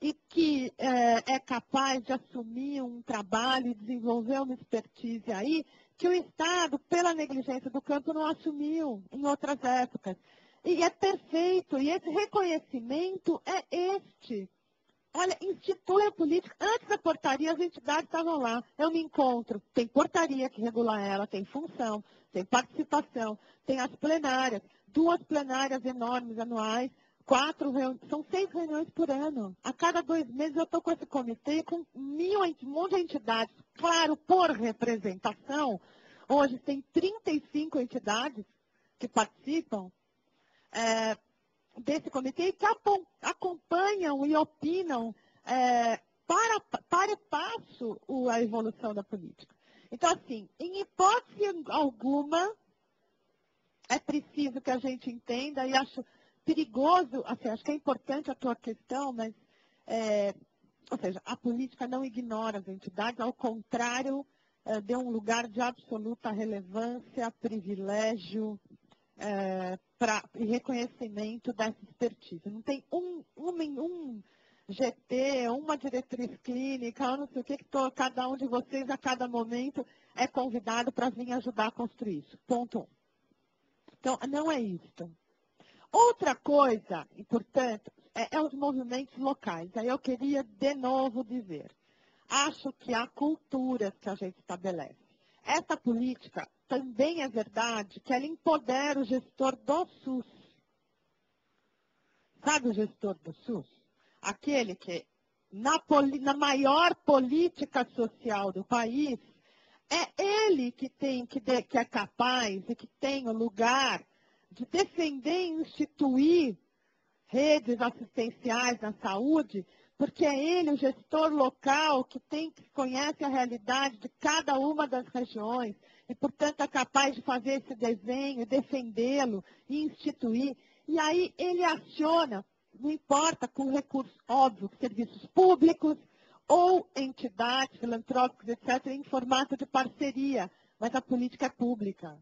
e que é, é, capaz de assumir um trabalho e desenvolver uma expertise aí, que o Estado, pela negligência do campo, não assumiu em outras épocas. E é perfeito, e esse reconhecimento é este. Olha, institui a política. Antes da portaria, as entidades estavam lá. Eu me encontro. Tem portaria que regula ela, tem função, tem participação, tem as plenárias. Duas plenárias enormes anuais, quatro reuniões, são seis reuniões por ano. A cada dois meses eu estou com esse comitê, com mil, um monte de entidades. Claro, por representação, hoje tem 35 entidades que participam. É, desse comitê que acompanham e opinam é, para, para passo a evolução da política. Então, assim, em hipótese alguma, é preciso que a gente entenda, e acho perigoso, assim, acho que é importante a tua questão, mas, é, ou seja, a política não ignora as entidades, ao contrário, é, deu um lugar de absoluta relevância, privilégio, é, pra, e reconhecimento dessa expertise. Não tem um, um, um GT, uma diretriz clínica, não sei o que, que tô, cada um de vocês a cada momento é convidado para vir ajudar a construir isso. Ponto um. Então, não é isso. Outra coisa importante é, é os movimentos locais. Aí eu queria de novo dizer, acho que há culturas que a gente estabelece. Essa política também é verdade que ela empodera o gestor do SUS. Sabe o gestor do SUS? Aquele que, na, na maior política social do país, é ele que tem que, de, que é capaz e que tem o lugar de defender e instituir redes assistenciais na saúde, porque é ele, o gestor local, que tem que conhece a realidade de cada uma das regiões, e, portanto, é capaz de fazer esse desenho, defendê-lo e instituir. E aí ele aciona, não importa com recursos, óbvio, serviços públicos ou entidades filantrópicas, etc., em formato de parceria, mas a política é pública.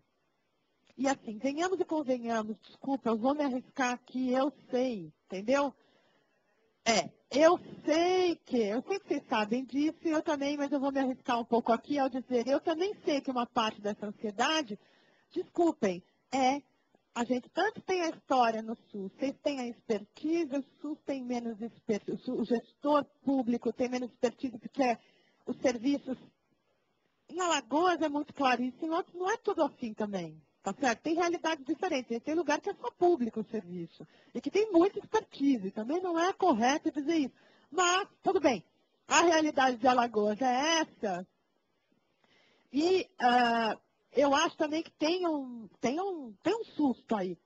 E assim, venhamos e convenhamos, desculpa, eu vou me arriscar aqui, eu sei, entendeu? É, eu sei que, eu sei que vocês sabem disso, e eu também, mas eu vou me arriscar um pouco aqui ao dizer, eu também sei que uma parte dessa ansiedade, desculpem, é, a gente tanto tem a história no SUS, vocês têm a expertise, o SUS tem menos expertise, o gestor público tem menos expertise, porque os serviços, em Alagoas é muito claro isso, em outros não é tudo assim também. Tá certo? Tem realidades diferentes. Tem lugar que é só público o serviço. E que tem muita expertise. Também não é correto dizer isso. Mas, tudo bem. A realidade de Alagoas é essa. E uh, eu acho também que tem um, tem, um, tem um susto aí.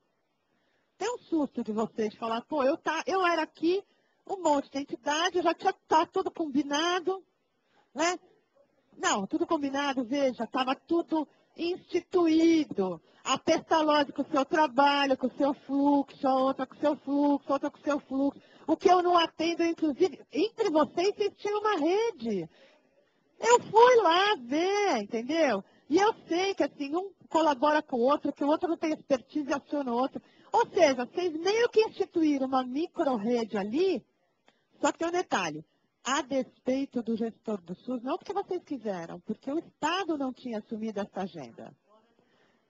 Tem um susto de vocês falar, pô, eu, tá, eu era aqui, um monte de entidade, já tinha tá tudo combinado, né? Não, tudo combinado, veja, estava tudo instituído. A pestalose com o seu trabalho, com o seu fluxo, a outra com o seu fluxo, a outra com o seu fluxo. O que eu não atendo, inclusive, entre vocês, vocês tinham uma rede. Eu fui lá ver, entendeu? E eu sei que assim, um colabora com o outro, que o outro não tem expertise e aciona o outro. Ou seja, vocês meio que instituíram uma micro-rede ali, só que tem um detalhe a despeito do gestor do SUS, não porque vocês quiseram, porque o Estado não tinha assumido essa agenda.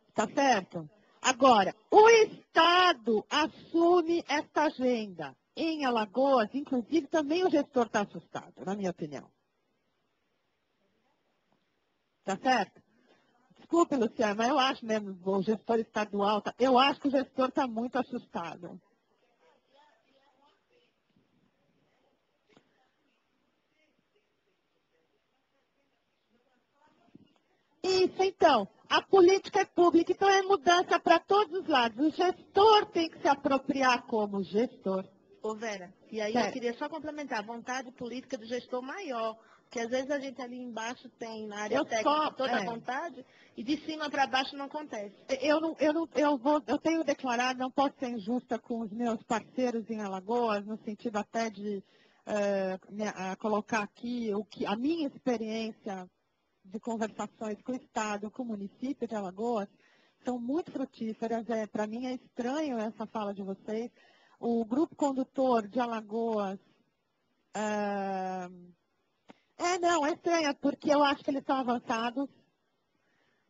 Está certo? Agora, o Estado assume esta agenda. Em Alagoas, inclusive, também o gestor está assustado, na minha opinião. Está certo? Desculpe, Luciano, mas eu acho mesmo, o gestor estadual, tá, eu acho que o gestor está muito assustado. Isso, então. A política é pública, então é mudança para todos os lados. O gestor tem que se apropriar como gestor. Ô Vera, e aí eu queria só complementar, a vontade política do gestor maior, porque às vezes a gente ali embaixo tem na área eu técnica só, toda é. a vontade e de cima para baixo não acontece. Eu, não, eu, não, eu, vou, eu tenho declarado, não posso ser injusta com os meus parceiros em Alagoas, no sentido até de é, colocar aqui o que, a minha experiência de conversações com o Estado, com o município de Alagoas, são muito frutíferas. É, Para mim é estranho essa fala de vocês. O grupo condutor de Alagoas. É, é não, é estranho, porque eu acho que eles estão avançados.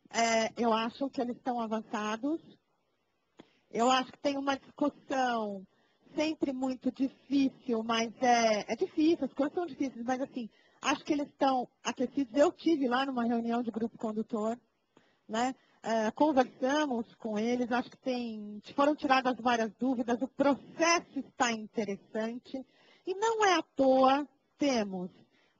É, eu acho que eles estão avançados. Eu acho que tem uma discussão sempre muito difícil, mas é, é difícil, as coisas são difíceis, mas assim, Acho que eles estão aquecidos. Eu tive lá numa reunião de grupo condutor, né? É, conversamos com eles, acho que tem, foram tiradas várias dúvidas, o processo está interessante e não é à toa, temos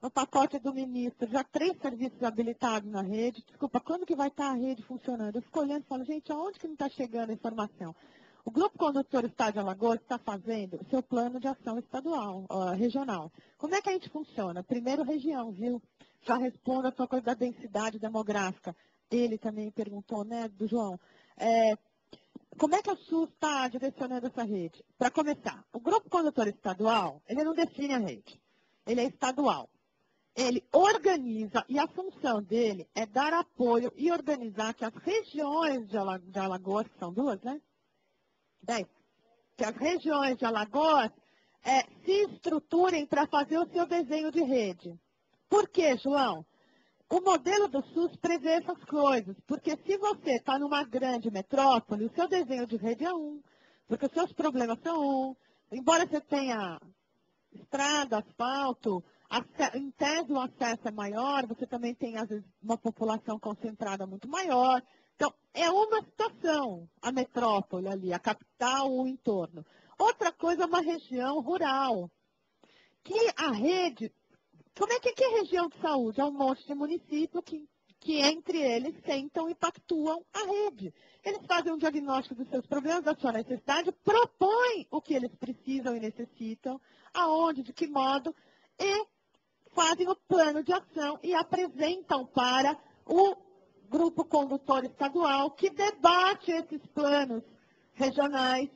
no pacote do ministro já três serviços habilitados na rede. Desculpa, quando que vai estar a rede funcionando? Eu fico olhando e falo, gente, aonde que não está chegando a informação? O Grupo Condutor Estado de Alagoas está fazendo seu plano de ação estadual, uh, regional. Como é que a gente funciona? Primeiro, região, viu? Já respondo a sua coisa da densidade demográfica. Ele também perguntou, né, do João. É, como é que a SUS está direcionando essa rede? Para começar, o Grupo Condutor Estadual, ele não define a rede. Ele é estadual. Ele organiza, e a função dele é dar apoio e organizar que as regiões de Alagoas, que são duas, né? Que as regiões de Alagoas é, se estruturem para fazer o seu desenho de rede. Por quê, João? O modelo do SUS prevê essas coisas, porque se você está numa grande metrópole, o seu desenho de rede é um, porque os seus problemas são um. Embora você tenha estrada, asfalto, em tese o acesso é maior, você também tem, às vezes, uma população concentrada muito maior. Então, é uma situação, a metrópole ali, a capital, o entorno. Outra coisa é uma região rural, que a rede, como é que, que é região de saúde? É um monte de município que, que entre eles sentam e pactuam a rede. Eles fazem um diagnóstico dos seus problemas, da sua necessidade, propõem o que eles precisam e necessitam, aonde, de que modo, e fazem o plano de ação e apresentam para o grupo condutor estadual que debate esses planos regionais,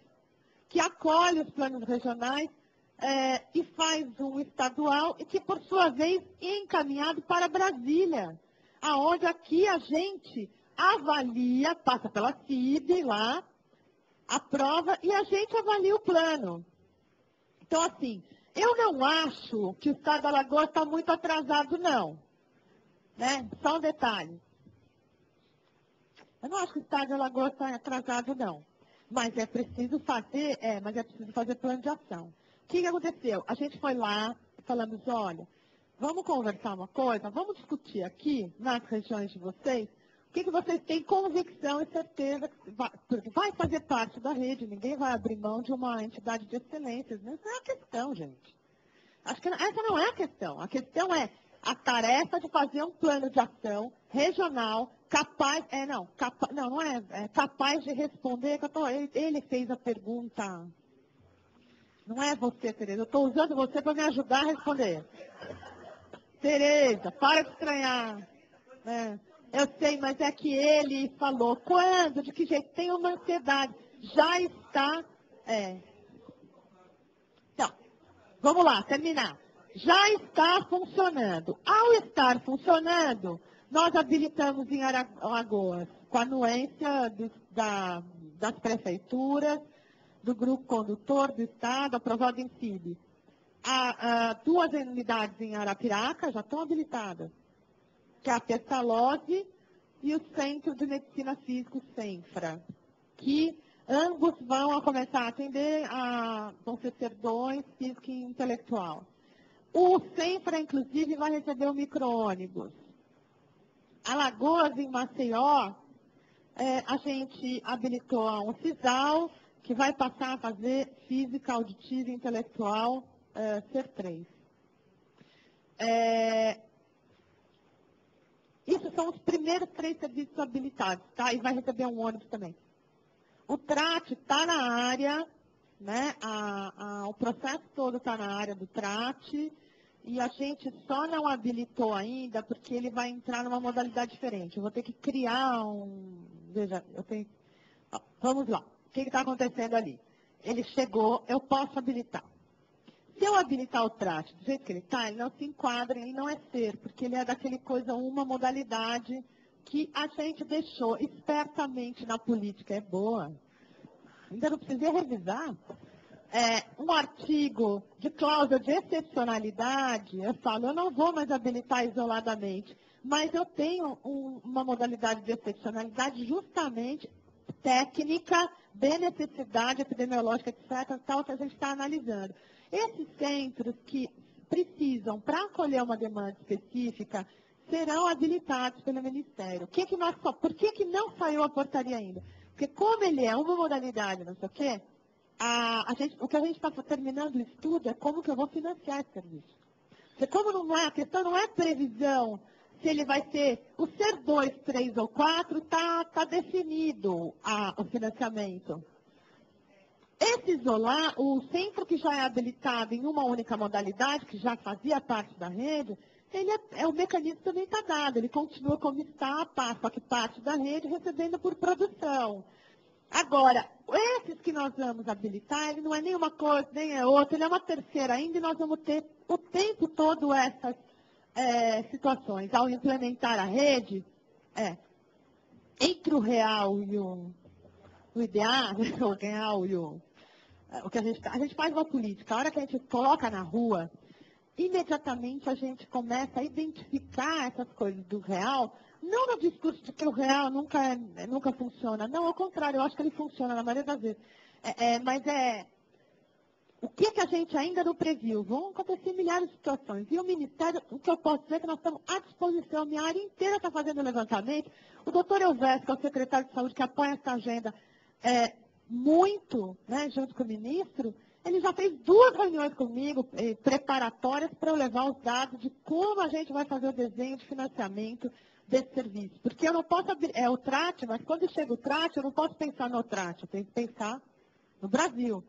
que acolhe os planos regionais é, e faz um estadual e que, por sua vez, é encaminhado para Brasília, aonde aqui a gente avalia, passa pela CIB lá, aprova e a gente avalia o plano. Então, assim, eu não acho que o Estado da Alagoas está muito atrasado, não. Né? Só um detalhe. Eu não acho que o Estado de Alagoas está atrasado, não. Mas é preciso fazer, é, mas é preciso fazer plano de ação. O que, que aconteceu? A gente foi lá falamos, olha, vamos conversar uma coisa, vamos discutir aqui, nas regiões de vocês, que, que vocês têm convicção e certeza que vai, vai fazer parte da rede, ninguém vai abrir mão de uma entidade de excelência. Essa não é a questão, gente. Acho que essa não é a questão. A questão é a tarefa de fazer um plano de ação regional capaz, é não, capa, não, não é, é capaz de responder, tô, ele, ele, fez a pergunta. Não é você, Tereza, eu estou usando você para me ajudar a responder. Tereza, para de estranhar. É, eu sei, mas é que ele falou. Quando? De que jeito? Tem uma ansiedade. Já está. É. Então, vamos lá, terminar. Já está funcionando. Ao estar funcionando, nós habilitamos em Alagoas, com a anuência do, da, das prefeituras, do grupo condutor do Estado, aprovado em CIB. Duas unidades em Arapiraca já estão habilitadas, que é a Pestalozzi e o Centro de Medicina Física, CENFRA, que ambos vão começar a atender, a, vão ser servidões física e intelectual. O CENFRA, inclusive, vai receber o micro-ônibus Alagoas, em Maceió, é, a gente habilitou um CISAL, que vai passar a fazer física auditiva e intelectual é, ser 3. É, isso são os primeiros três serviços habilitados, tá? E vai receber um ônibus também. O TRAT está na área, né? A, a, o processo todo está na área do TRAT. E a gente só não habilitou ainda porque ele vai entrar numa modalidade diferente. Eu vou ter que criar um. Veja, eu tenho. Vamos lá. O que está acontecendo ali? Ele chegou, eu posso habilitar. Se eu habilitar o traste do jeito que ele está, ele não se enquadra, ele não é ser, porque ele é daquele coisa, uma modalidade que a gente deixou espertamente na política. É boa. Ainda não precisei revisar é, um artigo de cláusula de excepcionalidade, eu falo, eu não vou mais habilitar isoladamente, mas eu tenho um, uma modalidade de excepcionalidade justamente técnica, de necessidade epidemiológica, etc., tal que a gente está analisando. Esses centros que precisam, para acolher uma demanda específica, serão habilitados pelo Ministério. Que que nós, por que, que não saiu a portaria ainda? Porque como ele é uma modalidade, não sei o quê, a, a gente, o que a gente está terminando o estudo é como que eu vou financiar esse serviço. Porque como não é, a questão não é previsão se ele vai ser, o ser 2, 3 ou 4, está tá definido a, o financiamento. Esse isolar, o centro que já é habilitado em uma única modalidade, que já fazia parte da rede, ele é, é o mecanismo também está dado, ele continua como está, passa que parte da rede recebendo por produção. Agora, esses que nós vamos habilitar, ele não é nem uma coisa, nem é outra, ele é uma terceira ainda, e nós vamos ter o tempo todo essas é, situações. Ao implementar a rede, é, entre o real e o, o ideal, o real e o, é, o que a gente, a gente faz uma política, a hora que a gente coloca na rua, imediatamente a gente começa a identificar essas coisas do real não no discurso de que o real nunca, é, nunca funciona. Não, ao contrário, eu acho que ele funciona na maioria das vezes. É, é, mas é. O que, que a gente ainda não previu? Vão acontecer milhares de situações. E o Ministério, o que eu posso dizer é que nós estamos à disposição, minha área inteira está fazendo levantamento. O doutor Elvésio, que é o secretário de saúde, que apoia essa agenda é, muito, né, junto com o ministro, ele já fez duas reuniões comigo, eh, preparatórias, para eu levar os dados de como a gente vai fazer o desenho de financiamento desse serviço. Porque eu não posso abrir, é o trate, mas quando chega o trate, eu não posso pensar no trate, eu tenho que pensar no Brasil.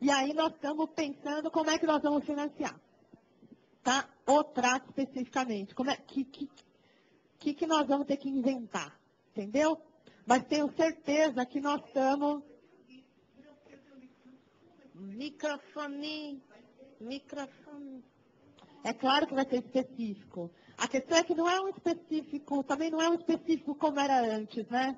E aí nós estamos pensando como é que nós vamos financiar. Tá? O trate especificamente. Como é, que, que, que, que nós vamos ter que inventar? Entendeu? Mas tenho certeza que nós estamos. Microfone. Microfone. É claro que vai ser específico. A questão é que não é um específico, também não é um específico como era antes, né?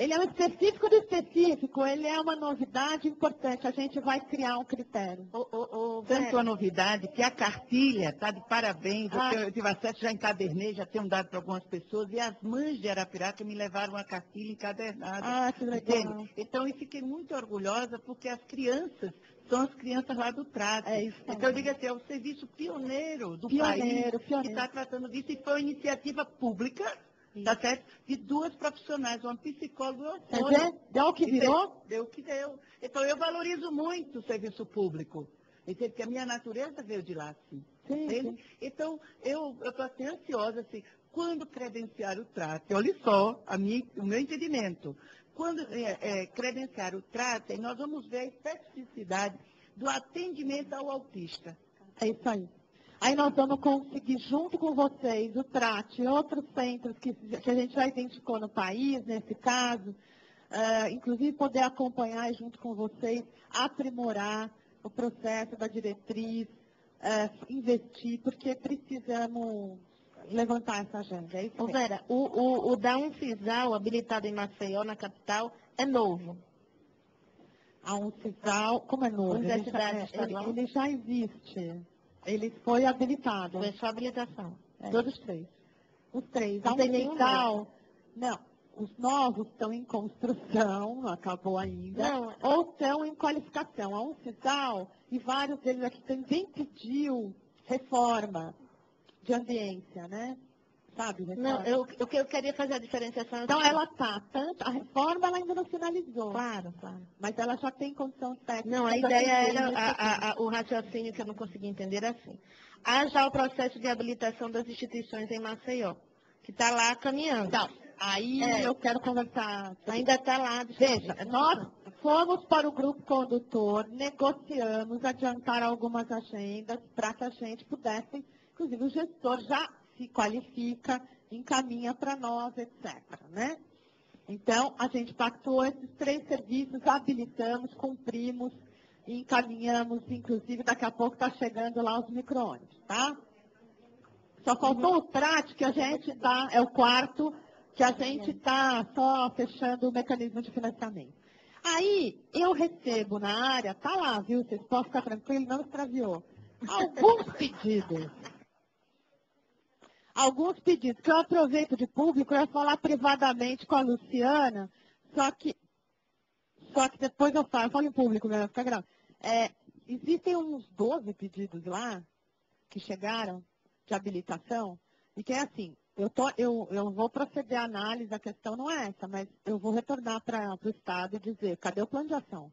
Ele é um específico do específico, ele é uma novidade importante, a gente vai criar um critério. O, o, o, Tanto a novidade que a cartilha está de parabéns, ah. eu, tive acesso, já encadernei, já tenho dado para algumas pessoas, e as mães de Arapiraca me levaram uma cartilha encadernada. Ah, que legal. Então eu fiquei muito orgulhosa, porque as crianças são as crianças lá do trato. É isso então eu digo assim, é o serviço pioneiro do pioneiro, país pioneiro. que está tratando disso, e foi uma iniciativa pública tá certo? De duas profissionais, uma psicóloga e uma ver? Deu o que virou? Deu o que deu. Então, eu valorizo muito o serviço público. Entende? Porque a minha natureza veio de lá, assim. Sim, entende? Então, eu estou assim, ansiosa, assim, quando credenciar o trato, olha só a minha, o meu entendimento. Quando é, é, credenciar o trato, nós vamos ver a especificidade do atendimento ao autista. É isso aí. Aí nós vamos conseguir, junto com vocês, o TRAT e outros centros que, que a gente já identificou no país, nesse caso, ah, inclusive poder acompanhar junto com vocês, aprimorar o processo da diretriz, ah, investir, porque precisamos levantar essa agenda. É Ô. Vera, o, o, o da Uncisal, habilitado em Maceió, na capital, é novo. A Uncisal, como é novo? Ele já, Universidade é, ele, ele já existe. Ele foi habilitado. Foi só habilitação. É. Todos os três. Os três. Não A tem nenhum Uncisal, não. Os novos estão em construção, não acabou ainda, Não. ou estão em qualificação. A Uncisal, e vários deles aqui também pediu reforma de ambiência, né? Sabe? Reforma. Não, eu, que eu queria fazer a diferenciação... é Então ela tá, tanto, a reforma ela ainda não finalizou. Claro, claro. Mas ela já tem condição técnica. Não, a de ideia era, a- a- o raciocínio que eu não consegui entender é assim. Há já o processo de habilitação das instituições em Maceió, que está lá caminhando. Então, aí É. eu quero conversar. Ainda está lá. Veja, nós fomos para o grupo condutor, negociamos adiantar algumas agendas para que a gente pudesse, inclusive o gestor já se qualifica, encaminha para nós, etc. Né? Então, a gente pactuou esses três serviços, habilitamos, cumprimos, e encaminhamos, inclusive daqui a pouco está chegando lá os micro-ônibus, tá? Só faltou o TRAT, que a gente está, é o quarto, que a gente está só fechando o mecanismo de financiamento. Aí, eu recebo na área, tá lá, viu? Vocês podem ficar tranquilos, não extraviou. Alguns pedidos. Alguns pedidos que eu aproveito de público, eu ia falar privadamente com a Luciana, só que, só que depois eu falo, eu falo em público mesmo, fica grave. É, existem uns 12 pedidos lá que chegaram de habilitação, e que é assim, eu, tô, eu, eu vou proceder à análise, a questão não é essa, mas eu vou retornar para o Estado e dizer, cadê o plano de ação?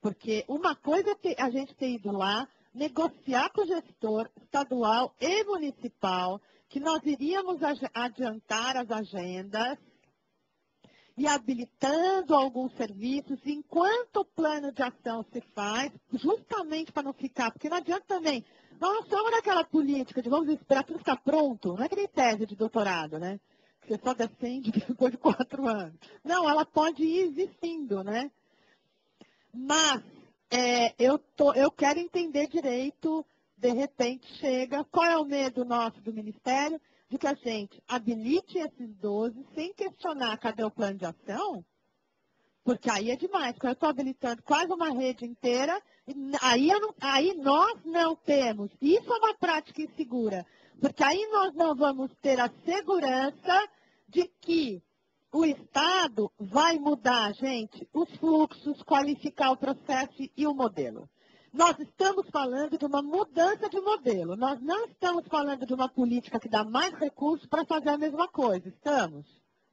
Porque uma coisa é a gente ter ido lá, negociar com o gestor estadual e municipal, que nós iríamos adiantar as agendas e habilitando alguns serviços enquanto o plano de ação se faz, justamente para não ficar, porque não adianta também, nós não estamos naquela política de vamos esperar tudo ficar pronto, não é que nem tese de doutorado, né? Que você só defende depois de quatro anos. Não, ela pode ir existindo, né? Mas é, eu, tô- eu quero entender direito, de repente chega, qual é o medo nosso do Ministério? De que a gente habilite esses 12 sem questionar cadê o plano de ação? Porque aí é demais, porque eu estou habilitando quase uma rede inteira, aí, não- aí nós não temos. Isso é uma prática insegura, porque aí nós não vamos ter a segurança de que o Estado vai mudar, gente, os fluxos, qualificar o processo e o modelo. Nós estamos falando de uma mudança de modelo. Nós não estamos falando de uma política que dá mais recursos para fazer a mesma coisa. Estamos?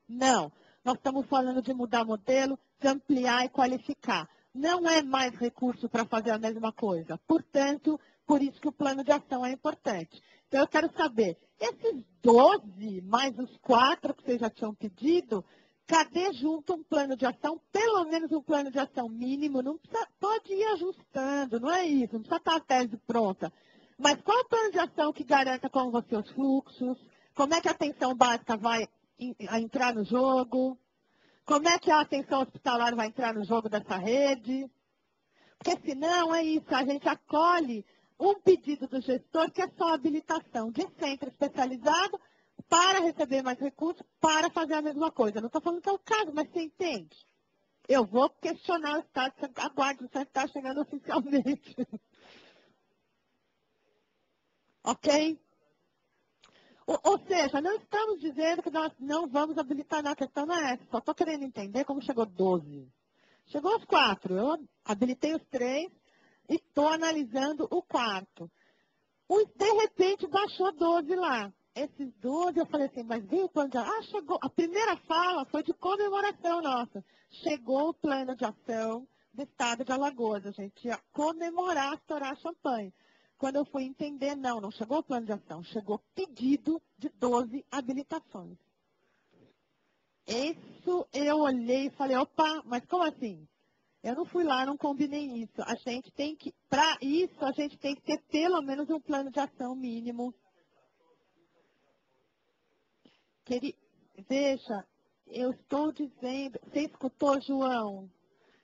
Não. Nós estamos falando de mudar modelo, de ampliar e qualificar. Não é mais recurso para fazer a mesma coisa. Portanto, por isso que o plano de ação é importante. Então, eu quero saber, esses 12, mais os quatro que vocês já tinham pedido, cadê junto um plano de ação, pelo menos um plano de ação mínimo, não precisa, pode ir ajustando, não é isso, não precisa estar a tese pronta. Mas qual é o plano de ação que garanta como ser os fluxos? Como é que a atenção básica vai entrar no jogo? Como é que a atenção hospitalar vai entrar no jogo dessa rede? Porque senão é isso, a gente acolhe um pedido do gestor que é só habilitação de centro especializado para receber mais recursos, para fazer a mesma coisa. Não estou falando que é o caso, mas você entende. Eu vou questionar o Estado, aguarde, você está chegando oficialmente. ok? Ou, ou seja, não estamos dizendo que nós não vamos habilitar, não, a questão não é essa. Só estou querendo entender como chegou 12. Chegou os quatro, eu habilitei os três estou analisando o quarto. De repente baixou 12 lá. esses 12, eu falei assim, mas veio o plano de ação? Ah, chegou. A primeira fala foi de comemoração nossa. Chegou o plano de ação do estado de Alagoas. A gente ia comemorar, estourar champanhe. Quando eu fui entender, não, não chegou o plano de ação, chegou pedido de 12 habilitações. Isso eu olhei e falei, opa, mas como assim? Eu não fui lá, não combinei isso. A gente tem que, para isso, a gente tem que ter pelo menos um plano de ação mínimo. Veja, eu estou dizendo, você escutou, João?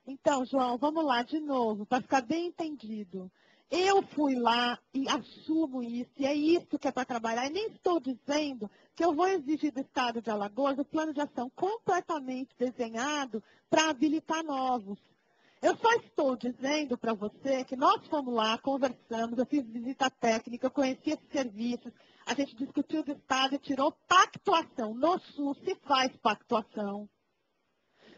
Então, João, vamos lá de novo, para ficar bem entendido. Eu fui lá e assumo isso, e é isso que é para trabalhar. E nem estou dizendo que eu vou exigir do Estado de Alagoas o plano de ação completamente desenhado para habilitar novos. Eu só estou dizendo para você que nós fomos lá, conversamos, eu fiz visita técnica, eu conheci esses serviços, a gente discutiu do Estado e tirou pactuação. No Sul se faz pactuação.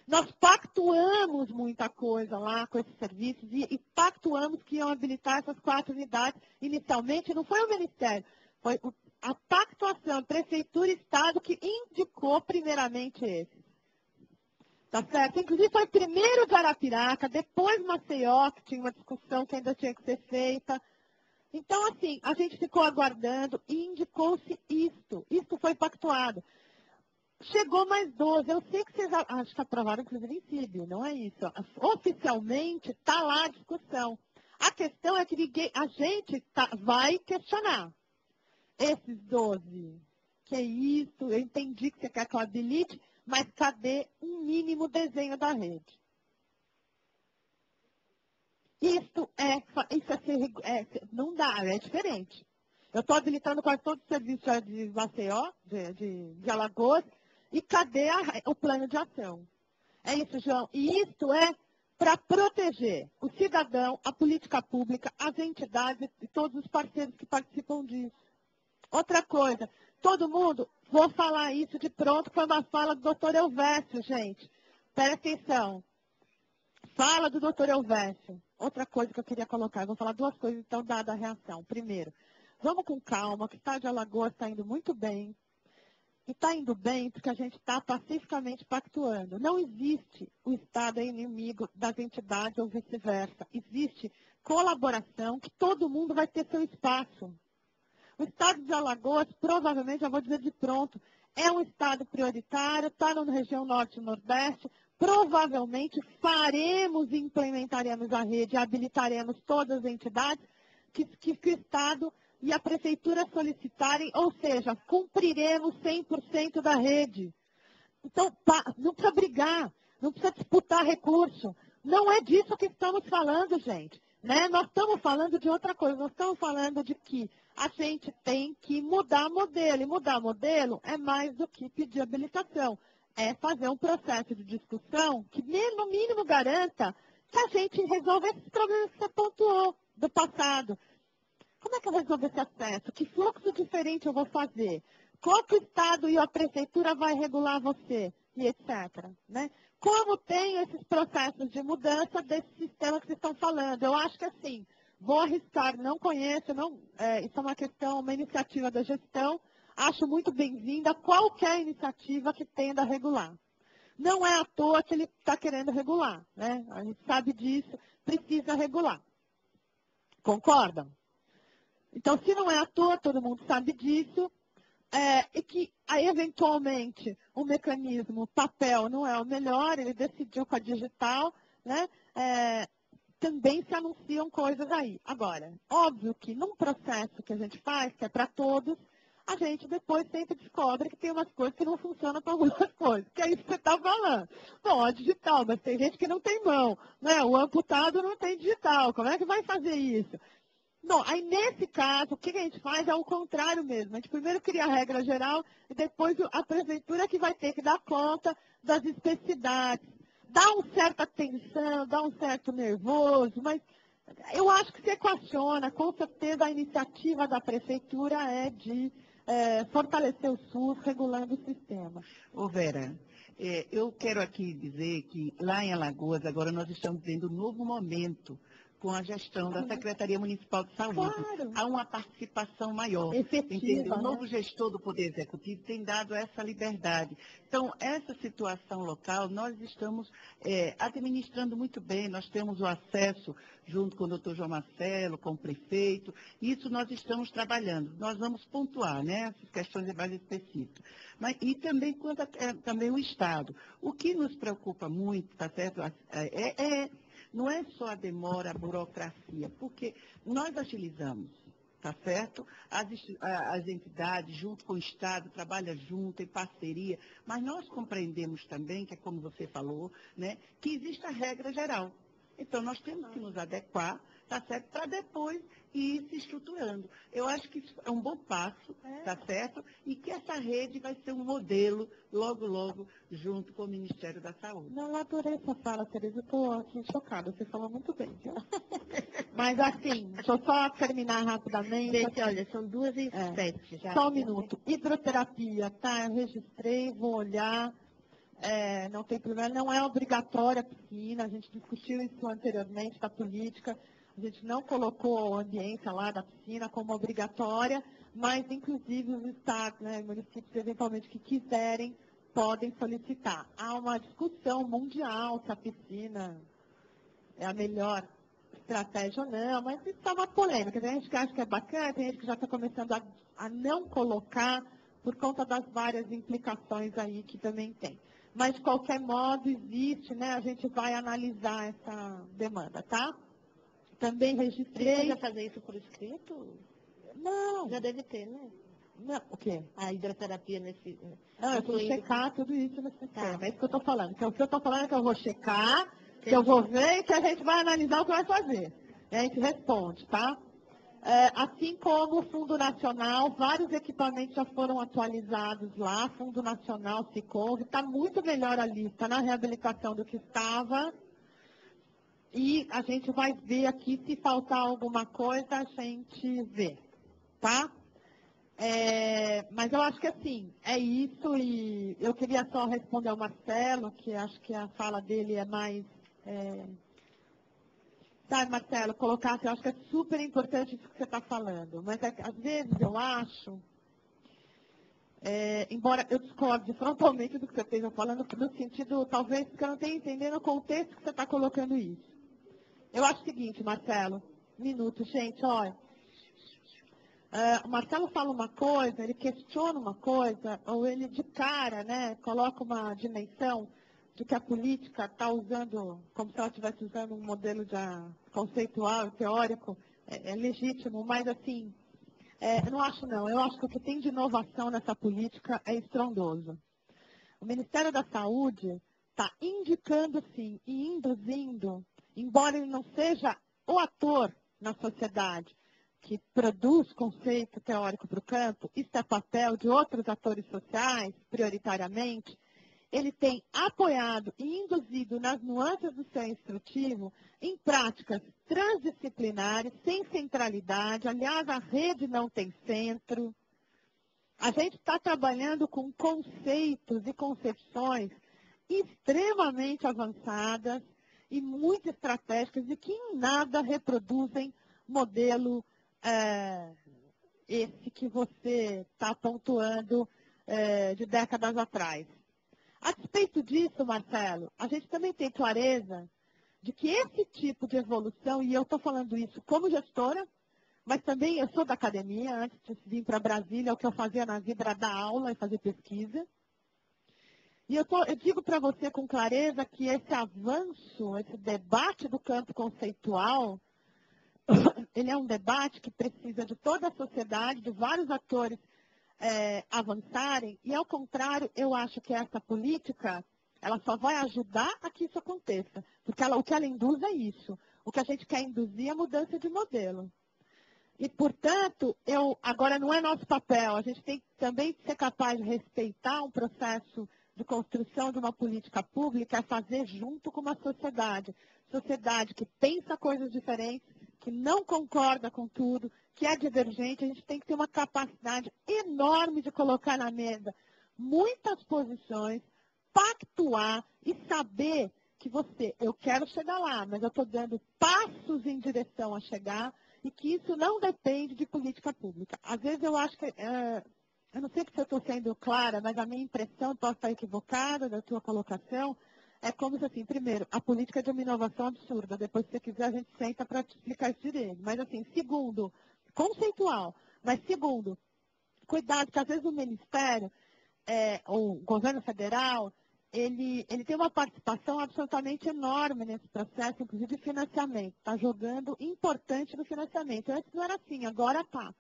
Nós pactuamos muita coisa lá com esses serviços e, e pactuamos que iam habilitar essas quatro unidades. Inicialmente, não foi o Ministério, foi a pactuação, Prefeitura e Estado que indicou primeiramente esses. Tá certo? Inclusive foi primeiro Arapiraca, depois Maceió, que tinha uma discussão que ainda tinha que ser feita. Então, assim, a gente ficou aguardando e indicou-se isto. Isto foi pactuado. Chegou mais 12. Eu sei que vocês acho que aprovaram, inclusive, em CIB, não é isso. Oficialmente está lá a discussão. A questão é que ninguém, a gente tá, vai questionar. Esses 12. Que é isso? Eu entendi que você quer que eu habilite, mas cadê um mínimo desenho da rede? Isso é, isso é, é não dá, é diferente. Eu estou habilitando quase todos os serviços de Maceió, de, de, de Alagoas, e cadê a, o plano de ação? É isso, João. E isso é para proteger o cidadão, a política pública, as entidades e todos os parceiros que participam disso. Outra coisa, todo mundo, vou falar isso de pronto, foi uma fala do doutor Elvésio, gente. Presta atenção. Fala do doutor Elvésio. Outra coisa que eu queria colocar, vou falar duas coisas, então, dada a reação. Primeiro, vamos com calma, que o Estado de Alagoas está indo muito bem. E está indo bem porque a gente está pacificamente pactuando. Não existe o Estado é inimigo das entidades ou vice-versa. Existe colaboração que todo mundo vai ter seu espaço. O Estado de Alagoas, provavelmente, já vou dizer de pronto, é um Estado prioritário, está na região norte e nordeste. Provavelmente faremos e implementaremos a rede, habilitaremos todas as entidades que, que, que o Estado e a prefeitura solicitarem, ou seja, cumpriremos 100% da rede. Então, não precisa brigar, não precisa disputar recurso. Não é disso que estamos falando, gente. Né? Nós estamos falando de outra coisa, nós estamos falando de que a gente tem que mudar modelo. E mudar modelo é mais do que pedir habilitação. É fazer um processo de discussão que, no mínimo, garanta que a gente resolva esses problemas que você pontuou do passado. Como é que eu vou resolver esse acesso? Que fluxo diferente eu vou fazer? Qual que o Estado e a Prefeitura vai regular você? E etc. Né? Como tem esses processos de mudança desse sistema que vocês estão falando? Eu acho que assim, vou arriscar, não conheço, não, é, isso é uma questão, uma iniciativa da gestão, acho muito bem-vinda qualquer iniciativa que tenda a regular. Não é à toa que ele está querendo regular, né? A gente sabe disso, precisa regular. Concordam? Então, se não é à toa, todo mundo sabe disso, é, e que aí, eventualmente, o mecanismo papel não é o melhor, ele decidiu com a digital, né? É, também se anunciam coisas aí. Agora, óbvio que num processo que a gente faz, que é para todos, a gente depois sempre descobre que tem umas coisas que não funcionam para algumas coisas, que é isso que você está falando. Bom, é digital, mas tem gente que não tem mão, né? O amputado não tem digital, como é que vai fazer isso? Bom, aí nesse caso, o que a gente faz é o contrário mesmo. A gente primeiro cria a regra geral e depois a prefeitura que vai ter que dar conta das especificidades. Dá uma certa tensão, dá um certo nervoso, mas eu acho que se equaciona. Com certeza a iniciativa da prefeitura é de é, fortalecer o SUS, regulando o sistema. Ô Vera, é, eu quero aqui dizer que lá em Alagoas, agora nós estamos vendo um novo momento com a gestão da Secretaria Municipal de Saúde. Claro. Há uma participação maior. Efetiva? O novo gestor do Poder Executivo tem dado essa liberdade. Então, essa situação local, nós estamos eh, administrando muito bem, nós temos o acesso junto com o doutor João Marcelo, com o prefeito, isso nós estamos trabalhando. Nós vamos pontuar, né, essas questões mais específicas. Mas, e também quanto a, eh, também o Estado. O que nos preocupa muito, tá certo, é, é- não é só a demora, a burocracia, porque nós agilizamos, tá certo? As, as entidades, junto com o Estado, trabalham junto, em parceria, mas nós compreendemos também, que é como você falou, né, que existe a regra geral. Então, nós temos que nos adequar, tá certo? Para depois ir se estruturando. Eu acho que isso é um bom passo, tá certo? E que essa rede vai ser um modelo, logo, logo, junto com o Ministério da Saúde. Não, eu adorei essa fala, Tereza. Eu estou assim, chocada. Você falou muito bem. Mas assim, deixa eu só terminar rapidamente. Gente, olha, são duas e É. sete já. Só um minuto. Hidroterapia, tá? Eu registrei, vou olhar. É, não tem problema, não é obrigatória a piscina, a gente discutiu isso anteriormente da política, a gente não colocou a ambiência lá da piscina como obrigatória, mas inclusive os estados, né, municípios eventualmente que quiserem, podem solicitar. Há uma discussão mundial se a piscina é a melhor estratégia ou não, mas isso é uma polêmica. Tem gente que acha que é bacana, tem gente que já está começando a, a não colocar por conta das várias implicações aí que também tem. Mas, de qualquer modo, existe, né? A gente vai analisar essa demanda, tá? Também registrei... Precisa fazer isso por escrito? Não. Já deve ter, né? Não, o quê? A hidroterapia nesse... Não, eu vou checar tudo isso no sistema. Tá. É isso que eu estou falando. Que o que eu estou falando é que eu vou checar, que eu vou ver e que a gente vai analisar o que vai fazer. E a gente responde, tá? É, assim como o Fundo Nacional, vários equipamentos já foram atualizados lá, Fundo Nacional, Sicov, está muito melhor a lista na reabilitação do que estava. E a gente vai ver aqui, se faltar alguma coisa, a gente vê, tá? É, mas eu acho que assim, é isso e eu queria só responder ao Marcelo, que acho que a fala dele é mais. É, sabe, Marcelo, colocar, eu acho que é super importante isso que você está falando, mas é às vezes eu acho, é, embora eu discorde frontalmente do que você esteja falando, no sentido, talvez, que eu não tenha entendendo o contexto que você está colocando isso. Eu acho o seguinte, Marcelo, minuto, gente, olha. Ah, o Marcelo fala uma coisa, ele questiona uma coisa, ou ele de cara, né, coloca uma dimensão de que a política está usando, como se ela estivesse usando um modelo já conceitual, teórico, é, é legítimo, mas assim, é, não acho não. Eu acho que o que tem de inovação nessa política é estrondoso. O Ministério da Saúde está indicando, sim, e induzindo, embora ele não seja o ator na sociedade que produz conceito teórico para o campo, isso é papel de outros atores sociais, prioritariamente, ele tem apoiado e induzido nas nuances do seu instrutivo em práticas transdisciplinares, sem centralidade. Aliás, a rede não tem centro. A gente está trabalhando com conceitos e concepções extremamente avançadas e muito estratégicas e que em nada reproduzem modelo é, esse que você está pontuando é, de décadas atrás. A despeito disso, Marcelo, a gente também tem clareza de que esse tipo de evolução, e eu estou falando isso como gestora, mas também eu sou da academia, antes de vir para Brasília, o que eu fazia na vida era dar aula e fazer pesquisa. E eu, tô- eu digo para você com clareza que esse avanço, esse debate do campo conceitual, ele é um debate que precisa de toda a sociedade, de vários atores eh, avançarem, e ao contrário, eu acho que essa política, ela só vai ajudar a que isso aconteça, porque ela- o que ela induz é isso. O que a gente quer induzir é mudança de modelo. E, portanto, eu, agora não é nosso papel, a gente tem que também ser capaz de respeitar um processo de construção de uma política pública, é fazer junto com uma sociedade. Sociedade que pensa coisas diferentes, que não concorda com tudo, que é divergente, a gente tem que ter uma capacidade enorme de colocar na mesa muitas posições, pactuar e saber que você. Eu quero chegar lá, mas eu estou dando passos em direção a chegar e que isso não depende de política pública. Às vezes eu acho que, é, eu não sei se eu estou sendo clara, mas a minha impressão, posso estar equivocada da tua colocação, é como se assim, primeiro, a política é de uma inovação absurda, depois se você quiser a gente senta para explicar isso direito. Mas assim, segundo, conceitual, mas segundo, cuidado que às vezes o Ministério, é, o governo federal, ele, ele tem uma participação absolutamente enorme nesse processo, inclusive de financiamento. Está jogando importante no financiamento. Antes não era assim, agora está.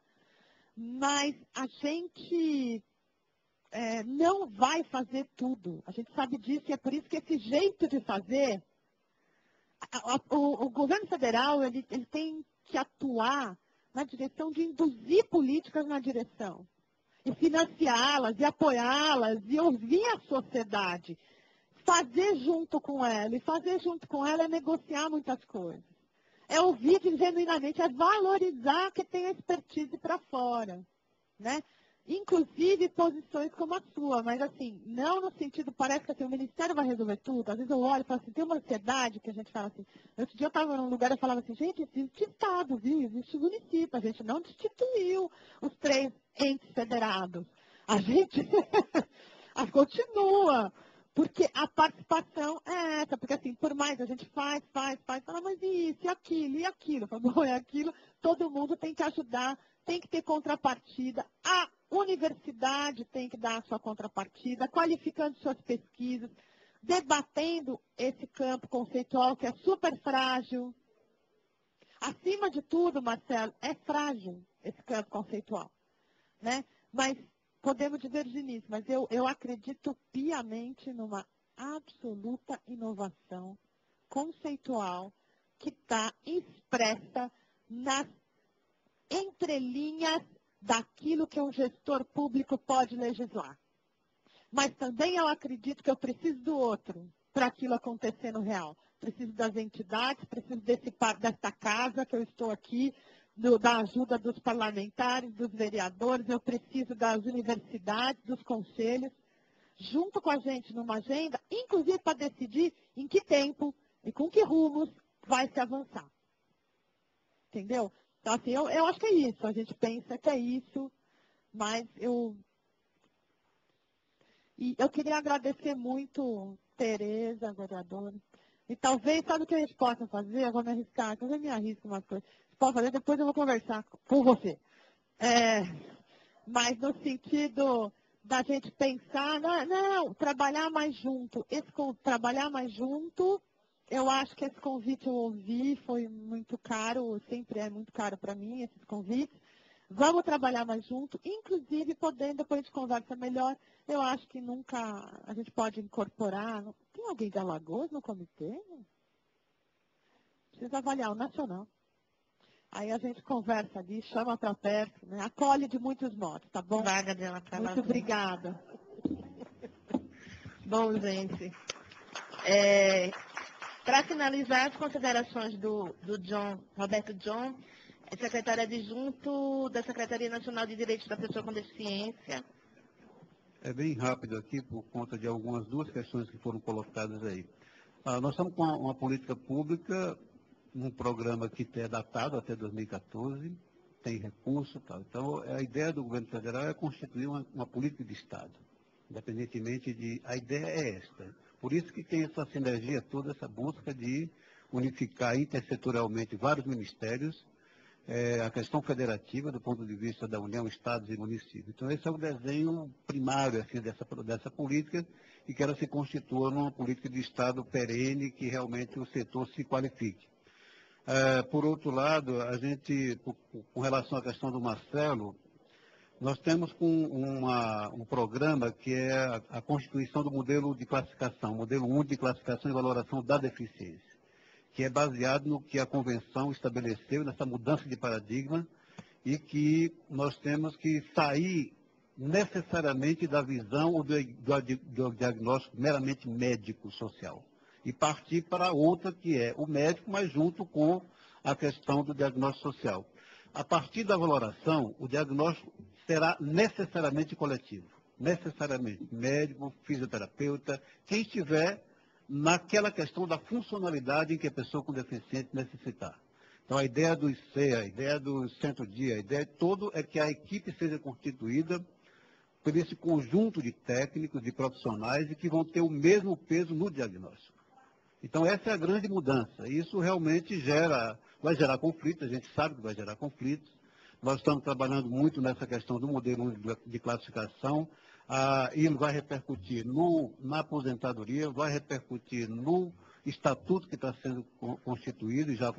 Mas a gente é, não vai fazer tudo. A gente sabe disso e é por isso que esse jeito de fazer, a, a, o, o, governo federal ele, ele tem que atuar na direção de induzir políticas na direção e financiá-las, e apoiá-las, e ouvir a sociedade. Fazer junto com ela. E fazer junto com ela é negociar muitas coisas. É ouvir genuinamente, é valorizar que tem expertise para fora. Né? inclusive posições como a sua, mas assim, não no sentido, parece que assim, o Ministério vai resolver tudo. Às vezes eu olho e falo assim, tem uma ansiedade que a gente fala assim. Outro dia eu estava num lugar e falava assim, gente, existe Estado, viu? Existe município, a gente não destituiu os três entes federados. A gente continua. Porque a participação é essa, porque assim, por mais a gente faz, faz, faz, fala, mas isso, e aquilo, e aquilo, é aquilo, todo mundo tem que ajudar, tem que ter contrapartida. A universidade tem que dar a sua contrapartida, qualificando suas pesquisas, debatendo esse campo conceitual que é super frágil. Acima de tudo, Marcelo, é frágil esse campo conceitual. Né? Mas podemos de início, mas eu, eu acredito piamente numa absoluta inovação conceitual que está expressa nas entrelinhas daquilo que um gestor público pode legislar. Mas também eu acredito que eu preciso do outro para aquilo acontecer no real. Preciso das entidades, preciso desse, desta casa que eu estou aqui, do, da ajuda dos parlamentares, dos vereadores, eu preciso das universidades, dos conselhos, junto com a gente numa agenda, inclusive para decidir em que tempo e com que rumos vai se avançar. Entendeu? Então, assim, eu, eu acho que é isso. A gente pensa que é isso, mas eu. E eu queria agradecer muito Tereza, vereadora. E talvez, sabe o que a gente possa fazer? Eu vou me arriscar, eu me arrisco umas coisas. Pode fazer, depois eu vou conversar com você. É, mas no sentido da gente pensar, não, não, trabalhar mais junto. Esse trabalhar mais junto eu acho que esse convite eu ouvi, foi muito caro, sempre é muito caro para mim esses convites. Vamos trabalhar mais junto, inclusive podendo, depois gente conversa melhor. Eu acho que nunca a gente pode incorporar. Tem alguém de Alagoas no comitê? Precisa avaliar o nacional. Aí a gente conversa ali, chama para perto, né? acolhe de muitos modos, tá bom? Vaga dela pra Muito obrigada. Bom, gente. É, para finalizar, as considerações do, do John, Roberto John, é secretário adjunto da Secretaria Nacional de Direitos da Pessoa com Deficiência. É bem rápido aqui, por conta de algumas duas questões que foram colocadas aí. Ah, nós estamos com uma, uma, política pública, um programa que é datado até 2014, tem recurso tal. Então, a ideia do governo federal é constituir uma, uma política de Estado, independentemente de... A ideia é esta, por isso que tem essa sinergia toda, essa busca de unificar intersetorialmente vários ministérios, é, a questão federativa do ponto de vista da União, Estados e municípios. Então esse é o desenho primário assim, dessa, dessa política e que ela se constitua numa política de Estado perene que realmente o setor se qualifique. É, por outro lado, a gente, com relação à questão do Marcelo, nós temos um, uma, um programa que é a, a, constituição do modelo de classificação, modelo único de classificação e valoração da deficiência, que é baseado no que a convenção estabeleceu, nessa mudança de paradigma, e que nós temos que sair necessariamente da visão do, do, do diagnóstico meramente médico-social e partir para outra que é o médico, mas junto com a questão do diagnóstico social. A partir da valoração, o diagnóstico será necessariamente coletivo. Necessariamente. Médico, fisioterapeuta, quem estiver naquela questão da funcionalidade em que a pessoa com deficiência necessitar. Então, a ideia do IC, a ideia do centro-dia, a ideia todo é que a equipe seja constituída por esse conjunto de técnicos, de profissionais, e que vão ter o mesmo peso no diagnóstico. Então, essa é a grande mudança. Isso realmente gera, vai gerar conflitos, a gente sabe que vai gerar conflitos. Nós estamos trabalhando muito nessa questão do modelo de classificação, ah, ele vai repercutir no, na aposentadoria, vai repercutir no estatuto que está sendo constituído, já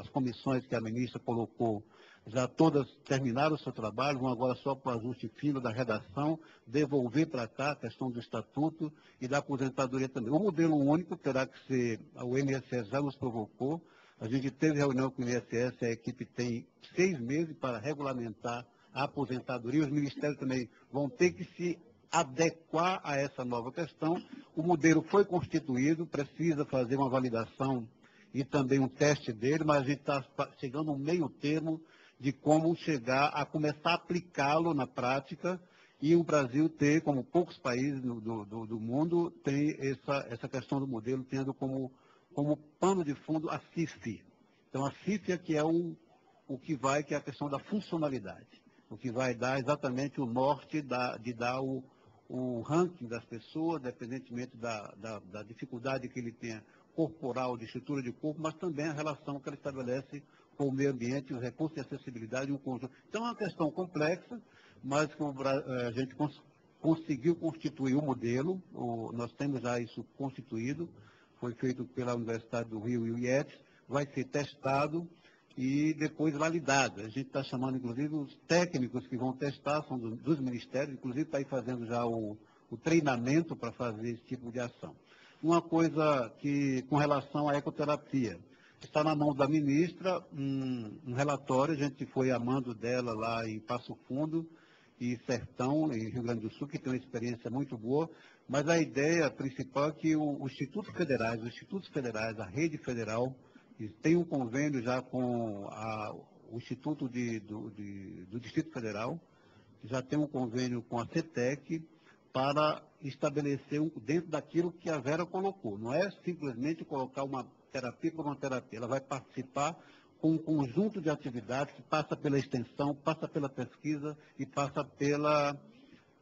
as comissões que a ministra colocou já todas terminaram o seu trabalho, vão agora só para o ajuste fino da redação, devolver para cá a questão do estatuto e da aposentadoria também. O modelo único terá que ser, o INSS já nos provocou, a gente teve reunião com o INSS, a equipe tem seis meses para regulamentar a aposentadoria, os ministérios também vão ter que se adequar a essa nova questão. O modelo foi constituído, precisa fazer uma validação e também um teste dele, mas a gente está chegando no meio termo de como chegar a começar a aplicá-lo na prática e o Brasil ter, como poucos países do, do, do mundo, tem essa, essa questão do modelo tendo como, como pano de fundo a CIF. Então a CIF é que é o, o que vai, que é a questão da funcionalidade, o que vai dar exatamente o norte da, de dar o, o ranking das pessoas, independentemente da, da, da dificuldade que ele tenha corporal, de estrutura de corpo, mas também a relação que ele estabelece com o meio ambiente, os recursos de acessibilidade e um conjunto. Então é uma questão complexa, mas eh, a gente cons conseguiu constituir o um modelo, o, nós temos já isso constituído, foi feito pela Universidade do Rio e o IETS, vai ser testado e depois validado. A gente está chamando, inclusive, os técnicos que vão testar, são dos, dos ministérios, inclusive está aí fazendo já o, o treinamento para fazer esse tipo de ação. Uma coisa que, com relação à ecoterapia, está na mão da ministra um, um relatório, a gente foi amando dela lá em Passo Fundo e Sertão, em Rio Grande do Sul, que tem uma experiência muito boa, mas a ideia principal é que os Institutos Federais, os Institutos Federais, a rede federal, tem um convênio já com a, o Instituto de, do, de, do Distrito Federal, já tem um convênio com a CETEC, para estabelecer dentro daquilo que a Vera colocou. Não é simplesmente colocar uma terapia por uma terapia. Ela vai participar com um conjunto de atividades que passa pela extensão, passa pela pesquisa e passa pela,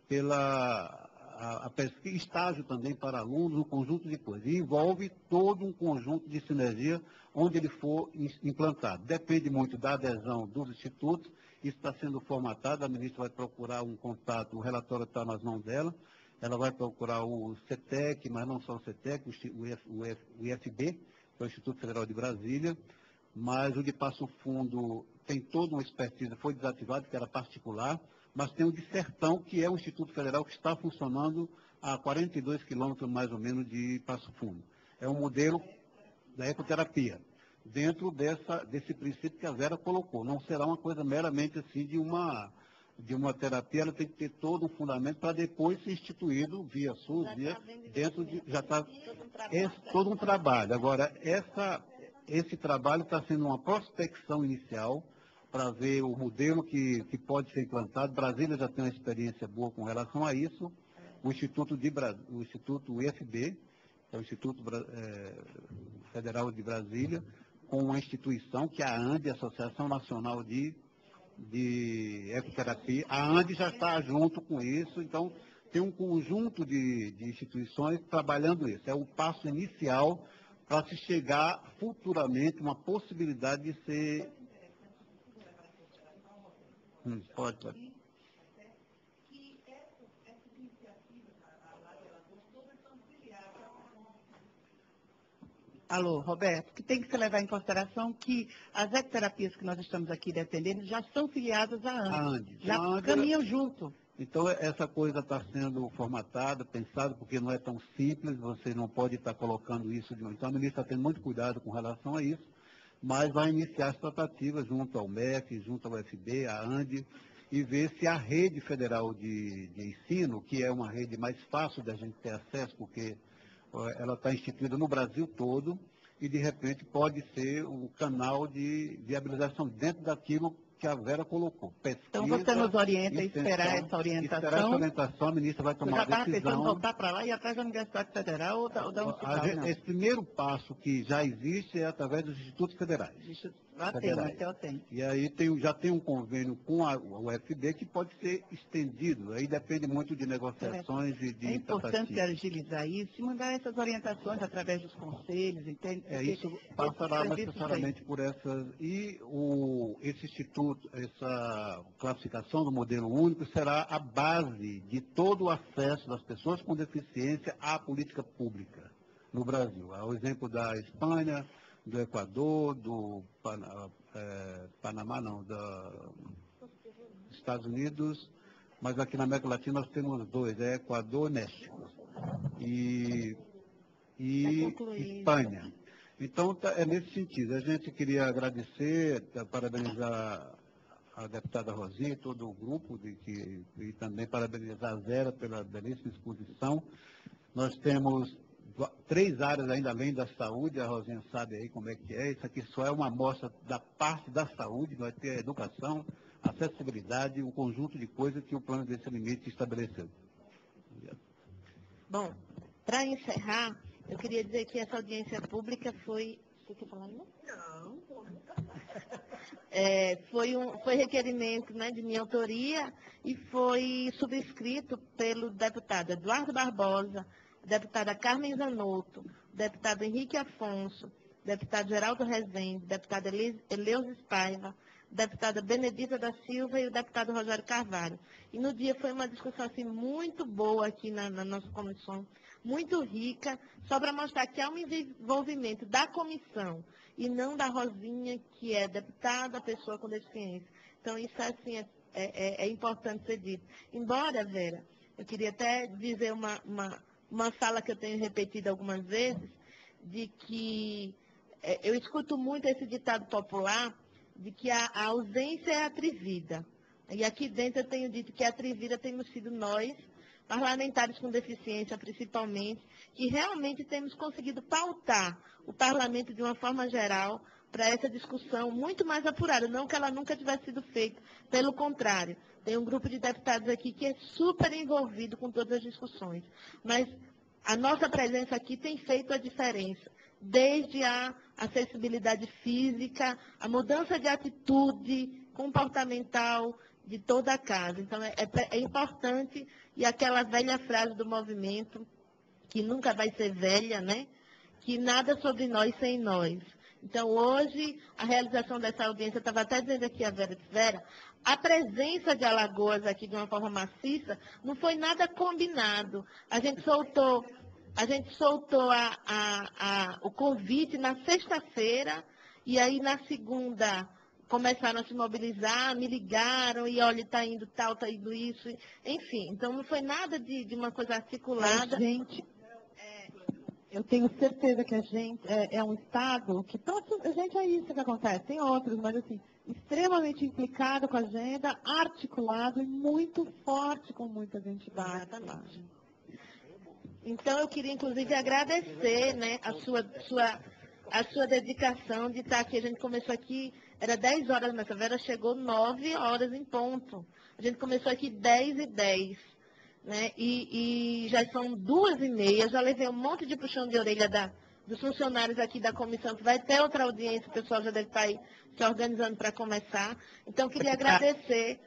pela a, a pesquisa, estágio também para alunos, um conjunto de coisas. E envolve todo um conjunto de sinergia onde ele for implantado. Depende muito da adesão dos institutos isso está sendo formatado, a ministra vai procurar um contato, o relatório está nas mãos dela, ela vai procurar o CETEC, mas não só o CETEC, o, IF, o IFB, o Instituto Federal de Brasília, mas o de Passo Fundo tem toda uma expertise, foi desativado, que era particular, mas tem o de Sertão, que é o Instituto Federal que está funcionando a 42 quilômetros mais ou menos de Passo Fundo. É um modelo da ecoterapia dentro dessa, desse princípio que a Vera colocou. Não será uma coisa meramente assim de uma, de uma terapia, ela tem que ter todo um fundamento para depois ser instituído via SUS, já via, tá dentro de. Já está. Todo, todo um trabalho. Agora, essa, esse trabalho está sendo uma prospecção inicial para ver o modelo que, que pode ser implantado. Brasília já tem uma experiência boa com relação a isso. O Instituto, de, o Instituto que é o Instituto é, Federal de Brasília, com uma instituição que é a ANDE, Associação Nacional de, de Ecoterapia. A ANDE já está junto com isso, então tem um conjunto de, de instituições trabalhando isso. É o passo inicial para se chegar futuramente uma possibilidade de ser. Hum, pode, pode. Alô, Roberto, que tem que se levar em consideração que as ecoterapias que nós estamos aqui defendendo já são filiadas à ANDE. Já a caminham junto. Então, essa coisa está sendo formatada, pensada, porque não é tão simples, você não pode estar colocando isso de Então, a ministra está tendo muito cuidado com relação a isso, mas vai iniciar as tratativas junto ao MEC, junto ao UFB, à ANDE, e ver se a rede federal de, de ensino, que é uma rede mais fácil da gente ter acesso, porque ela está instituída no Brasil todo e, de repente, pode ser um canal de viabilização dentro daquilo que a Vera colocou. Pesquisa, Então você nos orienta a esperar essa orientação. Esperar essa orientação, a ministra vai tomar já a estava pensando em decisão. voltar para lá e atrás da Universidade Federal ou da, ou da esse primeiro passo que já existe é através dos institutos federais. Tem, federais. até eu tenho. E aí tem, já tem um convênio com a UFB que pode ser estendido. Aí depende muito de negociações e de É importante agilizar isso e mandar essas orientações através dos conselhos, entende? É, isso passará necessariamente por essas. E o, esse instituto, essa classificação do modelo único será a base de todo o acesso das pessoas com deficiência à política pública no Brasil. Há o exemplo da Espanha, do Equador, do Pana- eh, Panamá, não, da Estados Unidos, mas aqui na América Latina nós temos dois, é Equador e México. E, e Espanha. Então, tá- é nesse sentido. A gente queria agradecer, tá, parabenizar a deputada Rosinha e todo o grupo, de que, e também parabenizar a Vera pela belíssima exposição. Nós temos três áreas ainda além da saúde, a Rosinha sabe aí como é que é. Isso aqui só é uma amostra da parte da saúde, vai ter a educação, acessibilidade, um conjunto de coisas que o plano desse limite estabeleceu. Bom, para encerrar, eu queria dizer que essa audiência pública foi. Você quer falar ainda? Não. É, foi, um, foi requerimento né, de minha autoria e foi subscrito pelo deputado Eduardo Barbosa, deputada Carmen Zanotto, deputado Henrique Afonso, deputado Geraldo Rezende, deputada Elis- Eleusis Paiva, deputada Benedita da Silva e o deputado Rogério Carvalho. E no dia foi uma discussão assim, muito boa aqui na, na nossa comissão, muito rica, só para mostrar que há um envolvimento da comissão e não da Rosinha, que é deputada, pessoa com deficiência. Então, isso assim, é, é- é importante ser dito. Embora, Vera, eu queria até dizer uma, uma, uma fala que eu tenho repetido algumas vezes, de que é, eu escuto muito esse ditado popular de que a, a ausência é atrevida. E aqui dentro eu tenho dito que a atrevida temos sido nós, parlamentares com deficiência principalmente, que realmente temos conseguido pautar o parlamento de uma forma geral para essa discussão muito mais apurada, não que ela nunca tivesse sido feita, pelo contrário. Tem um grupo de deputados aqui que é super envolvido com todas as discussões. Mas a nossa presença aqui tem feito a diferença, desde a acessibilidade física, a mudança de atitude comportamental de toda a casa. Então, é, é- é importante, e aquela velha frase do movimento, que nunca vai ser velha, né? Que nada sobre nós sem nós. Então, hoje, a realização dessa audiência, estava até dizendo aqui a Vera Vera, a presença de Alagoas aqui de uma forma maciça não foi nada combinado. A gente soltou, a gente soltou a- a- a- o convite na sexta-feira e aí na segunda começaram a se mobilizar, me ligaram e olha, está indo tal, está indo isso. Enfim, então não foi nada de, de uma coisa articulada. Mas, gente, Eu tenho certeza que a gente é, é um Estado que, pronto, a gente é isso que acontece, tem outros, mas assim, extremamente implicado com a agenda, articulado e muito forte com muitas entidades. Então, eu queria, inclusive, agradecer né, a, sua, sua, a sua dedicação de estar aqui. A gente começou aqui, era 10 horas, mas a Vera chegou 9 horas em ponto. A gente começou aqui 10 e 10. Né, e, e já são duas e meia, já levei um monte de puxão de orelha da, dos funcionários aqui da comissão, que vai ter outra audiência, o pessoal já deve estar aí se organizando para começar. Então, eu queria agradecer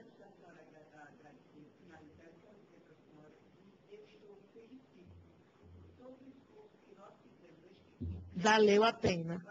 Valeu a pena.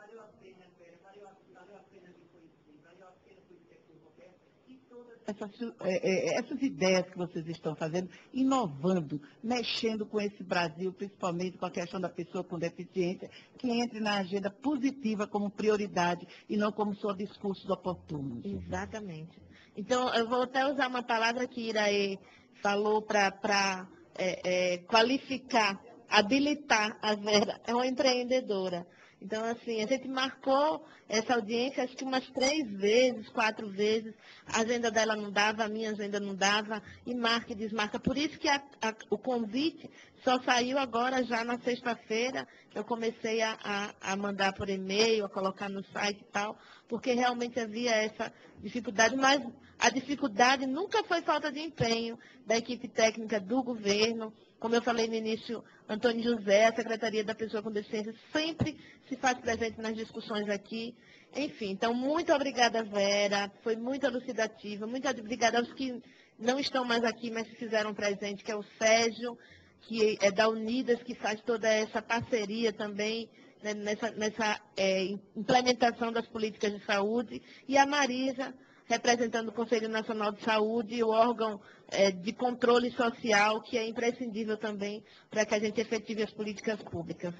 Essas, é, é, essas ideias que vocês estão fazendo, inovando, mexendo com esse Brasil, principalmente com a questão da pessoa com deficiência, que entre na agenda positiva como prioridade e não como só discursos oportunos. Exatamente. Então, eu vou até usar uma palavra que Iraê falou para é, é, qualificar, habilitar a Vera. É uma empreendedora. Então, assim, a gente marcou essa audiência acho que umas três vezes, quatro vezes. A agenda dela não dava, a minha agenda não dava, e marca e desmarca. Por isso que a, a, o convite só saiu agora, já na sexta-feira, eu comecei a, a mandar por e-mail, a colocar no site e tal, porque realmente havia essa dificuldade. Mas a dificuldade nunca foi falta de empenho da equipe técnica do governo, como eu falei no início, Antônio José, a Secretaria da Pessoa com Deficiência, sempre se faz presente nas discussões aqui. Enfim, então, muito obrigada, Vera. Foi muito elucidativa. Muito obrigada aos que não estão mais aqui, mas se fizeram presente, que é o Sérgio, que é da Unidas, que faz toda essa parceria também né, nessa, nessa é, implementação das políticas de saúde, e a Marisa, representando o Conselho Nacional de Saúde, o órgão é, de controle social, que é imprescindível também para que a gente efetive as políticas públicas.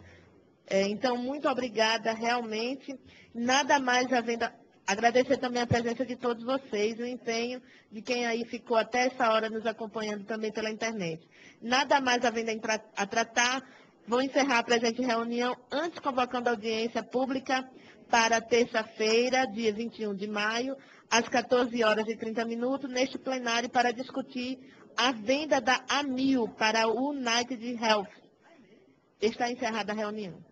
É, então, muito obrigada, realmente. Nada mais havendo. Agradecer também a presença de todos vocês, o empenho de quem aí ficou até essa hora nos acompanhando também pela internet. Nada mais havendo a tratar, vou encerrar a presente reunião, antes convocando a audiência pública para terça-feira, dia 21 de maio, às 14 horas e 30 minutos, neste plenário para discutir a venda da Amil para o United Health. Está encerrada a reunião.